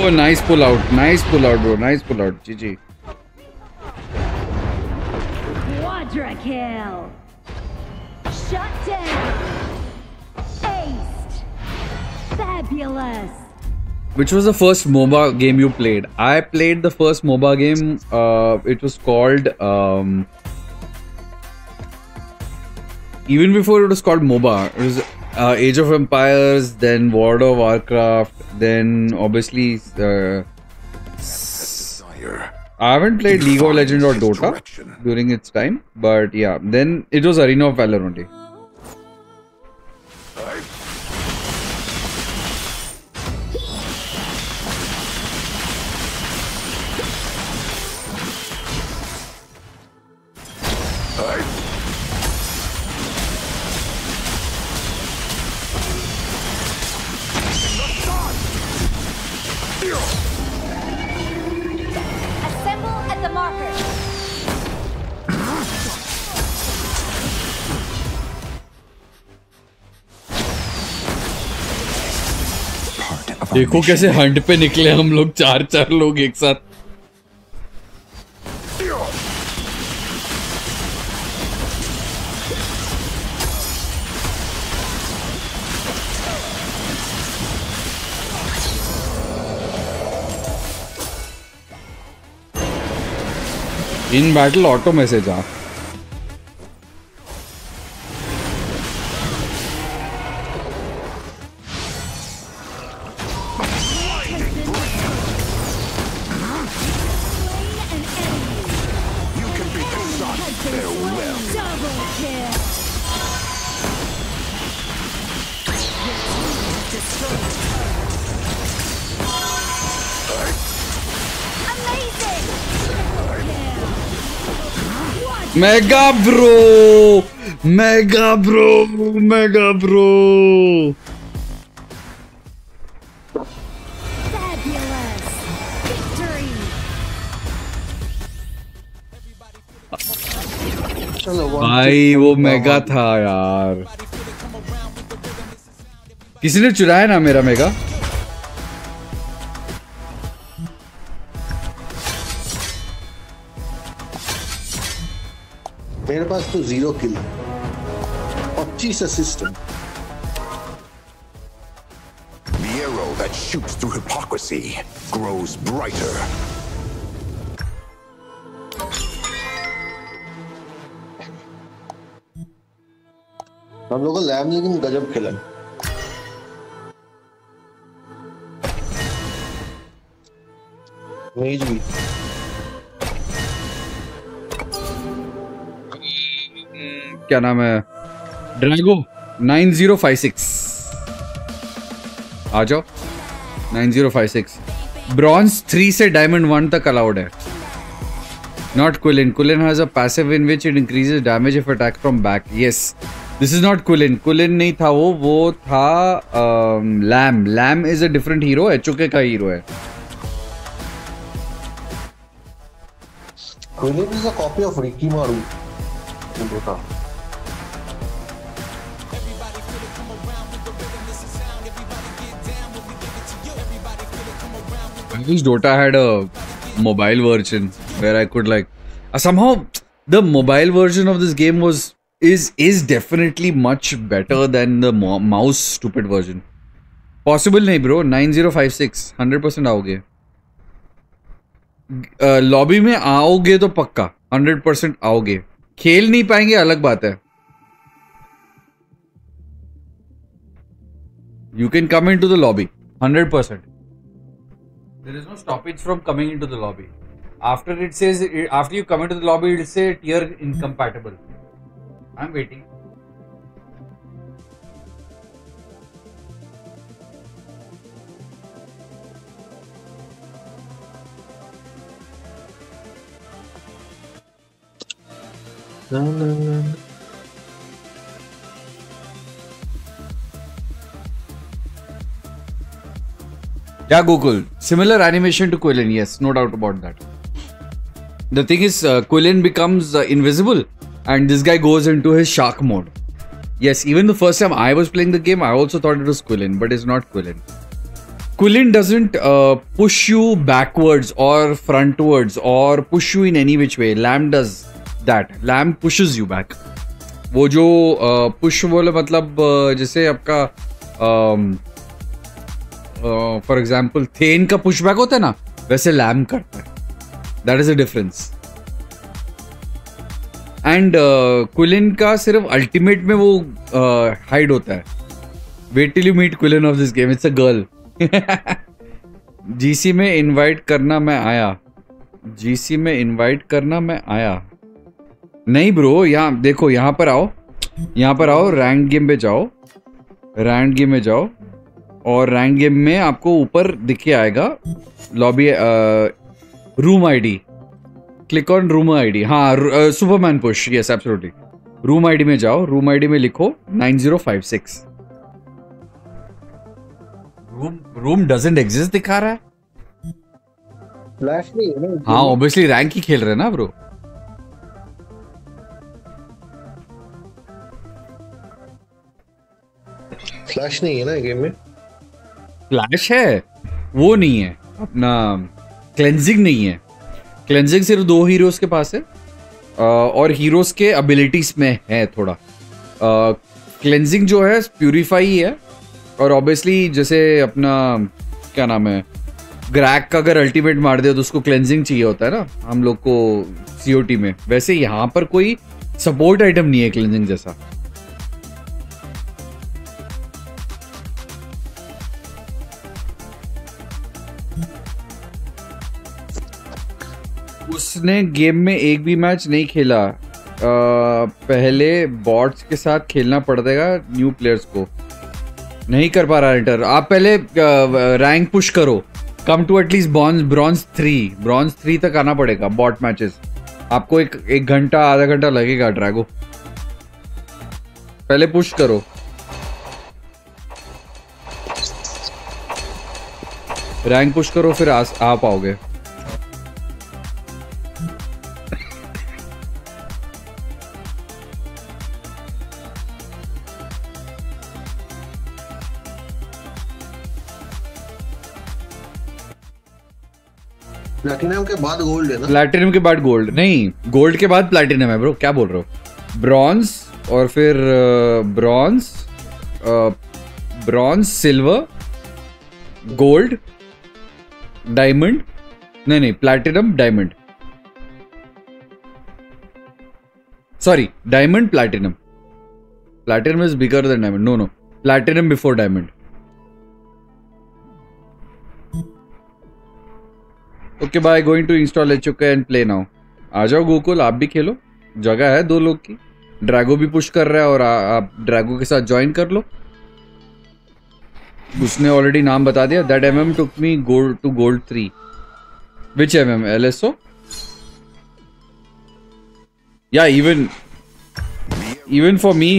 Oh, nice pull out. Nice pull out, bro. Nice pull out. GG. Quadra kill. Shut down. Aced. Fabulous. Which was the first MOBA game you played? I played the first MOBA game. Uh, it was called. Um, even before it was called MOBA, it was uh, Age of Empires, then World of Warcraft, then obviously. Uh, I haven't played League of Legends or Dota during its time, but yeah, then it was Arena of Valor only. देखो कैसे Hunt पे निकले हम लोग चार चार लोग एक साथ। In battle auto message uh. Mega bro mega bro mega bro भाई, वो मेगा था यार। किसी ने चुराया ना मेरा मेगा? मेरे पास तो ज़ीरो किल पच्चीस assist The arrow that shoots through hypocrisy grows brighter. हम लोग का लैब लेकिन गजब खेला मेज भी क्या नाम है? ड्रैगो 9056 आ जाओ। 9056 ब्रॉन्ज 3 से डायमंड 1 तक अलाउड है। Not Quillen Quillen has a passive in which it increases damage if attack from back yes this is not Quillen Quillen नहीं था वो। वो था Lam Lam is a different hero HOK का hero है। William is a copy of Ricky Maru. I wish Dota had a mobile version where I could like uh, somehow the mobile version of this game was is is definitely much better than the mo- mouse stupid version. Possible नहीं bro 9056 100% आओगे lobby में आओगे तो पक्का 100% आओगे खेल नहीं पाएँगे अलग बात है You can come into the lobby 100%. There is no stoppage from coming into the lobby. After it says, after you come into the lobby, it'll say tier incompatible. I'm waiting. Na, na, na. Yeah, Google. Similar animation to Quillen, yes, no doubt about that. The thing is, uh, Quillen becomes uh, invisible and this guy goes into his shark mode. Yes, even the first time I was playing the game, I also thought it was Quillen, but it's not Quillen. Quillen doesn't uh, push you backwards or frontwards or push you in any which way. Lamb does that. Lamb pushes you back. वो जो push बोले मतलब uh, जैसे आपका um, for example Thane का pushback होता है ना वैसे लैम करता है। That is a difference and Quillen का सिर्फ़ अल्टीमेट में वो हाइड uh, होता है। Wait till you meet Quillen of this game it's a girl GC में इनवाइट करना मैं आया। जीसी में इनवाइट करना मैं आया। नहीं ब्रो यहाँ देखो यहाँ पर आओ। यहाँ पर आओ रैंक गेम पे जाओ। रैंक गेम में जाओ। और रैंक गेम में आपको ऊपर दिख के आएगा lobby room ID click on room ID हाँ superman push yes absolutely room ID में जाओ. रूम आईडी में लिखो 9056 रूम रूम डजंट एग्जिस्ट दिखा रहा है? फ्लैश नहीं है हाँ ऑब्वियसली रैंक ही खेल रहे हैं ना ब्रो फ्लैश नहीं है ना गेम में? फ्लैश है? वो नहीं है। अपना क्लेंजिंग नहीं है। क्लेंजिंग सिर्फ़ दो हीरोज के पास है। और हीरोज के एबिलिटीज में है थोड़ा। क्लेंजिंग जो है प्यूरिफाई ही और ऑब्वियसली जैसे अपना, क्या नाम है ग्रैक का अगर अल्टीमेट मार दे तो उसको क्लेंजिंग चाहिए होता है ना, हम लोग को सीओटी में। वैसे यहाँ पर कोई सपोर्ट आइटम नहीं है क्लेंजिंग जैसा। उसने गेम में एक भी मैच नहीं खेला अ, पहले बॉट्स के साथ खेलना पड़ेगा न्यू प्लेयर्स को। नहीं कर पा रहा एंटर आप पहले रैंक पुश करो। Come to at least bronze bronze three bronze three तक आना पड़ेगा बॉट मैचेस आपको एक एक घंटा आधा घंटा लगेगा ड्रैगो पहले पुश करो। रैंक पुश करो फिर आ, आ पाओगे। प्लैटिनम के बाद गोल्ड है ना? प्लैटिनम के बाद गोल्ड नहीं गोल्ड के बाद प्लैटिनम है ब्रो क्या बोल रहे हो? ब्रॉन्ज और फिर bronze bronze silver gold diamond नहीं नहीं platinum diamond sorry diamond platinum platinum is bigger than diamond no no platinum before diamond okay bye going to install H and play now आ जाओ गोकुल आप भी खेलो। जगह है दो लोग की। ड्रैगो भी पुश कर रहा है और आ, आप ड्रैगो के साथ ज्वाइन कर लो। उसने ऑलरेडी नाम बता दिया। That M M took me gold two gold three which M M L S O या even even for me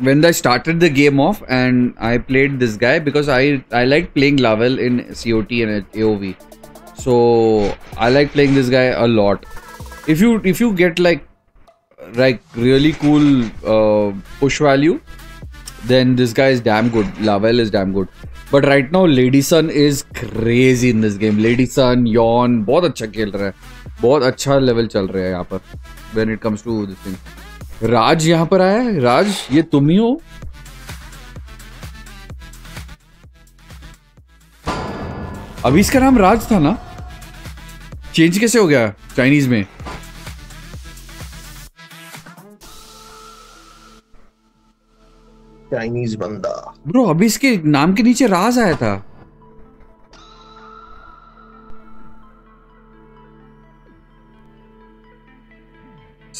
when I started the game off and I played this guy because I I like playing Lavel in COT and AOV. So I like playing this guy a lot. If you if you get like like really cool uh, push value, then this guy is damn good. Lavel is damn good. But right now Lady Sun is crazy in this game. Lady Sun, Yawn, बहुत अच्छा खेल रहा है बहुत अच्छा level चल रहा है यहाँ पर when it comes to this thing. राज यहाँ पर आया है। राज ये तुम ही हो। अभी इसका नाम राज था ना? चेंज कैसे हो गया चाइनीज़ में? चाइनीज़ बंदा। ब्रो अभी इसके नाम के नीचे राज आया था।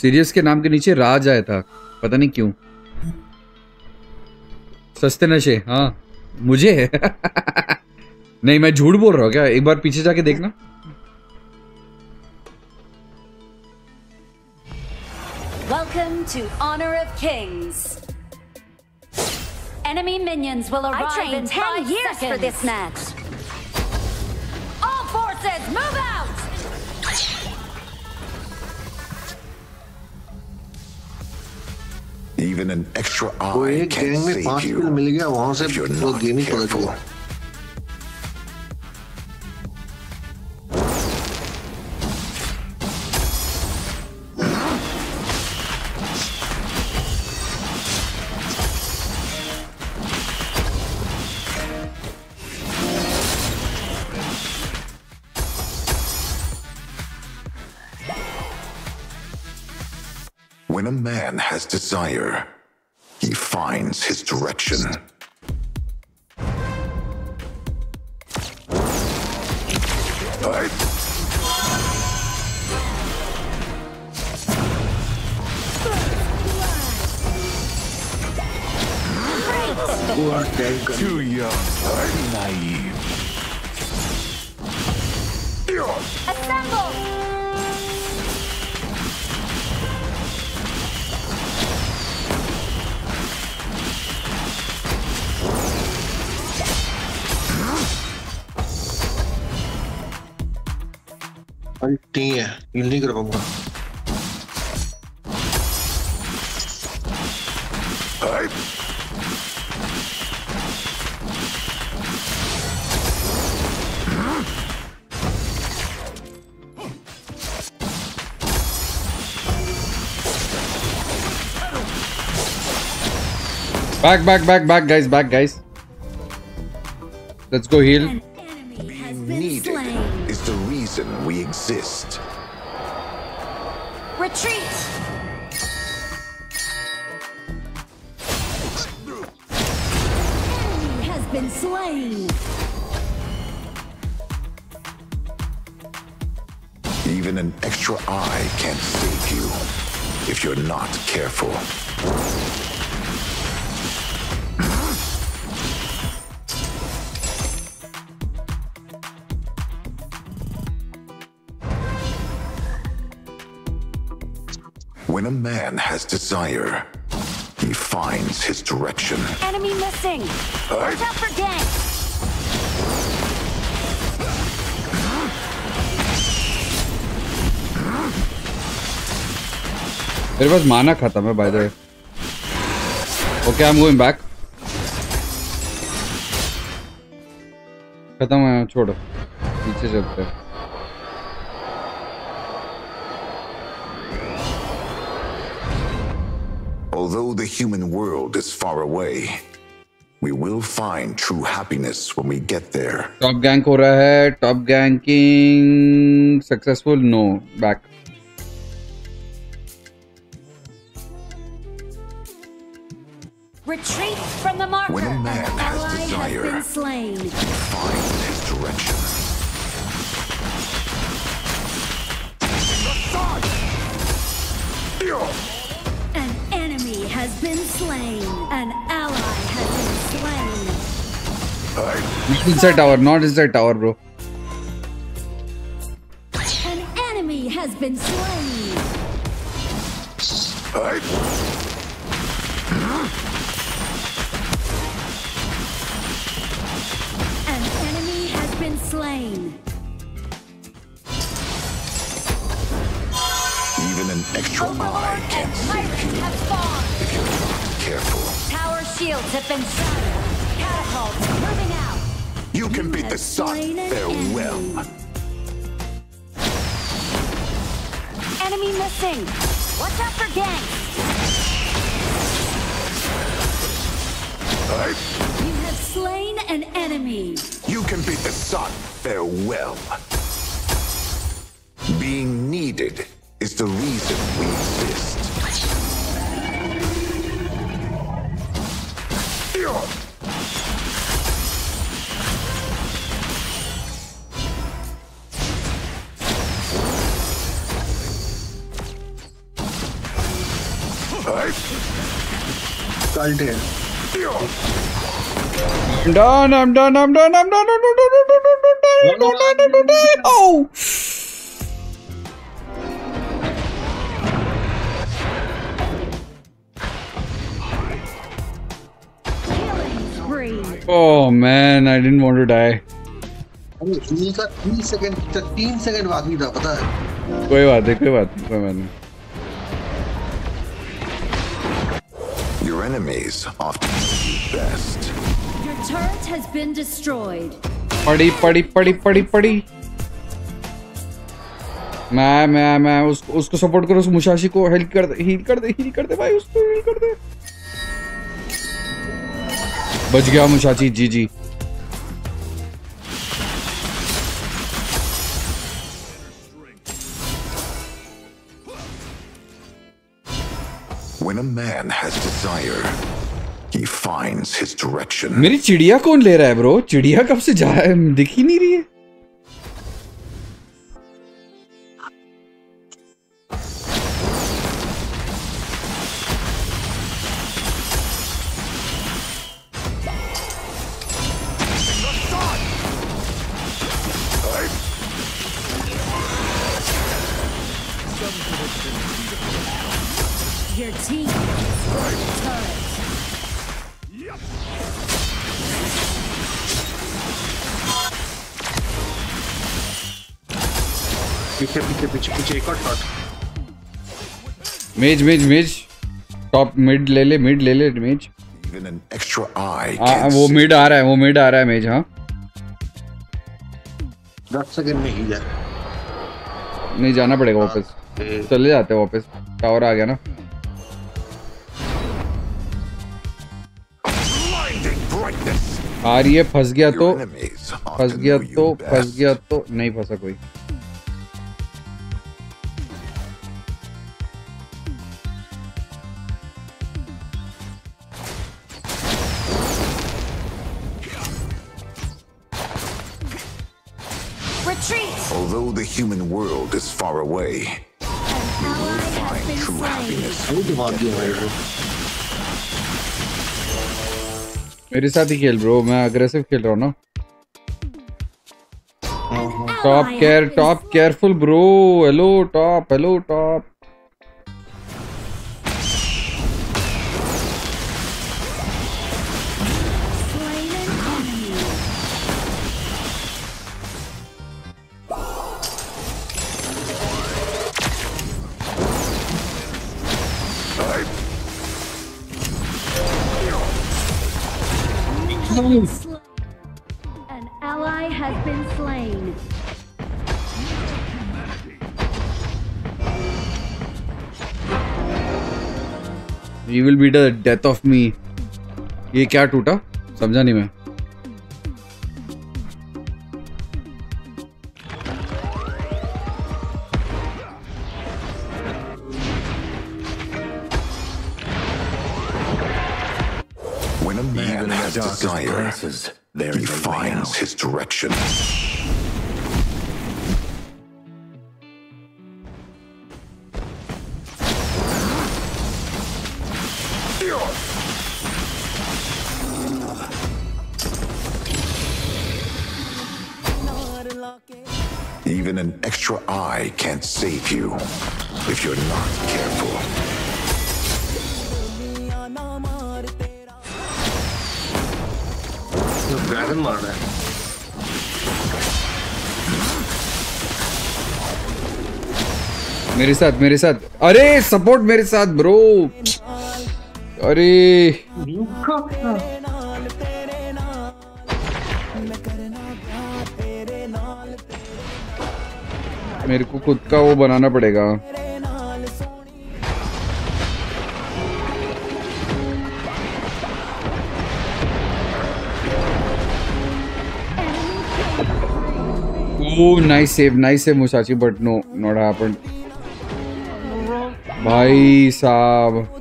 सीरियस के नाम के नीचे राज आया था पता नहीं क्यों सस्ते नशे हाँ मुझे नहीं मैं झूठ बोल रहा हूँ क्या एक बार पीछे जाके देखना Welcome to Honor of Kings. Enemy minions will arrive I trained in 10 years seconds. for this match. All forces, move out! Even an extra वो eye एक can गैंग में save पांच you. किल मिल गया वहां से if you're वो not game ही पता careful. When a man has desire, he finds his direction. Too young, too naive. Assemble! அல்ட்டிங்க இல்லைங்கிற பக்கம் Back, back, back, back, guys, back, guys. Let's go heal exist. Retreat! Enemy has been slain! Even an extra eye can't save you if you're not careful. When a man has desire, he finds his direction. Enemy missing! Watch out for gang! There was mana khatam hai, by the way. Okay, I'm going back. खत्म है छोड़ पीछे चलते हैं Although the human world is far away, we will find true happiness when we get there. Top gank ho raha hai. Top ganking successful? No. Back. Retreat from the marker. When a man An has desire, has been slain. find his direction. The sun! Has been slain. An ally has been slain. inside tower not inside tower bro An enemy has been slain. An enemy has been slain. Even an extra eye can save you shields have been shattered. Catapults moving out. You can beat the sun. Farewell. Enemy missing. Watch out for ganks. You have slain an enemy. You can beat the sun. Farewell. Being needed is the reason we exist. Cult है I'm done I'm done I'm done I'm done I'm done I'm done I'm done I'm done I'm done I'm done oh Spree. Oh man I didn't want to die. अरे heal का 3 second 3 second बाकी था पता है? कोई बात नहीं कोई बात नहीं कोई बात नहीं। Your enemies often best. Your turret has been destroyed. पड़ी पड़ी पड़ी पड़ी पड़ी। मैं मैं मैं उसको उसको सपोर्ट करो उस मुशाशी को हेल्प कर दे हील कर दे हील कर दे भाई उसको हील कर दे। बच गया मुशाची जी जी। When a man has desire, he finds his direction. मेरी चिड़िया कौन ले रहा है ब्रो चिड़िया कब से जा दिख ही नहीं रही है। Your team turret. पीछे पीछे पीछे पीछे एक और शॉट मेज मेज मेज। टॉप मिड ले ले मिड ले ले मेज। Eye हाँ वो मिड आ रहा है वो मिड आ रहा है मेज हाँ। 10 सेकंड में है। नहीं जाना पड़ेगा वापस। चले जाते हैं वापस। टावर आ गया ना। आर ये फंस गया तो फंस गया तो फंस गया तो नहीं फंसा कोई। Although the human world is far away, we will find true happiness. मेरे साथ ही खेल ब्रो मैं अग्रेसिव खेल रहा हूँ ना। Top care top careful bro hello top hello top he will be the death of me ये क्या टूटा समझा नहीं मैं When a man has desires, there he finds his direction. Even an extra eye can't save you if you're not careful. Dragon मार रहा है मेरे साथ मेरे साथ अरे सपोर्ट मेरे साथ ब्रो अरे मेरे को खुद का वो बनाना पड़ेगा। Nice save nice save Musashi but no not happened भाई साहब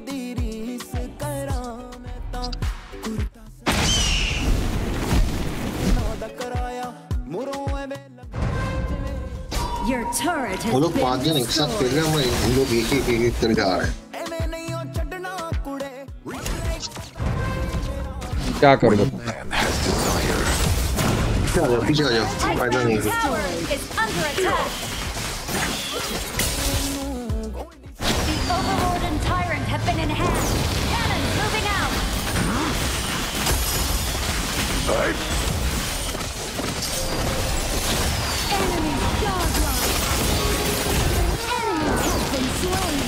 वो has लोग पांच जन been एक साथ खेल destroyed. रहे हैं हम लोग एक एक एक एक कर जा रहे हैं क्या करूँ पीछे आ जाओ पीछे आ जाओ फायदा नहीं है Tower is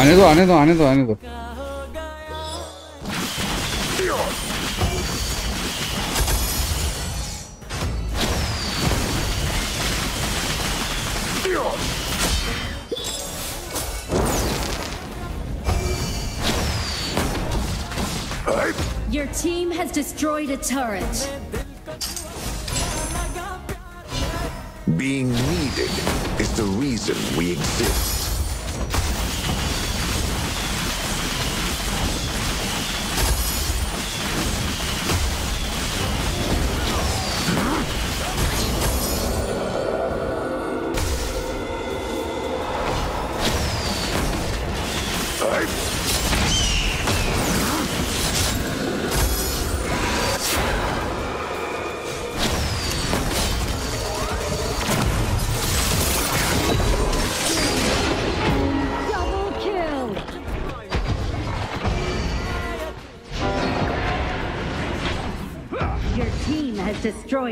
आने दो आने दो आने दो आने दो Your team has destroyed a turret. Being needed is the reason we exist.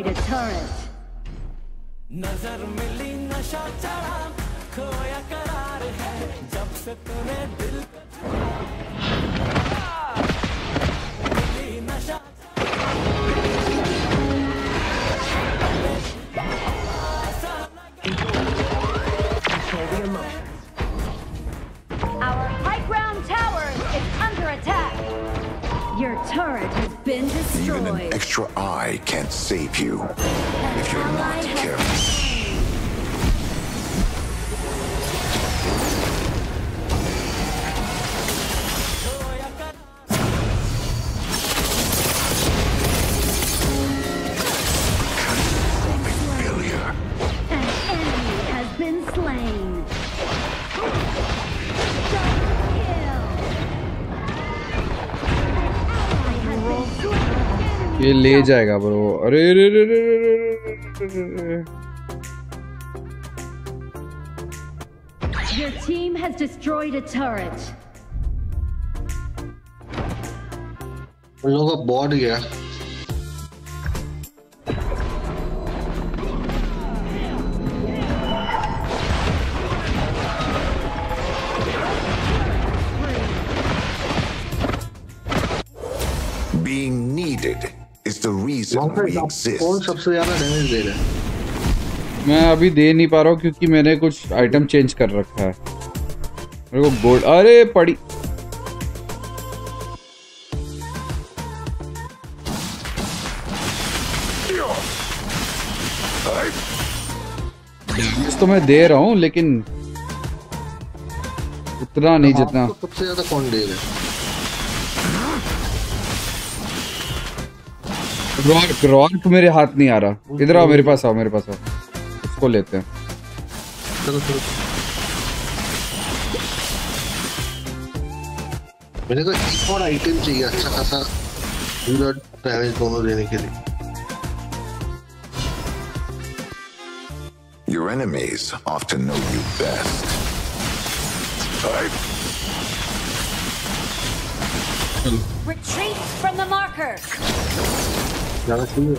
Destroyed a turret. Save you ले जाएगा ब्रो अरे रे रे रे रे रे रे रे। Your team has destroyed a turret. लोगों का बॉट गया कौन सबसे ज़्यादा डैमेज दे रहा है। मैं अभी दे नहीं पा रहा हूँ क्योंकि मैंने कुछ आइटम चेंज कर रखा है। मेरे को गोल्ड अरे पड़ी। तो मैं दे रहा हूँ लेकिन उतना नहीं जितना। आपको सबसे ज़्यादा कौन दे रहा है? रॉक रॉक मेरे हाथ नहीं आ रहा। इधर आओ मेरे पास आओ मेरे पास आओ। उसको लेते हैं। चलो चलो। मेरे को एक और आइटम चाहिए अच्छा खासा डैमेज दोनों देने के लिए। Your enemies often know you best. Retreat from the marker. जाना चाहिए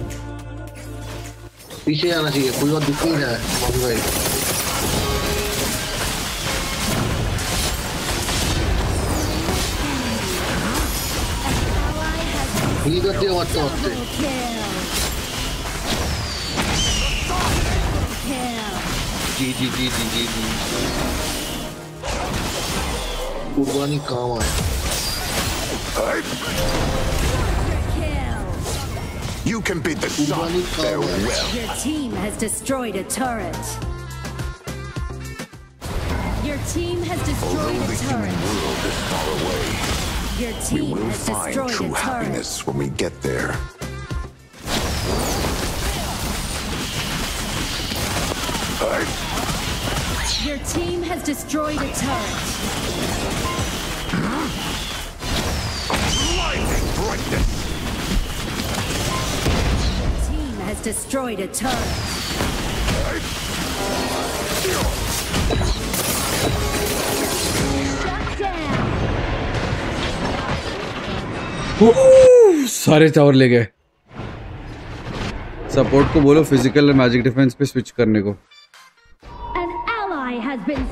पीछे जाना चाहिए कोई और दिख नहीं रहा है मम्मी भाई 右だって終わった終わってじじじじじじここにかわいい You can beat the sun farewell. Your team has destroyed a turret. Your team has destroyed a turret. World is far away. Your We team will has find destroyed true a turret. happiness when we get there. Your team has destroyed a turret. Blinding brightness. has destroyed a turret. सारे tower ले गए। Support को बोलो physical और magic defence पे switch करने को। An ally has been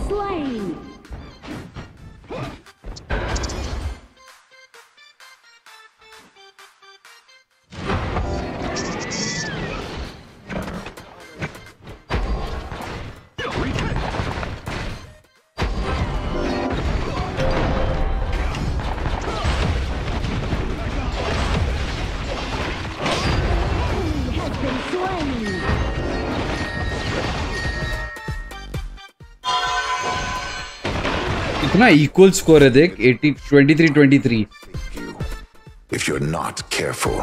इतना इक्वल स्कोर है देख 80 23 23 If you're not careful.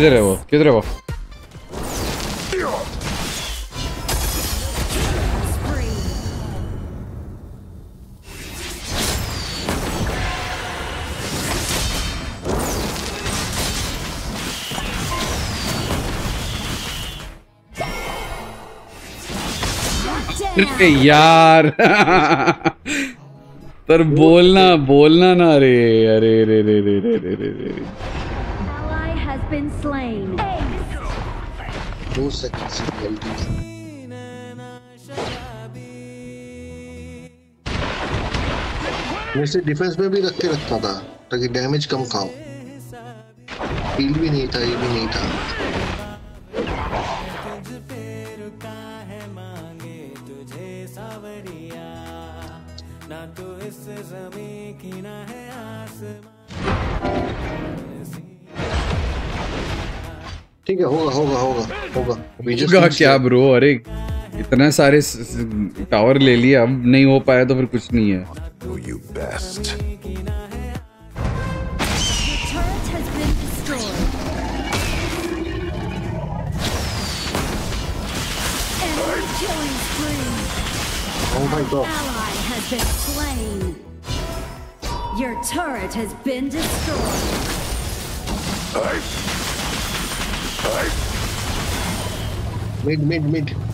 किधर है वो? किधर है वो? यार। तर बोलना बोलना ना अरे, रे रे रे रे रे रे रे Ally has been slain. Two seconds LT. मैं इसे डिफेंस में भी रख के रखता था, ताकि डैमेज कम खाओ हील भी नहीं था ये भी नहीं था ना तो इस ज़मीन की ना है आसमान ठीक है होगा होगा होगा होगा। होगा क्या ब्रो अरे इतने सारे टावर ले लिए अब नहीं हो पाया तो फिर कुछ नहीं है। oh Your turret has been destroyed. Mid mid mid.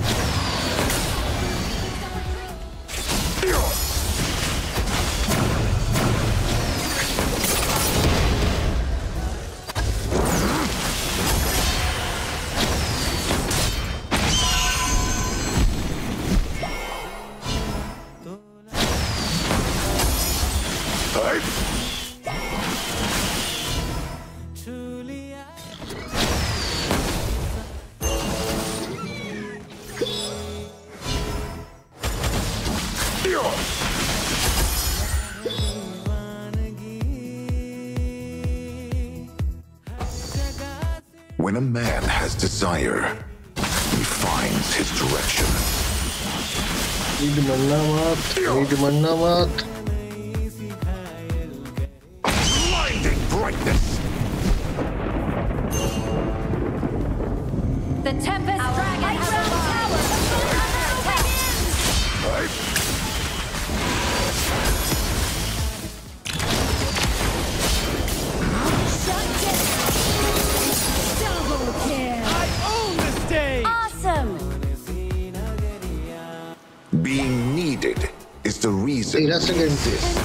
Panama Nasa ganito.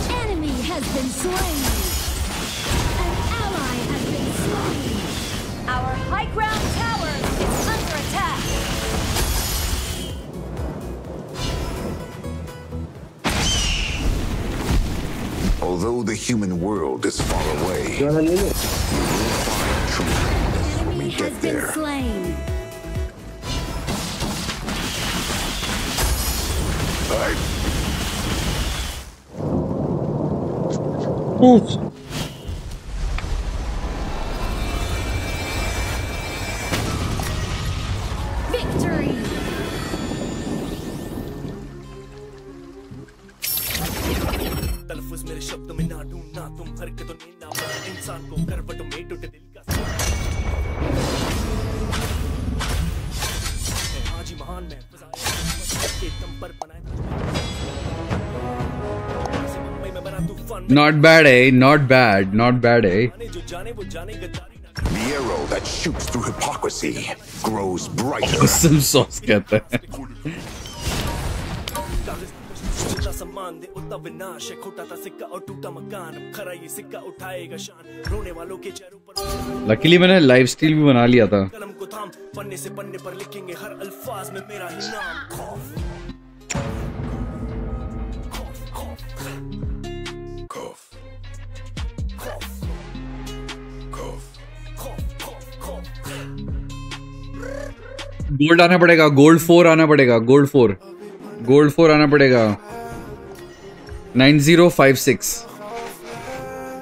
Not bad, eh? Not bad. Not bad, eh? The arrow that shoots through hypocrisy grows brighter. Some sauce कहता है जितना सम्मान दे उतना विनाश है खोटा था सिक्का और टूटा मकान अब खरा ये सिक्का उठाएगा शान रोने वालों के चेहरों पर लकीली मैंने लाइव स्ट्रीम भी बना लिया था कलम को थाम पन्ने से पन्ने पर लिखेंगे हर अल्फाज में मेरा ही नाम खौफ गोल्ड आना पड़ेगा गोल्ड फोर आना पड़ेगा गोल्ड फोर गोल्ड फोर आना पड़ेगा. Nine zero five six.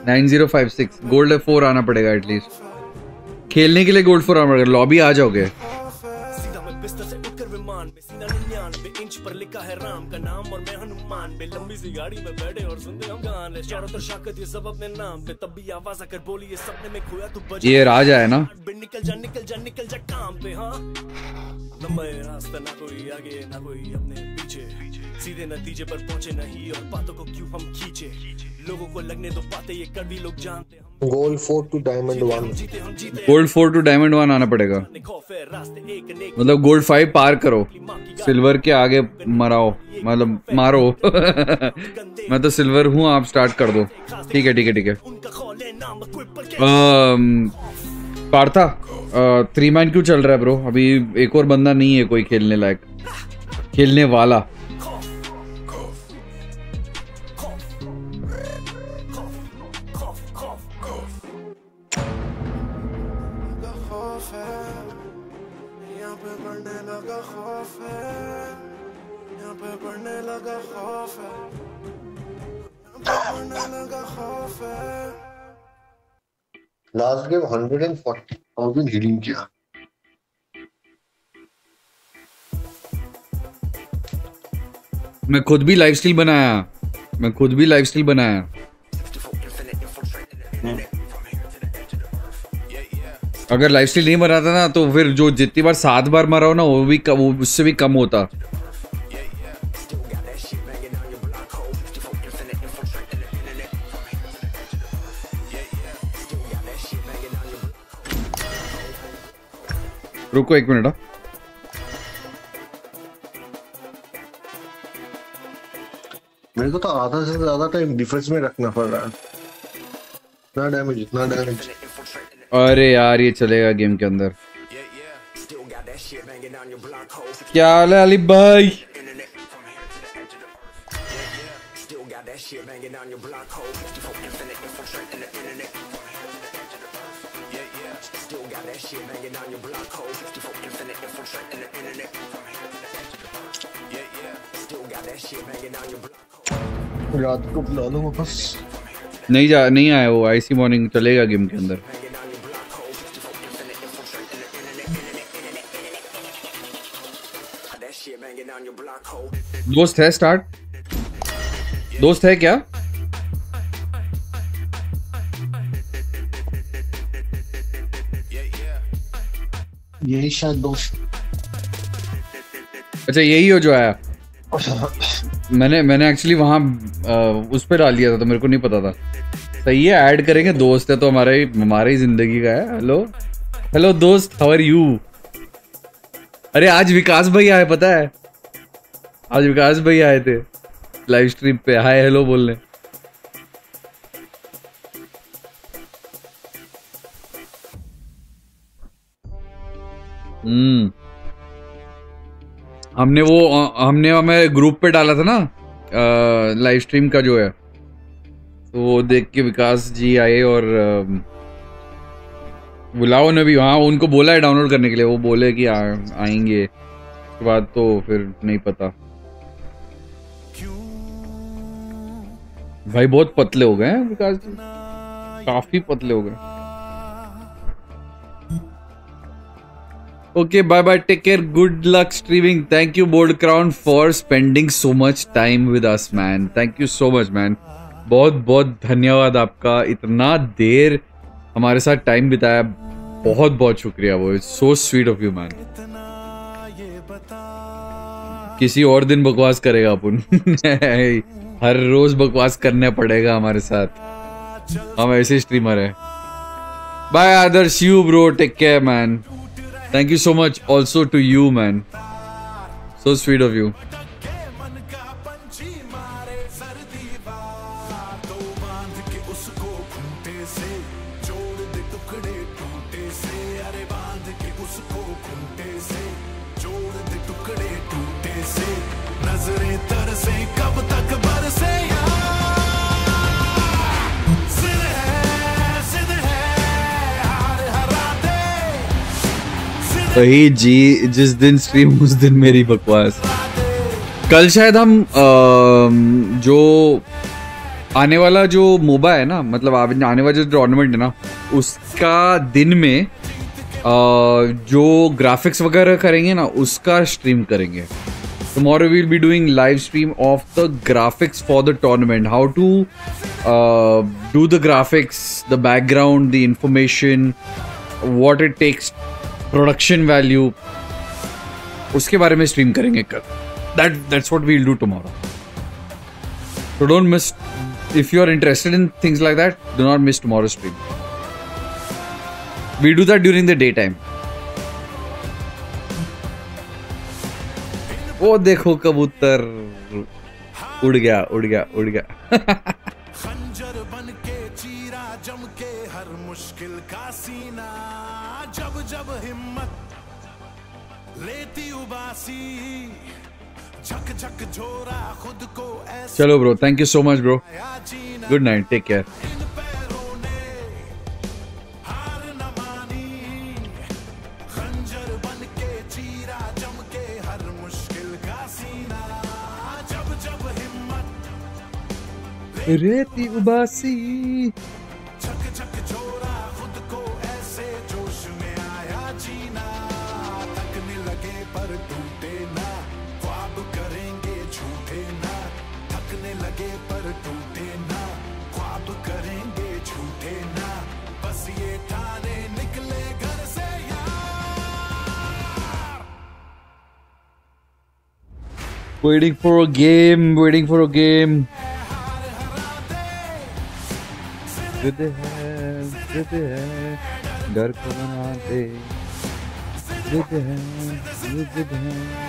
Nine zero five six. Gold four आना पड़ेगा एटलीस्ट खेलने के लिए गोल्ड फोर आना पड़ेगा. लॉबी आ जाओगे. मैं में लिखा है राम का नाम और मैं हनुमान बे लंबी सी गाड़ी में बैठे गाने चारों तरफ़ शाकत ये सब अपने नाम पे। तब भी आवाज़ आकर बोली ये सपने में खोया तू बजा ये राजा है ना? निकल जा निकल जा निकल जा काम पे हाँ? लंबा मैं रास्ता ना कोई आगे ना कोई अपने पीछे। सीधे नतीजे पर पहुँचे नहीं और बातों को क्यों हम खींचे? लोगों को लगने दो बातें ये कड़वी लोग जानते हम gold four to diamond one gold four to diamond one आना पड़ेगा। मतलब गोल्ड गोल्ड फाइव पार करो। सिल्वर के आगे मराओ मतलब मारो। मैं तो सिल्वर हूँ आप स्टार्ट कर दो। ठीक है ठीक है ठीक है। पार्था थ्री मैन क्यों चल रहा है ब्रो अभी एक और बंदा नहीं है कोई खेलने लायक। खेलने वाला। Last game hundred and forty thousand किया मैं खुद भी लाइफ स्टाइल बनाया। मैं खुद भी लाइफ स्टाइल बनाया। अगर लाइफ स्टाइल नहीं बनाता ना तो फिर जो जितनी बार सात बार मरा हो ना वो भी कम, उससे भी कम होता। रुको एक मिनट हाँ। मेरे को तो आधा से ज़्यादा टाइम डिफेंस में रखना पड़ रहा है। इतना डैमेज इतना डैमेज अरे यार ये चलेगा गेम के अंदर। क्या हाल है अली भाई? रात को बुला लो वापस नहीं जा नहीं आया वो आईसी मॉर्निंग चलेगा गेम के अंदर। दोस्त है स्टार्ट दोस्त है क्या? यही शायद दोस्त। अच्छा यही हो जो आया। मैंने मैंने एक्चुअली वहाँ उस पर डाल दिया था तो मेरे को नहीं पता था। सही है ऐड करेंगे, दोस्त है तो हमारा ही हमारा ही ज़िंदगी का है। हेलो हेलो दोस्त हाउ आर यू अरे, आज विकास भाई आए, पता है? आज विकास भाई आए थे लाइव स्ट्रीम पे। हाय हेलो बोलने। हम्म। हमने वो हमने हमें ग्रुप पे डाला था ना लाइव स्ट्रीम का जो है। तो वो देख के विकास जी आए और बुलाओ ने भी। हाँ उनको बोला है डाउनलोड करने के लिए। वो बोले कि आ, आएँगे। उसके बाद तो फिर नहीं पता। भाई बहुत पतले हो गए हैं विकास जी। काफ़ी पतले हो गए। Okay, bye bye. Take care. Good luck streaming. Thank you, Bold Crown, for spending so much time with us, man. Thank you so much, man. बहुत बहुत धन्यवाद आपका इतना देर हमारे साथ टाइम बिताया बहुत बहुत शुक्रिया वो so sweet of you man किसी और दिन बकवास करेगा अपन हर रोज बकवास करना पड़ेगा हमारे साथ हम ऐसे स्ट्रीमर है bye Adarsh you bro take care man Thank you so much also to you, man. So sweet of you. वही जी जिस दिन स्ट्रीम उस दिन मेरी बकवास। कल शायद हम आ, जो आने वाला जो मोबा है ना मतलब आने वाला जो टॉर्नामेंट है ना उसका दिन में आ, जो ग्राफिक्स वगैरह करेंगे ना उसका स्ट्रीम करेंगे। Tomorrow we'll be doing live stream of the graphics for the tournament how to do the graphics the background the information what it takes production value, उसके बारे में स्ट्रीम करेंगे कल। That that's what we will do tomorrow so don't miss if you are interested in things like that do not miss tomorrow stream we do that during the day time वो देखो कबूतर। उड़ गया उड़ गया उड़ गया। चलो bro thank you so much bro good night take care रेती न waiting for a game waiting for a game जिद है जिद है घर को बना दे जिद है जिद है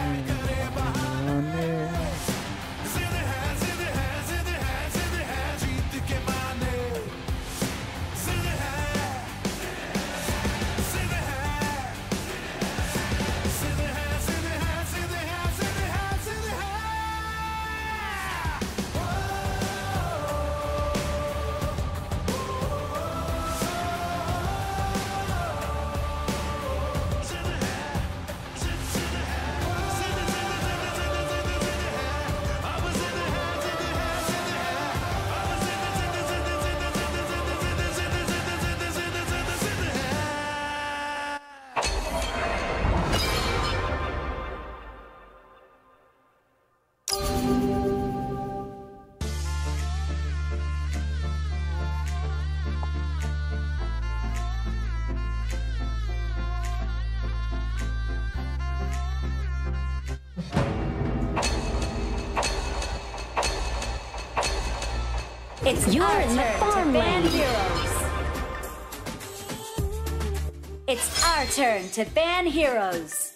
Turn to ban heroes.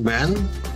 Ban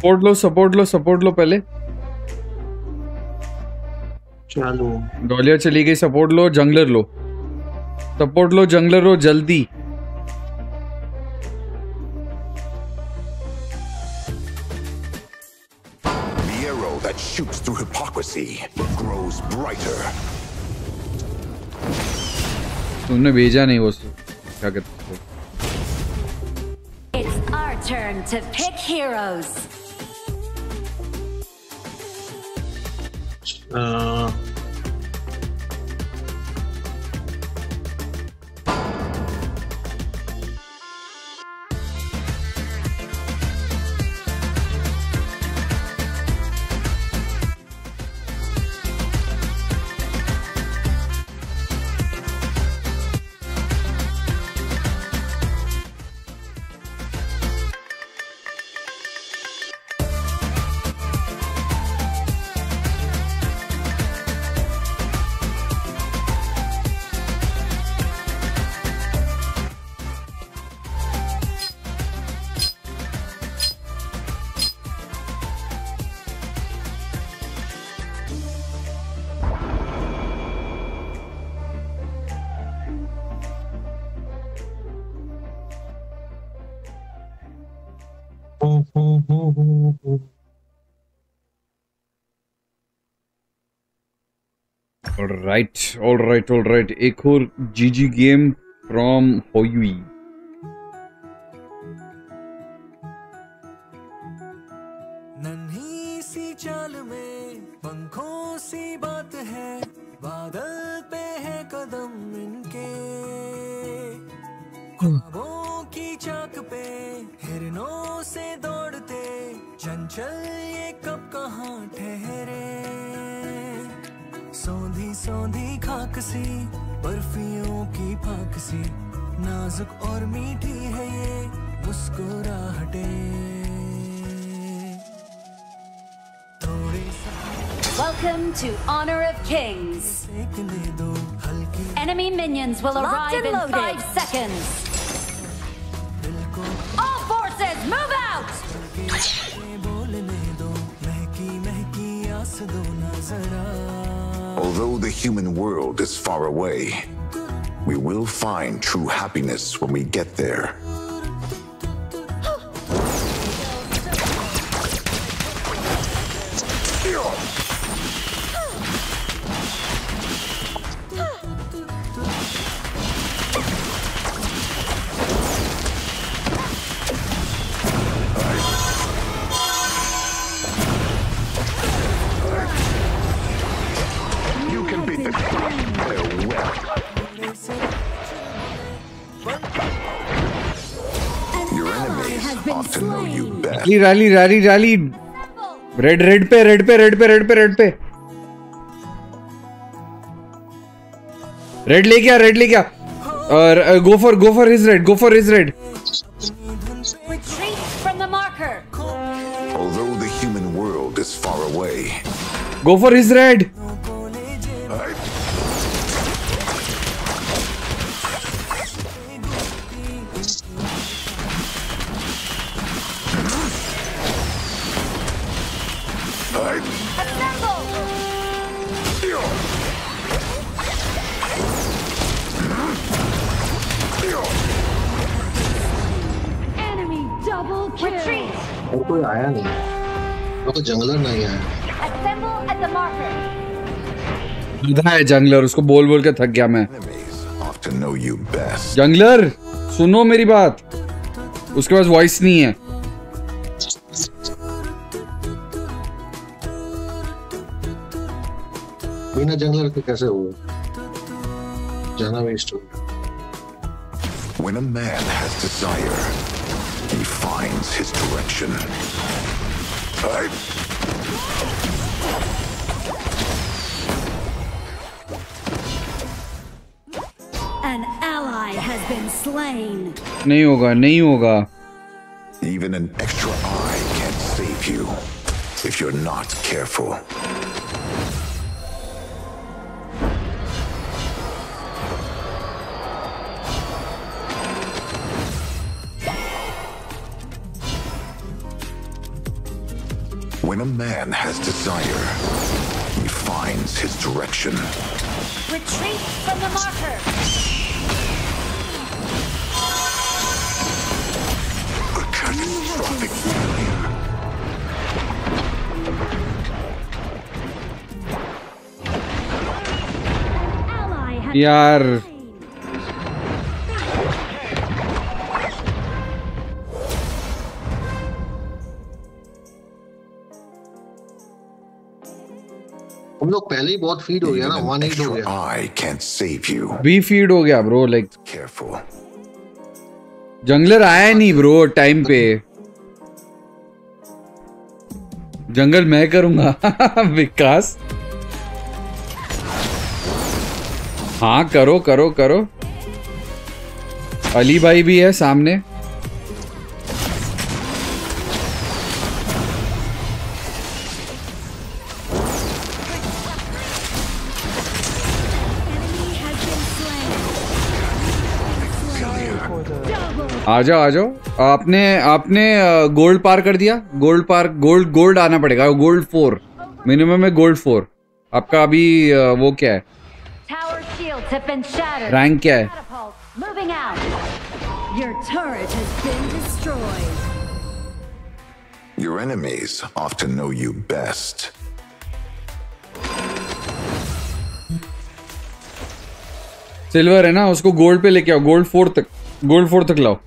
support low support लो सपोर्ट लो पहले। चलो। चली गई सपोर्ट लो जंगलर लो। सपोर्ट लो जंगलर लो जल्दी। तुमने भेजा नहीं वो क्या कहते It's. Uh, Right, all right, all right. एक और GG game from Hoyui. नन्ही सी चाल में पंखों सी बात है बादल पे है कदम इनके ख्वाबों की चाक पे हिरनों से दौड़ते चंचल सौंधी सौंधी खाक सी बर्फियों की फाक सी नाजुक और मीठी है ये मुस्कुराहटें Welcome to Honor of Kings. Enemy minions will Locked arrive and in loaded. five seconds. All forces, move out! Although the human world is far away, we will find true happiness when we get there. Rally rally rally rally. Red red पे red पे red पे red पे red पे। Red ले क्या red ले क्या और go for go for his red go for his red Go for his red. Although the human world is far away, go for his red गधा है जंगलर उसको बोल बोल के थक गया मैं। जंगलर सुनो मेरी बात। उसके पास वॉइस नहीं है। बिना जंगलर के कैसे हुआ जाना वेस्ट हो When a man has desire, he finds his direction. I... An ally has been slain. नहीं होगा नहीं होगा Even an extra eye can't save you if you're not careful. When a man has desire, he finds his direction. Retreat from the marker. यार हम लोग पहले ही बहुत feed हो गया ना वन एट हो गया save you. बी फ़ीड हो गया ब्रो लाइक Careful. जंगलर आया नहीं ब्रो टाइम पे जंगल मैं करूँगा। विकास। हाँ करो करो करो। अली भाई भी है सामने। आ जाओ आ जाओ आपने आपने गोल्ड पार कर दिया। गोल्ड पार गोल्ड गोल्ड आना पड़ेगा। गोल्ड फोर मिनिमम है गोल्ड फोर आपका अभी वो क्या है. रैंक क्या है. Your turret has been destroyed. Your enemies often know you best. Silver है ना? उसको गोल्ड पे लेके आओ। गोल्ड फोर तक गोल्ड फोर तक लाओ।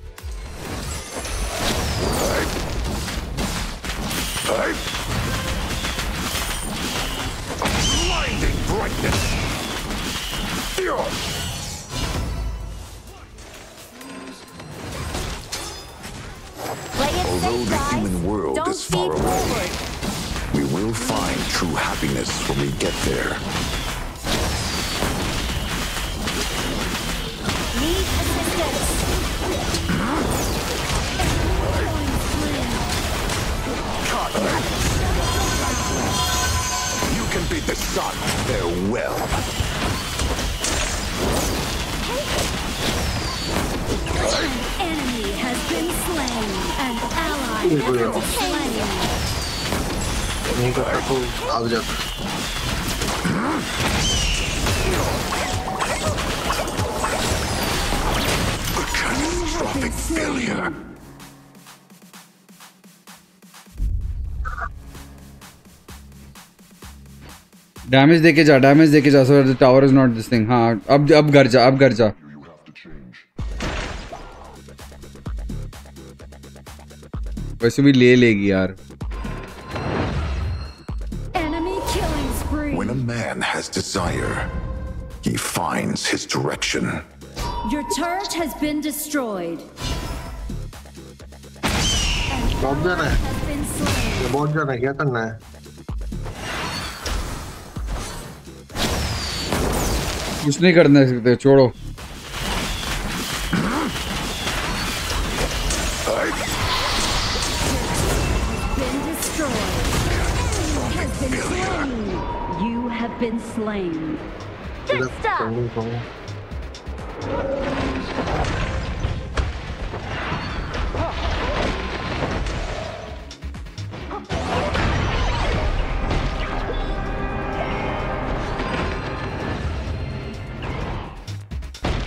Far away, we will find true happiness when we get there. Need assistance. You can beat the sun farewell. Enemy has been slain. Damage देके जा डैमेज देके जा so the tower is not this thing हाँ अब अब घर जा, अब घर जा। वैसे भी ले लेगी यार. When a man has desire, he finds his direction. Your turret has been destroyed. बहुत जाना है. ये बहुत जाना है क्या करना है कुछ नहीं करना सकते छोड़ो slain. Good stuff.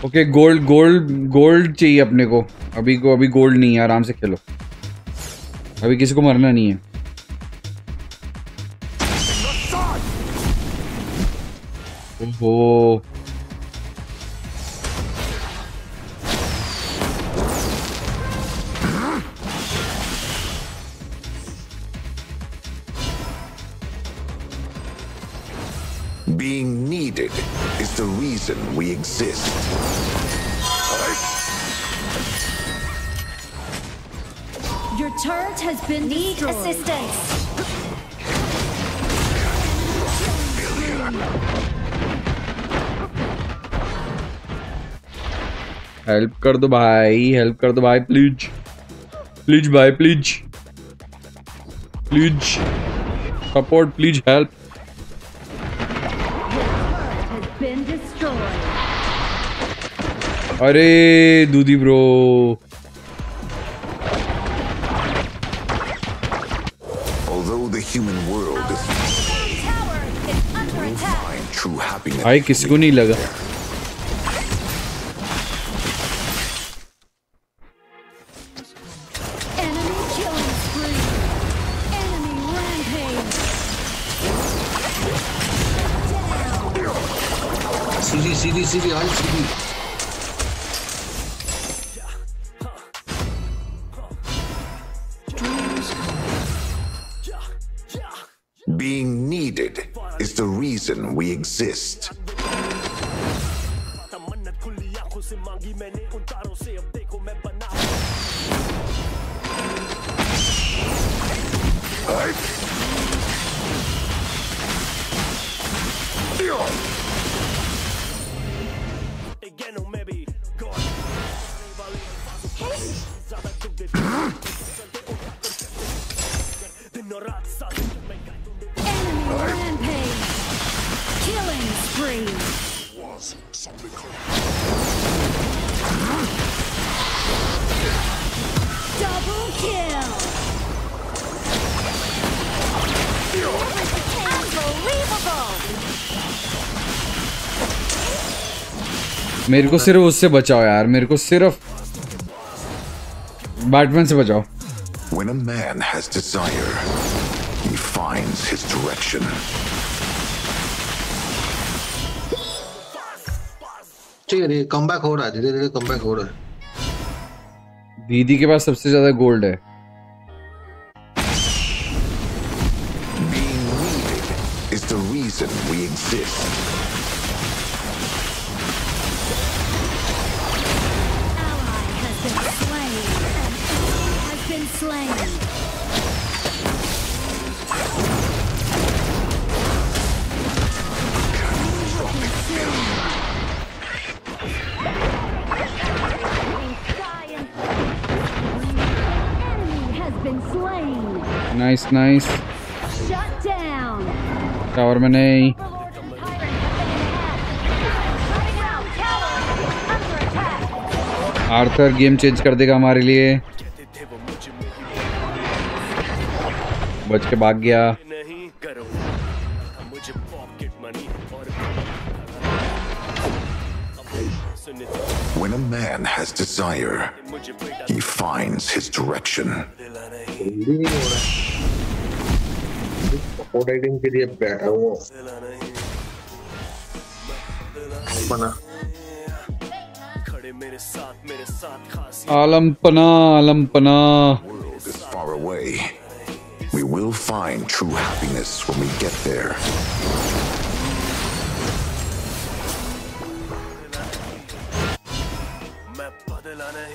Okay gold gold gold चाहिए अपने को अभी को अभी गोल्ड नहीं है आराम से खेलो अभी किसी को मरना नहीं है ओहो Being needed is the reason we exist. Your turret has been Need destroyed. assistance. Help कर दो भाई हेल्प कर दो भाई प्लीज़ प्लीज़ भाई please please support please help अरे दूधी ब्रो भाई किसी को नहीं लगा। Exist. मेरे को सिर्फ़ उससे बचाओ यार मेरे को सिर्फ़ बैटमैन से बचाओ When a man has desire, he finds his direction. ठीक है कम बैक हो रहा है धीरे धीरे कम बैक हो रहा है दीदी के पास सबसे ज़्यादा गोल्ड है Being needed is the reason we exist. Nice Shut में नहीं आर्थर गेम चेंज कर देगा हमारे लिए। बच के भाग गया। नहीं करो मुझे pocket money When a man has desire, he finds his direction. Hindi नहीं हो रहा है फोर्ट टीम के लिए बैठा हूँ बना खड़े मेरे साथ मेरे साथ खास आलमपना आलमपना Is far away. We will find true happiness when we get there. मैं बदला नहीं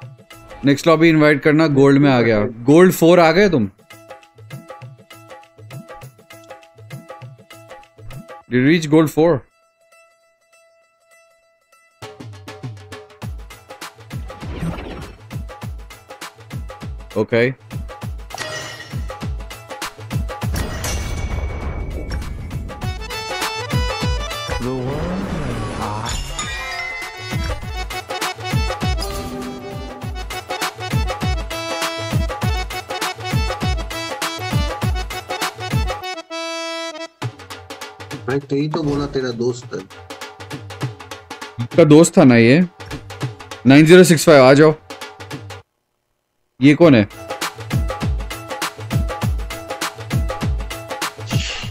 Next lobby invite करना गोल्ड में आ गया गोल्ड फोर आ गए तुम Did reach gold 4? Okay. तेरी तो बोला तेरा दोस्त है। आपका दोस्त था ना ये? 9065 आ जाओ। ये कौन है?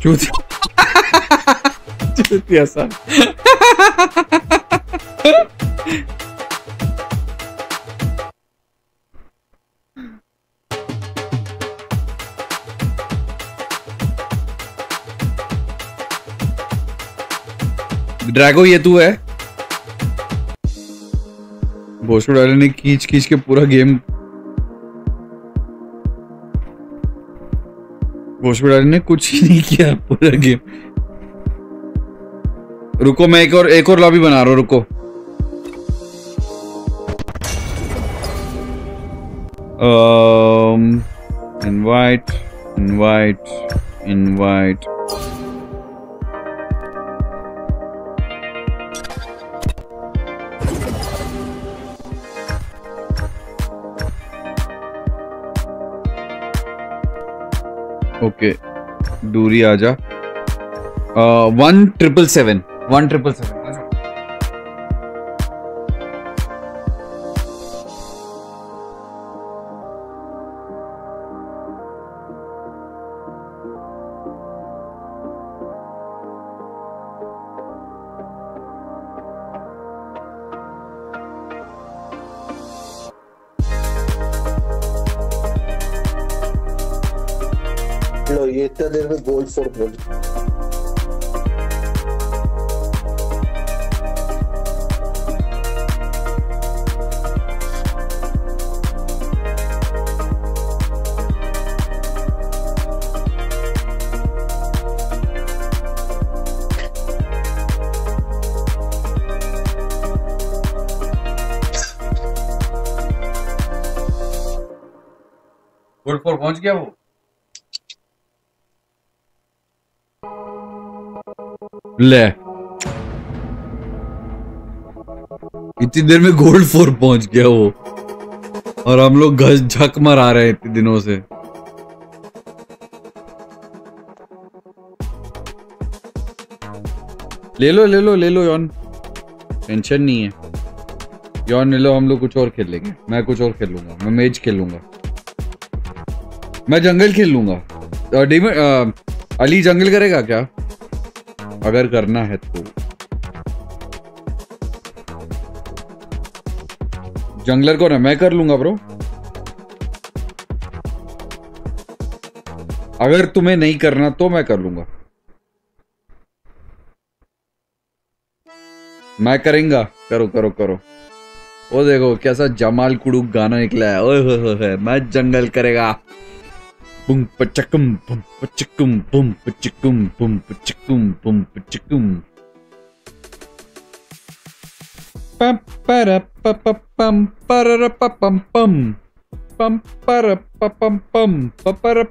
चूतिया। चूतिया सा ड्रैगो ये तू है? भोसड़ो डाले ने खींच खींच के पूरा गेम भोसड़ो ने कुछ ही नहीं किया, पूरा गेम रुको, मैं एक और एक और लॉबी बना रहा हूँ, रुको. Invite invite invite. ओके दूरी जा। One triple seven one triple seven informal four पहुँच गया वो? ले। इतनी देर में गोल्ड फोर पहुँच गया वो। और हम लोग घस झक मरा रहे हैं इतने दिनों से। ले लो ले लो ले लो यौन टेंशन नहीं है। यौन ले लो, हम लोग कुछ और खेल लेंगे। मैं कुछ और खेल लूँगा। मैं मेज खेल लूँगा। मैं जंगल खेल लूँगा। डीमन अली जंगल करेगा क्या? अगर करना है तो। जंगलर को ना मैं कर लूँगा ब्रो अगर तुम्हें नहीं करना तो मैं कर लूँगा। मैं करेंगा। करो करो करो। वो देखो कैसा जमाल कुड़ू गाना निकला है। ओए होए होए होए, मैं जंगल करेगा। boom ba chickum boom ba chickum boom ba chickum boom ba chickum boom ba chickum bum pa, da pa, ba bum pa, da da ba pa, bum bum ba da pa, pa, bum ba ba da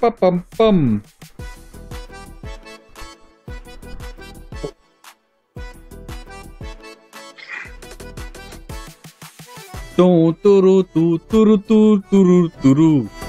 Do do do do do do do do do.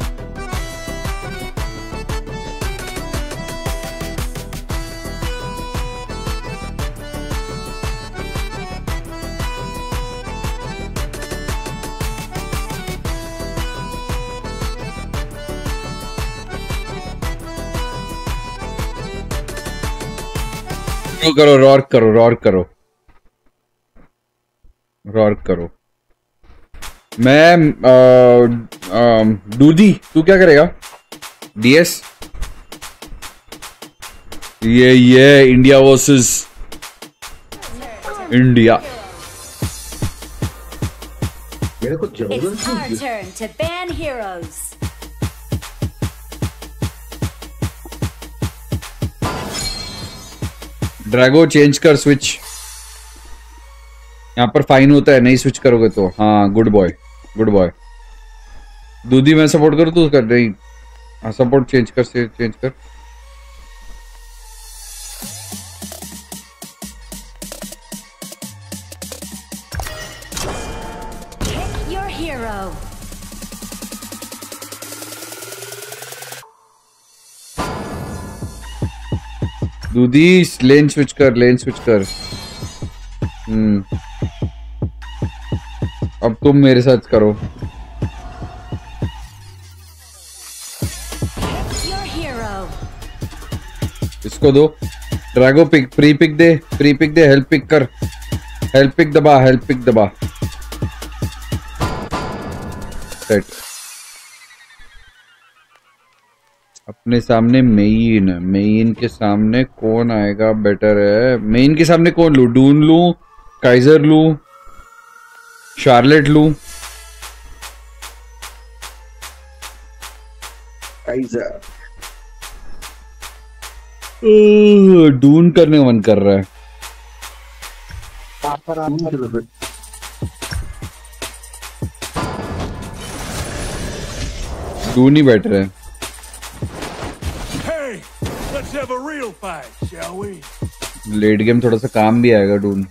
करो करो रॉर्क करो रॉर्क करो। रॉर्क करो। मैं अ, अ, दूधी तू क्या करेगा? DS ये ये इंडिया वर्सेस इंडिया मेरे को It's ड्रैगो चेंज कर स्विच यहाँ पर फाइन होता है, नहीं स्विच करोगे तो। हाँ गुड बॉय गुड बॉय दूधी मैं सपोर्ट करूँ तू कर, नहीं। हाँ सपोर्ट चेंज कर चेंज कर। दूधी लेन स्विच कर लेन स्विच कर। हम्म। अब तुम मेरे साथ करो। इसको दो। ड्रैगो पिक प्री पिक दे प्री पिक दे हेल्प पिक कर। हेल्प पिक दबा हेल्प पिक दबा। सेट अपने सामने मेइन मेन के सामने कौन आएगा बेटर है? मेइन के सामने कौन लू? डून लू? काइजर लू? शार्लेट लू? काइजर। डून करने का मन कर रहा है। डून ही बेटर है। Have a real fight, shall we? Late game थोड़ा सा काम भी आएगा डून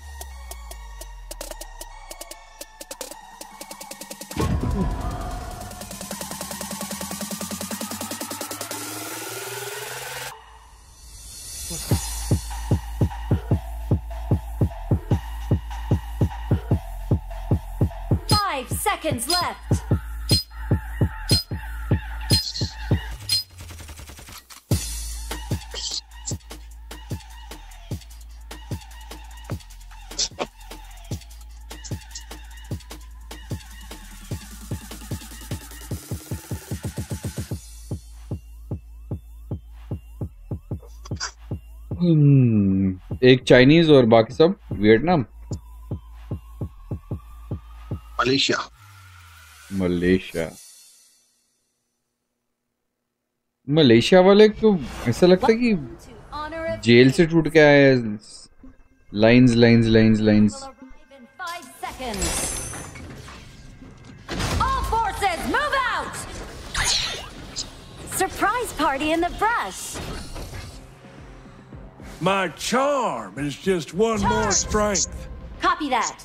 एक चाइनीज़ और बाकी सब वियतनाम मलेशिया मलेशिया मलेशिया वाले को ऐसा लगता है कि जेल से टूट के आए lines lines lines lines Surprise party in the brush! My charm is just one charm. more strength. Copy that.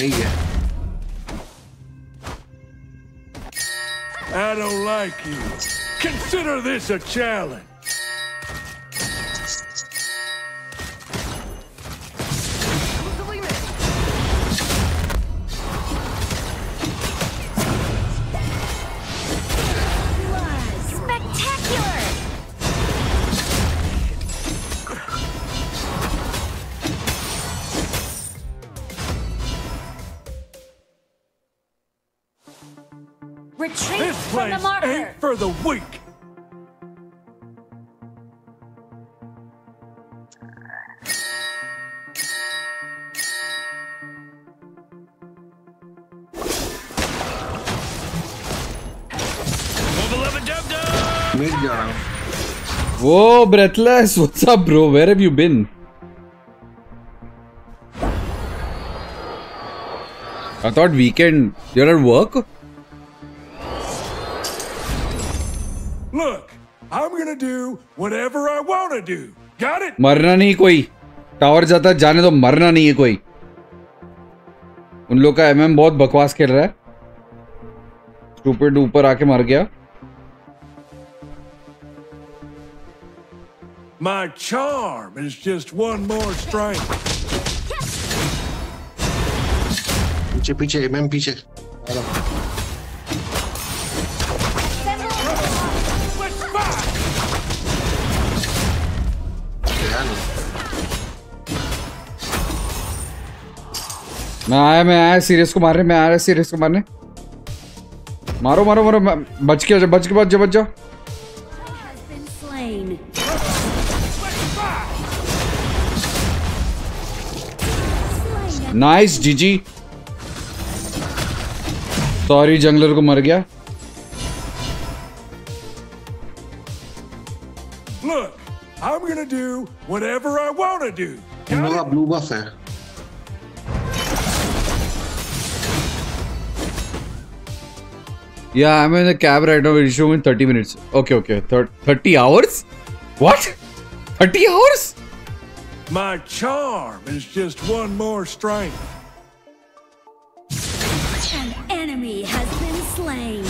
Yeah. I don't like you. Consider this a challenge. the week! Whoa, Breathless, what's up, bro? Where have you been? I thought weekend. You're at work? Look, I'm gonna do whatever I wanna do. Got it? मरना नहीं कोई tower जाता जाने तो मरना नहीं है कोई उन लोग का एमएम बहुत बकवास खेल रहा है स्टूपिड ऊपर आके मर गया My charm is just one more strength. पीछे पीछे एमएम पीछे मैं आया मैं आया सीरियस को मारने मैं आया सीरियस को मारने। मारो मारो मारो बच के बच के बच जाओ बच जाओ। नाइस जीजी सॉरी जंगलर को मर गया। Look, I'm gonna do whatever I wanna do. का ब्लू बफ है। Yeah, I'm in the cab right now. We'll show in 30 minutes. Okay, okay. Thir- 30 hours? What? 30 hours? My charm is just one more strength. An enemy has been slain.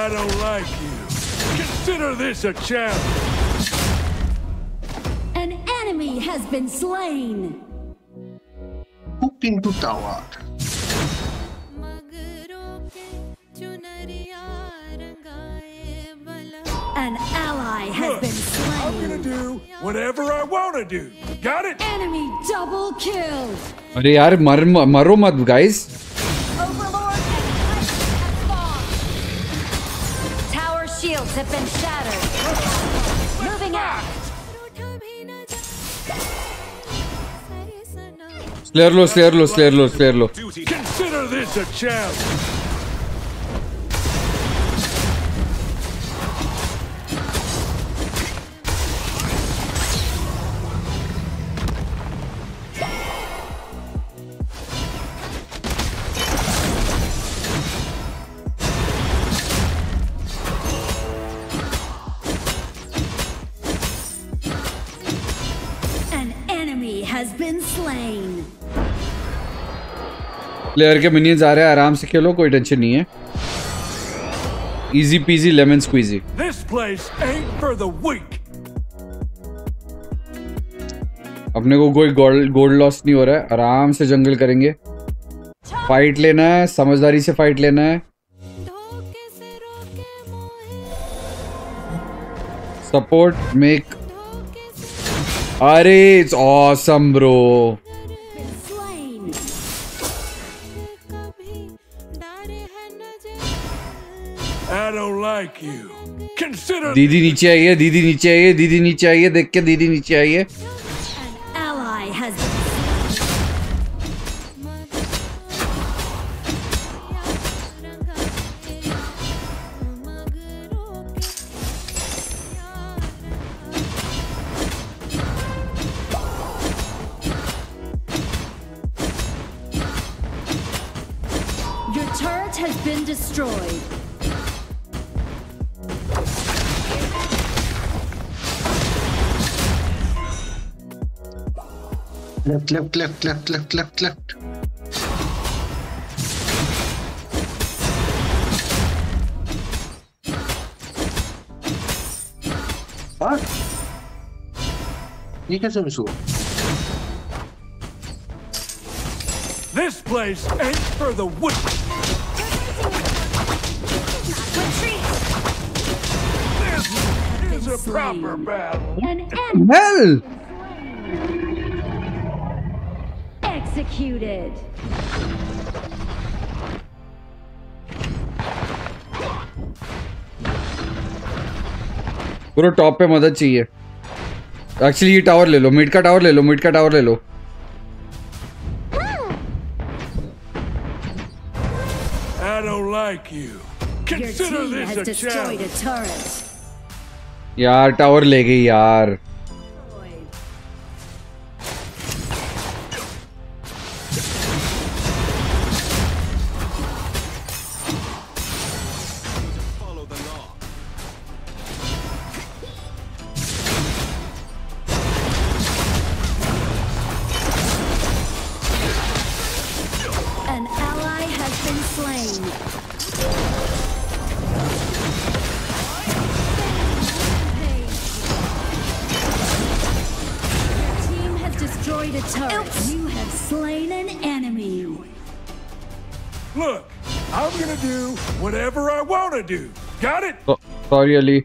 I don't like you. Consider this a challenge. An enemy has been slain. Hooking to tower. An ally has Look, been I'm slain. gonna do whatever I wanna do. Got it? Enemy double kill. अरे यार मर मरो मत guys. turrets have been shattered. Moving out. Slayer low, slayer low. Consider this a challenge. Player के minions आ रहे हैं आराम से खेलो कोई टेंशन नहीं है। Easy peasy lemon squeezy. अपने को कोई गोल्ड गोल्ड लॉस नहीं हो रहा है आराम से जंगल करेंगे। फाइट लेना है समझदारी से फाइट लेना है। सपोर्ट मेक अरे it's awesome bro like you. Consider दीदी नीचे है दीदी नीचे है दीदी नीचे आइए, देख के दीदी नीचे आई Left, left, left, left, left, left, left. What? ये कैसे मिस हुआ? this place ain't for the wood. This is a proper battle. An Hell! executed. पूरा टॉप पे मदद चाहिए। एक्चुअली ये टावर ले लो। मिड का टावर ले लो मिड का टावर ले लो। यार टावर ले गई यार। सॉरी अली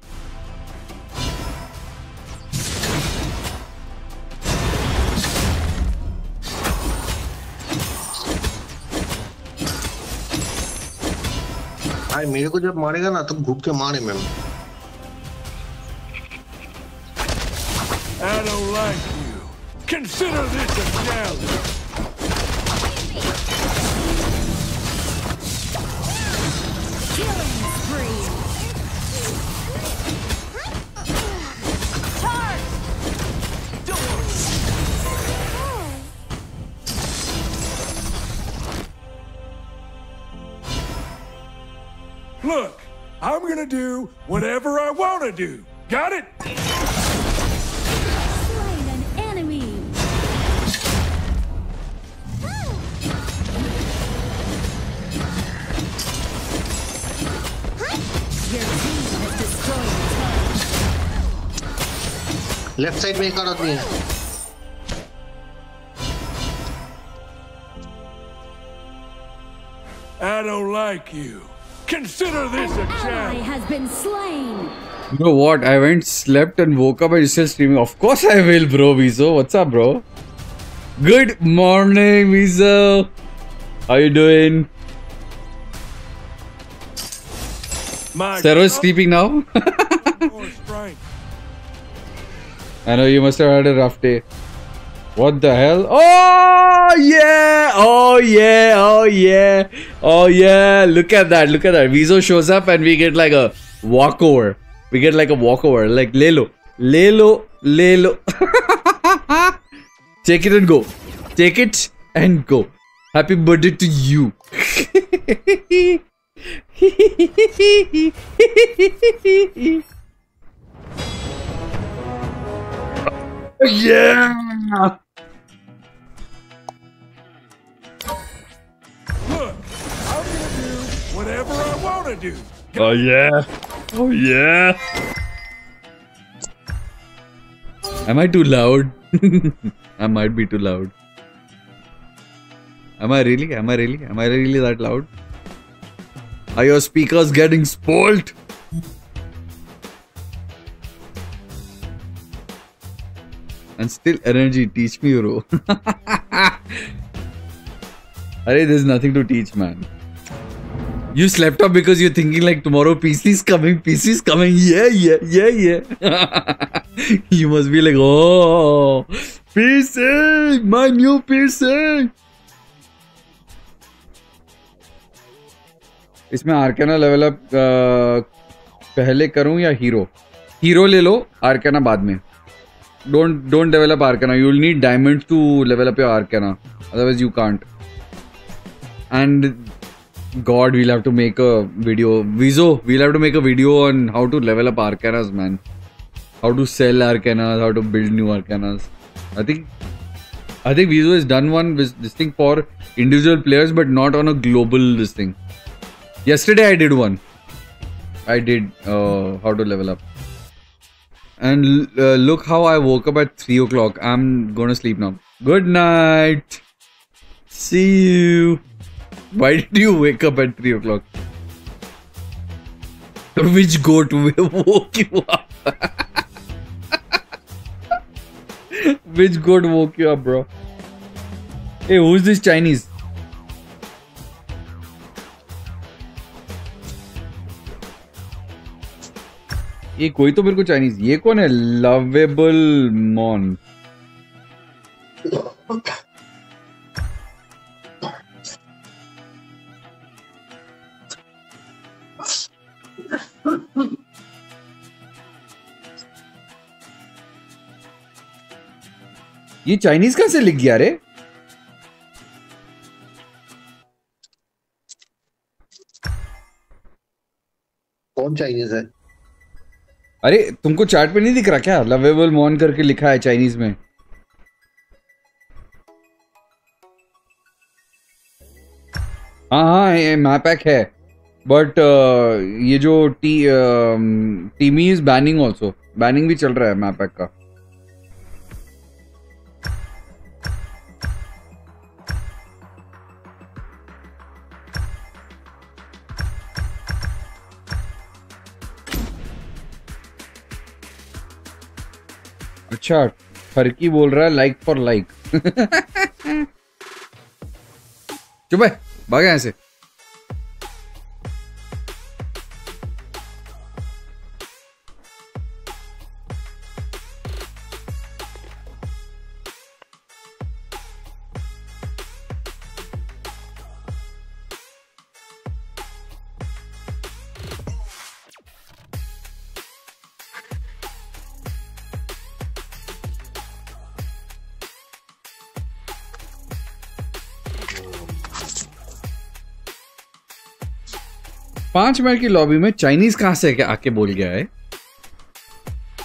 भाई मेरे को जब मारेगा ना तब घुट के मारे ma'am I don't like you. Consider this a challenge. Look, I'm gonna do whatever I wanna do. Got it? Slain an enemy. Your team has destroyed a turret. Left side में एक और आदमी है I don't like you. Consider this a Ally challenge. has been slain. You know what? I went, slept, and woke up and you're still streaming. Of course I will, bro. Vizo, what's up, bro? Good morning, Vizo. How you doing? My Zero is sleeping now. I know you must have had a rough day. What the hell? Oh yeah! Oh yeah! Oh yeah! Oh yeah! Look at that! Look at that! Vizo shows up and we get like a walkover. We get like a walkover. Like Lelo, Lelo, Lelo. Take it and go. Take it and go. Happy birthday to you. yeah! Look, I'm gonna do whatever I wanna do. Oh yeah. Oh yeah. Am I too loud? I might be too loud. Am I really? Am I really? Am I really that loud? Are your speakers getting spoiled? And still energy. Teach me, bro. Arey, there's nothing to teach, man. You slept up because you're thinking like tomorrow PC's coming, PC's coming. Yeah, yeah, yeah, yeah. you must be like, oh, PC, my new PC. इसमें आर्केना level up पहले करूँ या hero hero ले लो आर्केना बाद में don't don't develop Arcana. You'll need diamonds to level up your Arcana. Otherwise, you can't. And God, we'll have to make a video. Vizo, we'll have to make a video on how to level up Arcanas, man. How to sell Arcanas, how to build new Arcanas. I think I think Vizo has done one with this thing for individual players, but not on a global this thing. Yesterday I did one. I did uh, how to level up and uh, look how i woke up at 3 o'clock i'm gonna sleep now good night see you why did you wake up at 3 o'clock? Which goat woke you up? Which goat woke you up, bro? Hey, who's this Chinese? ये कोई तो मेरे को Chinese ये कौन है? Lovable मॉन ये Chinese कहाँ से लिख गया रे? कौन चाइनीज़ है? अरे, तुमको चार्ट पे नहीं दिख रहा क्या? लवेबल मॉन करके लिखा है चाइनीज़ में। हाँ हाँ मैपैक है। बट ये जो टी टीमी इज़ बैनिंग ऑल्सो बैनिंग भी चल रहा है मैपैक का। अच्छा फर्की बोल रहा है लाइक फॉर लाइक चुप है भागे यहाँ पाँच मिनट की लॉबी में चाइनीज़ कहाँ से आके बोल गया है?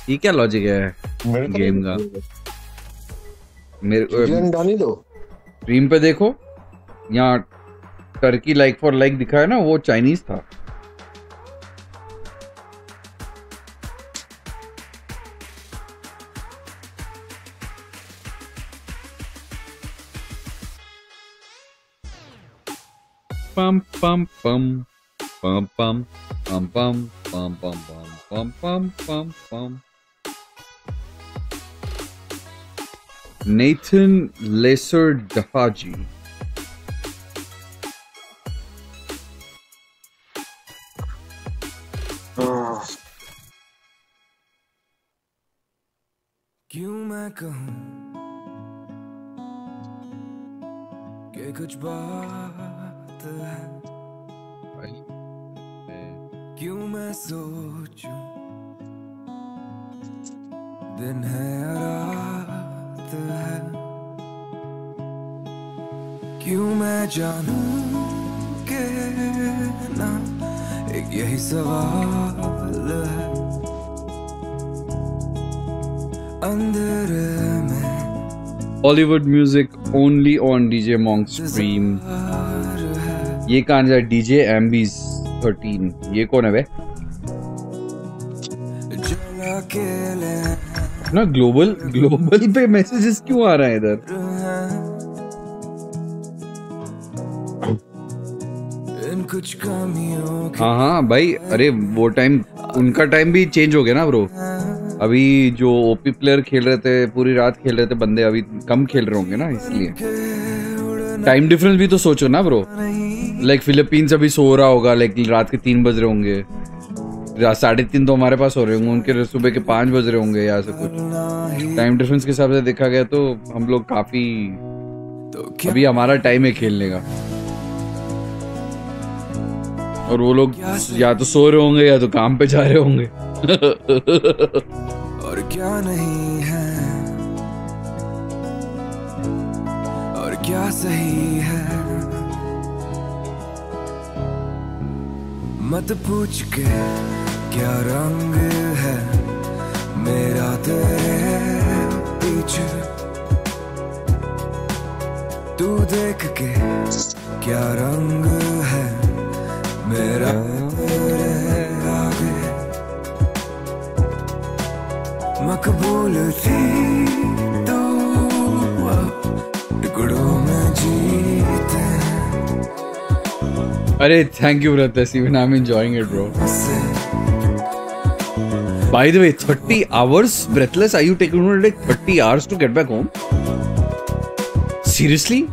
ये क्या लॉजिक है? गेम का। मेरे दो। स्ट्रीम पे देखो। यहाँ टर्की लाइक फॉर लाइक दिखा है ना वो चाइनीज़ था। Pum pum pum pum pum pum pum pum pum pum pum pum pum Nathan Lesser Dahaji. क्यों मैं कहूँ कि कुछ बात है क्यों मैं सोचू? दिन है रात है? क्यों मैं जानू के ना? एक यही सवाल है। अंदर में Bollywood music only on DJ मॉन्ग stream ये कहानी डीजे एम्बीज 13 ये कौन है ले ना ग्लोबल ग्लोबल पे मैसेजेस क्यों आ रहे हैं इधर? हाँ हाँ भाई, अरे, वो टाइम उनका टाइम भी चेंज हो गया ना ब्रो अभी जो ओपी प्लेयर खेल रहे थे, पूरी रात खेल रहे थे बंदे, अभी कम खेल रहे होंगे ना, इसलिए. टाइम डिफरेंस भी तो सोचो ना ब्रो लाइक फिलीपींस अभी सो रहा होगा लाइक रात के तीन बज रहे होंगे। साढ़े तीन तो हमारे पास हो रहे होंगे उनके सुबह के पाँच बज रहे होंगे या ऐसा कुछ। टाइम डिफरेंस के हिसाब से देखा गया तो हम लोग काफ़ी अभी हमारा टाइम है खेलने का। और वो लोग या तो सो रहे होंगे या तो काम पे जा रहे होंगे। और क्या नहीं है। और क्या सही है। मत पूछ के क्या रंग है, मेरा तेरे पीछे। तू देख के क्या रंग है, मेरा तेरे आगे। मकबूल थी Arey, thank you, Pratas. Even I'm enjoying it, bro. By the way, 30 hours? Breathless, are you taking like 30 hours to get back home? Seriously?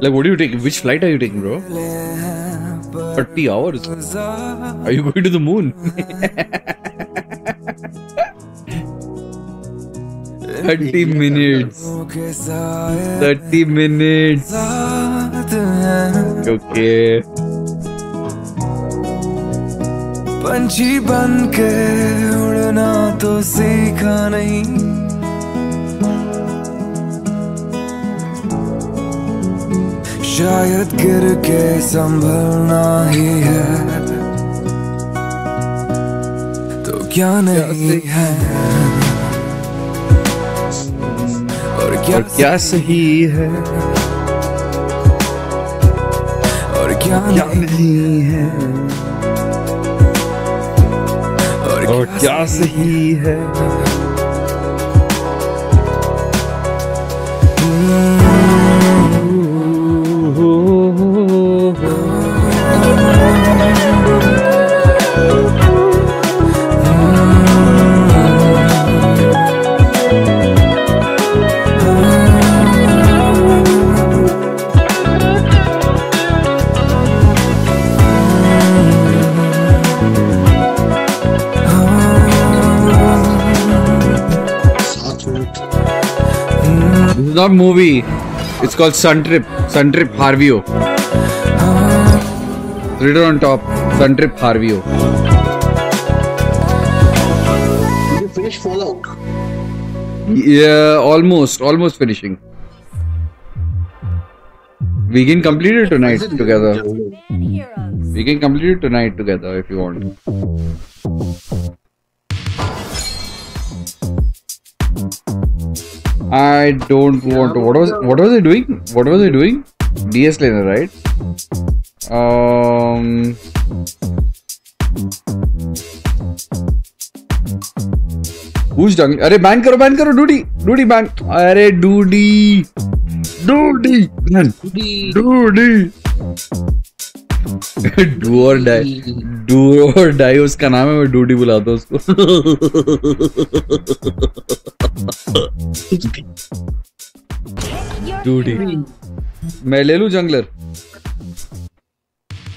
Like, what do you take? Which flight are you taking, bro? 30 hours? Are you going to the moon? 30 minutes. 30 minutes. Okay. पंछी बन के उड़ना तो सीखा नहीं। शायद गिर के संभलना ही है। तो क्या नहीं है? और क्या और क्या सही है? क्या नहीं है। और क्या सही है? This not movie. It's called Sun Trip. Sun Trip Harvio. Written on top. Sun Trip Harvio. Did you finish Fallout? Yeah, almost, almost finishing. We can complete it tonight together. We can complete it tonight together if you want. I don't want to. What was what was I doing? What was I doing? DS laner, right? Um. Who's jungle? अरे ban करो ban करो Dudi Dudi ban अरे Dudi Dudi ban Dudi do और die do और die उसका नाम है, मैं डूडी बुलाता हूँ उसको। डूडी। मैं ले लूँ jungler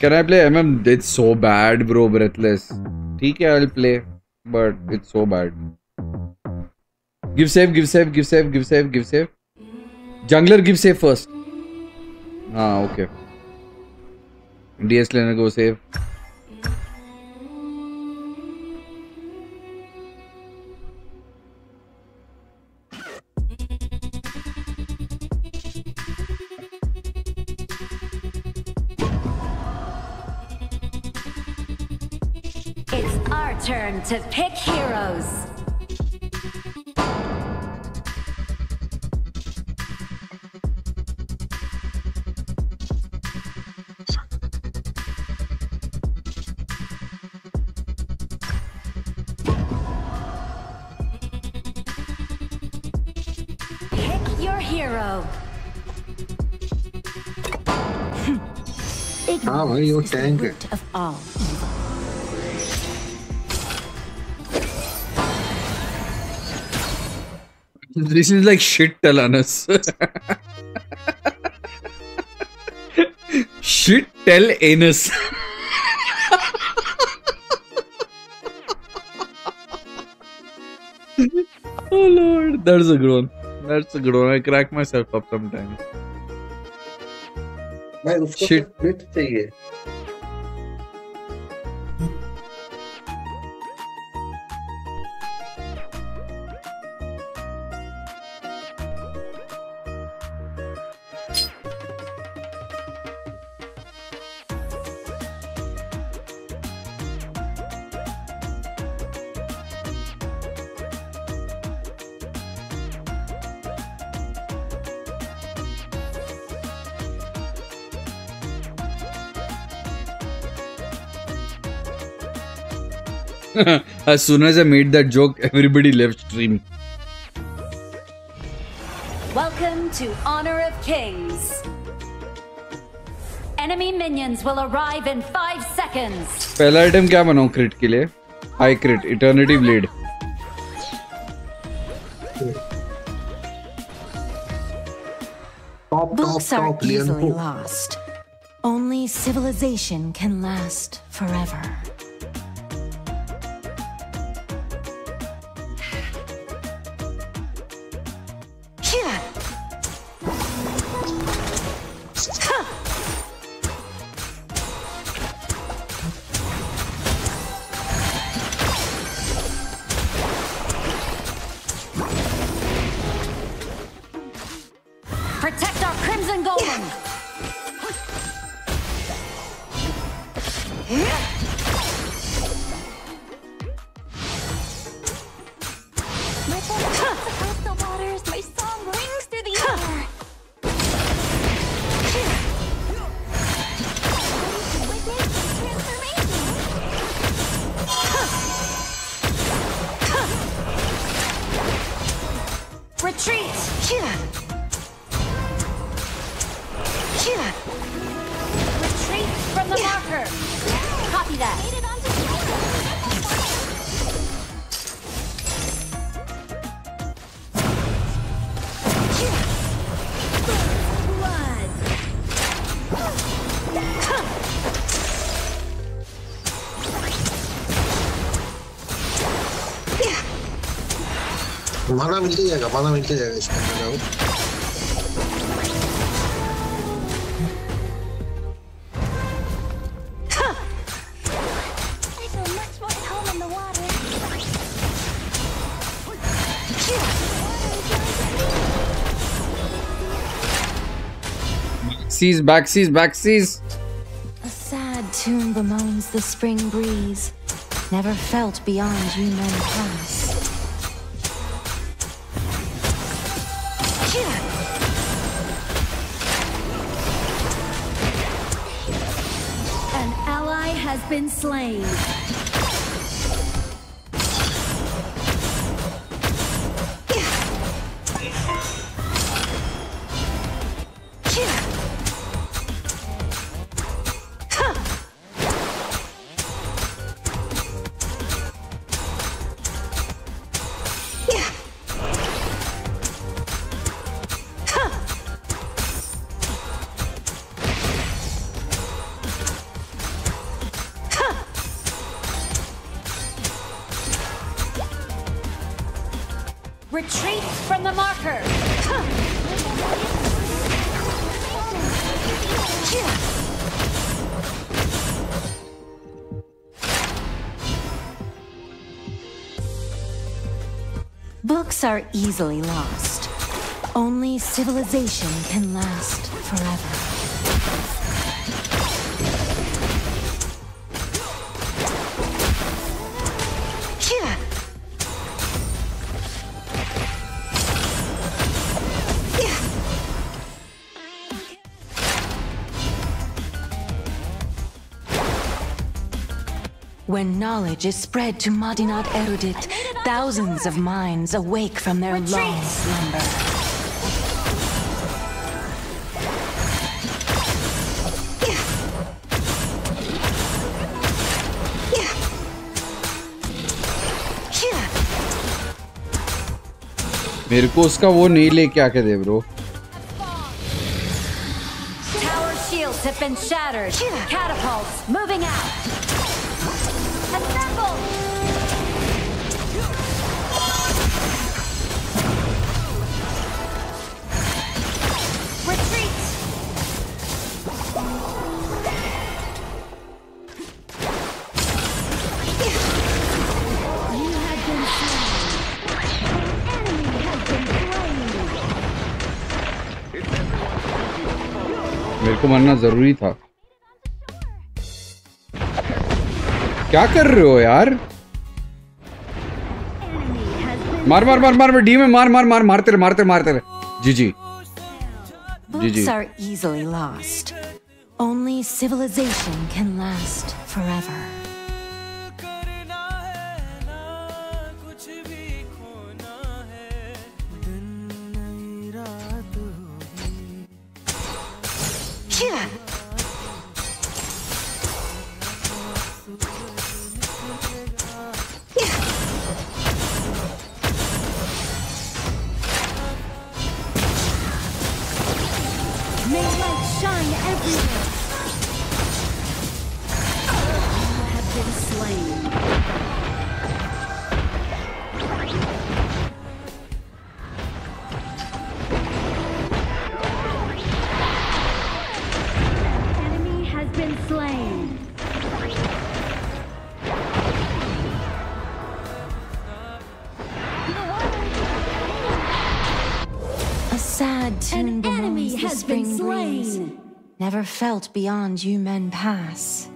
can I play M M it's so bad bro breathless ठीक है I play but it's so bad give save give save give save give save give save jungler give save first हाँ okay DS Liner go save. It's our turn to pick heroes. हाँ भाई वो tank है root of all evil. This is like shit Telanus. shit tell anus. oh lord, that's a good one. That's a good one. I crack myself up sometimes. भाई उसको Shit. चाहिए as soon as I made that joke, everybody left stream. Welcome to Honor of Kings. Enemy minions will arrive in five seconds. पहला item क्या बनाऊं क्रिट के लिए high क्रिट eternity blade top Books top are top लियन easily को lost. Only civilization can last forever. More at home in the water. Seas, backsies, backsies. A sad tune bemoans the spring breeze. Never felt beyond you men slain. Easily lost. Only civilization can last forever. When knowledge is spread to Madinat erudite, Thousands of minds awake from their Retreat. long slumber. मेरे को उसका वो नहीं लेके आके दे bro Tower shields have been shattered. Catapults moving out. को मरना ज़रूरी था। क्या कर रहे हो यार? मार मार मार मार डी में मार मार मार मारते रहे मारते मारते रहे जी जी। जी जी। Are easily lost. Only civilization can last forever. Felt beyond you men pass.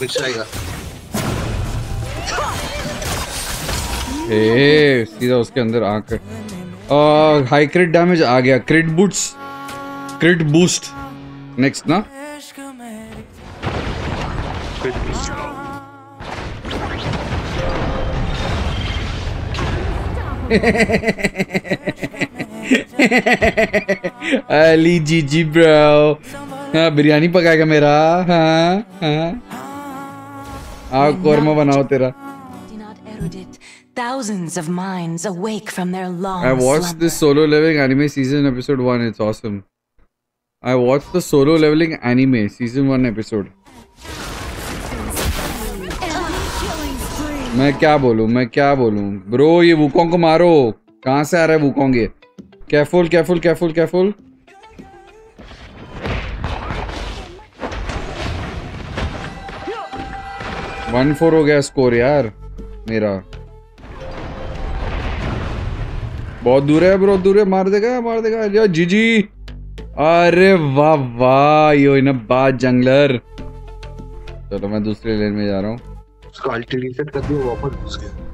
Which आएगा? ए सीधा उसके अंदर आकर। हाई क्रिट डैमेज आ गया। Crit boots crit boost next ना? अली जी जी ब्रो हाँ बिरयानी पकाएगा मेरा। हाँ हाँ। आओ कोरमा बनाओ तेरा Thousands of minds awake from their long I watched slumber. this solo leveling anime season episode 1. It's awesome. I watched the solo leveling anime season 1 episode. मैं क्या बोलूँ मैं क्या बोलूँ ब्रो ये वुकोंग को मारो कहाँ से आ रहा है वुकोंग ये careful careful careful careful one four हो गया स्कोर यार मेरा। बहुत दूर है ब्रो दूर है। मार देगा मार देगा। या जी जी अरे वाह वाह यो इन बात जंगलर। चलो मैं दूसरे लेन में जा रहा हूँ। उसका अल्ट रीसेट कर दिया वापस घुस गया।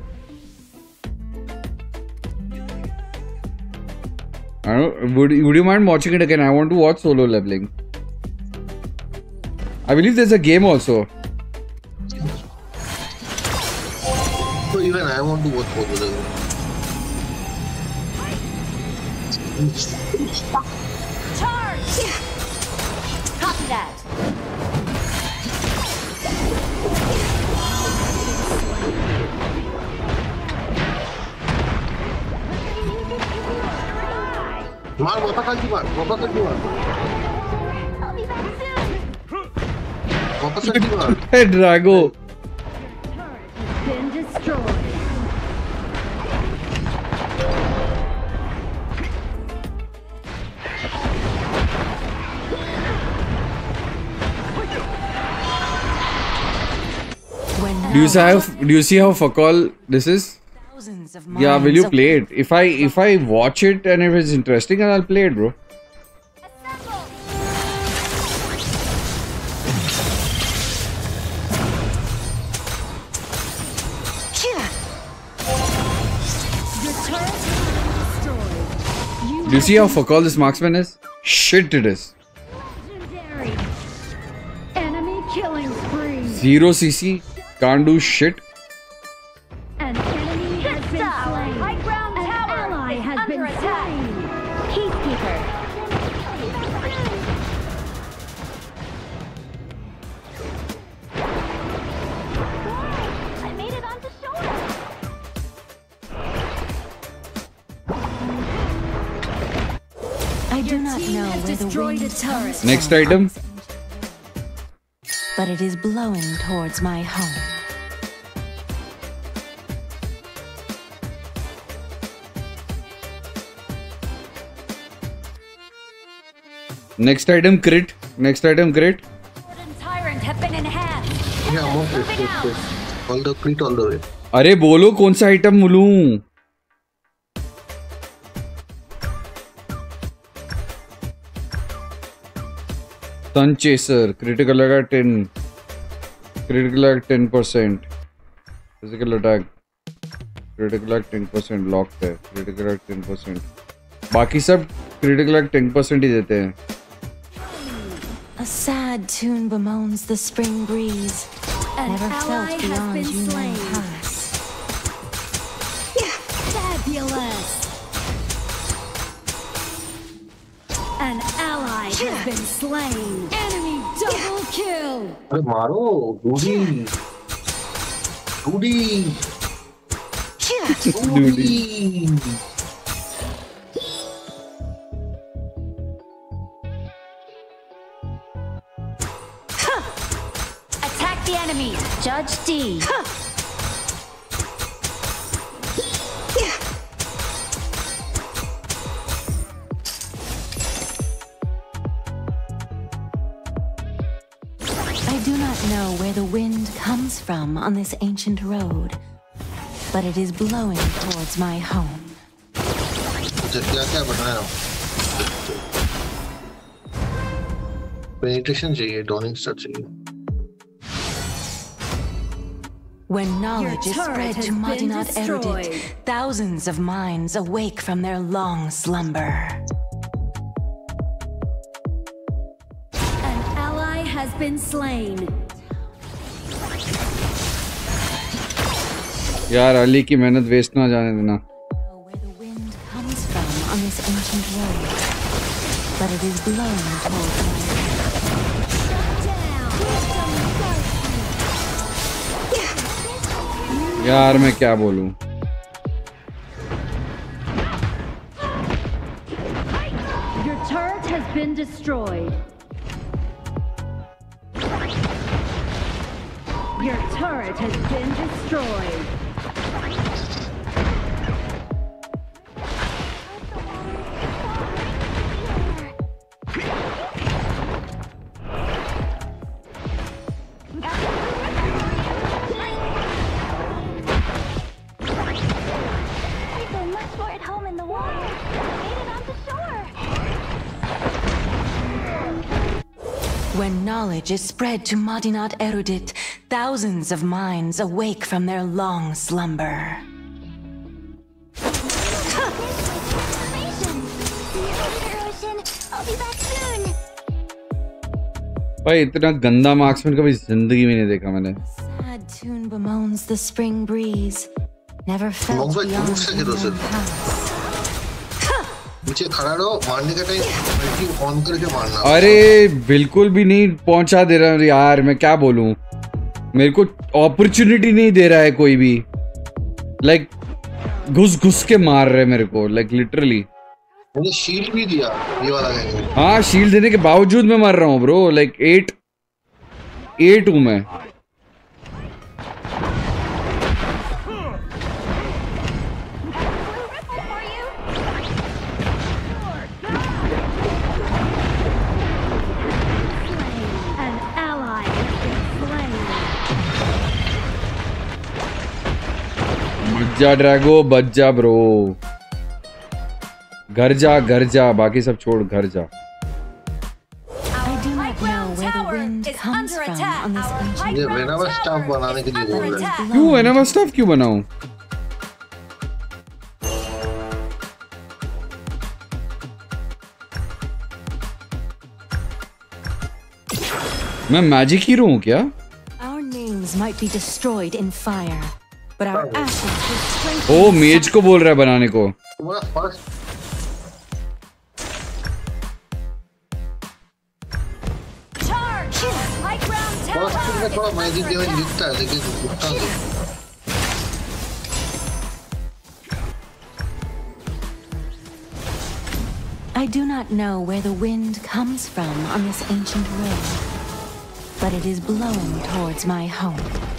I don't, would, would you mind watching it again? I want to watch solo leveling. I believe there's a game also. even I want to watch What Charge! Copy that. Mar, Drago. Do you do you see how fuck all this is? Yeah, will you play it? If I if I watch it and if it's interesting, I'll play it, bro. Do you see how fuck all this marksman is? Shit it is. Zero CC? Can't do shit. An enemy has been slain. High ground An ally has been slain. Peacekeeper. I made it onto shore. I do not know where the wind comes Next from, item but it is blowing towards my home. Next item crit. Next item crit. Tyrant have been enhanced. Yeah, I'm okay. Yes, yes. All the crit all the way. अरे बोलो कौन सा item लूं sun chaser critical लगा ten critical लगा ten percent physical attack critical लगा ten percent lock है. Critical लगा टेन परसेंट बाकी सब क्रिटिकल लगा टेन परसेंट ही देते हैं। A sad tune bemoans the spring breeze. An Never ally felt has beyond been human slain. has been slain. Enemy double kill. अरे मारो Dudi Dudi Dudi Attack the enemy. Judge D. where the wind comes from on this ancient road, but it is blowing towards my home. अच्छा क्या क्या बनाया penetration चाहिए dawning star चाहिए When knowledge is turret spread has to been Madinat Erudit, destroyed. thousands of minds awake from their long slumber. An ally has been slain. यार अली की मेहनत waste ना जाने देना यार मैं क्या बोलूँ Your turret has been destroyed. Your turret has been destroyed. knowledge is spread to Madinat Erudit, thousands of minds awake from their long slumber. I'll be back soon. भाई इतना गंदा मार्क्समैन कभी जिंदगी में नहीं देखा मैंने Sad tune bemoans the spring breeze. Never felt मौका beyond दूर से नीचे खड़ा रहो मारने का टाइम ऑन करके मारना। अरे बिल्कुल भी नहीं पहुँचा दे रहा यार मैं क्या बोलूँ? मेरे को अपॉर्चुनिटी नहीं दे रहा है कोई भी। लाइक घुस घुस के मार रहे मेरे को लाइक लिटरली मुझे शील्ड भी दिया ये वाला हाँ शील्ड देने के बावजूद मैं मर रहा हूँ ब्रो लाइक एट एट हूँ मैं। जा ड्रैगो बच जा ब्रो। घर जा घर जा बाकी सब छोड़ घर जा। ये बनाने के लिए बोल क्यों स्टाफ क्यों मैं मैजिक ही रू क्या? Our names might be destroyed in fire. but our ashes will strengthen. ओ मेज को बोल रहा है बनाने को तुम्हारा first Charge! High ground first tower में थोड़ा मैजिक गेम दिखता है लेकिन उतना नहीं I do not know where the wind comes from on this ancient road, but it is blowing towards my home.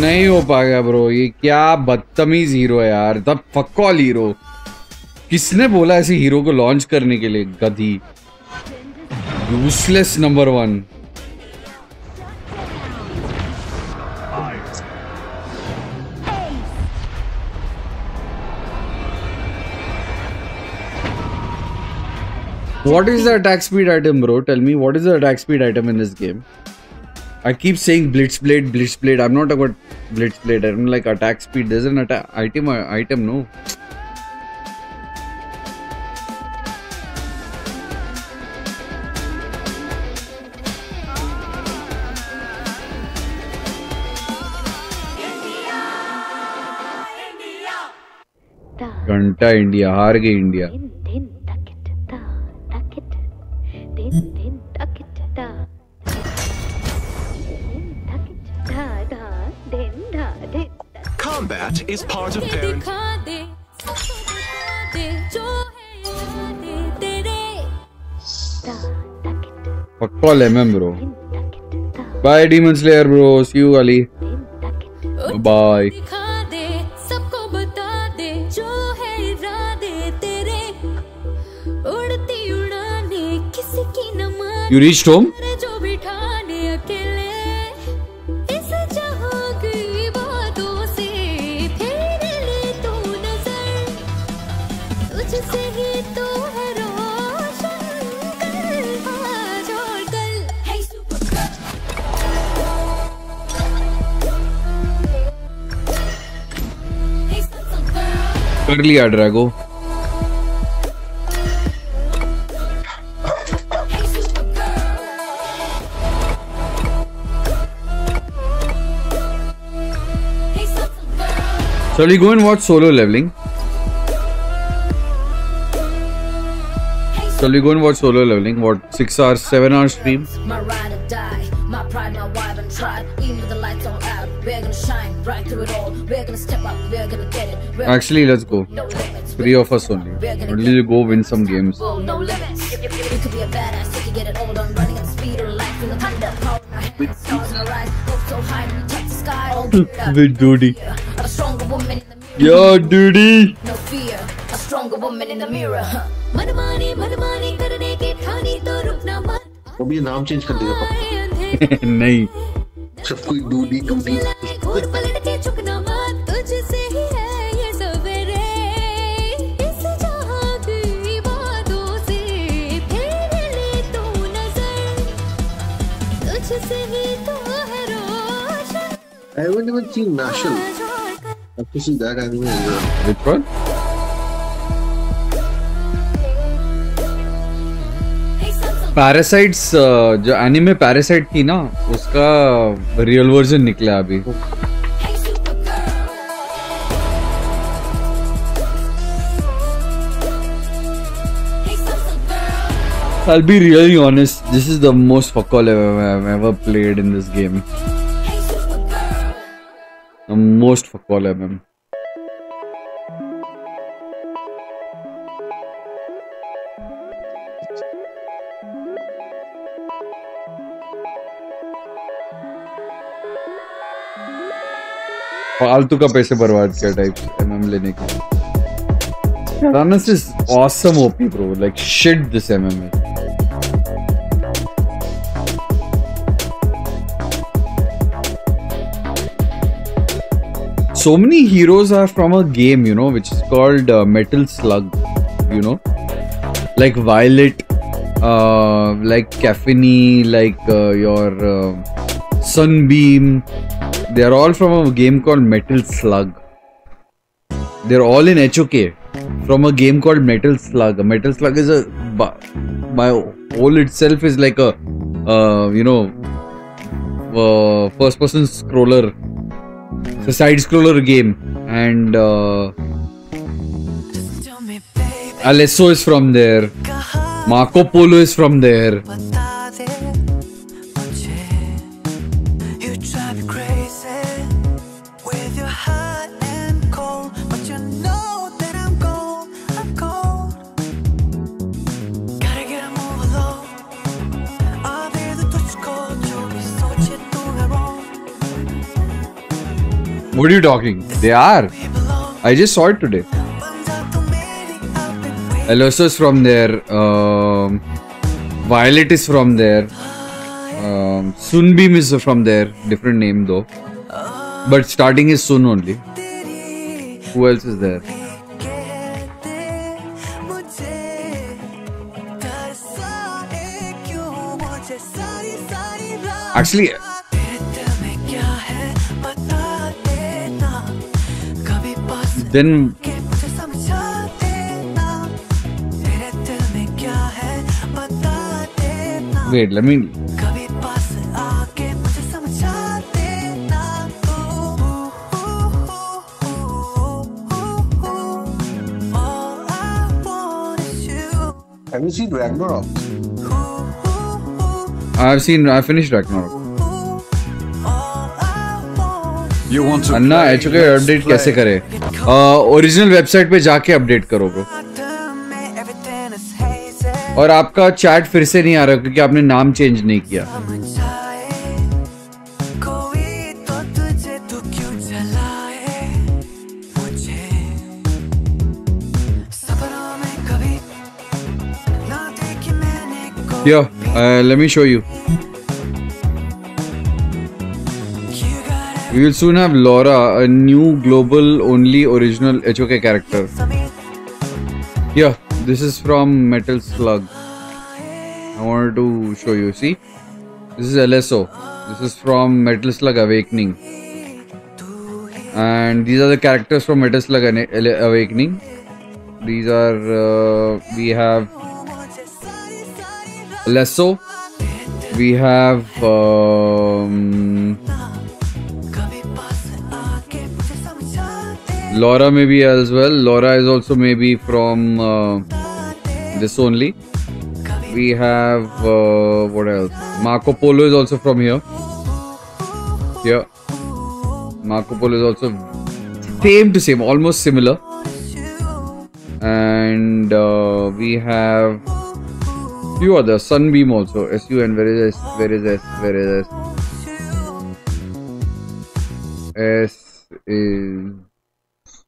नहीं हो पाएगा ब्रो ये क्या बदतमीज हीरो है यार द फकॉल हीरो किसने बोला ऐसे हीरो को लॉन्च करने के लिए गधी useless number one What is the attack speed item, bro? Tell me, what is the attack speed item in this game? I keep saying Blitzblade, Blitzblade. I'm not about Blitzblade. I'm like attack speed. There's an attack item, uh, item, no. घंटा India हार गई India Combat is part of parent... Fuck for lemon, bro. Bye, Demon Slayer, bro. See you, Ali. Bye. You reached home? perfectly at Drago. Shall we go and watch solo leveling? Shall we go and watch solo leveling? What, 6 hours, 7 hours stream? shine right through it all. We're gonna step up, we're gonna get it. We're Actually, let's go. Three of us only. We'll go win some games. Whoa, no limits. You, you, you could be a badass, you could get it all done. Running at the speed of light, feel the thunder. Power in our hands, stars in our eyes. Hope so high, we touch the sky. All geared up. With Duty. A stronger woman in the Yo, Duty! no fear. A stronger woman in the mirror. huh. मनमानी मनमानी करने की ठानी तो रुकना मत वो भी नाम चेंज कर देगा पक्का नहीं सब कोई दूधी दूधी घूर पलट के झुकना मत तुझसे ही है ये सवेरे। इस जहाँ की बातों से फेर ले तू नज़र। तुझसे ही तो है रोशन। I haven't even seen. I have to see that anime as well. Which one? Parasites जो एनिमे पैरासाइट थी ना उसका रियल वर्जन निकला अभी। I'll be really honest, this is the most fuck all I've ever, I've ever played in this game. The most fuck all MM. फालतू का पैसे बर्बाद किया टाइप एमएम लेने के लिए Thanos is awesome OP bro like shit this MMA so many heroes are from a game you know which is called uh, Metal Slug you know like Violet uh, like Caffeine, like uh, your uh, Sunbeam. They are all from a game called Metal Slug. They're all in HOK from a game called Metal Slug. Metal Slug is a by, whole itself is like a uh, you know uh, first person scroller, it's a side scroller game, and uh, Alessio is from there. Marco Polo is from there. What are you talking? They are. I just saw it today. Alessio is from there. Um, Violet is from there. Um, Sunbeam is from there. Different name though. But starting is Sun only. Who else is there? Actually, I want is you Have you seen Ragnarok? I've seen. I finished Ragnarok. You want to अन्ना play? H K update. कैसे करे original website पे जाके update करो bro और आपका chat फिर से नहीं आ रहा क्योंकि आपने नाम चेंज नहीं किया Here, uh, let me show you. We will soon have Laura, a new global only original HOK character. Yeah, this is from Metal Slug. I wanted to show you. See, this is Alessio. This is from Metal Slug Awakening. And these are the characters from Metal Slug Awakening. These are, uh, we have Lesso. We have um, Laura maybe as well. Laura is also maybe from uh, this only. We have uh, what else? Marco Polo is also from here. Here, Marco Polo is also same to same, almost similar. And uh, we have few other Sunbeam also. SUN. Where is S? Where is S? Where is S? S is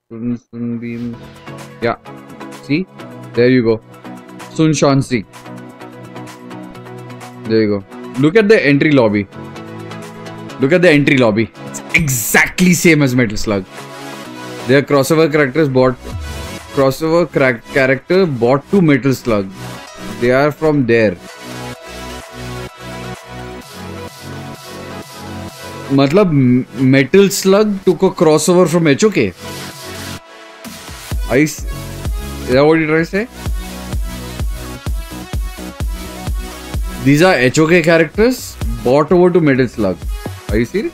Sunbeam. Yeah. See? There you go. Sun Shansi. There you go. Look at the entry lobby. Look at the entry lobby. It's exactly same as Metal Slug. Their crossover characters bought crossover crack character bought to Metal Slug. They are from there. मतलब Metal Slug took a crossover from HOK. I s- is that what you trying to say? These are HOK characters bought over to Metal Slug. Are you serious?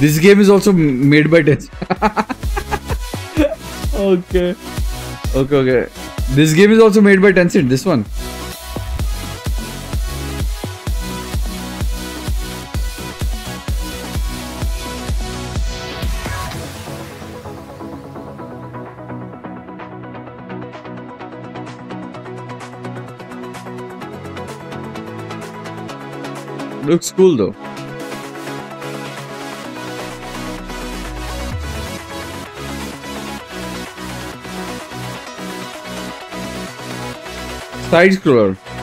This game is also made by Tech. okay. Okay, okay. This game is also made by Tencent. This one. Looks cool though. Side scroller.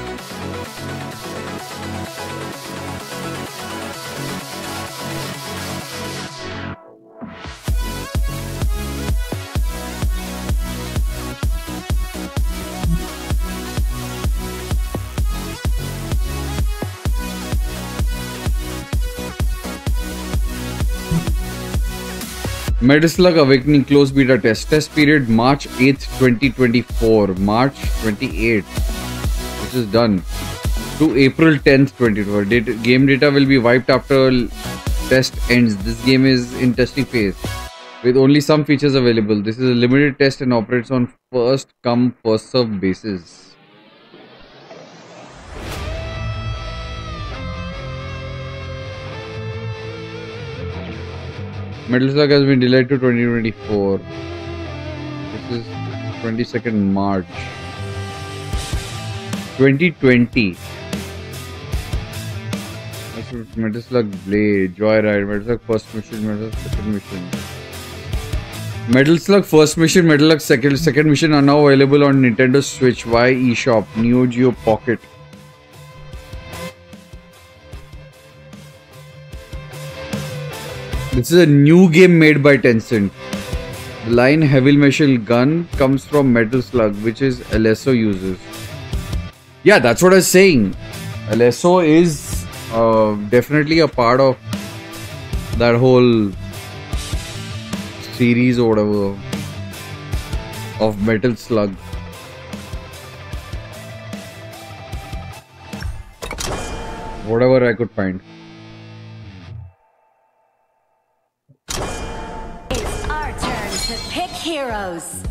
Metal Slug Awakening close beta test. Test period March 8th, 2024. March 28th. This is done. To April 10th, 2024. Data, game data will be wiped after test ends. This game is in testing phase with only some features available. This is a limited test and operates on first come first serve basis. Metal Slug has been delayed to 2024. This is 22nd March 2020. Metal Slug Blade, Joyride, Metal Slug First Mission, Metal Slug Second Mission. Metal Slug First Mission, Metal Slug Second, Second Mission are now available on Nintendo Switch, via eShop, Neo Geo Pocket. This is a new game made by Tencent. The line Heavy Machine Gun comes from Metal Slug, which is Alessio uses. Yeah, that's what I was saying. Alessio is uh, definitely a part of that whole series or whatever of Metal Slug. Whatever I could find. Heroes.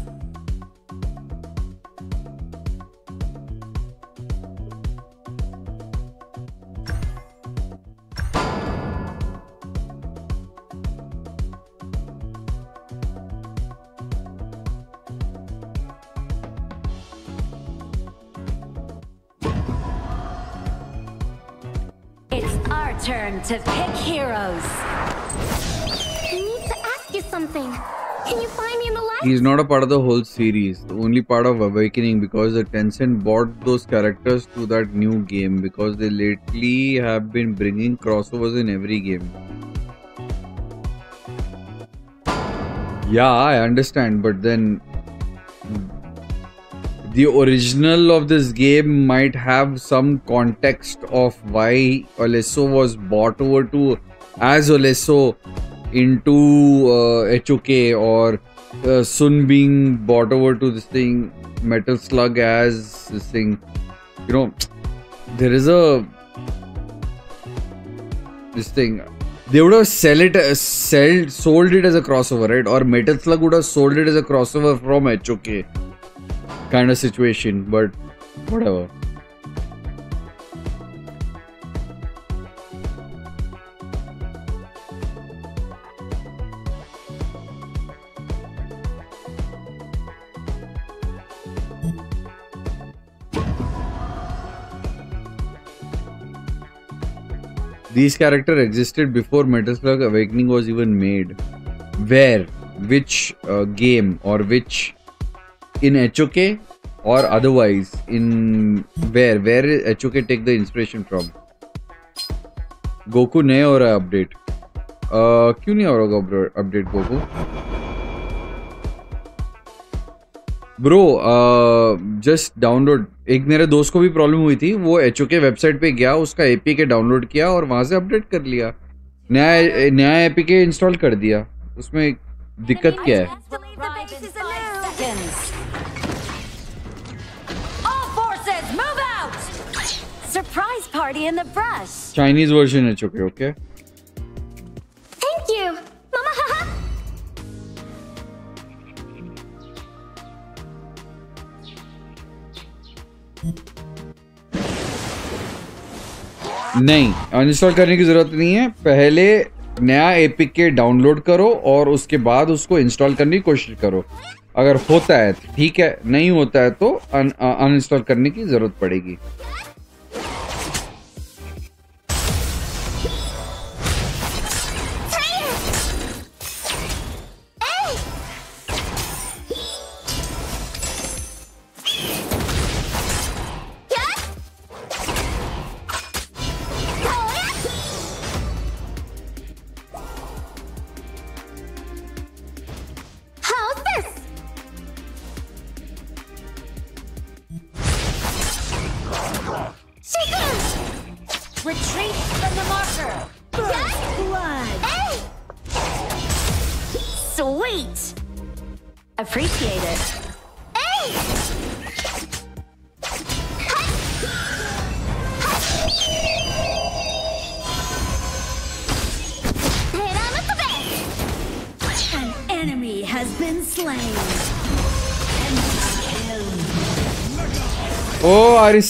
It's our turn to pick heroes. I need to ask you something. Can you find me in the light? He's not a part of the whole series. Only part of Awakening because the Tencent bought those characters to that new game because they lately have been bringing crossovers in every game. Yeah, I understand, but then the original of this game might have some context of why Alessio was bought over to as Alessio into uh, HOK or uh, Sun being bought over to this thing, Metal Slug as this thing. You know, there is a this thing. They would have sell it, uh, sell, sold it as a crossover, right? Or Metal Slug would have sold it as a crossover from HOK kind of situation, but whatever. These characters existed before Metal Slug Awakening was even made. Where? Which uh, game or which in HOK or otherwise in where where is HOK take the inspiration from Goku नहीं हो रहा है update क्यों नहीं हो रहा update Goku bro just download एक मेरे दोस्त को भी प्रॉब्लम हुई थी वो एच के वेबसाइट पे गया उसका एपी के डाउनलोड किया और वहाँ से अपडेट कर लिया। नया नया एपी के इंस्टॉल कर दिया। उसमें दिक्कत क्या है! Surprise party in the brush. Chinese version H okay okay नहीं अनइंस्टॉल करने की ज़रूरत नहीं है। पहले नया एपिक के डाउनलोड करो और उसके बाद उसको इंस्टॉल करने की कोशिश करो। अगर होता है, ठीक है, नहीं होता है तो अनइंस्टॉल करने की ज़रूरत पड़ेगी।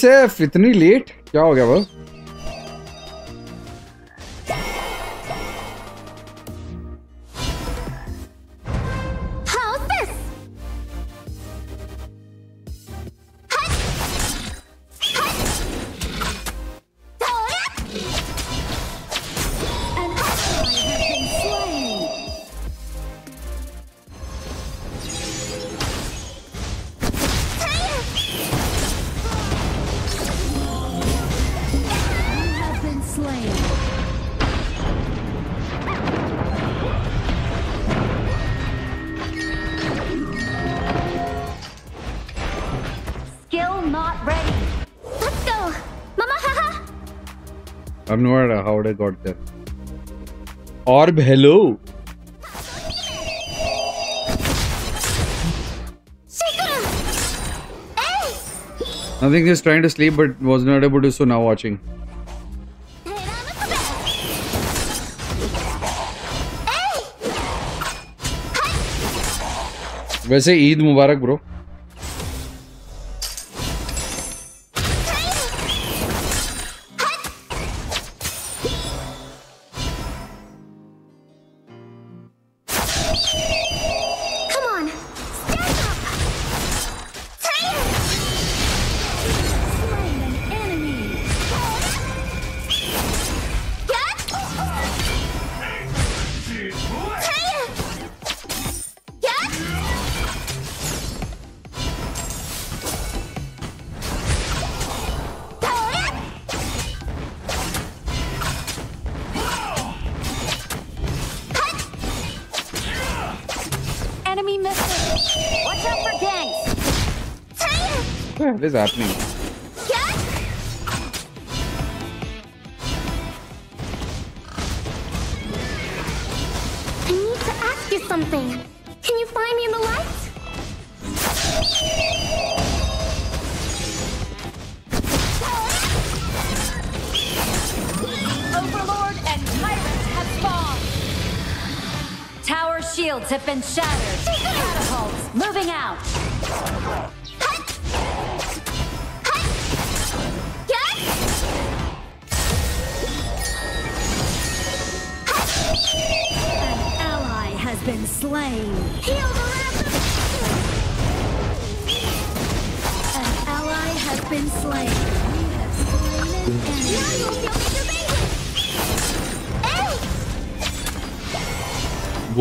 आरिसेफ इतनी लेट क्या हो गया वो no idea how they got there. Orb, hello. Nothing is trying to sleep but was not able to, so now watching. वैसे ईद मुबारक ब्रो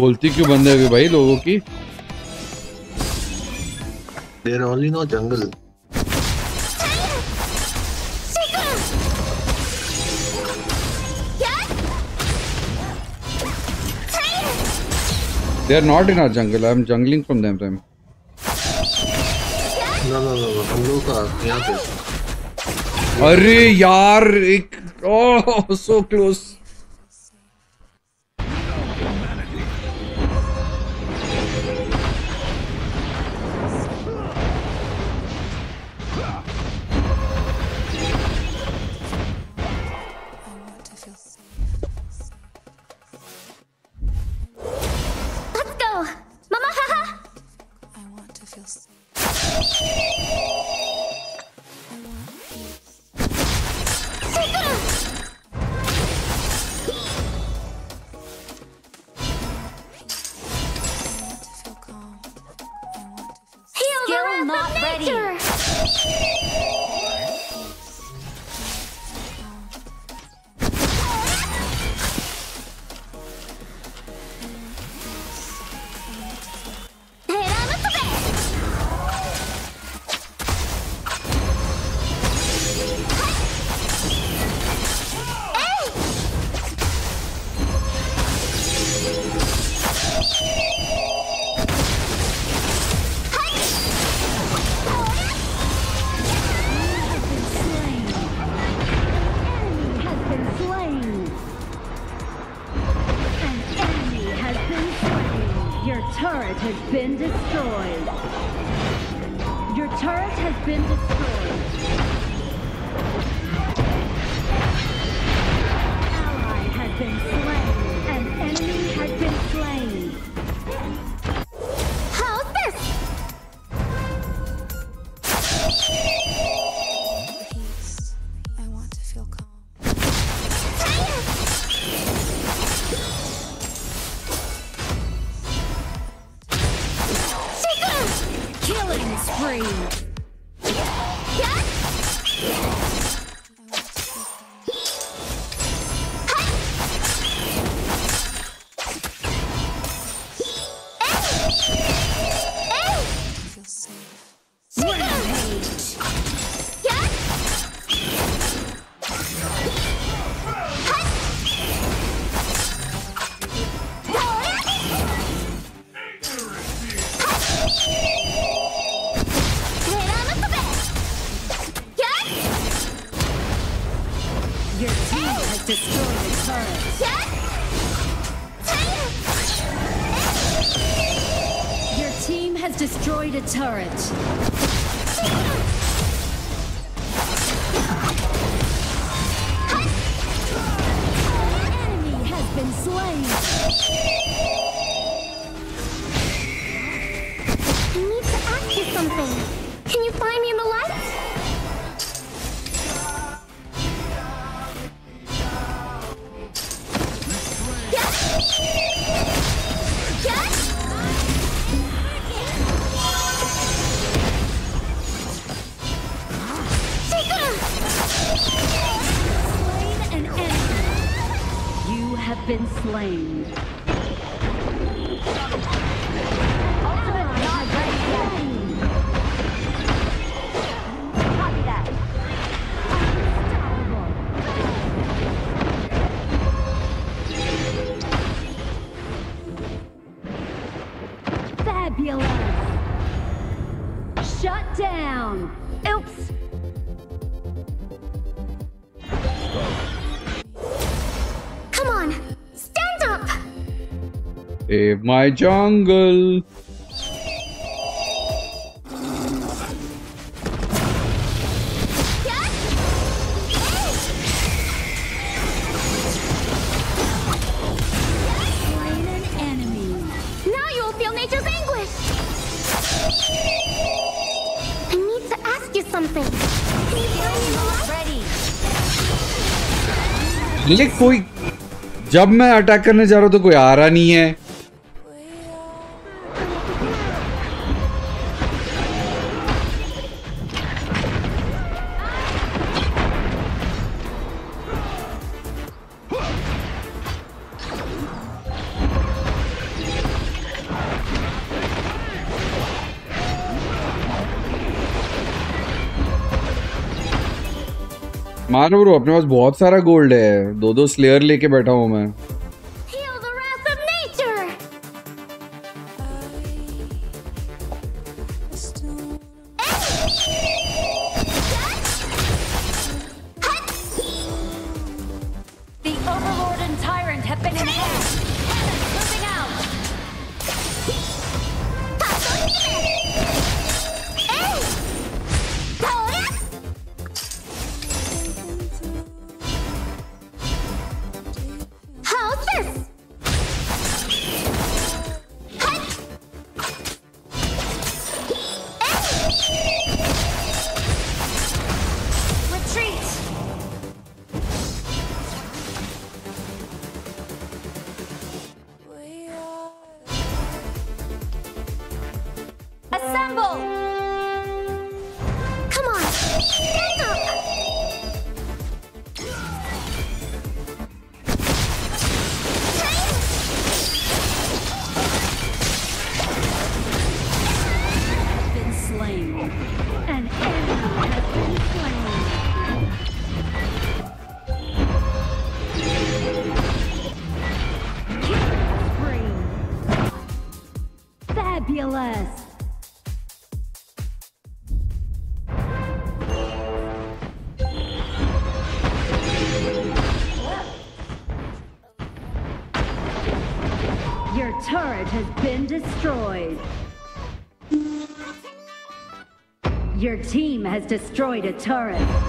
बोलती क्यों बंद है भाई लोगों की There only no jungle. They are not in our jungle. I'm jungling from them. them. No, no, no, no. हम लोग का यहाँ पे अरे यार एक ओह so close Skill blame. save my jungle. कोई जब मैं अटैक करने जा रहा हूँ तो कोई आ रहा नहीं है। मानो ब्रो अपने पास बहुत सारा गोल्ड है। दो दो स्लेयर लेके बैठा हूँ मैं। destroyed a turret.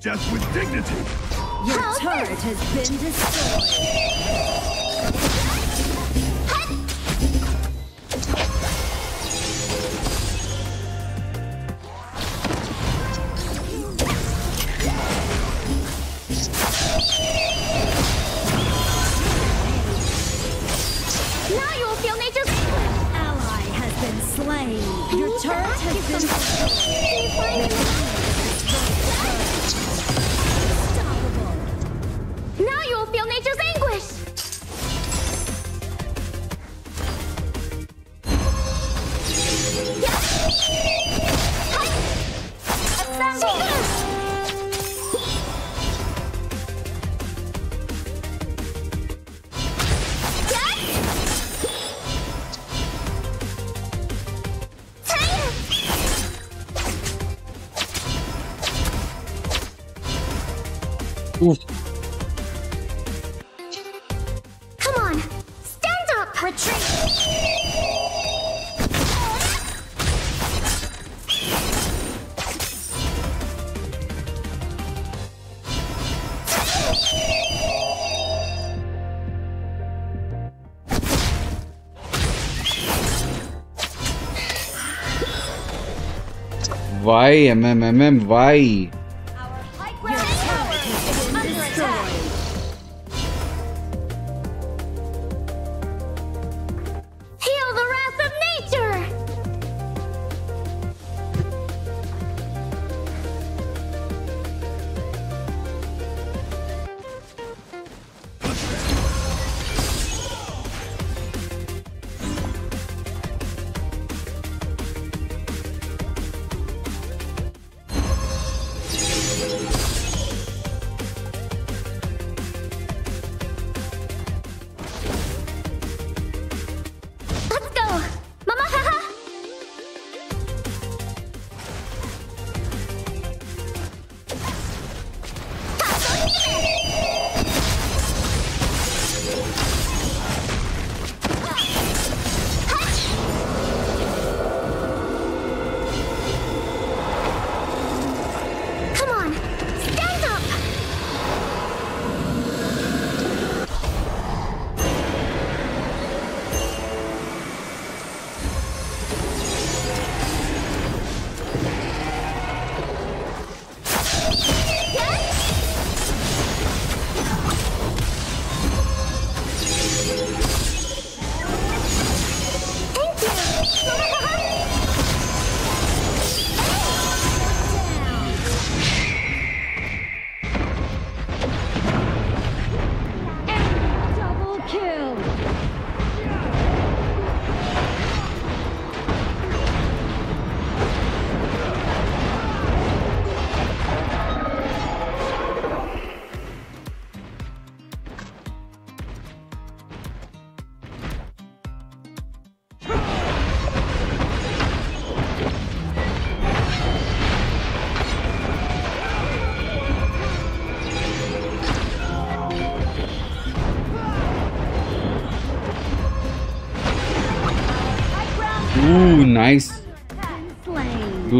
death with dignity. Your turret has been destroyed. Vai, MMM, vai.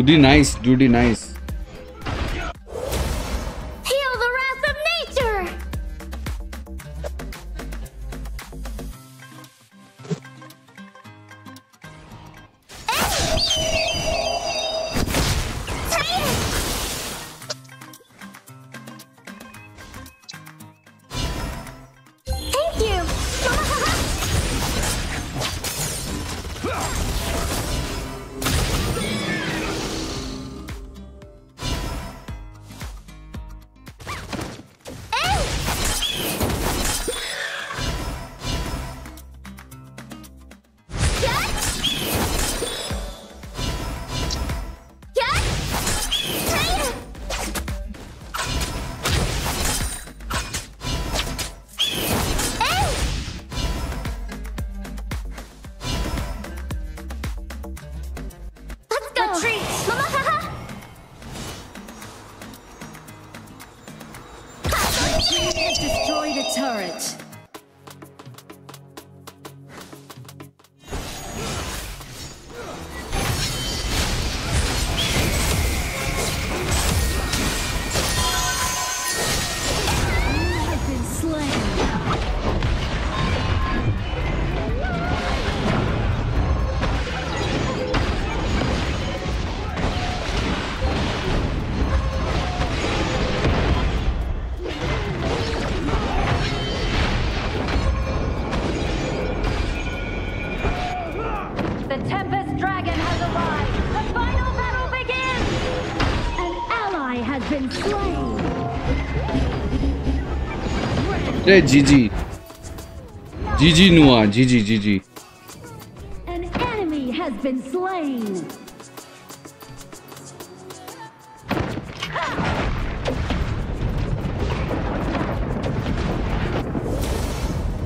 Duty, nice. Duty, nice. has been slain. Hey, GG. GG Nua. GG, GG. An enemy has been slain.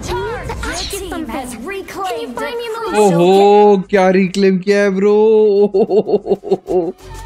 Charge! Your team has reclaimed Can you find me in the the list? ओहो क्या reclaim किया है bro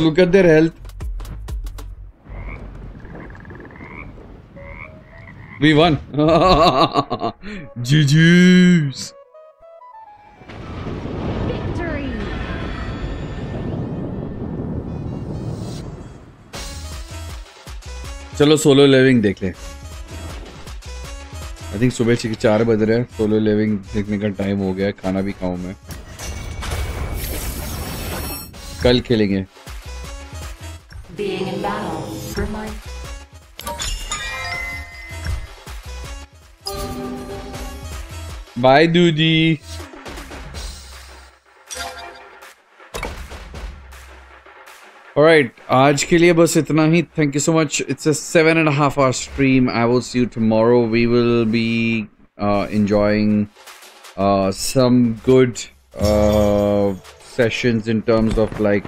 look at their health. We won. GG's. Victory. चलो solo living देख ले I think सुबह के चार बज रहे हैं सोलो लिविंग देखने का टाइम हो गया है खाना भी खाऊं मैं कल खेलेंगे for my बाय दूदी Alright, आज के लिए बस इतना ही thank you so much it's a seven and half hour stream I will see you tomorrow we will be enjoying uh, some good uh, sessions in terms of like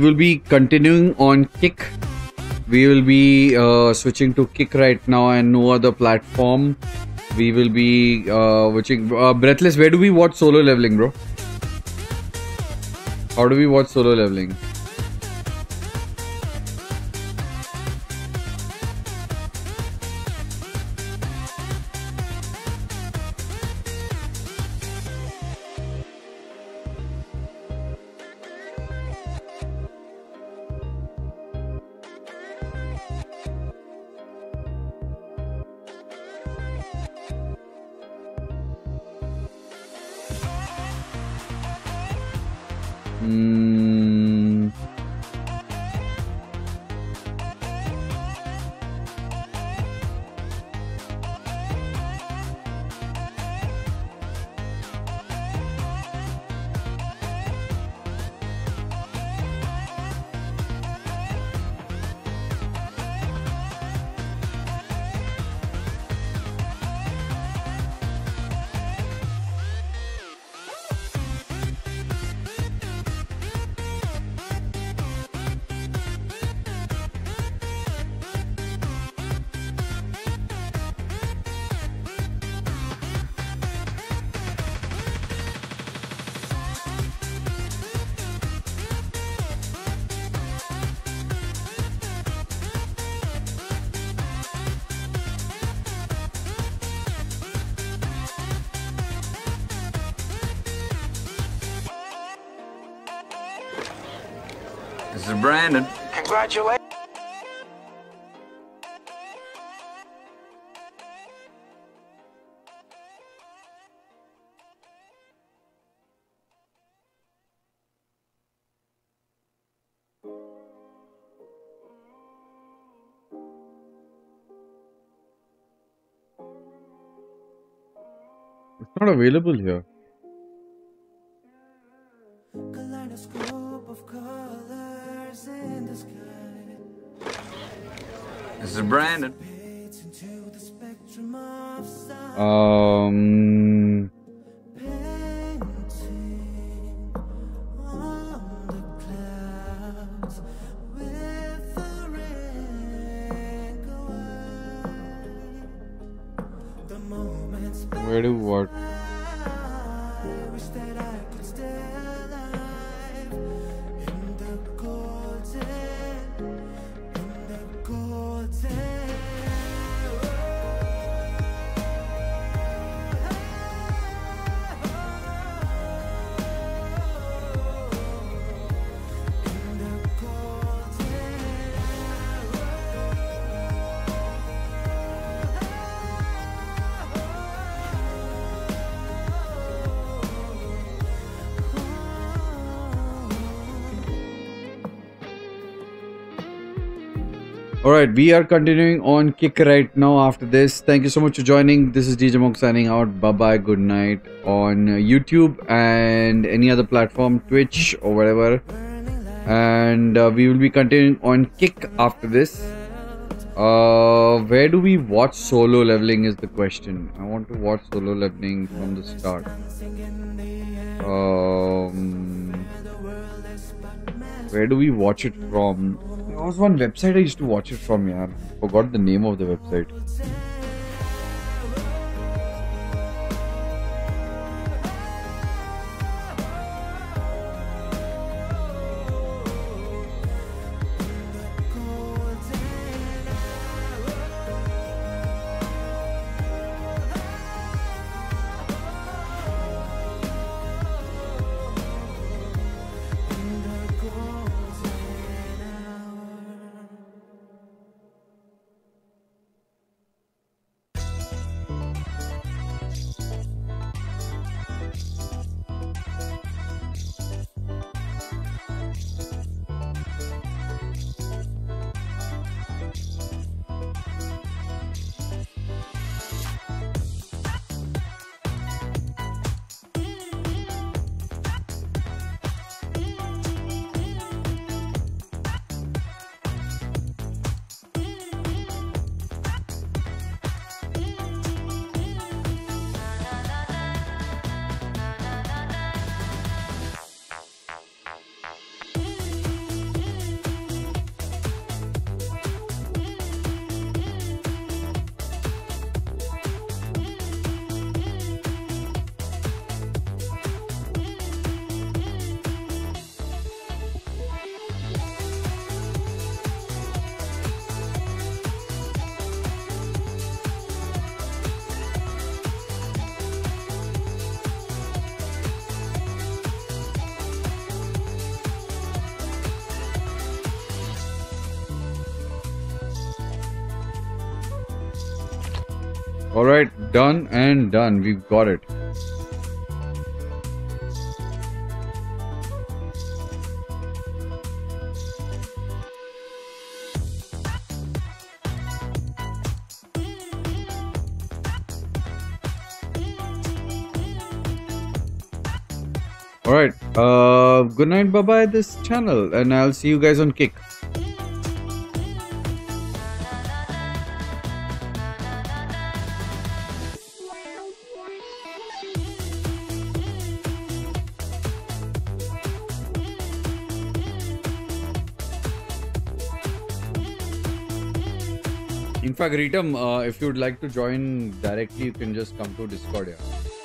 we will be continuing on Kick. We will be uh, switching to Kick right now and no other platform. We will be uh, watching. Uh, Breathless, where do we watch solo leveling, bro? How do we watch solo leveling? Available here. This is Brandon. Um, where do what? Right, we are continuing on Kick right now after this. Thank you so much for joining. This is DJ Monk signing out. Bye bye. Good night on YouTube and any other platform, Twitch or whatever. And uh, we will be continuing on Kick after this. Uh, where do we watch solo leveling is the question. I want to watch solo leveling from the start. Um, where do we watch it from? There was one website I used to watch it from, yeah. Forgot the name of the website. Done. We've got it. All right. Uh, good night. Bye bye. This channel, and I'll see you guys on Kick. In fact, Ritam, uh, if you'd like to join directly, you can just come to Discord. Yeah.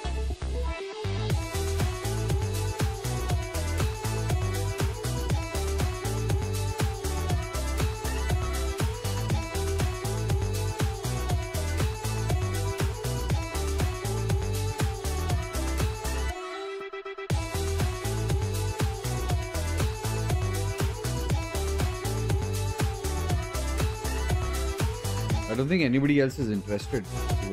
Think anybody else is interested to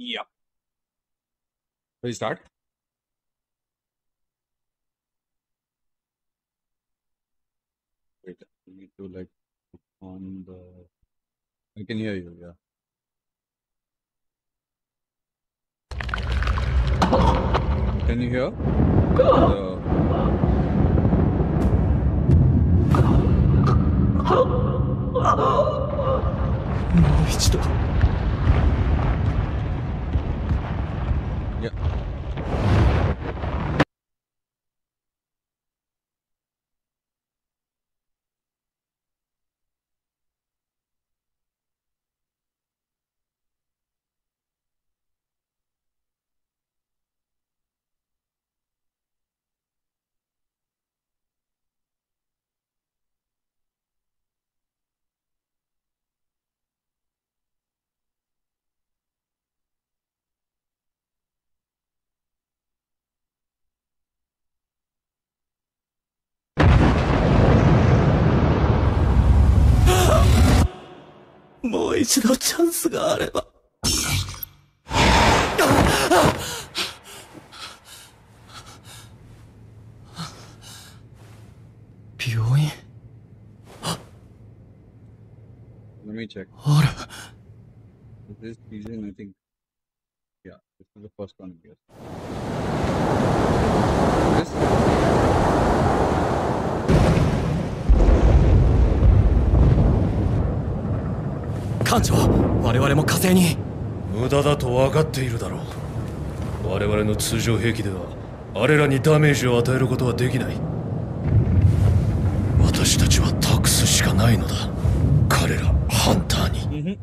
watch. Yep. Will you start? Wait, I need to like on the. I can hear you. Yeah. Can you hear? The... いや。もう一度チャンスがあれば。病院 Let me check. あれ This season, I think. Yeah, this is the first one. Yes. This. 艦長我々も火星に。無駄だと分かっているだろう。我々の通常兵器ではあれらにダメージを与えることはできない。私たちは託すしかないのだ。彼らハンターに。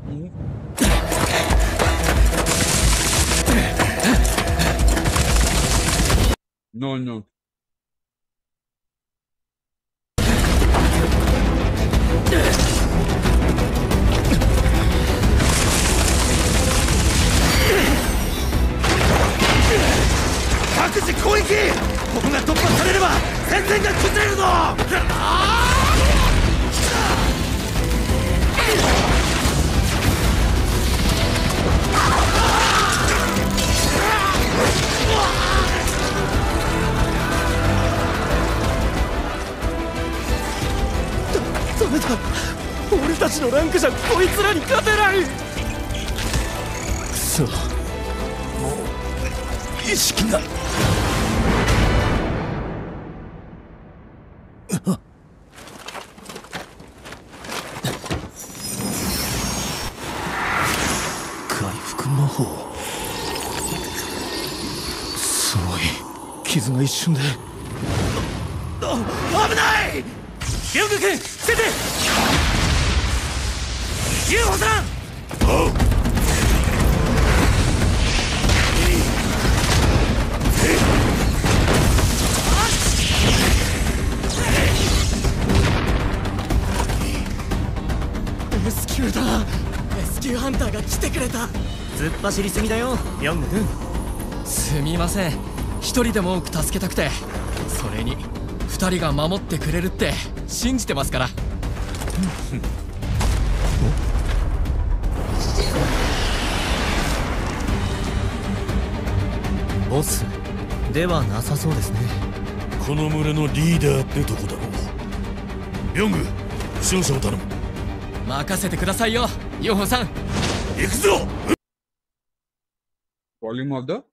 No, no. 各自攻撃ここが突破されれば戦線が崩れるぞ!ダメだ俺たちのランクじゃこいつらに勝てない!くそ。意識が。回復魔法。すごい。傷が一瞬で。危ない！ビョング君伏せて！ユーホさん！レスキューだレスキューハンターが来てくれた。突っ走りすぎだよヨング君。すみません。一人でも多く助けたくて。それに二人が守ってくれるって信じてますから。ボスではなさそうですね。この群れのリーダーってとこだろう。ビョング負傷者を頼む任せてくださいよヨホさん行くぞ Volume of the.